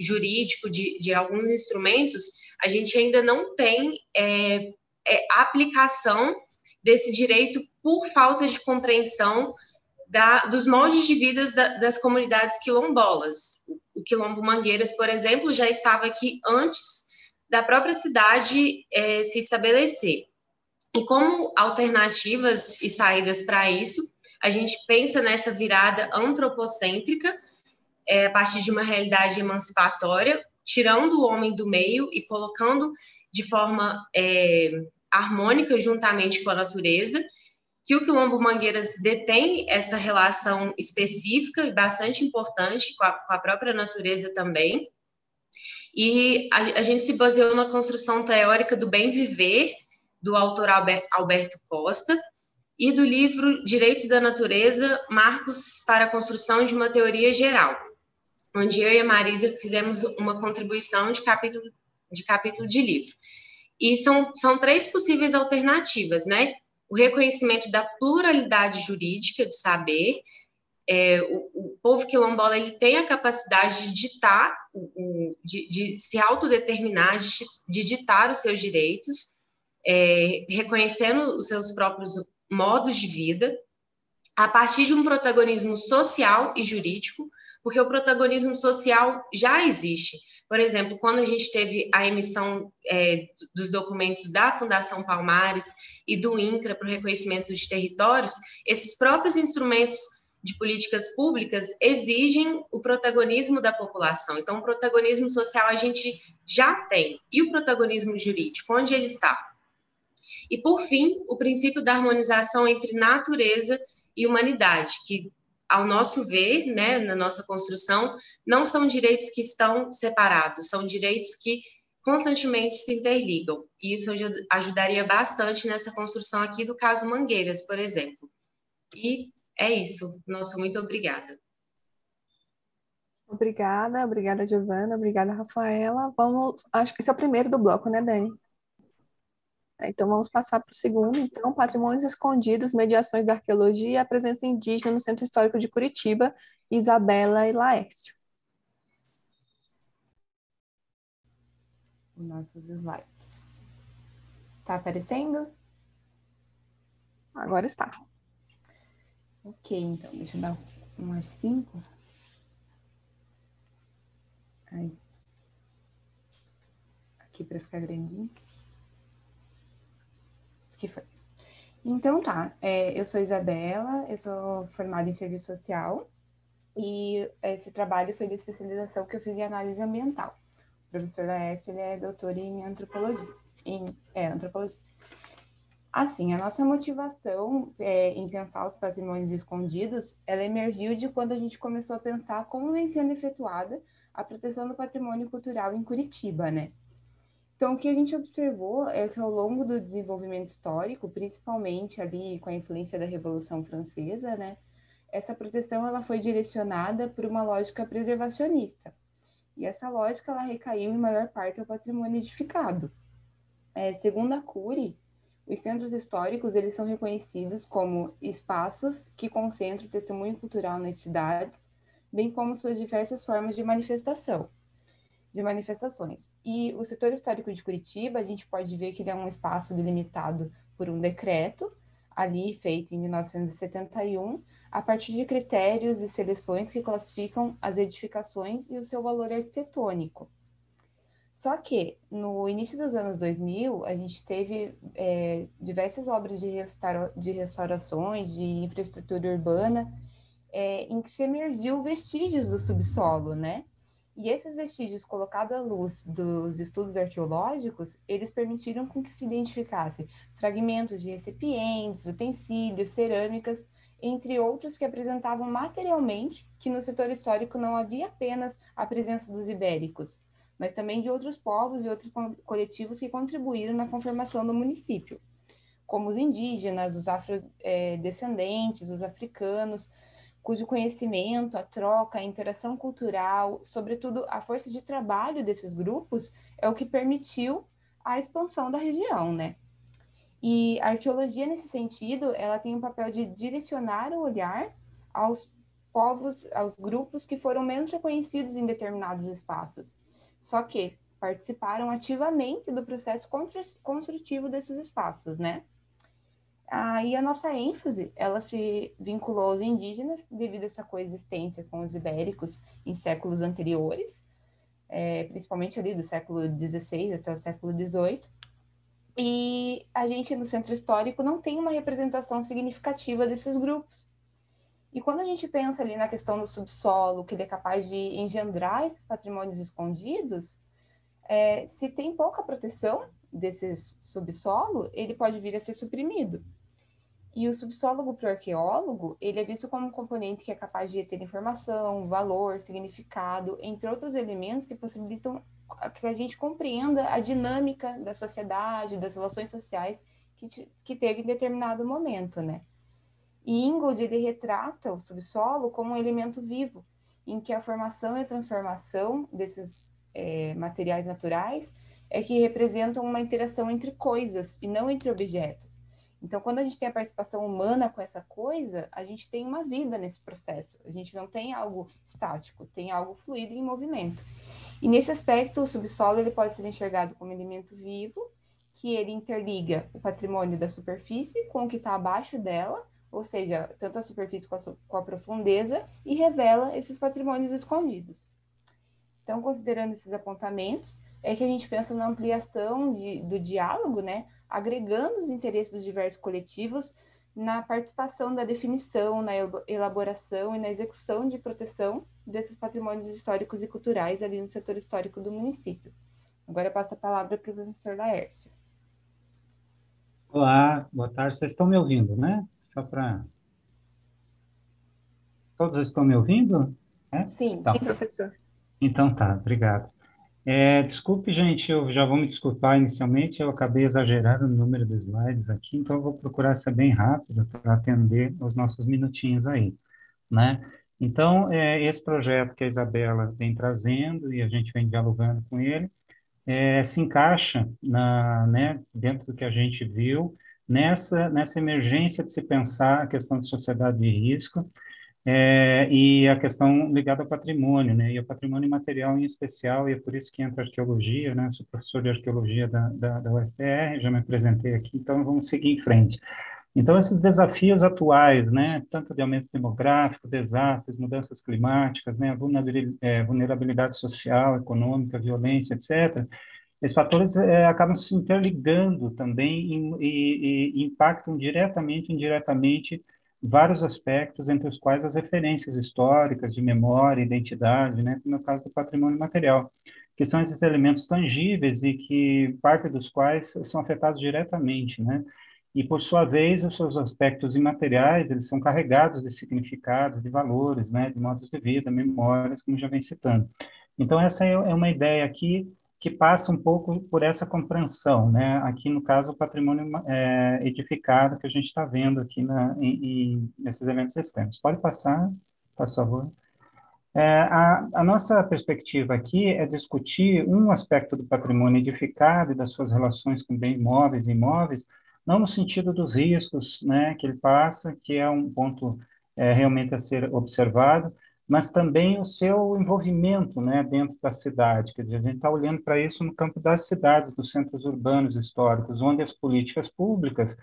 jurídico de, de alguns instrumentos, a gente ainda não tem é, é, aplicação desse direito por falta de compreensão da, dos moldes de vida da, das comunidades quilombolas. O Quilombo Mangueiras, por exemplo, já estava aqui antes da própria cidade é, se estabelecer. E como alternativas e saídas para isso, a gente pensa nessa virada antropocêntrica, é, a partir de uma realidade emancipatória, tirando o homem do meio e colocando de forma é, harmônica juntamente com a natureza, que o Quilombo Mangueiras detém essa relação específica e bastante importante com a, com a própria natureza também. E a, a, gente se baseou na construção teórica do bem viver, do autor Alberto Costa, e do livro Direitos da Natureza, Marcos para a Construção de uma Teoria Geral onde eu e a Marisa fizemos uma contribuição de capítulo de, capítulo de livro. E são, são três possíveis alternativas, né? O reconhecimento da pluralidade jurídica de saber, é, o, o, povo quilombola ele tem a capacidade de ditar, o, de, de, se autodeterminar, de, de ditar os seus direitos, é, reconhecendo os seus próprios modos de vida, a partir de um protagonismo social e jurídico, porque o protagonismo social já existe. Por exemplo, quando a gente teve a emissão é, dos documentos da Fundação Palmares e do INCRA para o reconhecimento de territórios, esses próprios instrumentos de políticas públicas exigem o protagonismo da população. Então, o protagonismo social a gente já tem. E o protagonismo jurídico, onde ele está? E, por fim, o princípio da harmonização entre natureza e humanidade, que ao nosso ver, né, na nossa construção, não são direitos que estão separados, são direitos que constantemente se interligam. E isso ajudaria bastante nessa construção aqui do caso Mangueiras, por exemplo. E é isso. Nosso muito obrigada. Obrigada, obrigada, Giovana, obrigada, Rafaela. Vamos, acho que esse é o primeiro do bloco, né, Dani? Então, vamos passar para o segundo. Então, patrimônios escondidos, mediações da arqueologia e a presença indígena no Centro Histórico de Curitiba, Isabela e Laércio. os nossos slides. Tá aparecendo? Agora está. Ok, então, deixa eu dar um F5. Aí. Aqui para ficar grandinho. Que foi. Então tá, é, eu sou Isabela, eu sou formada em serviço social e esse trabalho foi de especialização que eu fiz em análise ambiental. O professor Laércio, ele é doutor em antropologia, em é, antropologia. Assim, a nossa motivação é, em pensar os patrimônios escondidos, ela emergiu de quando a gente começou a pensar como vem sendo efetuada a proteção do patrimônio cultural em Curitiba, né? Então, o que a gente observou é que ao longo do desenvolvimento histórico, principalmente ali com a influência da Revolução Francesa, né, essa proteção ela foi direcionada por uma lógica preservacionista. E essa lógica ela recaiu em maior parte ao patrimônio edificado. É, segundo a Cury, os centros históricos eles são reconhecidos como espaços que concentram o testemunho cultural nas cidades, bem como suas diversas formas de manifestação, de manifestações. E o setor histórico de Curitiba, a gente pode ver que ele é um espaço delimitado por um decreto, ali feito em 1971, a partir de critérios e seleções que classificam as edificações e o seu valor arquitetônico. Só que, no início dos anos 2000, a gente teve é, diversas obras de, restaura de restaurações, de infraestrutura urbana, é, em que se emergiu vestígios do subsolo, né? E esses vestígios colocados à luz dos estudos arqueológicos, eles permitiram com que se identificasse fragmentos de recipientes, utensílios, cerâmicas, entre outros que apresentavam materialmente que no setor histórico não havia apenas a presença dos ibéricos, mas também de outros povos e outros coletivos que contribuíram na conformação do município, como os indígenas, os afrodescendentes, os africanos, cujo conhecimento, a troca, a interação cultural, sobretudo a força de trabalho desses grupos, é o que permitiu a expansão da região, né? E a arqueologia, nesse sentido, ela tem um papel de direcionar o olhar aos povos, aos grupos que foram menos reconhecidos em determinados espaços só que participaram ativamente do processo construtivo desses espaços, né? Aí a nossa ênfase, ela se vinculou aos indígenas devido a essa coexistência com os ibéricos em séculos anteriores, é, principalmente ali do século XVI até o século XVIII. E a gente no centro histórico não tem uma representação significativa desses grupos. E quando a gente pensa ali na questão do subsolo, que ele é capaz de engendrar esses patrimônios escondidos, é, se tem pouca proteção desses subsolo, ele pode vir a ser suprimido. E o subsólogo para o arqueólogo, ele é visto como um componente que é capaz de ter informação, valor, significado, entre outros elementos que possibilitam que a gente compreenda a dinâmica da sociedade, das relações sociais que, que teve em determinado momento, né? E Ingold ele retrata o subsolo como um elemento vivo, em que a formação e a transformação desses é, materiais naturais é que representam uma interação entre coisas e não entre objetos. Então, quando a gente tem a participação humana com essa coisa, a gente tem uma vida nesse processo. A gente não tem algo estático, tem algo fluido em movimento. E nesse aspecto, o subsolo ele pode ser enxergado como elemento vivo, que ele interliga o patrimônio da superfície com o que está abaixo dela, ou seja, tanto a superfície com a, com a profundeza, e revela esses patrimônios escondidos. Então, considerando esses apontamentos, é que a gente pensa na ampliação de, do diálogo, né, agregando os interesses dos diversos coletivos na participação da definição, na elaboração e na execução de proteção desses patrimônios históricos e culturais ali no setor histórico do município. Agora eu passo a palavra para o professor Laércio. Olá, boa tarde. Vocês estão me ouvindo, né? Só para. Todos estão me ouvindo? É? Sim, então, sim, professor. Então tá, obrigado. É, desculpe, gente, eu já vou me desculpar inicialmente, eu acabei exagerando o número de slides aqui, então eu vou procurar ser bem rápido para atender os nossos minutinhos aí, né? Então, é, esse projeto que a Isabela vem trazendo e a gente vem dialogando com ele, é, se encaixa na, né, dentro do que a gente viu nessa, nessa emergência de se pensar a questão de sociedade de risco, é, e a questão ligada ao patrimônio, né, e ao patrimônio material em especial, e é por isso que entra a arqueologia, né, sou professor de arqueologia da, da, da UFR, já me apresentei aqui, então vamos seguir em frente. Então, esses desafios atuais, né, tanto de aumento demográfico, desastres, mudanças climáticas, né, é, vulnerabilidade social, econômica, violência, etc., esses fatores é, acabam se interligando também e, e, e impactam diretamente e indiretamente vários aspectos, entre os quais as referências históricas de memória, identidade, né, como é o caso do patrimônio material, que são esses elementos tangíveis e que parte dos quais são afetados diretamente, né, e por sua vez os seus aspectos imateriais eles são carregados de significados, de valores, né, de modos de vida, memórias, como já vem citando. Então essa é, é uma ideia aqui que passa um pouco por essa compreensão, né? Aqui no caso o patrimônio é, edificado que a gente está vendo aqui na, em, em, nesses eventos externos. Pode passar, por favor. É, a, a, nossa perspectiva aqui é discutir um aspecto do patrimônio edificado e das suas relações com bens móveis e imóveis, não no sentido dos riscos, né, que ele passa, que é um ponto é, realmente a ser observado, mas também o seu envolvimento né, dentro da cidade. Quer dizer, a gente está olhando para isso no campo das cidades, dos centros urbanos históricos, onde as políticas públicas,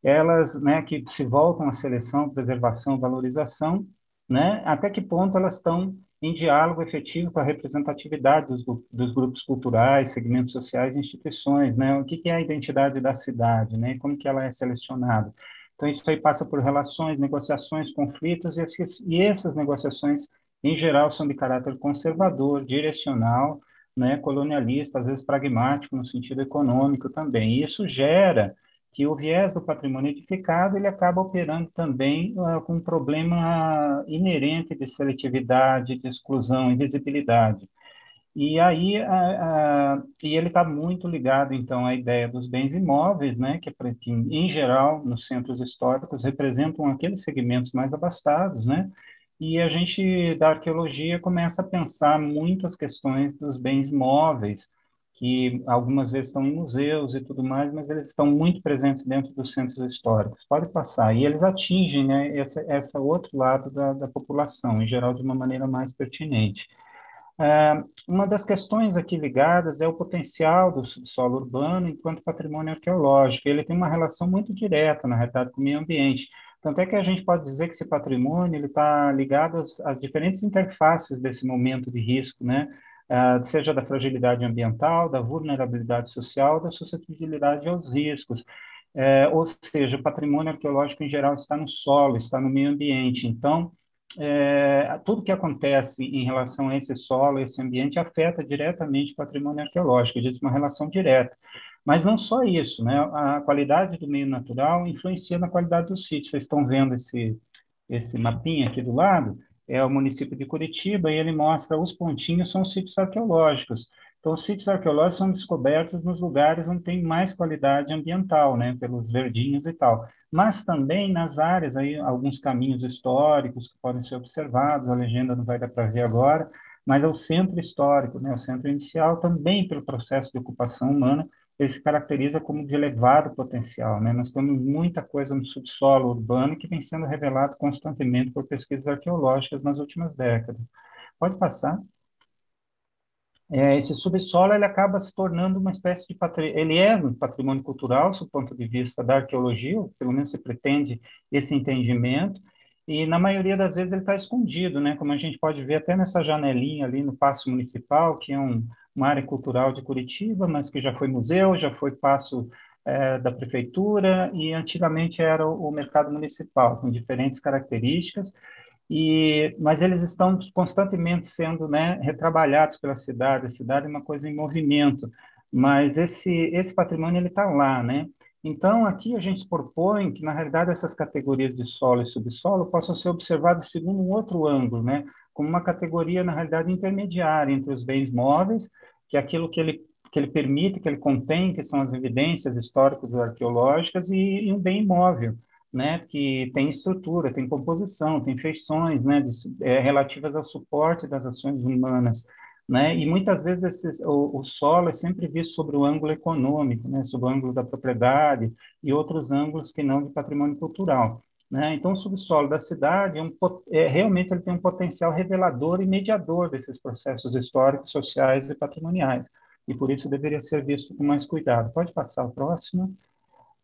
elas, né, que se voltam à seleção, preservação, valorização, né, até que ponto elas estão em diálogo efetivo com a representatividade dos, dos grupos culturais, segmentos sociais e instituições, né, o que, que é a identidade da cidade, né, como que ela é selecionada. Então, isso aí passa por relações, negociações, conflitos, e, esses, e essas negociações, em geral, são de caráter conservador, direcional, né, colonialista, às vezes pragmático, no sentido econômico também. E isso gera que o viés do patrimônio edificado ele acaba operando também uh, com um problema inerente de seletividade, de exclusão, invisibilidade. E aí, a, a, e ele está muito ligado, então, à ideia dos bens imóveis, né, que, em geral, nos centros históricos, representam aqueles segmentos mais abastados, né, e a gente, da arqueologia, começa a pensar muito as questões dos bens móveis, que algumas vezes estão em museus e tudo mais, mas eles estão muito presentes dentro dos centros históricos. Pode passar. E eles atingem né, esse, esse outro lado da, da população, em geral, de uma maneira mais pertinente. É, uma das questões aqui ligadas é o potencial do subsolo urbano enquanto patrimônio arqueológico. Ele tem uma relação muito direta, na realidade, com o meio ambiente. Tanto é que a gente pode dizer que esse patrimônio está ligado às, às, diferentes interfaces desse momento de risco, né? Uh, seja da fragilidade ambiental, da vulnerabilidade social, da suscetibilidade aos riscos. Uh, ou seja, o patrimônio arqueológico em geral está no solo, está no meio ambiente. Então, é, tudo que acontece em relação a esse solo, esse ambiente, afeta diretamente o patrimônio arqueológico, existe uma relação direta. Mas não só isso, né? A qualidade do meio natural influencia na qualidade do sítio. Vocês estão vendo esse, esse mapinha aqui do lado? É o município de Curitiba e ele mostra os pontinhos são sítios arqueológicos. Então, os sítios arqueológicos são descobertos nos lugares onde tem mais qualidade ambiental, né? Pelos verdinhos e tal mas também nas áreas, aí, alguns caminhos históricos que podem ser observados, a legenda não vai dar para ver agora, mas é o centro histórico, né, o centro inicial, também pelo processo de ocupação humana, ele se caracteriza como de elevado potencial. Né? Nós temos muita coisa no subsolo urbano que vem sendo revelado constantemente por pesquisas arqueológicas nas últimas décadas. Pode passar é, esse subsolo ele acaba se tornando uma espécie de ele é um patrimônio cultural, do ponto de vista da arqueologia, pelo menos se pretende esse entendimento, e na maioria das vezes ele está escondido, né? Como a gente pode ver até nessa janelinha ali no Paço Municipal, que é um, uma área cultural de Curitiba, mas que já foi museu, já foi passo é, da prefeitura e antigamente era o, o mercado municipal, com diferentes características e, mas eles estão constantemente sendo né, retrabalhados pela cidade, a cidade é uma coisa em movimento, mas esse, esse patrimônio está lá, né? Então, aqui a gente propõe que, na realidade, essas categorias de solo e subsolo possam ser observadas segundo um outro ângulo, né? Como uma categoria, na realidade, intermediária entre os bens móveis, que é aquilo que ele, que ele permite, que ele contém, que são as evidências históricas e arqueológicas, e, e um bem imóvel, né, que tem estrutura, tem composição, tem feições, né, de, é, relativas ao suporte das ações humanas, né, e muitas vezes esses, o, o, solo é sempre visto sobre o ângulo econômico, né, sobre o ângulo da propriedade e outros ângulos que não de patrimônio cultural. Né? Então, o subsolo da cidade é, um, é, realmente ele tem um potencial revelador e mediador desses processos históricos, sociais e patrimoniais, e por isso deveria ser visto com mais cuidado. Pode passar o próximo.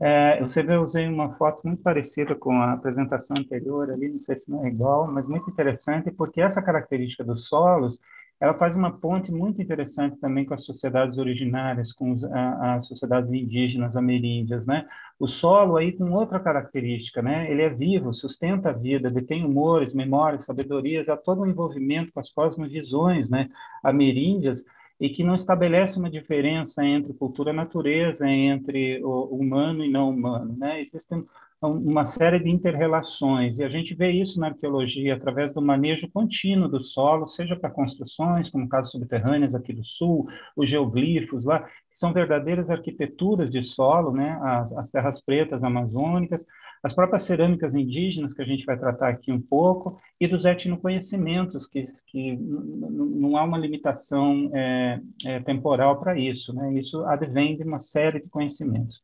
É, eu usei uma foto muito parecida com a apresentação anterior ali, não sei se não é igual, mas muito interessante, porque essa característica dos solos ela faz uma ponte muito interessante também com as sociedades originárias, com os, a, as sociedades indígenas ameríndias, né? O solo aí com outra característica, né? Ele é vivo, sustenta a vida, detém humores, memórias, sabedorias, há todo um envolvimento com as cosmovisões, né? Ameríndias, e que não estabelece uma diferença entre cultura e natureza, entre o humano e não humano, né? Existem uma série de interrelações, e a gente vê isso na arqueologia através do manejo contínuo do solo, seja para construções, como casas subterrâneas aqui do sul, os geoglifos lá, são verdadeiras arquiteturas de solo, né, as, as terras pretas amazônicas, as próprias cerâmicas indígenas, que a gente vai tratar aqui um pouco, e dos etnoconhecimentos, que, que não há uma limitação é, é, temporal para isso, né, isso advém de uma série de conhecimentos.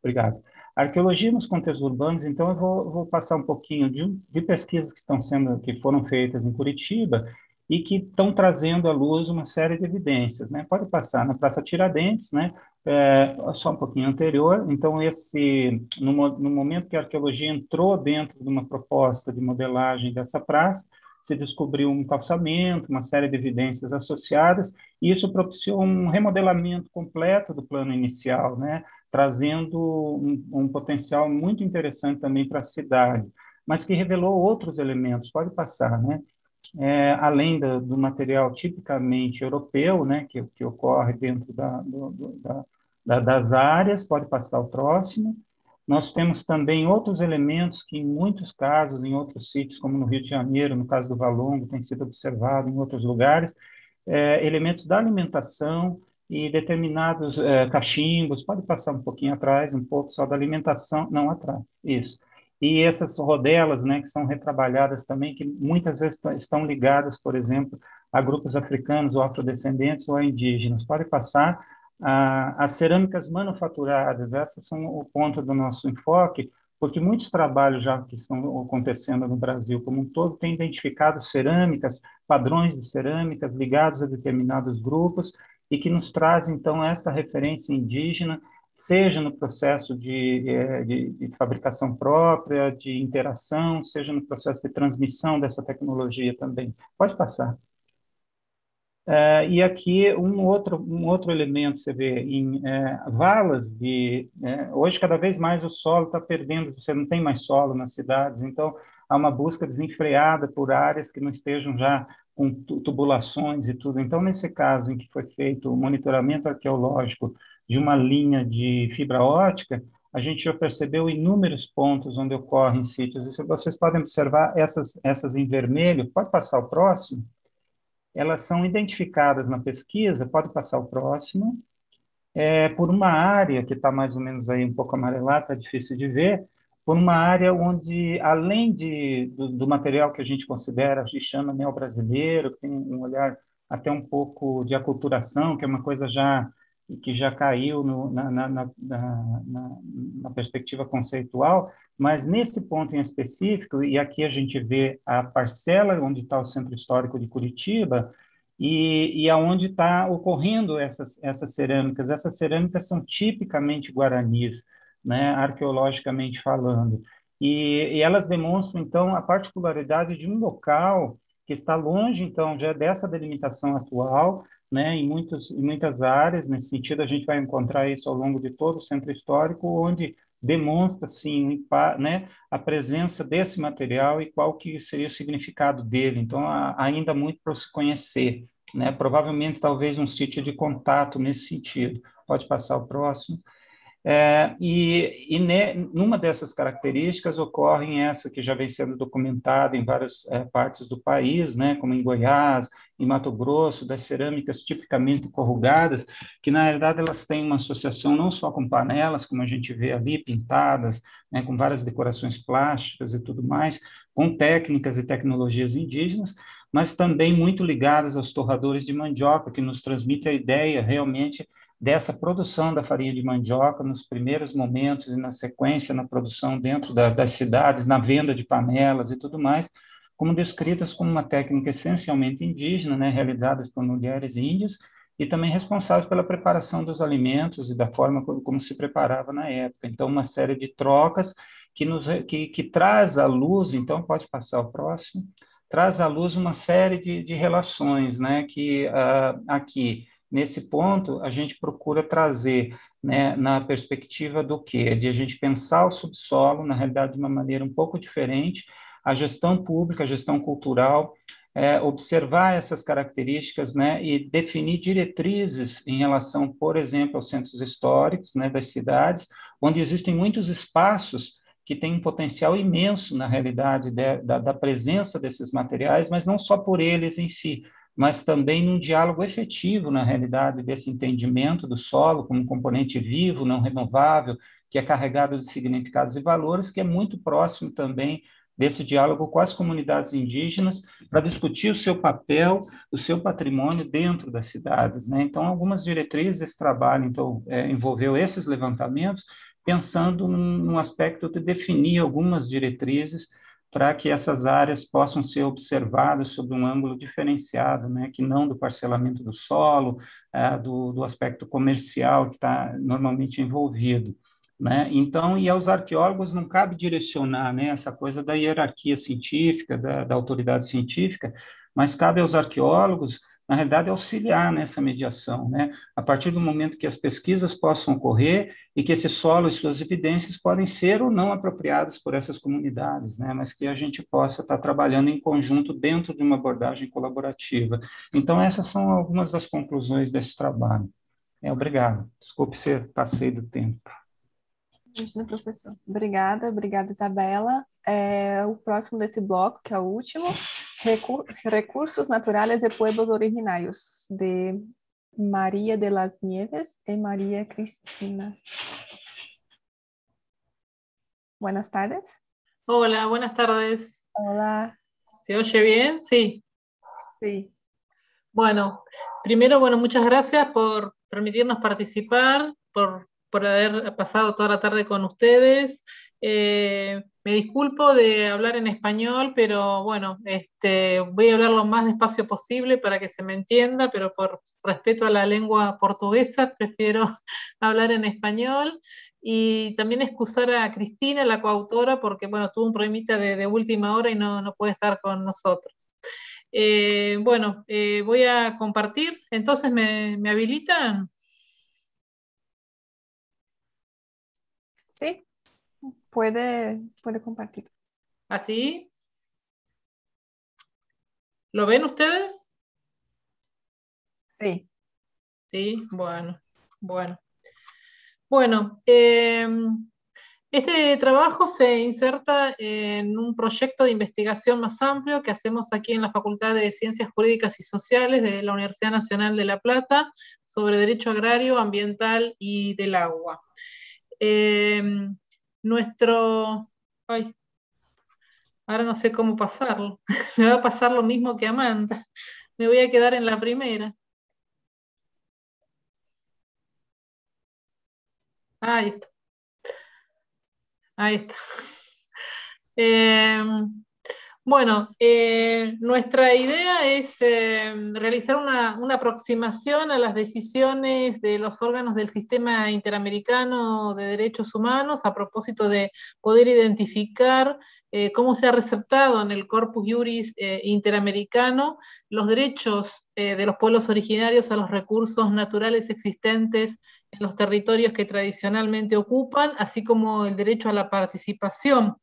Obrigado. Arqueologia nos contextos urbanos, então eu vou, vou passar um pouquinho de, de, pesquisas que estão sendo, que foram feitas em Curitiba e que estão trazendo à luz uma série de evidências, né? Pode passar na Praça Tiradentes, né? É, só um pouquinho anterior. Então esse, no, no momento que a arqueologia entrou dentro de uma proposta de modelagem dessa praça, se descobriu um calçamento, uma série de evidências associadas, e isso propiciou um remodelamento completo do plano inicial, né? trazendo um, um potencial muito interessante também para a cidade, mas que revelou outros elementos. Pode passar, né? É, além do, do, material tipicamente europeu, né, que, que ocorre dentro da, do, do, da, da, das áreas, pode passar o próximo. Nós temos também outros elementos que, em muitos casos, em outros sítios, como no Rio de Janeiro, no caso do Valongo, tem sido observado em outros lugares, é, elementos da alimentação, e determinados é, cachimbos, pode passar um pouquinho atrás, um pouco só da alimentação, não atrás, isso. E essas rodelas, né, que são retrabalhadas também, que muitas vezes estão ligadas, por exemplo, a grupos africanos ou afrodescendentes ou a indígenas. Pode passar as cerâmicas manufaturadas, essas são o ponto do nosso enfoque, porque muitos trabalhos já que estão acontecendo no Brasil como um todo têm identificado cerâmicas, padrões de cerâmicas ligados a determinados grupos, e que nos traz, então, essa referência indígena, seja no processo de, é, de, de, fabricação própria, de interação, seja no processo de transmissão dessa tecnologia também. Pode passar. É, e aqui um outro, um outro elemento, você vê, em é, valas de... Hoje, cada vez mais, o solo está perdendo, você não tem mais solo nas cidades, então há uma busca desenfreada por áreas que não estejam já com tubulações e tudo. Então, nesse caso em que foi feito o monitoramento arqueológico de uma linha de fibra ótica, a gente já percebeu inúmeros pontos onde ocorrem sítios. E vocês podem observar essas, essas em vermelho, pode passar o próximo, elas são identificadas na pesquisa, pode passar o próximo, é, por uma área que está mais ou menos aí um pouco amarelada, está difícil de ver, por uma área onde, além de, do, do, material que a gente considera, a gente chama neo-brasileiro, que tem um olhar até um pouco de aculturação, que é uma coisa já que já caiu no, na, na, na, na, perspectiva conceitual, mas nesse ponto em específico, e aqui a gente vê a parcela onde está o Centro Histórico de Curitiba, e, e aonde está ocorrendo essas, essas cerâmicas. Essas cerâmicas são tipicamente guaranis, né, arqueologicamente falando. E, e, elas demonstram, então, a particularidade de um local que está longe, então, já dessa delimitação atual, né, em, muitos, em muitas áreas, nesse sentido, a gente vai encontrar isso ao longo de todo o centro histórico, onde demonstra, sim, né, a presença desse material e qual que seria o significado dele. Então, há ainda muito para se conhecer, né, provavelmente, talvez, um sítio de contato nesse sentido. Pode passar o próximo. É, e, e ne, numa dessas características ocorrem essa que já vem sendo documentada em várias é, partes do país, né, como em Goiás, em Mato Grosso, das cerâmicas tipicamente corrugadas, que na realidade elas têm uma associação não só com panelas, como a gente vê ali, pintadas, né, com várias decorações plásticas e tudo mais, com técnicas e tecnologias indígenas, mas também muito ligadas aos torradores de mandioca, que nos transmite a ideia realmente dessa produção da farinha de mandioca nos primeiros momentos e na sequência na produção dentro da, das cidades, na venda de panelas e tudo mais, como descritas como uma técnica essencialmente indígena, né, realizadas por mulheres índias, e também responsáveis pela preparação dos alimentos e da forma como, como se preparava na época. Então, uma série de trocas que, nos, que, que traz à luz, então pode passar ao próximo, traz à luz uma série de, de relações, né, que uh, aqui, nesse ponto, a gente procura trazer né, na perspectiva do quê? De a gente pensar o subsolo, na realidade, de uma maneira um pouco diferente, a gestão pública, a gestão cultural, é, observar essas características né, e definir diretrizes em relação, por exemplo, aos centros históricos né, das cidades, onde existem muitos espaços que têm um potencial imenso, na realidade, de, da, da presença desses materiais, mas não só por eles em si, mas também num diálogo efetivo, na realidade, desse entendimento do solo como um componente vivo, não renovável, que é carregado de significados e valores, que é muito próximo também desse diálogo com as comunidades indígenas para discutir o seu papel, o seu patrimônio dentro das cidades. Né? Então, algumas diretrizes desse trabalho então, é, envolveu esses levantamentos, pensando num, aspecto de definir algumas diretrizes para que essas áreas possam ser observadas sob um ângulo diferenciado, né, que não do parcelamento do solo, é, do, do aspecto comercial que está normalmente envolvido. Né? Então, e aos arqueólogos não cabe direcionar né, essa coisa da hierarquia científica, da, da autoridade científica, mas cabe aos arqueólogos, na realidade, auxiliar nessa mediação, né? a partir do momento que as pesquisas possam ocorrer e que esse solo e suas evidências podem ser ou não apropriadas por essas comunidades, né? mas que a gente possa estar trabalhando em conjunto dentro de uma abordagem colaborativa. Então, essas são algumas das conclusões desse trabalho. É, obrigado. Desculpe se passei do tempo. Imagina, professor. Obrigada, obrigada, Isabela. É, o próximo desse bloco, que é o último, Recur Recursos Naturais e Pueblos Originários, de María de las Nieves e María Cristina. Buenas tardes. Hola, buenas tardes. Hola. ¿Se oye bien? Sí. Sí. Bueno, primero, bueno, muchas gracias por permitirnos participar, por por haber pasado toda la tarde con ustedes. Eh, me disculpo de hablar en español, pero bueno, este, voy a hablar lo más despacio posible para que se me entienda, pero por respeto a la lengua portuguesa *laughs* prefiero hablar en español. Y también excusar a Cristina, la coautora, porque bueno, tuvo un problemita de, última hora y no, no, puede estar con nosotros. Eh, bueno, eh, voy a compartir. Entonces, ¿me, me habilitan? Sí, puede, puede compartir. ¿Así? ¿Lo ven ustedes? Sí. Sí, bueno, bueno. Bueno, em, este trabajo se inserta en un proyecto de investigación más amplio que hacemos aquí en la Facultad de Ciencias Jurídicas y Sociales de la Universidad Nacional de La Plata sobre Derecho Agrario, Ambiental y del Agua. Em, nuestro... Ay, ahora no sé cómo pasarlo. *laughs* Me va a pasar lo mismo que Amanda. Me voy a quedar en la primera. Ahí está. Ahí está. *laughs* Em, bueno, eh, nuestra idea es eh, realizar una, aproximación a las decisiones de los órganos del sistema interamericano de derechos humanos a propósito de poder identificar eh, cómo se ha receptado en el corpus juris interamericano los derechos de los pueblos originarios a los recursos naturales existentes en los territorios que tradicionalmente ocupan, así como el derecho a la participación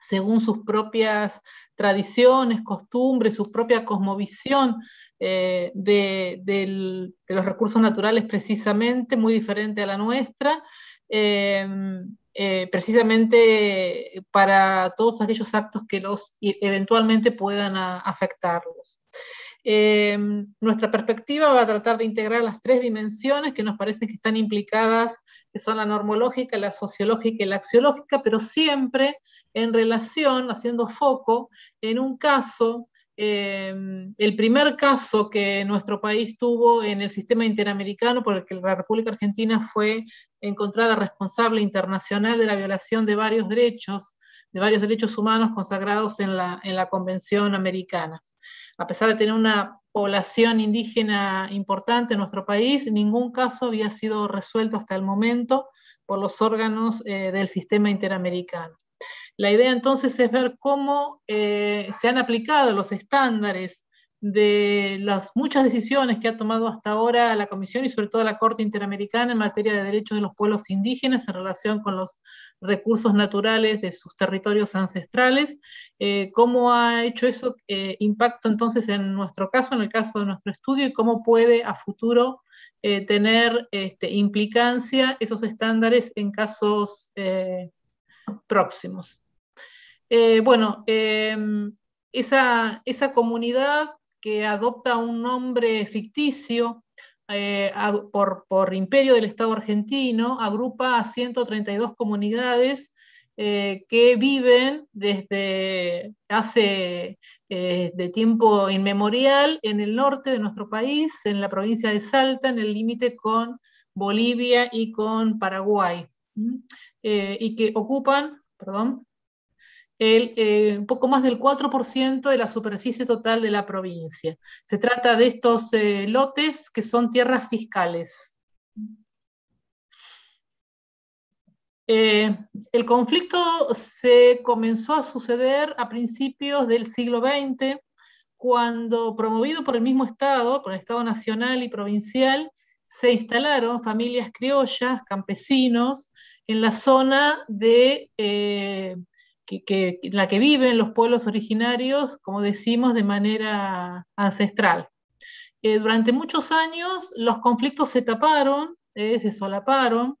según sus propias tradiciones, costumbres, su propia cosmovisión eh, de, los recursos naturales precisamente, muy diferente a la nuestra, em, eh, precisamente para todos aquellos actos que los eventualmente puedan afectarlos. Em, nuestra perspectiva va a tratar de integrar las tres dimensiones que nos parecen que están implicadas, que son la normológica, la sociológica y la axiológica, pero siempre en relación, haciendo foco en un caso el primer caso que nuestro país tuvo en el sistema interamericano por el que la República Argentina fue encontrada responsable internacional de la violación de varios derechos, de varios derechos humanos consagrados en la, en Convención Americana. A pesar de tener una población indígena importante en nuestro país, ningún caso había sido resuelto hasta el momento por los órganos eh, del sistema interamericano. La idea entonces es ver cómo eh, se han aplicado los estándares de las muchas decisiones que ha tomado hasta ahora la Comisión y sobre todo la Corte Interamericana en materia de derechos de los pueblos indígenas en relación con los recursos naturales de sus territorios ancestrales, eh, cómo ha hecho eso eh, impacto entonces en nuestro caso, en el caso de nuestro estudio, y cómo puede a futuro tener este, implicancia esos estándares en casos próximos. Bueno, em, esa, esa comunidad que adopta un nombre ficticio eh, por, imperio del Estado argentino, agrupa a 132 comunidades eh, que viven desde hace eh, de tiempo inmemorial en el norte de nuestro país, en la provincia de Salta, en el límite con Bolivia y con Paraguay, y que ocupan, perdón, el, eh, un poco más del 4% de la superficie total de la provincia. Se trata de estos eh, lotes que son tierras fiscales. Eh, el conflicto se comenzó a suceder a principios del siglo XX, cuando, promovido por el mismo Estado, por el Estado nacional y provincial, se instalaron familias criollas, campesinos, en la zona de que, en la que viven los pueblos originarios, como decimos, de manera ancestral. Eh, durante muchos años los conflictos se taparon, eh, se solaparon,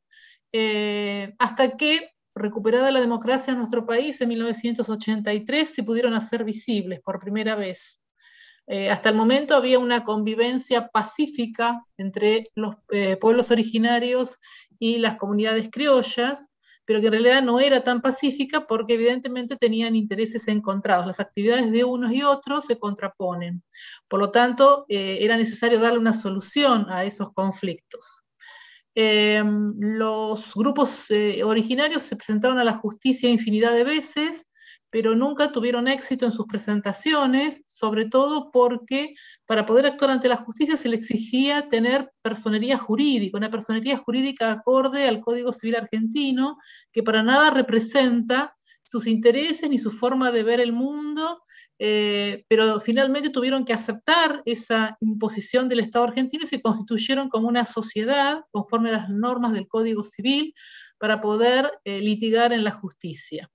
eh, hasta que, recuperada la democracia en nuestro país en 1983, se pudieron hacer visibles por primera vez. hasta el momento había una convivencia pacífica entre los pueblos originarios y las comunidades criollas, pero que en realidad no era tan pacífica porque evidentemente tenían intereses encontrados. Las actividades de unos y otros se contraponen. Por lo tanto, eh, era necesario darle una solución a esos conflictos. Eh, los grupos eh, originarios se presentaron a la justicia infinidad de veces, pero nunca tuvieron éxito en sus presentaciones, sobre todo porque para poder actuar ante la justicia se le exigía tener personería jurídica, una personería jurídica acorde al Código Civil argentino, que para nada representa sus intereses ni su forma de ver el mundo, eh, pero finalmente tuvieron que aceptar esa imposición del Estado argentino y se constituyeron como una sociedad conforme a las normas del Código Civil para poder eh, litigar en la justicia.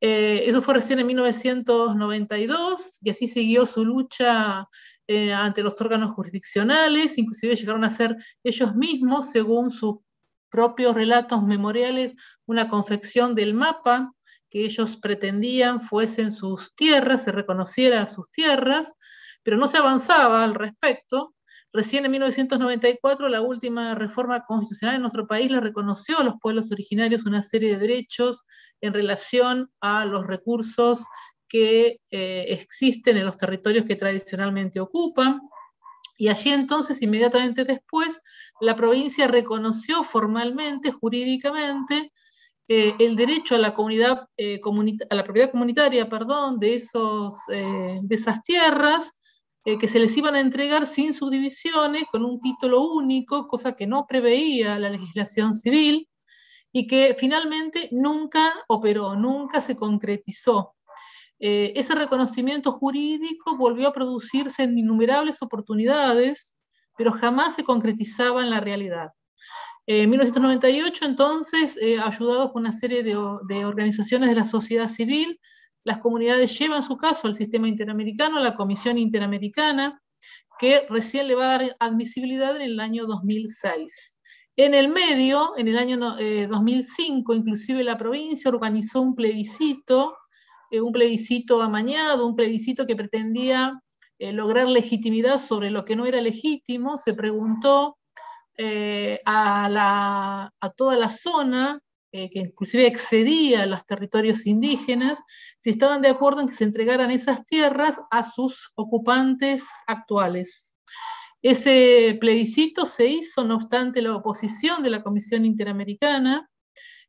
Eh, eso fue recién en 1992 y así siguió su lucha eh, ante los órganos jurisdiccionales, inclusive llegaron a ser ellos mismos, según sus propios relatos memoriales, una confección del mapa que ellos pretendían fuesen sus tierras, se reconociera sus tierras, pero no se avanzaba al respecto, Recién en 1994 la última reforma constitucional en nuestro país le reconoció a los pueblos originarios una serie de derechos en relación a los recursos que eh, existen en los territorios que tradicionalmente ocupan. Y allí entonces, inmediatamente después, la provincia reconoció formalmente, jurídicamente, eh, el derecho a la, comunidad, eh, a la propiedad comunitaria perdón, de, esos, de esas tierras eh, que se les iban a entregar sin subdivisiones, con un título único, cosa que no preveía la legislación civil, y que finalmente nunca operó, nunca se concretizó. Eh, ese reconocimiento jurídico volvió a producirse en innumerables oportunidades, pero jamás se concretizaba en la realidad. En 1998, entonces, eh, ayudados por una serie de organizaciones de la sociedad civil, las comunidades llevan su caso al sistema interamericano, a la Comisión Interamericana, que recién le va a dar admisibilidad en el año 2006. En el medio, en el año 2005, eh, inclusive la provincia organizó un plebiscito, eh, un plebiscito amañado, un plebiscito que pretendía eh, lograr legitimidad sobre lo que no era legítimo. Se preguntó a, a toda la zona que inclusive excedía los territorios indígenas, si estaban de acuerdo en que se entregaran esas tierras a sus ocupantes actuales. Ese plebiscito se hizo, no obstante, la oposición de la Comisión Interamericana,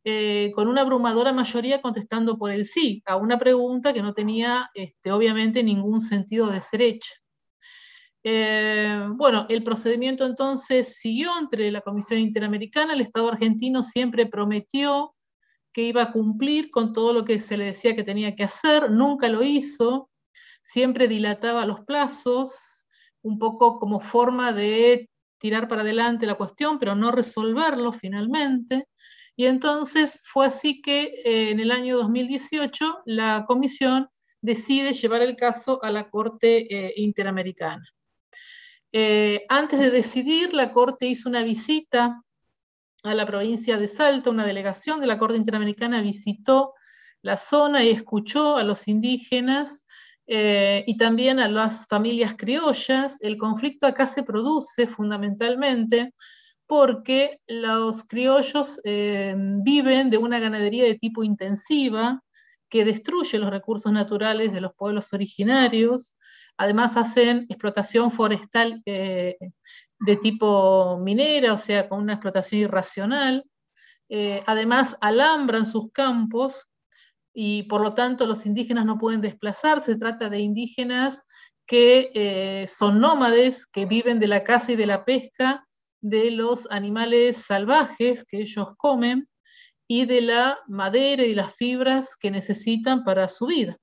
eh, con una abrumadora mayoría contestando por el sí, a una pregunta que no tenía este, obviamente ningún sentido de ser hecha. Eh, bueno, el procedimiento entonces siguió entre la Comisión Interamericana, el Estado argentino siempre prometió que iba a cumplir con todo lo que se le decía que tenía que hacer, nunca lo hizo, siempre dilataba los plazos, un poco como forma de tirar para adelante la cuestión, pero no resolverlo finalmente. Y entonces fue así que eh, en el año 2018 la comisión decide llevar el caso a la Corte eh, Interamericana. Eh, antes de decidir, la Corte hizo una visita a la provincia de Salta, una delegación de la Corte Interamericana visitó la zona y escuchó a los indígenas y también a las familias criollas. El conflicto acá se produce fundamentalmente porque los criollos eh, viven de una ganadería de tipo intensiva que destruye los recursos naturales de los pueblos originarios. Además hacen explotación forestal eh, de tipo minera, o sea, con una explotación irracional. Eh, además alambran sus campos y por lo tanto los indígenas no pueden desplazarse. Se trata de indígenas que son nómades, que viven de la caza y de la pesca de los animales salvajes que ellos comen y de la madera y las fibras que necesitan para su vida.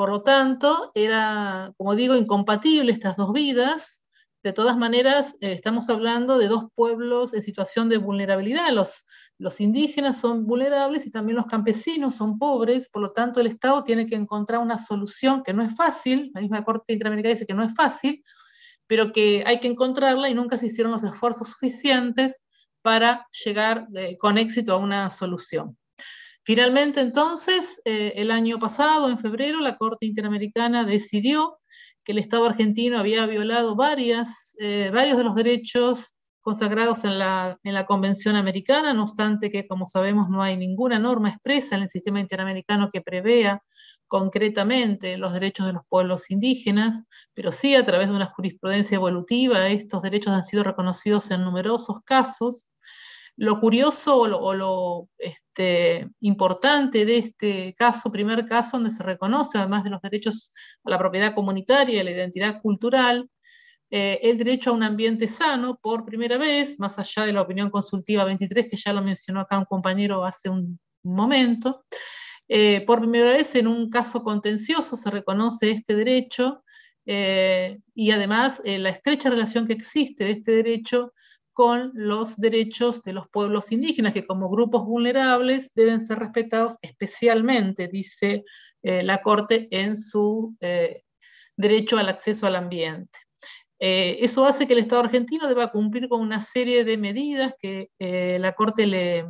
Por lo tanto, era, como digo, incompatible estas dos vidas. De todas maneras, eh, estamos hablando de dos pueblos en situación de vulnerabilidad. Los, indígenas son vulnerables y también los campesinos son pobres, por lo tanto el Estado tiene que encontrar una solución que no es fácil, la misma Corte Interamericana dice que no es fácil, pero que hay que encontrarla y nunca se hicieron los esfuerzos suficientes para llegar eh, con éxito a una solución. Finalmente, entonces, eh, el año pasado, en febrero, la Corte Interamericana decidió que el Estado argentino había violado varias, eh, varios de los derechos consagrados en la, en la Convención Americana, no obstante que, como sabemos, no hay ninguna norma expresa en el sistema interamericano que prevea concretamente los derechos de los pueblos indígenas, pero sí a través de una jurisprudencia evolutiva estos derechos han sido reconocidos en numerosos casos. Lo curioso o lo, este, importante de este caso, primer caso, donde se reconoce, además de los derechos a la propiedad comunitaria y a la identidad cultural, eh, el derecho a un ambiente sano por primera vez, más allá de la opinión consultiva 23, que ya lo mencionó acá un compañero hace un momento, eh, por primera vez en un caso contencioso se reconoce este derecho eh, y además la estrecha relación que existe de este derecho con los derechos de los pueblos indígenas, que como grupos vulnerables deben ser respetados especialmente, dice la Corte en su derecho al acceso al ambiente. eso hace que el Estado argentino deba cumplir con una serie de medidas que la Corte le,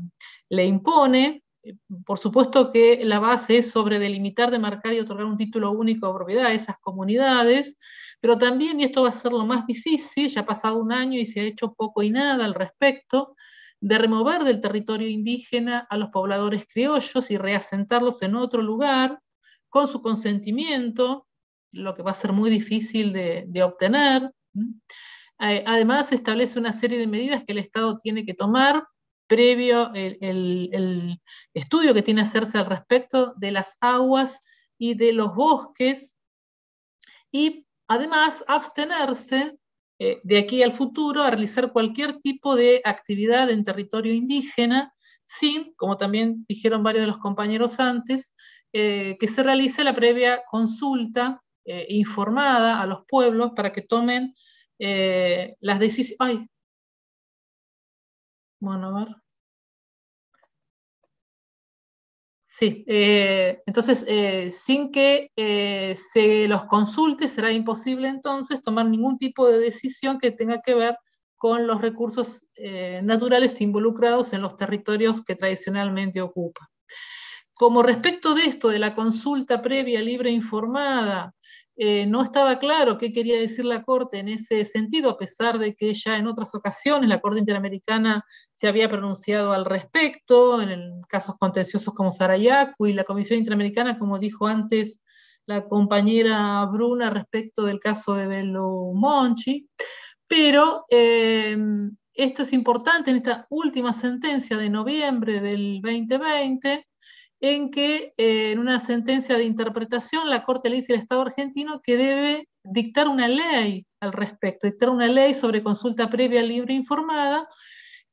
le impone, por supuesto que la base es sobre delimitar, demarcar y otorgar un título único de propiedad a esas comunidades, pero también, y esto va a ser lo más difícil, ya ha pasado un año y se ha hecho poco y nada al respecto, de remover del territorio indígena a los pobladores criollos y reasentarlos en otro lugar con su consentimiento, lo que va a ser muy difícil de, obtener. Eh, además, establece una serie de medidas que el Estado tiene que tomar previo el, estudio que tiene que hacerse al respecto de las aguas y de los bosques, y además abstenerse eh, de aquí al futuro a realizar cualquier tipo de actividad en territorio indígena sin, como también dijeron varios de los compañeros antes, eh, que se realice la previa consulta eh, informada a los pueblos para que tomen las decisiones. Bueno, a ver. Sí, eh, entonces, eh, sin que eh, se los consulte, será imposible entonces tomar ningún tipo de decisión que tenga que ver con los recursos naturales involucrados en los territorios que tradicionalmente ocupa. Como respecto de esto, de la consulta previa, libre e informada, eh, no estaba claro qué quería decir la Corte en ese sentido, a pesar de que ya en otras ocasiones la Corte Interamericana se había pronunciado al respecto, en casos contenciosos como Sarayaku y la Comisión Interamericana, como dijo antes la compañera Bruna respecto del caso de Belo Monchi. Pero eh, esto es importante en esta última sentencia de noviembre del 2020, en que eh, en una sentencia de interpretación la Corte le dice al Estado argentino que debe dictar una ley al respecto, dictar una ley sobre consulta previa libre e informada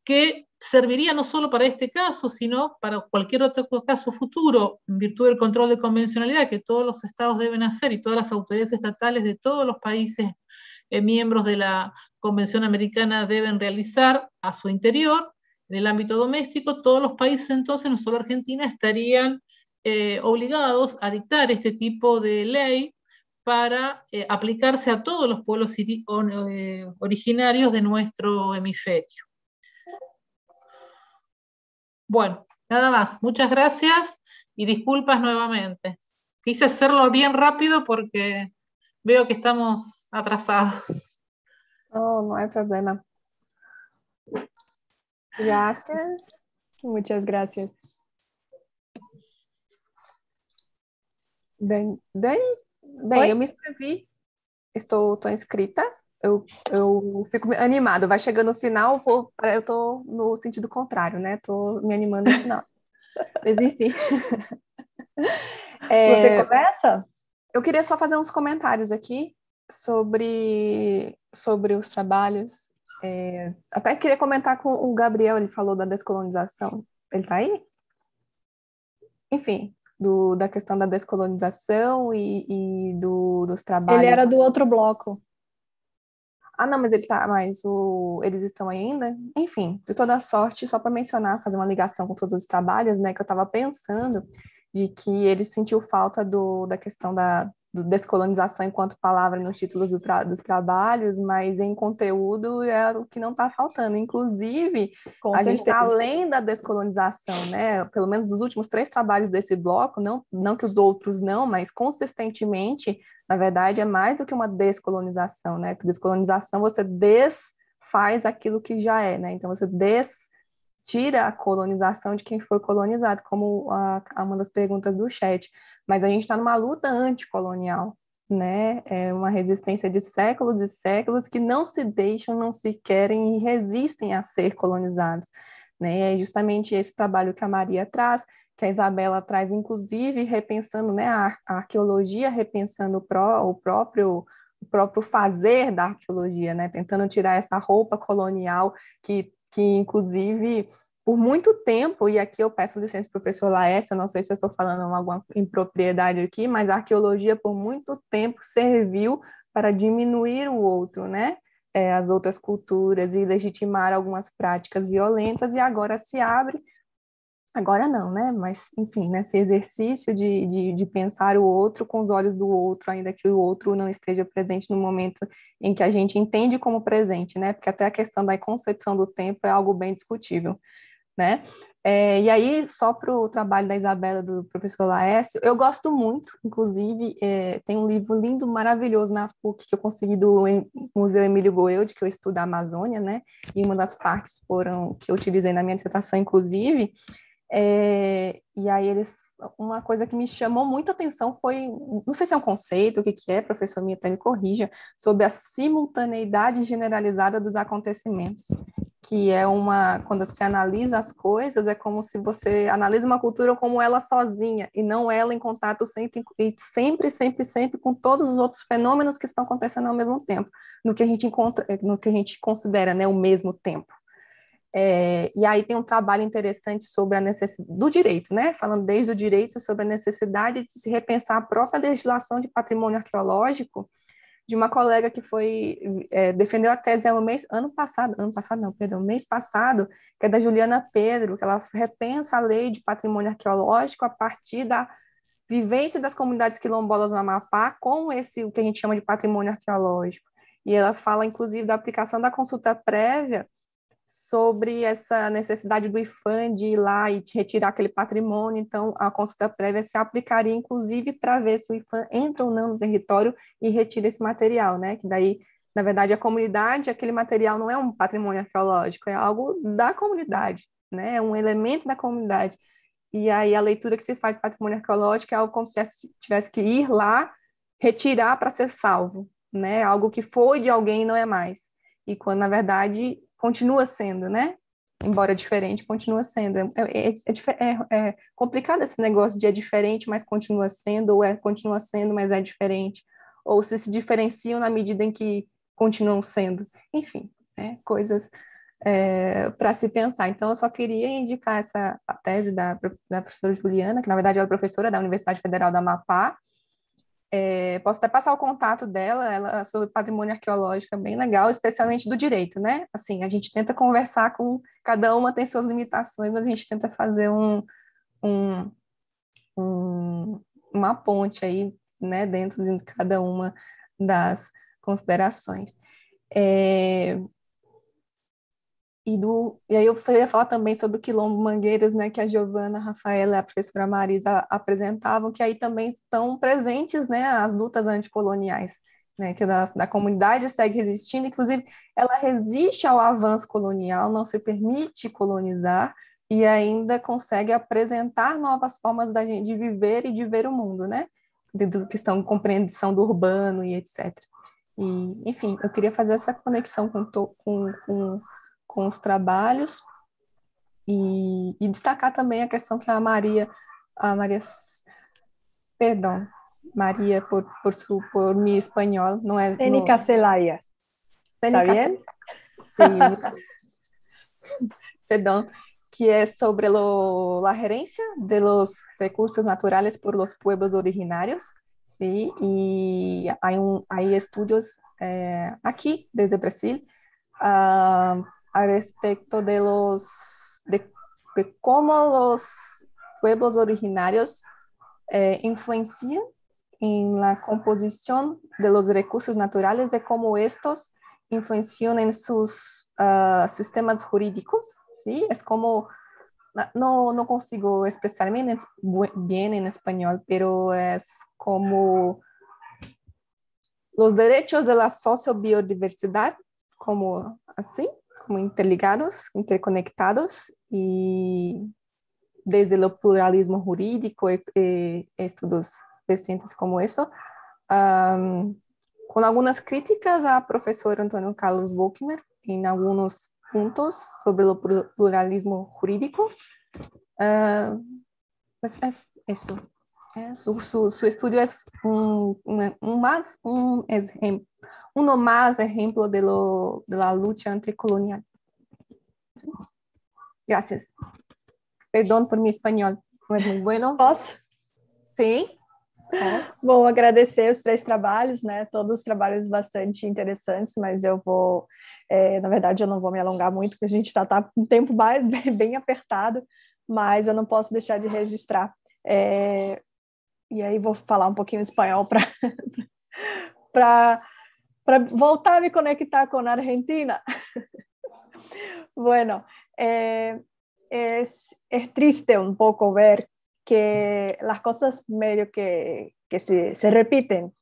que serviría no solo para este caso, sino para cualquier otro caso futuro, en virtud del control de convencionalidad que todos los estados deben hacer y todas las autoridades estatales de todos los países eh, miembros de la Convención Americana deben realizar a su interior, en el ámbito doméstico, todos los países entonces, no solo Argentina, estarían eh, obligados a dictar este tipo de ley para eh, aplicarse a todos los pueblos eh, originarios de nuestro hemisferio. Bueno, nada más. Muchas gracias y disculpas nuevamente. Quise hacerlo bien rápido porque veo que estamos atrasados. Oh, no hay problema. Gracias. Muchas gracias. Bem, bem, bem eu me inscrevi, estou, estou inscrita, eu, eu fico animado, vai chegando no final, vou, eu estou no sentido contrário, né? Estou me animando no final. *laughs* Mas enfim. É, Você começa? Eu queria só fazer uns comentários aqui sobre, sobre os trabalhos é, até queria comentar com o Gabriel, ele falou da descolonização. Ele está aí? Enfim, do, da questão da descolonização e, e do, dos trabalhos. Ele era do outro bloco. Ah, não, mas ele tá, mas o, eles estão ainda? Enfim, de toda sorte, só para mencionar, fazer uma ligação com todos os trabalhos, né, que eu estava pensando de que ele sentiu falta do, da questão da, descolonização enquanto palavra nos títulos do tra dos trabalhos, mas em conteúdo é o que não está faltando. Inclusive, Com a certeza. gente está além da descolonização, né? Pelo menos nos últimos três trabalhos desse bloco, não, não que os outros não, mas consistentemente, na verdade, é mais do que uma descolonização, né? Porque descolonização você desfaz aquilo que já é, né? Então você des tira a colonização de quem foi colonizado, como a, uma das perguntas do chat. Mas a gente está numa luta anticolonial, né? É uma resistência de séculos e séculos que não se deixam, não se querem e resistem a ser colonizados. Né? É justamente esse trabalho que a Maria traz, que a Isabela traz, inclusive repensando né, a, a arqueologia, repensando o, pró, o próprio o próprio fazer da arqueologia, né? Tentando tirar essa roupa colonial que que inclusive por muito tempo, e aqui eu peço licença para o professor Laércio, não sei se eu estou falando alguma impropriedade aqui, mas a arqueologia por muito tempo serviu para diminuir o outro, né? É, as outras culturas e legitimar algumas práticas violentas, e agora se abre Agora não, né? Mas, enfim, nesse exercício de, de, de, pensar o outro com os olhos do outro, ainda que o outro não esteja presente no momento em que a gente entende como presente, né? Porque até a questão da concepção do tempo é algo bem discutível, né? É, e aí, só para o trabalho da Isabela, do professor Laércio, eu gosto muito, inclusive, é, tem um livro lindo, maravilhoso na PUC que eu consegui do Museu Emílio Goeldi, que eu estudo a Amazônia, né? E uma das partes foram que eu utilizei na minha dissertação, inclusive, é, e aí ele, uma coisa que me chamou muita atenção foi, não sei se é um conceito, o que, que é, professor Minha até me corrija, sobre a simultaneidade generalizada dos acontecimentos, que é uma, quando se analisa as coisas, é como se você analisa uma cultura como ela sozinha, e não ela em contato sempre, sempre, sempre, sempre com todos os outros fenômenos que estão acontecendo ao mesmo tempo, no que a gente encontra, no que a gente considera, né, o mesmo tempo. É, e aí tem um trabalho interessante sobre a necessidade do direito, né? Falando desde o direito sobre a necessidade de se repensar a própria legislação de patrimônio arqueológico de uma colega que foi é, defendeu a tese no mês ano passado, ano passado não, perdão, mês passado, que é da Juliana Pedro, que ela repensa a lei de patrimônio arqueológico a partir da vivência das comunidades quilombolas no Amapá com esse o que a gente chama de patrimônio arqueológico. E ela fala inclusive da aplicação da consulta prévia sobre essa necessidade do IFAM de ir lá e retirar aquele patrimônio, então a consulta prévia se aplicaria inclusive para ver se o IFAM entra ou não no território e retira esse material, né? Que daí, na verdade, a comunidade, aquele material não é um patrimônio arqueológico, é algo da comunidade, né? É um elemento da comunidade. E aí a leitura que se faz de patrimônio arqueológico é algo como se tivesse que ir lá retirar para ser salvo, né? Algo que foi de alguém e não é mais. E quando, na verdade, continua sendo, né? Embora diferente, continua sendo. É, é, é, é, complicado esse negócio de é diferente, mas continua sendo, ou é continua sendo, mas é diferente. Ou se se diferenciam na medida em que continuam sendo. Enfim, né? coisas é, para se pensar. Então, eu só queria indicar essa tese da, da professora Juliana, que na verdade ela é professora da Universidade Federal da Amapá, é, posso até passar o contato dela, ela sobre patrimônio arqueológico é bem legal, especialmente do direito, né? Assim, a gente tenta conversar com cada uma tem suas limitações, mas a gente tenta fazer um, um, um uma ponte aí, né, dentro de cada uma das considerações. É, e, do, e aí eu ia falar também sobre o Quilombo Mangueiras, né, que a Giovana, a Rafaela e a professora Marisa apresentavam, que aí também estão presentes, né, as lutas anticoloniais, né, que da, da comunidade segue resistindo, inclusive ela resiste ao avanço colonial, não se permite colonizar e ainda consegue apresentar novas formas da gente de viver e de ver o mundo, né, de, de questão de compreensão do urbano e etc. E, enfim, eu queria fazer essa conexão com, com, com com os trabalhos e, e, destacar também a questão que a Maria, a Maria, perdão, Maria por por su, por mi espanhol não é Técnica no... Celaya. Bien? *laughs* perdão, que é sobre lo, la gerencia de los recursos naturales por los pueblos originarios, sí, y hay un hay estudios eh, aquí desde Brasil uh, respecto de los de, de cómo los pueblos originarios eh, influencian en la composición de los recursos naturales y cómo estos influencian en sus uh, sistemas jurídicos, ¿sí? Es como, no, no consigo expresarme en, bien en español, pero es como los derechos de la sociobiodiversidad, como así, como interligados, interconectados e desde o pluralismo jurídico e, e estudos recentes como isso, um, com algumas críticas a professor Antônio Carlos Volkmer em alguns pontos sobre o pluralismo jurídico. Uh, mas é isso. É, su, su, su, estudio es un, un, más un ejemplo, uno más ejemplo de, lo, de la lucha anticolonial. Gracias. Perdão por meu espanhol, não é muito bueno. Posso? Sim. Bom, agradecer os três trabalhos, né? Todos trabalhos bastante interessantes, mas eu vou, é, na verdade, eu não vou me alongar muito, porque a gente está tá um tempo mais, *laughs* bem, bem, apertado, mas eu não posso deixar de registrar é, e aí vou falar um pouquinho espanhol para *laughs* para voltar a me conectar com a Argentina. *laughs* bueno, eh, es, triste un poco ver que las cosas medio que, que se, se, repiten.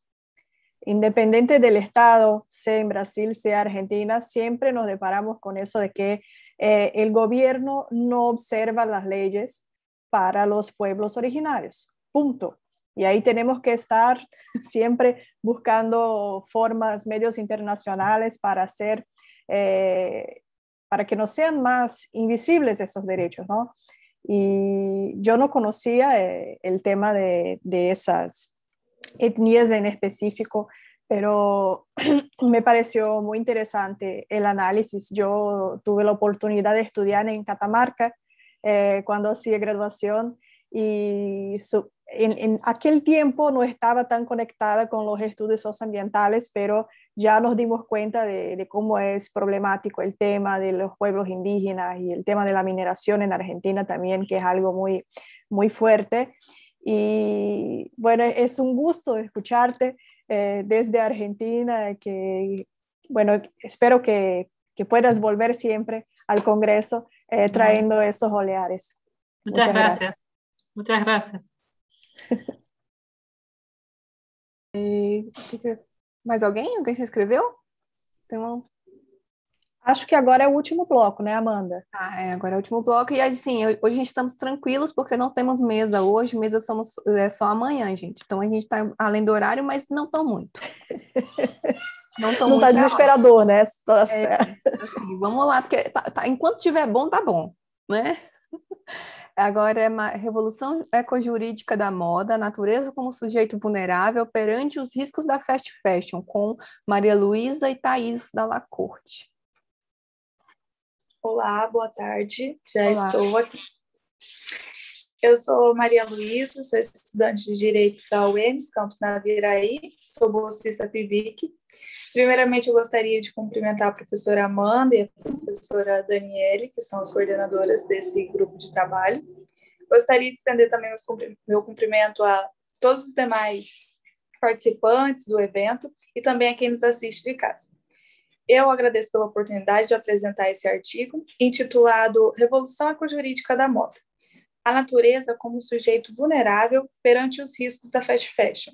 Independiente del Estado, sea en Brasil, sea Argentina, siempre nos deparamos con eso de que eh, el gobierno no observa las leyes para los pueblos originarios. Punto. Y ahí tenemos que estar *laughs* siempre buscando formas, medios internacionales para hacer, eh, para que no sean más invisibles esos derechos, ¿no? Y yo no conocía eh, el tema de, de, esas etnias en específico, pero *clears throat* me pareció muy interesante el análisis. Yo tuve la oportunidad de estudiar en Catamarca eh, cuando hacía graduación y su, en, aquel tiempo no estaba tan conectada con los estudios socioambientales, pero ya nos dimos cuenta de, cómo es problemático el tema de los pueblos indígenas y el tema de la mineración en Argentina también, que es algo muy, muy fuerte. Y bueno, es un gusto escucharte eh, desde Argentina, que bueno, espero que, que puedas volver siempre al Congreso eh, trayendo estos oleares. Muchas, Muchas gracias. gracias. Muchas gracias. *laughs* e, mais alguém? Alguém se inscreveu? Acho que agora é o último bloco, né, Amanda? Ah, é, agora é o último bloco. E assim, hoje estamos tranquilos porque não temos mesa hoje, mesa somos, é só amanhã, gente. Então a gente está além do horário, mas não tão muito. *laughs* Não, tão não tá desesperador, né? É, assim, vamos lá, porque tá, tá, enquanto tiver bom, tá bom, né? *laughs* Agora é a revolução ecojurídica da moda, a natureza como sujeito vulnerável perante os riscos da fast fashion, com Maria Luísa e Thaís da Lacorte. Olá, boa tarde. Já Olá. estou aqui. Eu sou Maria Luísa, sou estudante de Direito da UEMS, campus Naviraí, sou bolsista PIVIC. Primeiramente, eu gostaria de cumprimentar a professora Amanda e a professora Daniele, que são as coordenadoras desse grupo de trabalho. Gostaria de estender também meu cumprimento a todos os demais participantes do evento e também a quem nos assiste de casa. Eu agradeço pela oportunidade de apresentar esse artigo, intitulado Revolução Ecojurídica da Moda. A natureza como sujeito vulnerável perante os riscos da fast fashion.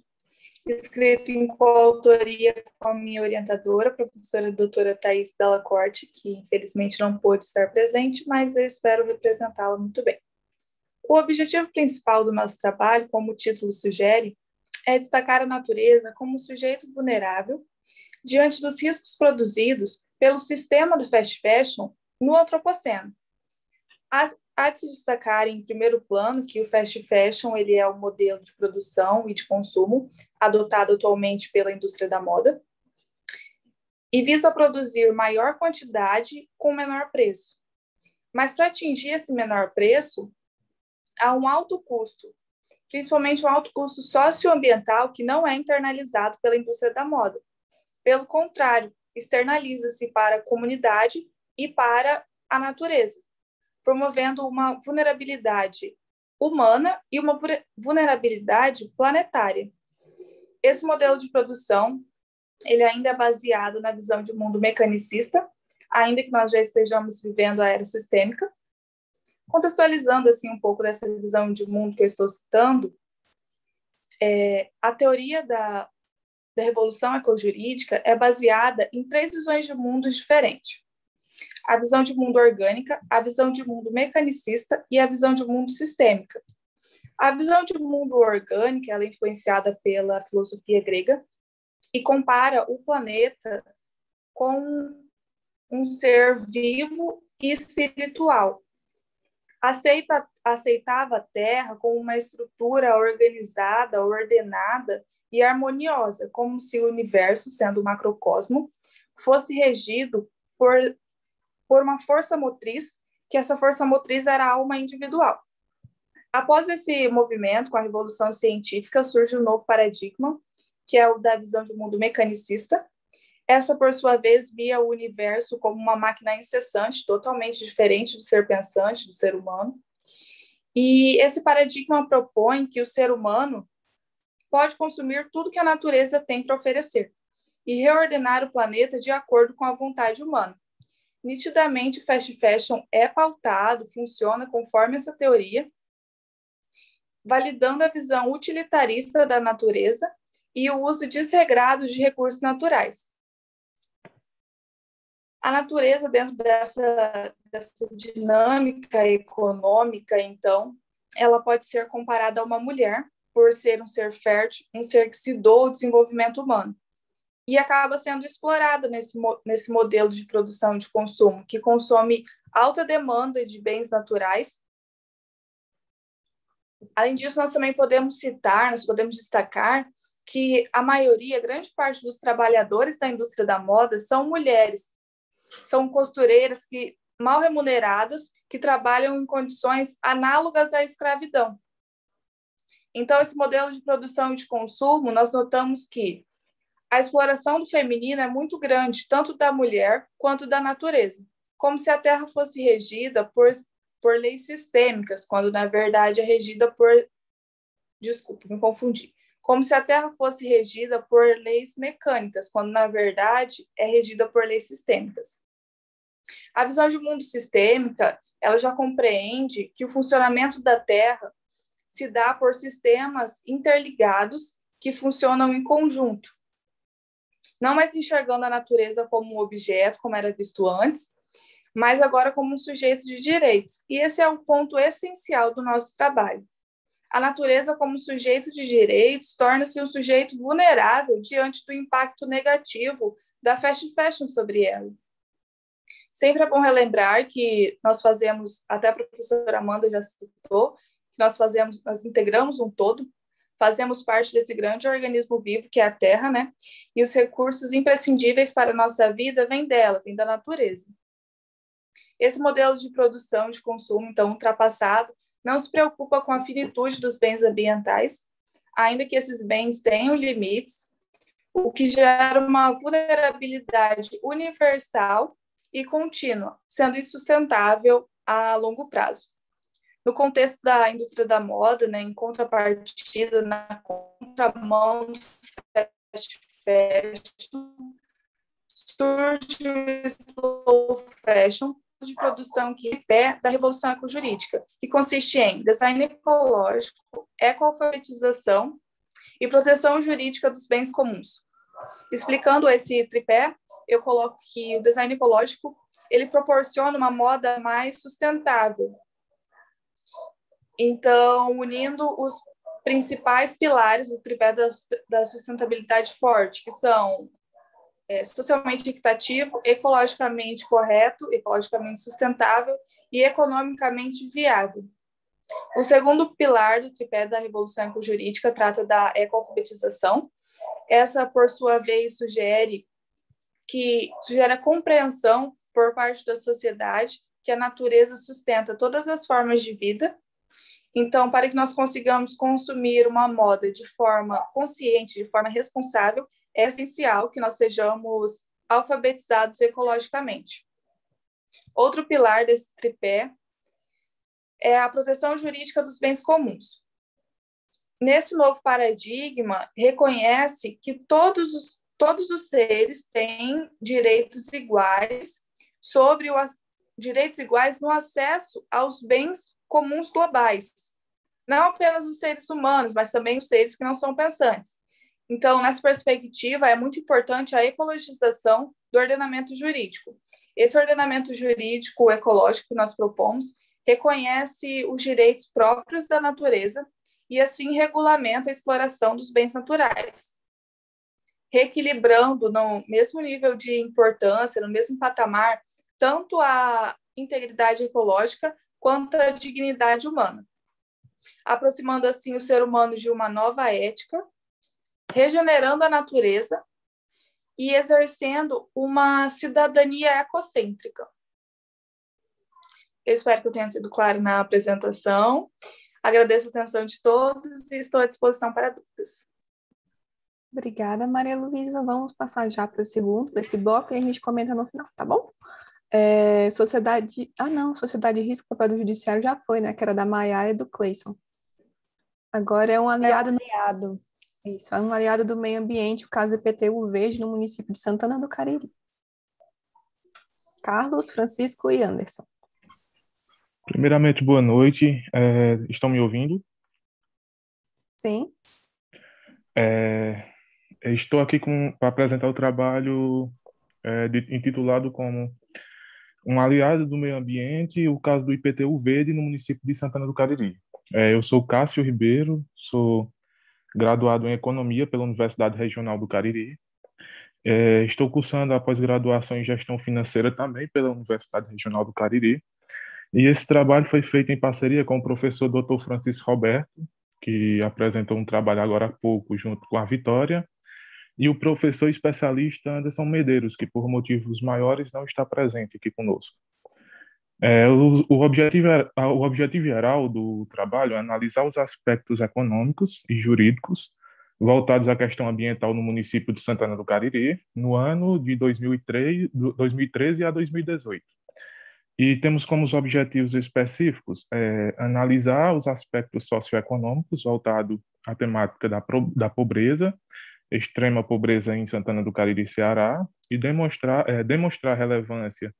Escrito em coautoria com a minha orientadora, a professora doutora Thais Della Corte, que infelizmente não pôde estar presente, mas eu espero representá-la muito bem. O objetivo principal do nosso trabalho, como o título sugere, é destacar a natureza como um sujeito vulnerável diante dos riscos produzidos pelo sistema do fast fashion no antropoceno. Há de se destacar em primeiro plano que o fast fashion ele é o modelo de produção e de consumo adotado atualmente pela indústria da moda e visa produzir maior quantidade com menor preço. Mas para atingir esse menor preço, há um alto custo, principalmente um alto custo socioambiental que não é internalizado pela indústria da moda. Pelo contrário, externaliza-se para a comunidade e para a natureza, promovendo uma vulnerabilidade humana e uma vulnerabilidade planetária. Esse modelo de produção, ele ainda é baseado na visão de mundo mecanicista, ainda que nós já estejamos vivendo a era sistêmica. Contextualizando assim um pouco dessa visão de mundo que eu estou citando, é, a teoria da da revolução ecojurídica é baseada em três visões de mundo diferentes. A visão de mundo orgânica, a visão de mundo mecanicista e a visão de mundo sistêmica. A visão de mundo orgânica é influenciada pela filosofia grega e compara o planeta com um ser vivo e espiritual. Aceita, aceitava a Terra como uma estrutura organizada, ordenada e harmoniosa, como se o universo, sendo um macrocosmo, fosse regido por, por uma força motriz, que essa força motriz era a alma individual. Após esse movimento, com a revolução científica, surge um novo paradigma, que é o da visão de mundo mecanicista. Essa, por sua vez, via o universo como uma máquina incessante, totalmente diferente do ser pensante, do ser humano. E esse paradigma propõe que o ser humano pode consumir tudo que a natureza tem para oferecer e reordenar o planeta de acordo com a vontade humana. Nitidamente, fast fashion é pautado, funciona conforme essa teoria, validando a visão utilitarista da natureza e o uso desregrado de recursos naturais. A natureza, dentro dessa, dessa dinâmica econômica, então, ela pode ser comparada a uma mulher por ser um ser fértil, um ser que se doa ao desenvolvimento humano. E acaba sendo explorada nesse, nesse modelo de produção de consumo, que consome alta demanda de bens naturais. Além disso, nós também podemos citar, nós podemos destacar que a maioria, grande parte dos trabalhadores da indústria da moda são mulheres, são costureiras que mal remuneradas que trabalham em condições análogas à escravidão. Então, esse modelo de produção e de consumo, nós notamos que a exploração do feminino é muito grande, tanto da mulher quanto da natureza, como se a Terra fosse regida por, por leis sistêmicas, quando na verdade é regida por. Desculpa, me confundi. Como se a Terra fosse regida por leis mecânicas, quando na verdade é regida por leis sistêmicas. A visão de mundo sistêmica, ela já compreende que o funcionamento da Terra se dá por sistemas interligados que funcionam em conjunto. Não mais enxergando a natureza como um objeto, como era visto antes, mas agora como um sujeito de direitos. E esse é o ponto essencial do nosso trabalho. A natureza, como sujeito de direitos, torna-se um sujeito vulnerável diante do impacto negativo da fast fashion sobre ela. Sempre é bom relembrar que nós fazemos, até a professora Amanda já citou, que nós fazemos, nós integramos um todo, fazemos parte desse grande organismo vivo que é a Terra, né? E os recursos imprescindíveis para a nossa vida vêm dela, vêm da natureza. Esse modelo de produção e de consumo, então, ultrapassado, não se preocupa com a finitude dos bens ambientais, ainda que esses bens tenham limites, o que gera uma vulnerabilidade universal e contínua, sendo insustentável a longo prazo. No contexto da indústria da moda, né, em contrapartida, na contramão do fast fashion, surge o slow fashion, de produção que é pé da revolução ecojurídica, que consiste em design ecológico, ecoalfabetização e proteção jurídica dos bens comuns. Explicando esse tripé, eu coloco que o design ecológico ele proporciona uma moda mais sustentável. Então, unindo os principais pilares do tripé da sustentabilidade forte, que são é, socialmente equitativo, ecologicamente correto, ecologicamente sustentável e economicamente viável. O segundo pilar do tripé da revolução ecojurídica trata da ecoalfabetização. Essa, por sua vez, sugere que sugere a compreensão por parte da sociedade que a natureza sustenta todas as formas de vida. Então, para que nós consigamos consumir uma moda de forma consciente, de forma responsável, é essencial que nós sejamos alfabetizados ecologicamente. Outro pilar desse tripé é a proteção jurídica dos bens comuns. Nesse novo paradigma, reconhece que todos os, todos os seres têm direitos iguais sobre o direitos iguais no acesso aos bens comuns globais. Não apenas os seres humanos, mas também os seres que não são pensantes. Então, nessa perspectiva, é muito importante a ecologização do ordenamento jurídico. Esse ordenamento jurídico ecológico que nós propomos reconhece os direitos próprios da natureza e, assim, regulamenta a exploração dos bens naturais, reequilibrando no mesmo nível de importância, no mesmo patamar, tanto a integridade ecológica quanto a dignidade humana, aproximando assim o ser humano de uma nova ética regenerando a natureza e exercendo uma cidadania ecocêntrica. Eu espero que eu tenha sido claro na apresentação. Agradeço a atenção de todos e estou à disposição para dúvidas. Obrigada, Maria Luísa. Vamos passar já para o segundo desse bloco e a gente comenta no final, tá bom? É, sociedade. Ah, não, Sociedade de Risco Papel do Judiciário já foi, né? Que era da Maiara e do Cleison. Agora é um aliado. É um aliado. No... Isso, é um aliado do meio ambiente, o caso IPTU Verde, no município de Santana do Cariri. Carlos, Francisco e Anderson. Primeiramente, boa noite. É, estão me ouvindo? Sim. É, estou aqui para apresentar o trabalho é, de, intitulado como Um aliado do meio ambiente, o caso do IPTU Verde no município de Santana do Cariri. É, eu sou Cássio Ribeiro, sou graduado em Economia pela Universidade Regional do Cariri. É, estou cursando a pós-graduação em Gestão Financeira também pela Universidade Regional do Cariri. E esse trabalho foi feito em parceria com o professor Dr. Francisco Roberto, que apresentou um trabalho agora há pouco junto com a Vitória, e o professor especialista Anderson Medeiros, que por motivos maiores não está presente aqui conosco. É, o, o, objetivo, é, o objetivo geral do trabalho é analisar os aspectos econômicos e jurídicos voltados à questão ambiental no município de Santana do Cariri no ano de 2003, 2013 a 2018. E temos como os objetivos específicos é, analisar os aspectos socioeconômicos voltados à temática da, da pobreza, extrema pobreza em Santana do Cariri, Ceará, e demonstrar, é, demonstrar a relevância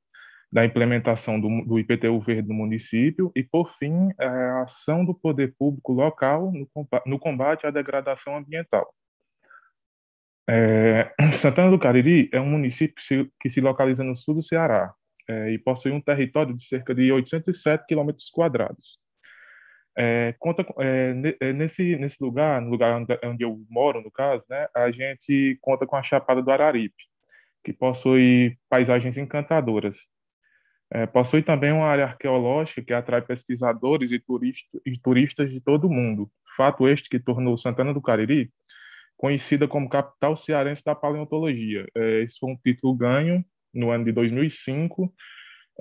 da implementação do, do, IPTU verde no município e, por fim, a ação do poder público local no, no combate à degradação ambiental. É, Santana do Cariri é um município que se localiza no sul do Ceará é, e possui um território de cerca de 807 quilômetros quadrados. É, conta é, é, nesse nesse lugar, no lugar onde, eu moro, no caso, né, a gente conta com a Chapada do Araripe, que possui paisagens encantadoras. É, possui também uma área arqueológica que atrai pesquisadores e, e turistas de todo o mundo. Fato este que tornou Santana do Cariri conhecida como capital cearense da paleontologia. É, esse foi um título ganho no ano de 2005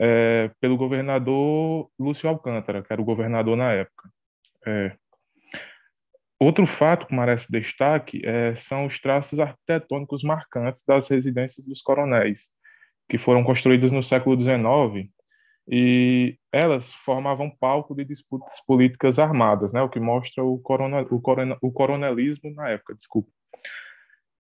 é, pelo governador Lúcio Alcântara, que era o governador na época. É. Outro fato que merece destaque é, são os traços arquitetônicos marcantes das residências dos coronéis, que foram construídas no século XIX e elas formavam palco de disputas políticas armadas, né, o que mostra o, corona, o, corona, o coronelismo na época, desculpa.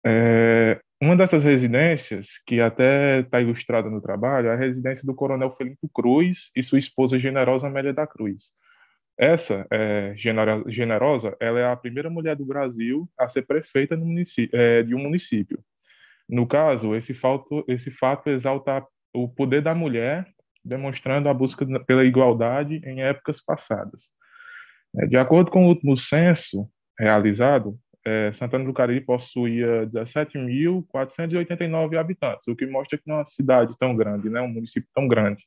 É, uma dessas residências, que até está ilustrada no trabalho, é a residência do coronel Felipe Cruz e sua esposa Generosa Amélia da Cruz. Essa, é, Generosa, ela é a primeira mulher do Brasil a ser prefeita é, de um município. No caso, esse fato, esse fato exalta o poder da mulher demonstrando a busca pela igualdade em épocas passadas. É, de acordo com o último censo realizado, é, Santana do Cariri possuía 17.489 habitantes, o que mostra que não é uma cidade tão grande, né, um município tão grande.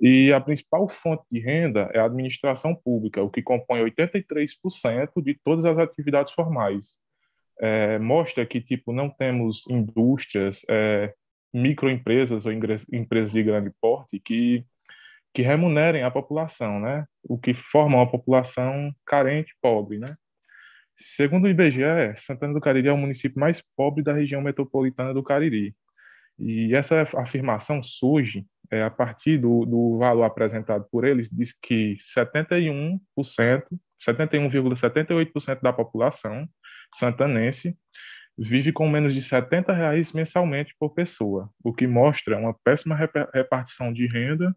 E a principal fonte de renda é a administração pública, o que compõe 83% de todas as atividades formais. É, mostra que tipo não temos indústrias, é, microempresas ou empresas de grande porte que, que remunerem a população, né? O que forma uma população carente, pobre, né? Segundo o IBGE, Santana do Cariri é o município mais pobre da região metropolitana do Cariri. E essa afirmação surge é, a partir do, do valor apresentado por eles, diz que 71%, 71,78% da população santanense vive com menos de 70 reais mensalmente por pessoa, o que mostra uma péssima repartição de renda.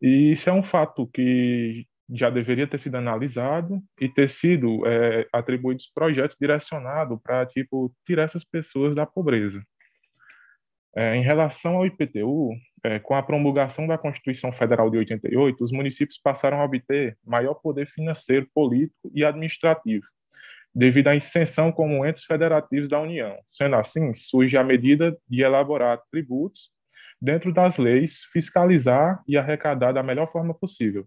E isso é um fato que já deveria ter sido analisado e ter sido é, atribuídos projetos direcionados para tipo tirar essas pessoas da pobreza. É, em relação ao IPTU, é, com a promulgação da Constituição Federal de 88, os municípios passaram a obter maior poder financeiro, político e administrativo, devido à extensão como entes federativos da União. Sendo assim, surge a medida de elaborar tributos dentro das leis, fiscalizar e arrecadar da melhor forma possível.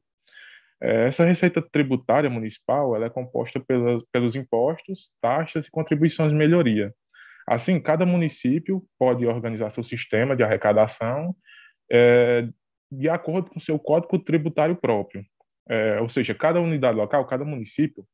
É, essa receita tributária municipal ela é composta pelas, pelos impostos, taxas e contribuições de melhoria. Assim, cada município pode organizar seu sistema de arrecadação é, de acordo com seu código tributário próprio. É, ou seja, cada unidade local, cada município,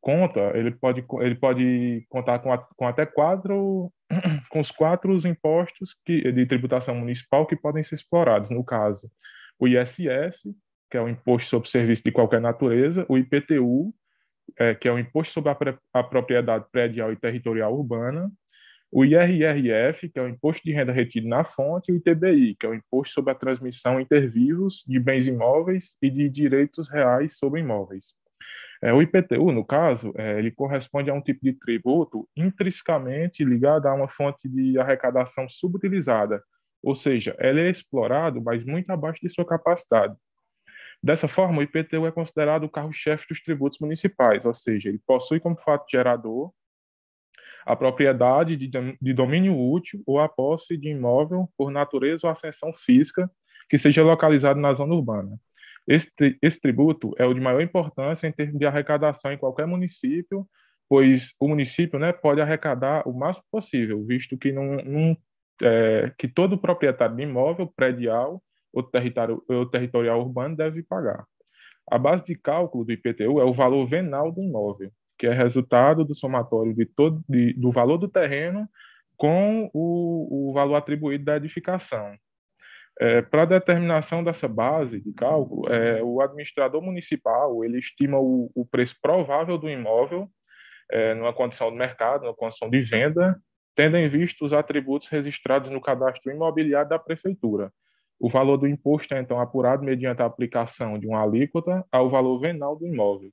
conta, ele pode, ele pode contar com, a, com até quatro, *clears throat* com os quatro impostos que, de tributação municipal que podem ser explorados. No caso, o ISS, que é o Imposto sobre Serviço de Qualquer Natureza, o IPTU, é, que é o Imposto sobre a, a Propriedade Predial e Territorial Urbana, o IRRF, que é o Imposto de Renda Retido na Fonte, e o ITBI, que é o Imposto sobre a Transmissão Intervivos de Bens Imóveis e de Direitos Reais sobre Imóveis. É, o IPTU, no caso, é, ele corresponde a um tipo de tributo intrinsecamente ligado a uma fonte de arrecadação subutilizada, ou seja, ele é explorado, mas muito abaixo de sua capacidade. Dessa forma, o IPTU é considerado o carro-chefe dos tributos municipais, ou seja, ele possui como fato gerador a propriedade de, domínio útil ou a posse de imóvel por natureza ou ascensão física que seja localizado na zona urbana. Esse, esse tributo é o de maior importância em termos de arrecadação em qualquer município, pois o município né, pode arrecadar o máximo possível, visto que, não é, que todo proprietário de imóvel predial ou território, territorial urbano deve pagar. A base de cálculo do IPTU é o valor venal do imóvel, que é resultado do somatório de todo, de, do valor do terreno com o, o valor atribuído da edificação. É, Para determinação dessa base de cálculo, é, o administrador municipal ele estima o, o preço provável do imóvel é, numa condição de mercado, numa condição de venda, tendo em vista os atributos registrados no cadastro imobiliário da prefeitura, O valor do imposto é então apurado mediante a aplicação de uma alíquota ao valor venal do imóvel.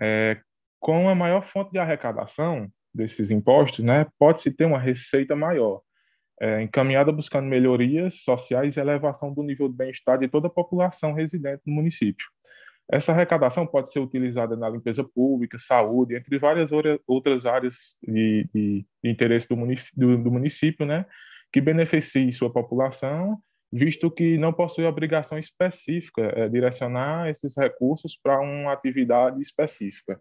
É, com a maior fonte de arrecadação desses impostos, né, pode-se ter uma receita maior, é, encaminhada buscando melhorias sociais e elevação do nível de bem-estar de toda a população residente no município. Essa arrecadação pode ser utilizada na limpeza pública, saúde, entre várias outras áreas de, de, de interesse do município, do, do município, né, que beneficie sua população, visto que não possui obrigação específica é, direcionar esses recursos para uma atividade específica.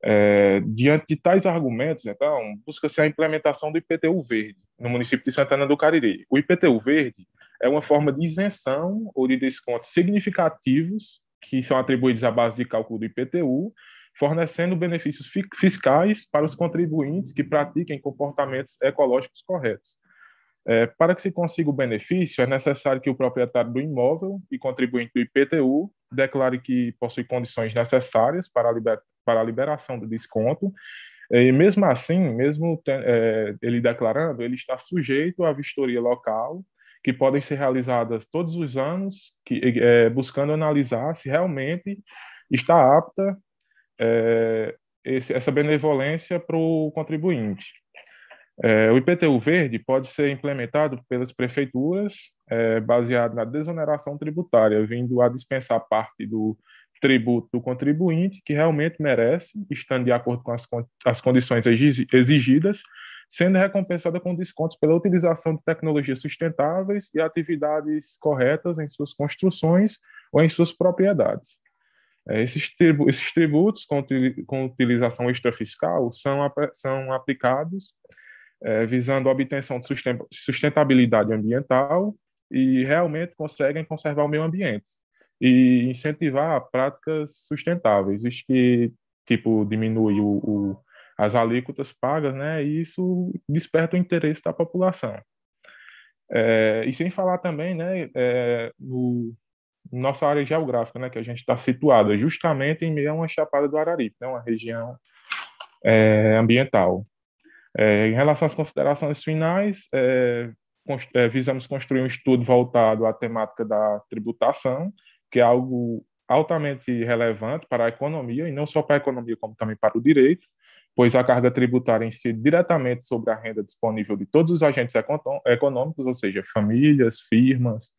É, diante de tais argumentos, então, busca-se a implementação do IPTU verde no município de Santana do Cariri. O IPTU verde é uma forma de isenção ou de descontos significativos que são atribuídos à base de cálculo do IPTU, fornecendo benefícios fiscais para os contribuintes que pratiquem comportamentos ecológicos corretos. É, para que se consiga o benefício, é necessário que o proprietário do imóvel e contribuinte do IPTU declare que possui condições necessárias para a, liber, para a liberação do desconto. E mesmo assim, mesmo é, ele declarando, ele está sujeito à vistoria local, que podem ser realizadas todos os anos, que, é, buscando analisar se realmente está apta é, esse, essa benevolência para o contribuinte. É, o IPTU verde pode ser implementado pelas prefeituras, é, baseado na desoneração tributária, vindo a dispensar parte do tributo do contribuinte, que realmente merece, estando de acordo com as, as condições exigidas, sendo recompensada com descontos pela utilização de tecnologias sustentáveis e atividades corretas em suas construções ou em suas propriedades. É, esses, tributos com, utilização extrafiscal são, são aplicados é, visando a obtenção de sustentabilidade ambiental e realmente conseguem conservar o meio ambiente e incentivar práticas sustentáveis, visto que tipo diminui o, o, as alíquotas pagas, né? E isso desperta o interesse da população. É, e sem falar também, né, é, no nossa área geográfica, né, que a gente está situada justamente em meio a uma chapada do Araripe, né, uma região é, ambiental. É, em relação às considerações finais, é, é, visamos construir um estudo voltado à temática da tributação, que é algo altamente relevante para a economia, e não só para a economia, como também para o direito, pois a carga tributária incide diretamente sobre a renda disponível de todos os agentes econômicos, ou seja, famílias, firmas,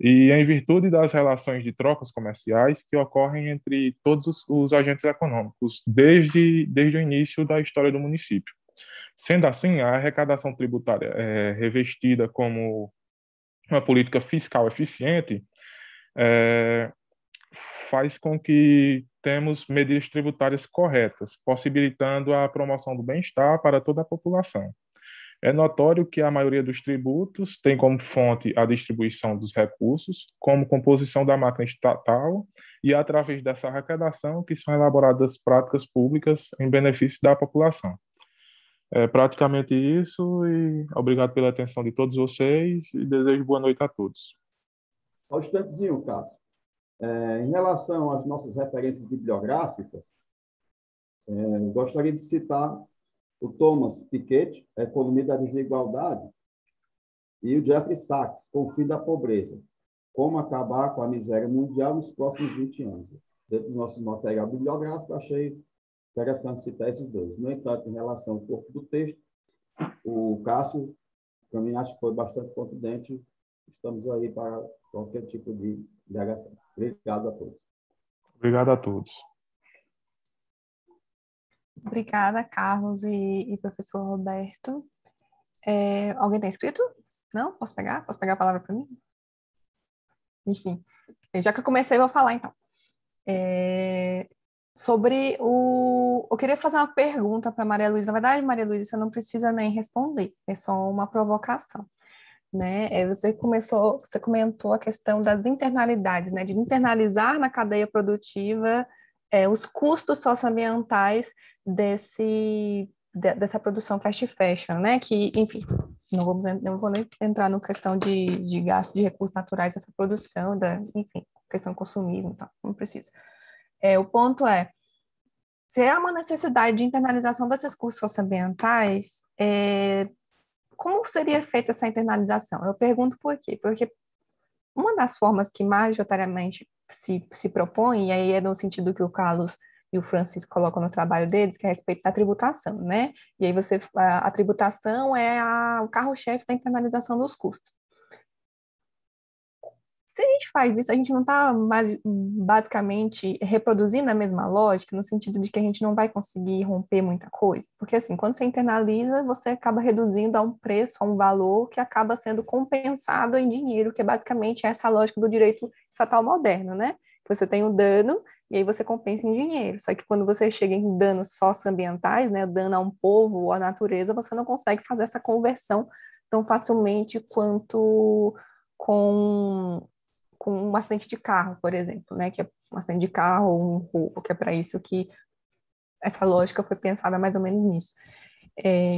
e em virtude das relações de trocas comerciais que ocorrem entre todos os, os agentes econômicos desde, desde o início da história do município. Sendo assim, a arrecadação tributária é revestida como uma política fiscal eficiente é, faz com que temos medidas tributárias corretas, possibilitando a promoção do bem-estar para toda a população. É notório que a maioria dos tributos tem como fonte a distribuição dos recursos, como composição da máquina estatal, e através dessa arrecadação que são elaboradas práticas públicas em benefício da população. É praticamente isso e obrigado pela atenção de todos vocês e desejo boa noite a todos. Só um instantezinho, Cássio. É, em relação às nossas referências bibliográficas, é, gostaria de citar o Thomas Piketty, Economia da Desigualdade, e o Jeffrey Sachs, Com o Fim da Pobreza, Como Acabar com a Miséria Mundial nos Próximos 20 Anos. Dentro do nosso material bibliográfico, achei interessante citar esses dois. No entanto, em relação ao corpo do texto, o Cássio, também acho que foi bastante contundente. Estamos aí para qualquer tipo de indagação. Obrigado a todos. Obrigado a todos. Obrigada, Carlos e, e professor Roberto. É, alguém está inscrito? Não? Posso pegar? Posso pegar a palavra para mim? Enfim, já que eu comecei, eu vou falar então. É, sobre o. Eu queria fazer uma pergunta para Maria Luísa. Na verdade, Maria Luísa, você não precisa nem responder, é só uma provocação. Né? É, você começou, você comentou a questão das internalidades, né? De internalizar na cadeia produtiva é, os custos socioambientais desse de, dessa produção fast fashion, né? Que, enfim, não vamos não vou nem entrar na questão de, de gasto de recursos naturais dessa produção, da, enfim, questão do consumismo, então, não preciso. É, o ponto é, se há uma necessidade de internalização desses custos socioambientais, é, como seria feita essa internalização? Eu pergunto por quê? Porque uma das formas que majoritariamente se, se propõe, e aí é no sentido que o Carlos e o Francisco colocam no trabalho deles, que é a respeito da tributação, né? E aí você, a, a tributação é a, o carro-chefe da internalização dos custos se a gente faz isso, a gente não está basicamente reproduzindo a mesma lógica, no sentido de que a gente não vai conseguir romper muita coisa. Porque, assim, quando você internaliza, você acaba reduzindo a um preço, a um valor que acaba sendo compensado em dinheiro, que é basicamente essa lógica do direito estatal moderno, né? Você tem o um dano e aí você compensa em dinheiro. Só que quando você chega em danos socioambientais, né, dano a um povo ou à natureza, você não consegue fazer essa conversão tão facilmente quanto com com um acidente de carro, por exemplo, né? Que é um acidente de carro, um roubo, que é para isso que essa lógica foi pensada mais ou menos nisso. É,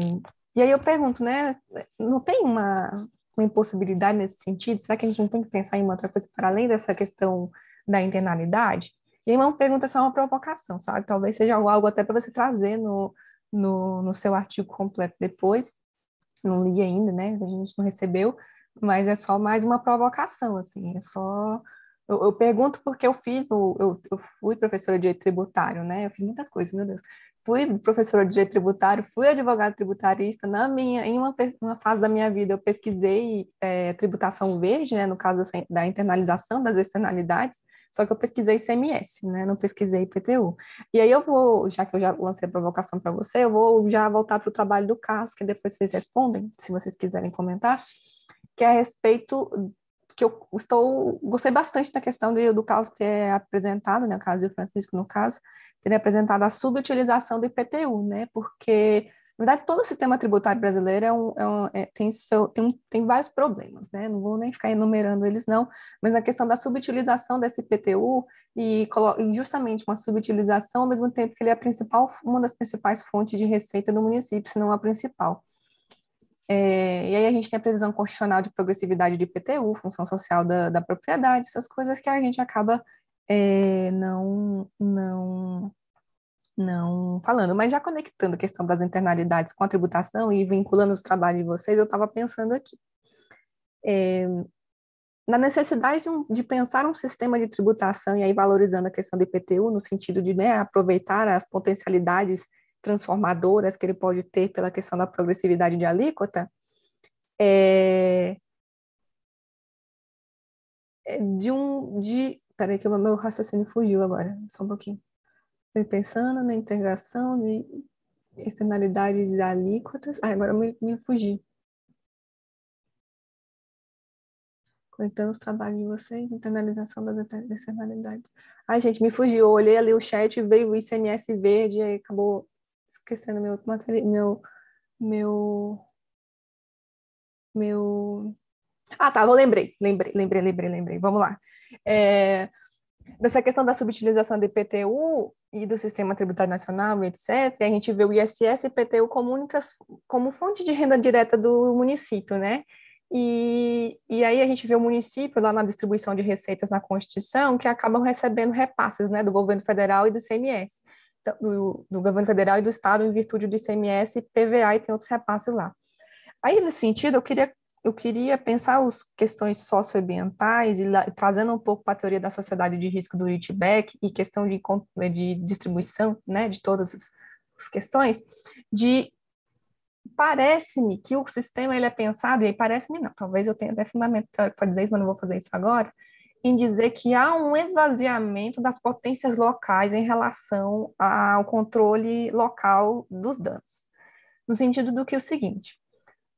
e aí eu pergunto, né? Não tem uma, uma impossibilidade nesse sentido? Será que a gente não tem que pensar em uma outra coisa para além dessa questão da internalidade? E aí uma pergunta é só uma provocação, sabe? Talvez seja algo até para você trazer no, no, no seu artigo completo depois. Não li ainda, né? A gente não recebeu, mas é só mais uma provocação, assim, é só... Eu, eu pergunto porque eu fiz, o, eu, eu fui professora de direito tributário, né? Eu fiz muitas coisas, meu Deus. Fui professora de direito tributário, fui advogada tributarista. Na minha, em uma, uma fase da minha vida, eu pesquisei é, tributação verde, né? No caso da, da internalização das externalidades, só que eu pesquisei CMS, né? Não pesquisei IPTU. E aí eu vou, já que eu já lancei a provocação para você, eu vou já voltar para o trabalho do caso, que depois vocês respondem, se vocês quiserem comentar que é a respeito que eu estou gostei bastante da questão de, do caso ter apresentado, né, o caso do Francisco no caso, ter apresentado a subutilização do IPTU, né, porque na verdade todo o sistema tributário brasileiro é um, é um, é, tem, seu, tem, tem vários problemas, né, não vou nem ficar enumerando eles não, mas a questão da subutilização desse IPTU e, justamente uma subutilização ao mesmo tempo que ele é a principal, uma das principais fontes de receita do município, se não a principal. É, e aí a gente tem a previsão constitucional de progressividade de IPTU, função social da, da propriedade, essas coisas que a gente acaba é, não, não, não falando. Mas já conectando a questão das internalidades com a tributação e vinculando os trabalhos de vocês, eu estava pensando aqui. É, na necessidade de, um, de, pensar um sistema de tributação e aí valorizando a questão do IPTU no sentido de né, aproveitar as potencialidades transformadoras que ele pode ter pela questão da progressividade de alíquota, é, é de um de peraí que o meu raciocínio fugiu agora só um pouquinho Estou pensando na integração de externalidades de alíquotas ah, agora me, me fugi Comentando os trabalhos de vocês, internalização das externalidades. Ai, gente, me fugiu. Eu olhei ali o chat, veio o ICMS verde, aí acabou esquecendo meu material, meu, meu, meu. Ah, tá, eu lembrei, lembrei, lembrei, lembrei, lembrei. Vamos lá. É, dessa questão da subutilização do IPTU e do sistema tributário nacional, etc., a gente vê o ISS e IPTU como únicas, como fonte de renda direta do município, né? E, e aí a gente vê o município lá na distribuição de receitas na Constituição que acabam recebendo repasses, né, do governo federal e do CMS do, do governo federal e do estado em virtude do ICMS, PVA e tem outros repasses lá. Aí, nesse sentido, eu queria, eu queria pensar as questões socioambientais e trazendo um pouco para a teoria da sociedade de risco do Ritbeck e questão de, de distribuição, né, de todas as, as questões, de parece-me que o sistema ele é pensado, e aí parece-me não, talvez eu tenha até fundamento teórico para dizer isso, mas não vou fazer isso agora, em dizer que há um esvaziamento das potências locais em relação ao controle local dos danos. No sentido do que é o seguinte,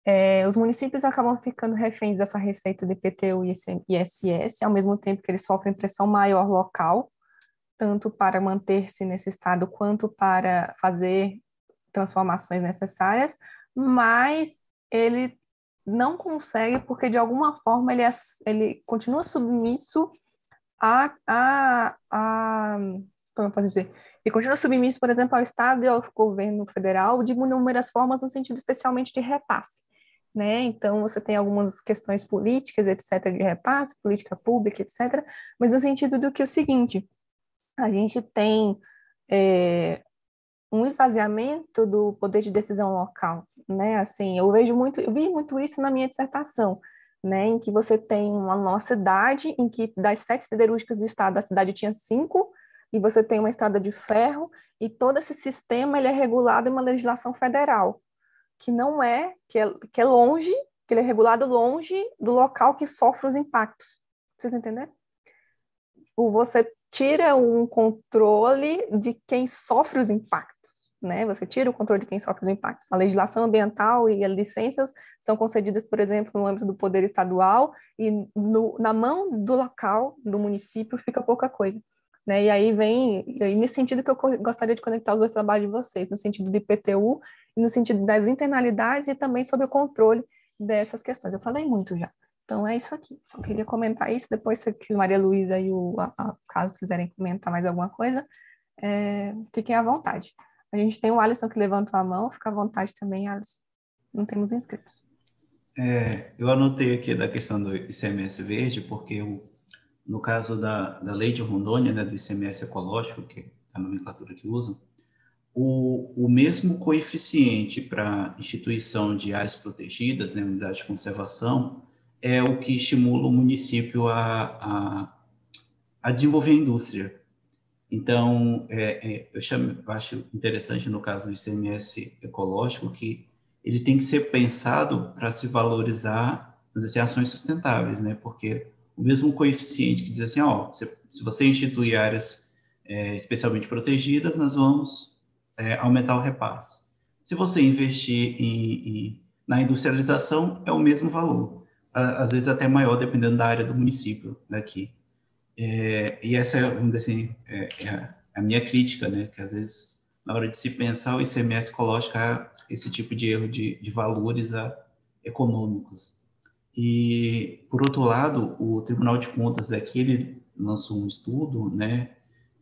é, os municípios acabam ficando reféns dessa receita de IPTU e ISS, ao mesmo tempo que eles sofrem pressão maior local, tanto para manter-se nesse estado quanto para fazer transformações necessárias, mas ele não consegue porque de alguma forma ele, é, ele continua submisso a, a, a como eu posso dizer, ele continua submisso, por exemplo, ao Estado e ao governo federal de inúmeras formas no sentido especialmente de repasse. Né? Então, você tem algumas questões políticas, etc., de repasse, política pública, etc., mas no sentido do que é o seguinte, a gente tem é, um esvaziamento do poder de decisão local, né? Assim, eu vejo muito, eu vi muito isso na minha dissertação, né? Em que você tem uma nossa cidade, em que das sete siderúrgicas do estado, a cidade tinha cinco, e você tem uma estrada de ferro, e todo esse sistema ele é regulado em uma legislação federal, que não é, que é, que é longe, que ele é regulado longe do local que sofre os impactos. Vocês entenderam? Você tira um controle de quem sofre os impactos, né? Você tira o controle de quem sofre os impactos. A legislação ambiental e as licenças são concedidas, por exemplo, no âmbito do poder estadual e no, na mão do local, do município, fica pouca coisa. Né? E aí vem, e nesse sentido que eu gostaria de conectar os dois trabalhos de vocês, no sentido do IPTU no sentido das internalidades e também sobre o controle dessas questões. Eu falei muito já. Então é isso aqui. Só queria comentar isso. Depois, se a Maria Luísa e o a, a, caso quiserem comentar mais alguma coisa, é, fiquem à vontade. A gente tem o Alisson que levantou a mão, fica à vontade também, Alisson. Não temos inscritos. É, eu anotei aqui da questão do ICMS verde, porque eu, no caso da, da lei de Rondônia, né, do ICMS ecológico, que é a nomenclatura que usam, o, o mesmo coeficiente para instituição de áreas protegidas, né, unidade de conservação, é o que estimula o município a, a, a desenvolver a indústria. Então, é, é, eu, chamo, eu acho interessante no caso do ICMS ecológico que ele tem que ser pensado para se valorizar assim, ações sustentáveis, né? Porque o mesmo coeficiente que diz assim, ó, se, você instituir áreas é, especialmente protegidas, nós vamos é, aumentar o repasse. Se você investir em, em, na industrialização, é o mesmo valor às vezes até maior, dependendo da área do município daqui. É, e essa, vamos dizer assim, é, é, a minha crítica, né? Que às vezes, na hora de se pensar, o ICMS coloca esse tipo de erro de, de valores a, econômicos. E, por outro lado, o Tribunal de Contas daqui, ele lançou um estudo, né?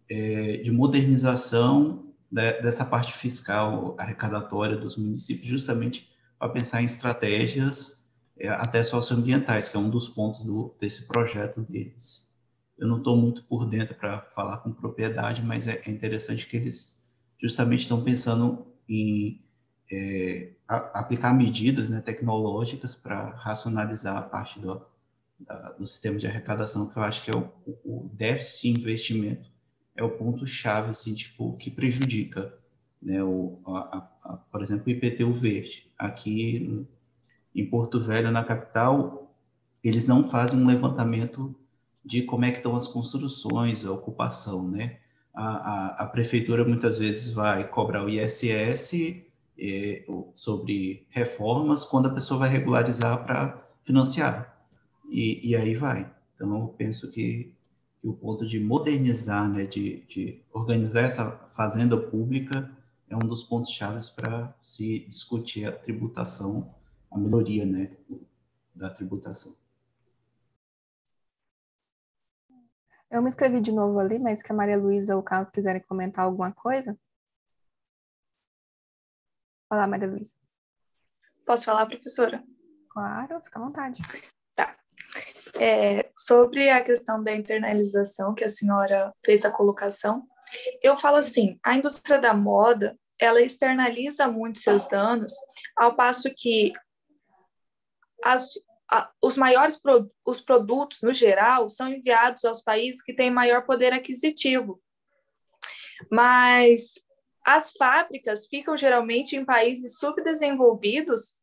É, de modernização dessa parte fiscal arrecadatória dos municípios, justamente para pensar em estratégias é, até socioambientais, que é um dos pontos do, desse projeto deles. Eu não estou muito por dentro para falar com propriedade, mas é, é, interessante que eles justamente estão pensando em é, a, aplicar medidas né, tecnológicas para racionalizar a parte do, da, do sistema de arrecadação, que eu acho que é o, o déficit de investimento é o ponto chave, assim, tipo, que prejudica, né, o, a, a, por exemplo, o IPTU verde. Aqui em Porto Velho, na capital, eles não fazem um levantamento de como é que estão as construções, a ocupação, né? A, a, a prefeitura muitas vezes vai cobrar o ISS é, sobre reformas quando a pessoa vai regularizar para financiar. E, e, aí vai. Então, eu penso que, que o ponto de modernizar, né, de, de organizar essa fazenda pública, é um dos pontos chaves para se discutir a tributação a melhoria né, da tributação. Eu me inscrevi de novo ali, mas que a Maria Luísa ou o Carlos quiserem comentar alguma coisa. Fala, Maria Luísa. Posso falar, professora? Claro, fica à vontade. Tá. É, sobre a questão da internalização que a senhora fez a colocação, eu falo assim, a indústria da moda, ela externaliza muito seus danos, ao passo que as, a, os maiores pro, os produtos, no geral, são enviados aos países que têm maior poder aquisitivo. Mas as fábricas ficam geralmente em países subdesenvolvidos,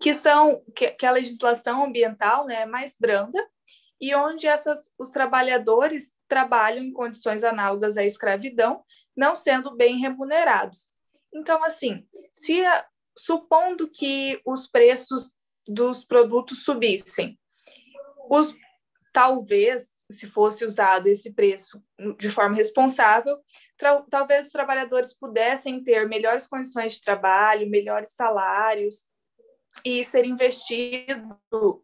que são que, que a legislação ambiental né, é mais branda e onde essas, os trabalhadores trabalham em condições análogas à escravidão, não sendo bem remunerados. Então, assim, se supondo que os preços dos produtos subissem. Os, talvez, se fosse usado esse preço de forma responsável, talvez os trabalhadores pudessem ter melhores condições de trabalho, melhores salários e ser investido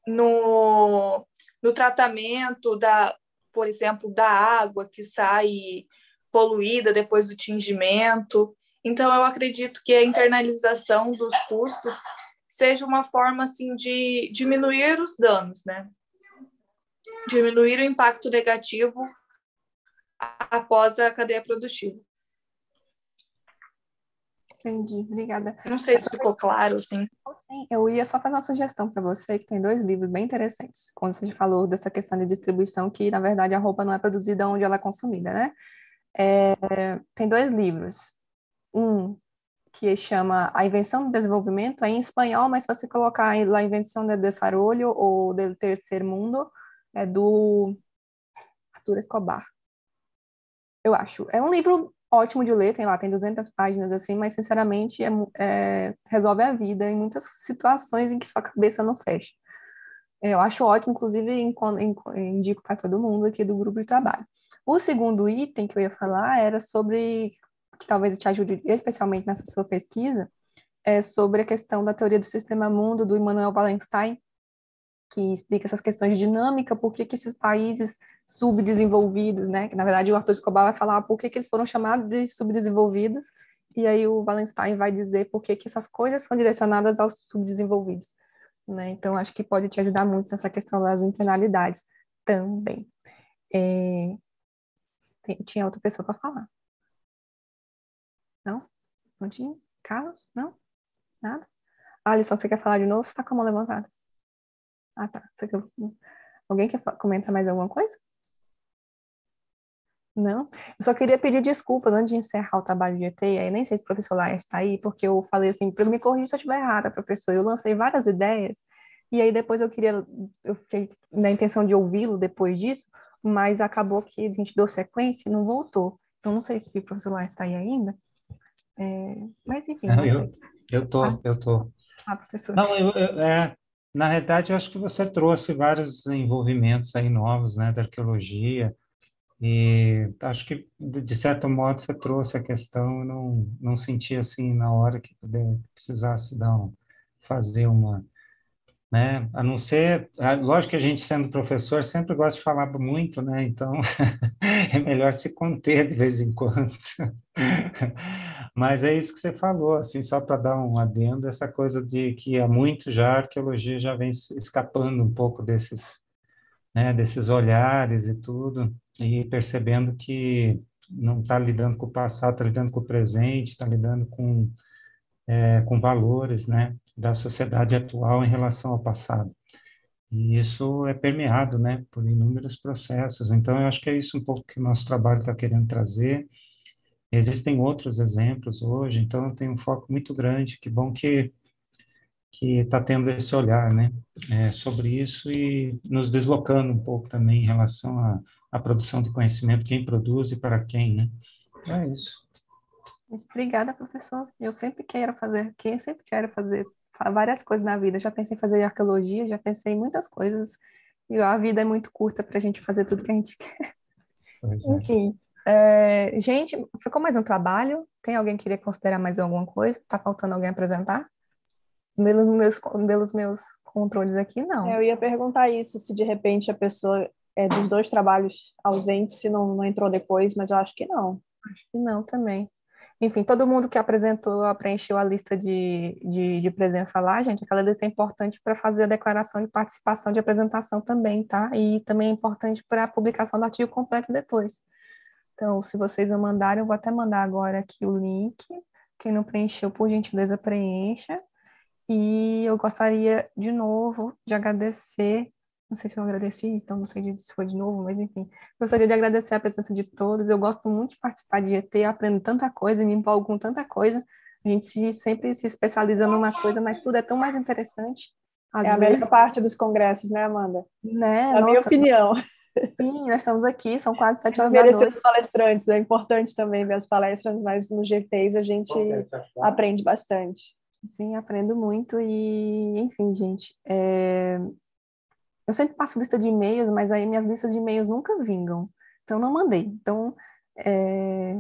no, no tratamento da, por exemplo, da água que sai poluída depois do tingimento. Então, eu acredito que a internalização dos custos seja uma forma assim de diminuir os danos, né? Diminuir o impacto negativo após a cadeia produtiva. Entendi, obrigada. Não sei se ficou claro, assim. Sim, eu ia só fazer uma sugestão para você, que tem dois livros bem interessantes. Quando você falou dessa questão de distribuição, que na verdade a roupa não é produzida onde ela é consumida, né? É, tem dois livros. Um que chama A Invenção do Desenvolvimento, é em espanhol, mas se você colocar lá Invenção do Desarrollo ou do Terceiro Mundo, é do Arthur Escobar. Eu acho. É um livro ótimo de ler, tem lá, tem 200 páginas assim, mas sinceramente é, é, resolve a vida em muitas situações em que sua cabeça não fecha. Eu acho ótimo, inclusive indico para todo mundo aqui do grupo de trabalho. O segundo item que eu ia falar era sobre, que talvez te ajude especialmente nessa sua pesquisa, é sobre a questão da teoria do sistema mundo do Immanuel Wallenstein, que explica essas questões de dinâmica, por que, que esses países subdesenvolvidos, né, que na verdade o Arthur Escobar vai falar por que, que eles foram chamados de subdesenvolvidos, e aí o Wallenstein vai dizer por que, que essas coisas são direcionadas aos subdesenvolvidos. Né? Então, acho que pode te ajudar muito nessa questão das internalidades também. É... Tinha outra pessoa para falar. Não? Tinha? Carlos? Não? Nada? Alisson, você quer falar de novo? Você está com a mão levantada? Ah, tá. Quer... Alguém quer comentar mais alguma coisa? Não, eu só queria pedir desculpas antes de encerrar o trabalho de ET, aí nem sei se o professor Laércio está aí, porque eu falei assim, para me corrigir se eu estiver errada, professor, eu lancei várias ideias, e aí depois eu queria, eu fiquei na intenção de ouvi-lo depois disso, mas acabou que a gente deu sequência e não voltou. Então, não sei se o professor Laércio está aí ainda, é, mas enfim. Não, eu, eu tô, ah. eu tô. Ah, professor. Não, eu, eu, é, na realidade, eu acho que você trouxe vários envolvimentos aí novos, né, da arqueologia, e acho que, de certo modo, você trouxe a questão, eu não, não senti assim na hora que puder, precisasse dar um, fazer uma, né, a não ser, lógico que a gente sendo professor sempre gosta de falar muito, né, então *laughs* é melhor se conter de vez em quando. *laughs* Mas é isso que você falou, assim, só para dar um adendo, essa coisa de que há muito já a arqueologia já vem escapando um pouco desses, né, desses olhares e tudo, e percebendo que não está lidando com o passado, está lidando com o presente, está lidando com, é, com valores né, da sociedade atual em relação ao passado. E isso é permeado né, por inúmeros processos. Então, eu acho que é isso um pouco que o nosso trabalho está querendo trazer. Existem outros exemplos hoje, então tem um foco muito grande. Que bom que que está tendo esse olhar, né, é, sobre isso e nos deslocando um pouco também em relação a a produção de conhecimento, quem produz e para quem, né? É isso. Obrigada, professor. Eu sempre quero fazer, quem sempre quero fazer várias coisas na vida. Já pensei em fazer arqueologia, já pensei em muitas coisas. E a vida é muito curta para a gente fazer tudo que a gente quer. É. Enfim, é, gente, ficou mais um trabalho? Tem alguém que queria considerar mais alguma coisa? Está faltando alguém apresentar? Pelos meus, pelos meus controles aqui, não. Eu ia perguntar isso, se de repente a pessoa é, dos dois trabalhos ausentes, se não, não entrou depois, mas eu acho que não. Acho que não também. Enfim, todo mundo que apresentou, preencheu a lista de, de, de presença lá, gente, aquela lista é importante para fazer a declaração de participação de apresentação também, tá? E também é importante para a publicação do artigo completo depois. Então, se vocês não mandarem, eu vou até mandar agora aqui o link. Quem não preencheu, por gentileza, preencha. E eu gostaria, de novo, de agradecer não sei se eu agradeci, então não sei se foi de novo, mas enfim. Gostaria de agradecer a presença de todos. Eu gosto muito de participar de ET, aprendo tanta coisa, me empolgo com tanta coisa. A gente sempre se especializa numa coisa, mas tudo é tão mais interessante. é a melhor parte dos congressos, né, Amanda? Né? Na minha opinião. Sim, nós estamos aqui, são quase sete horas merecer os palestrantes, é importante também ver as palestras, mas no GPs a gente aprende bastante. Sim, aprendo muito e, enfim, gente, é... Eu sempre passo lista de e-mails, mas aí minhas listas de e-mails nunca vingam. Então, não mandei. Então, é...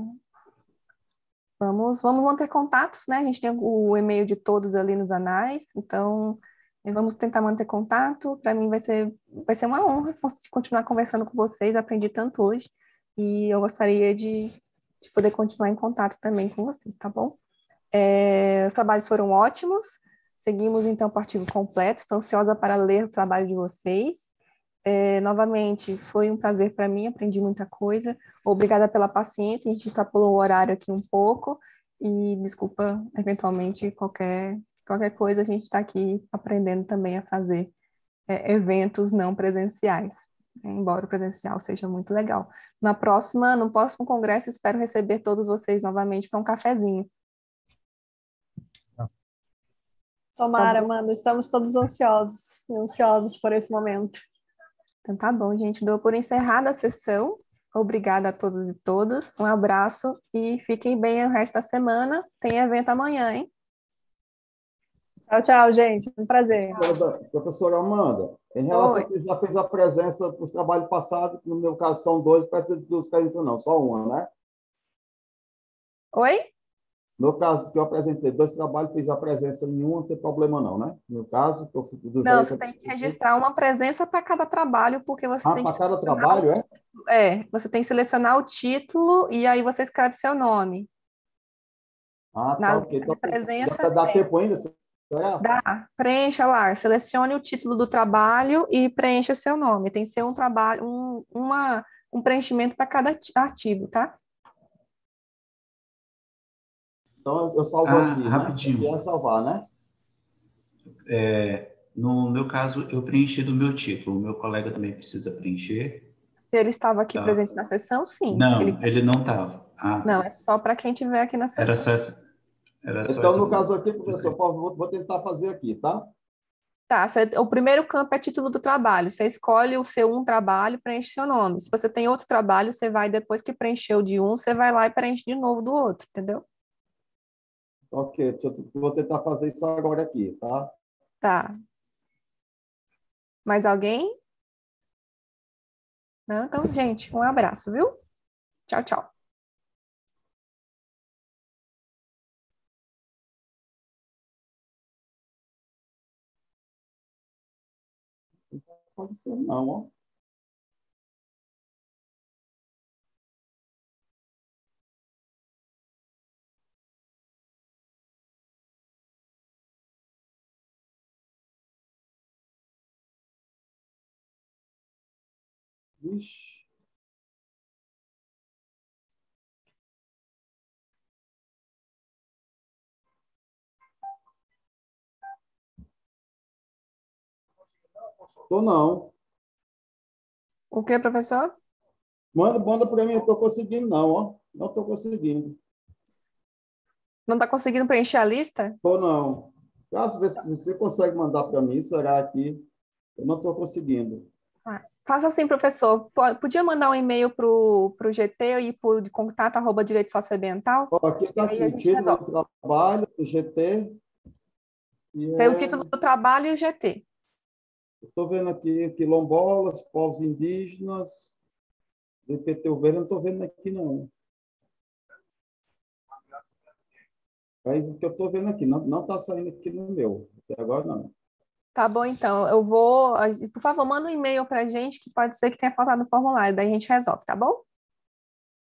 vamos, vamos manter contatos, né? A gente tem o e-mail de todos ali nos anais. Então, vamos tentar manter contato. Para mim vai ser, vai ser uma honra continuar conversando com vocês. Aprendi tanto hoje. E eu gostaria de, de poder continuar em contato também com vocês, tá bom? É, os trabalhos foram ótimos. Seguimos então o artigo completo. Estou ansiosa para ler o trabalho de vocês. É, novamente, foi um prazer para mim, aprendi muita coisa. Obrigada pela paciência, a gente extrapolou o horário aqui um pouco. E desculpa, eventualmente, qualquer, qualquer coisa, a gente está aqui aprendendo também a fazer é, eventos não presenciais, né? embora o presencial seja muito legal. Na próxima, no próximo congresso, espero receber todos vocês novamente para um cafezinho. Tomara, Tá. Amanda, estamos todos ansiosos, ansiosos por esse momento. Então tá bom, gente. Dou por encerrada a sessão. Obrigada a todos e todas. Um abraço e fiquem bem o resto da semana. Tem evento amanhã, hein? Tchau, tchau, gente. Um prazer. Professora- Professora Amanda, em relação a que já fez a presença para os trabalhos passados, que no meu caso são dois, não precisa de duas presenças não, só uma, né? Oi? No caso que eu apresentei dois trabalhos, fiz a presença em um, não tem problema não, né? No caso, eu fiz do Não, jeito você tem que registrar uma presença para cada trabalho, porque você Ah, tem para que cada trabalho, o- é? É, você tem que selecionar o título e aí você escreve seu nome. Ah, Na tá, lista ok. Então, presença, dá, dá é. tempo ainda? Dá, preencha lá, selecione o título do trabalho e preencha o seu nome. Tem que ser um trabalho, um, uma, um preenchimento para cada artigo, tá? Então, eu salvo Ah, aqui, rapidinho. né? É salvar, né? É, no meu caso, eu preenchi do meu título. O meu colega também precisa preencher. Se ele estava aqui Tá. presente na sessão, sim. Não, Ele- ele não estava. Ah, Não, é só para quem estiver aqui na sessão. era só essa. Era só Então, no caso aqui, professor, Paulo, vou, vou tentar fazer aqui, tá? Tá, o primeiro campo é título do trabalho. Você escolhe o seu um trabalho, preenche seu nome. Se você tem outro trabalho, você vai, depois que preencheu de um, você vai lá e preenche de novo do outro, entendeu? Ok, deixa eu- vou tentar fazer isso agora aqui, tá? Tá. Mais alguém? Não? Então, gente, um abraço, viu? Tchau, tchau. Pode ser não, ó. Vixe. Tô não. O que, professor? Manda, manda para mim, eu tô conseguindo não, ó. Não tô conseguindo. Não está conseguindo preencher a lista? Tô não. Caso você consegue mandar para mim, será que eu não estou conseguindo. Ah, Faça assim, professor. Po- Podia mandar um e-mail para o GT e para o contato arroba direito socioambiental? Ó, aqui está aqui, título resolve. do trabalho, do GT. Tem o é- título do trabalho e o GT. Estou vendo aqui quilombolas, povos indígenas, DPT Verde, não estou vendo aqui, não. Isso que eu estou vendo aqui, não está saindo aqui no meu, até agora não. Tá bom, então. Eu vou. Por favor, manda um e-mail para a gente, que pode ser que tenha faltado no formulário, daí a gente resolve, tá bom?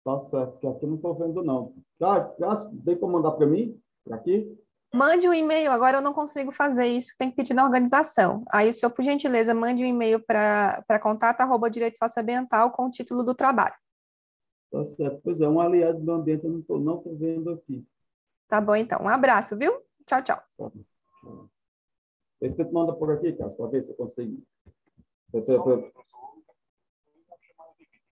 Tá certo, porque aqui não estou vendo, não. Tá, tá, tem como mandar para mim? Para aqui? Mande um e-mail, agora eu não consigo fazer isso, tem que pedir na organização. Aí, o senhor, por gentileza, mande um e-mail para contato arroba direito socioambiental com o título do trabalho. Tá certo. Pois é, um aliado do ambiente eu não estou não tô vendo aqui. Tá bom, então. Um abraço, viu? Tchau, tchau. Vê se você manda por aqui, Cássio, para ver se eu consigo. Eu tô- eu-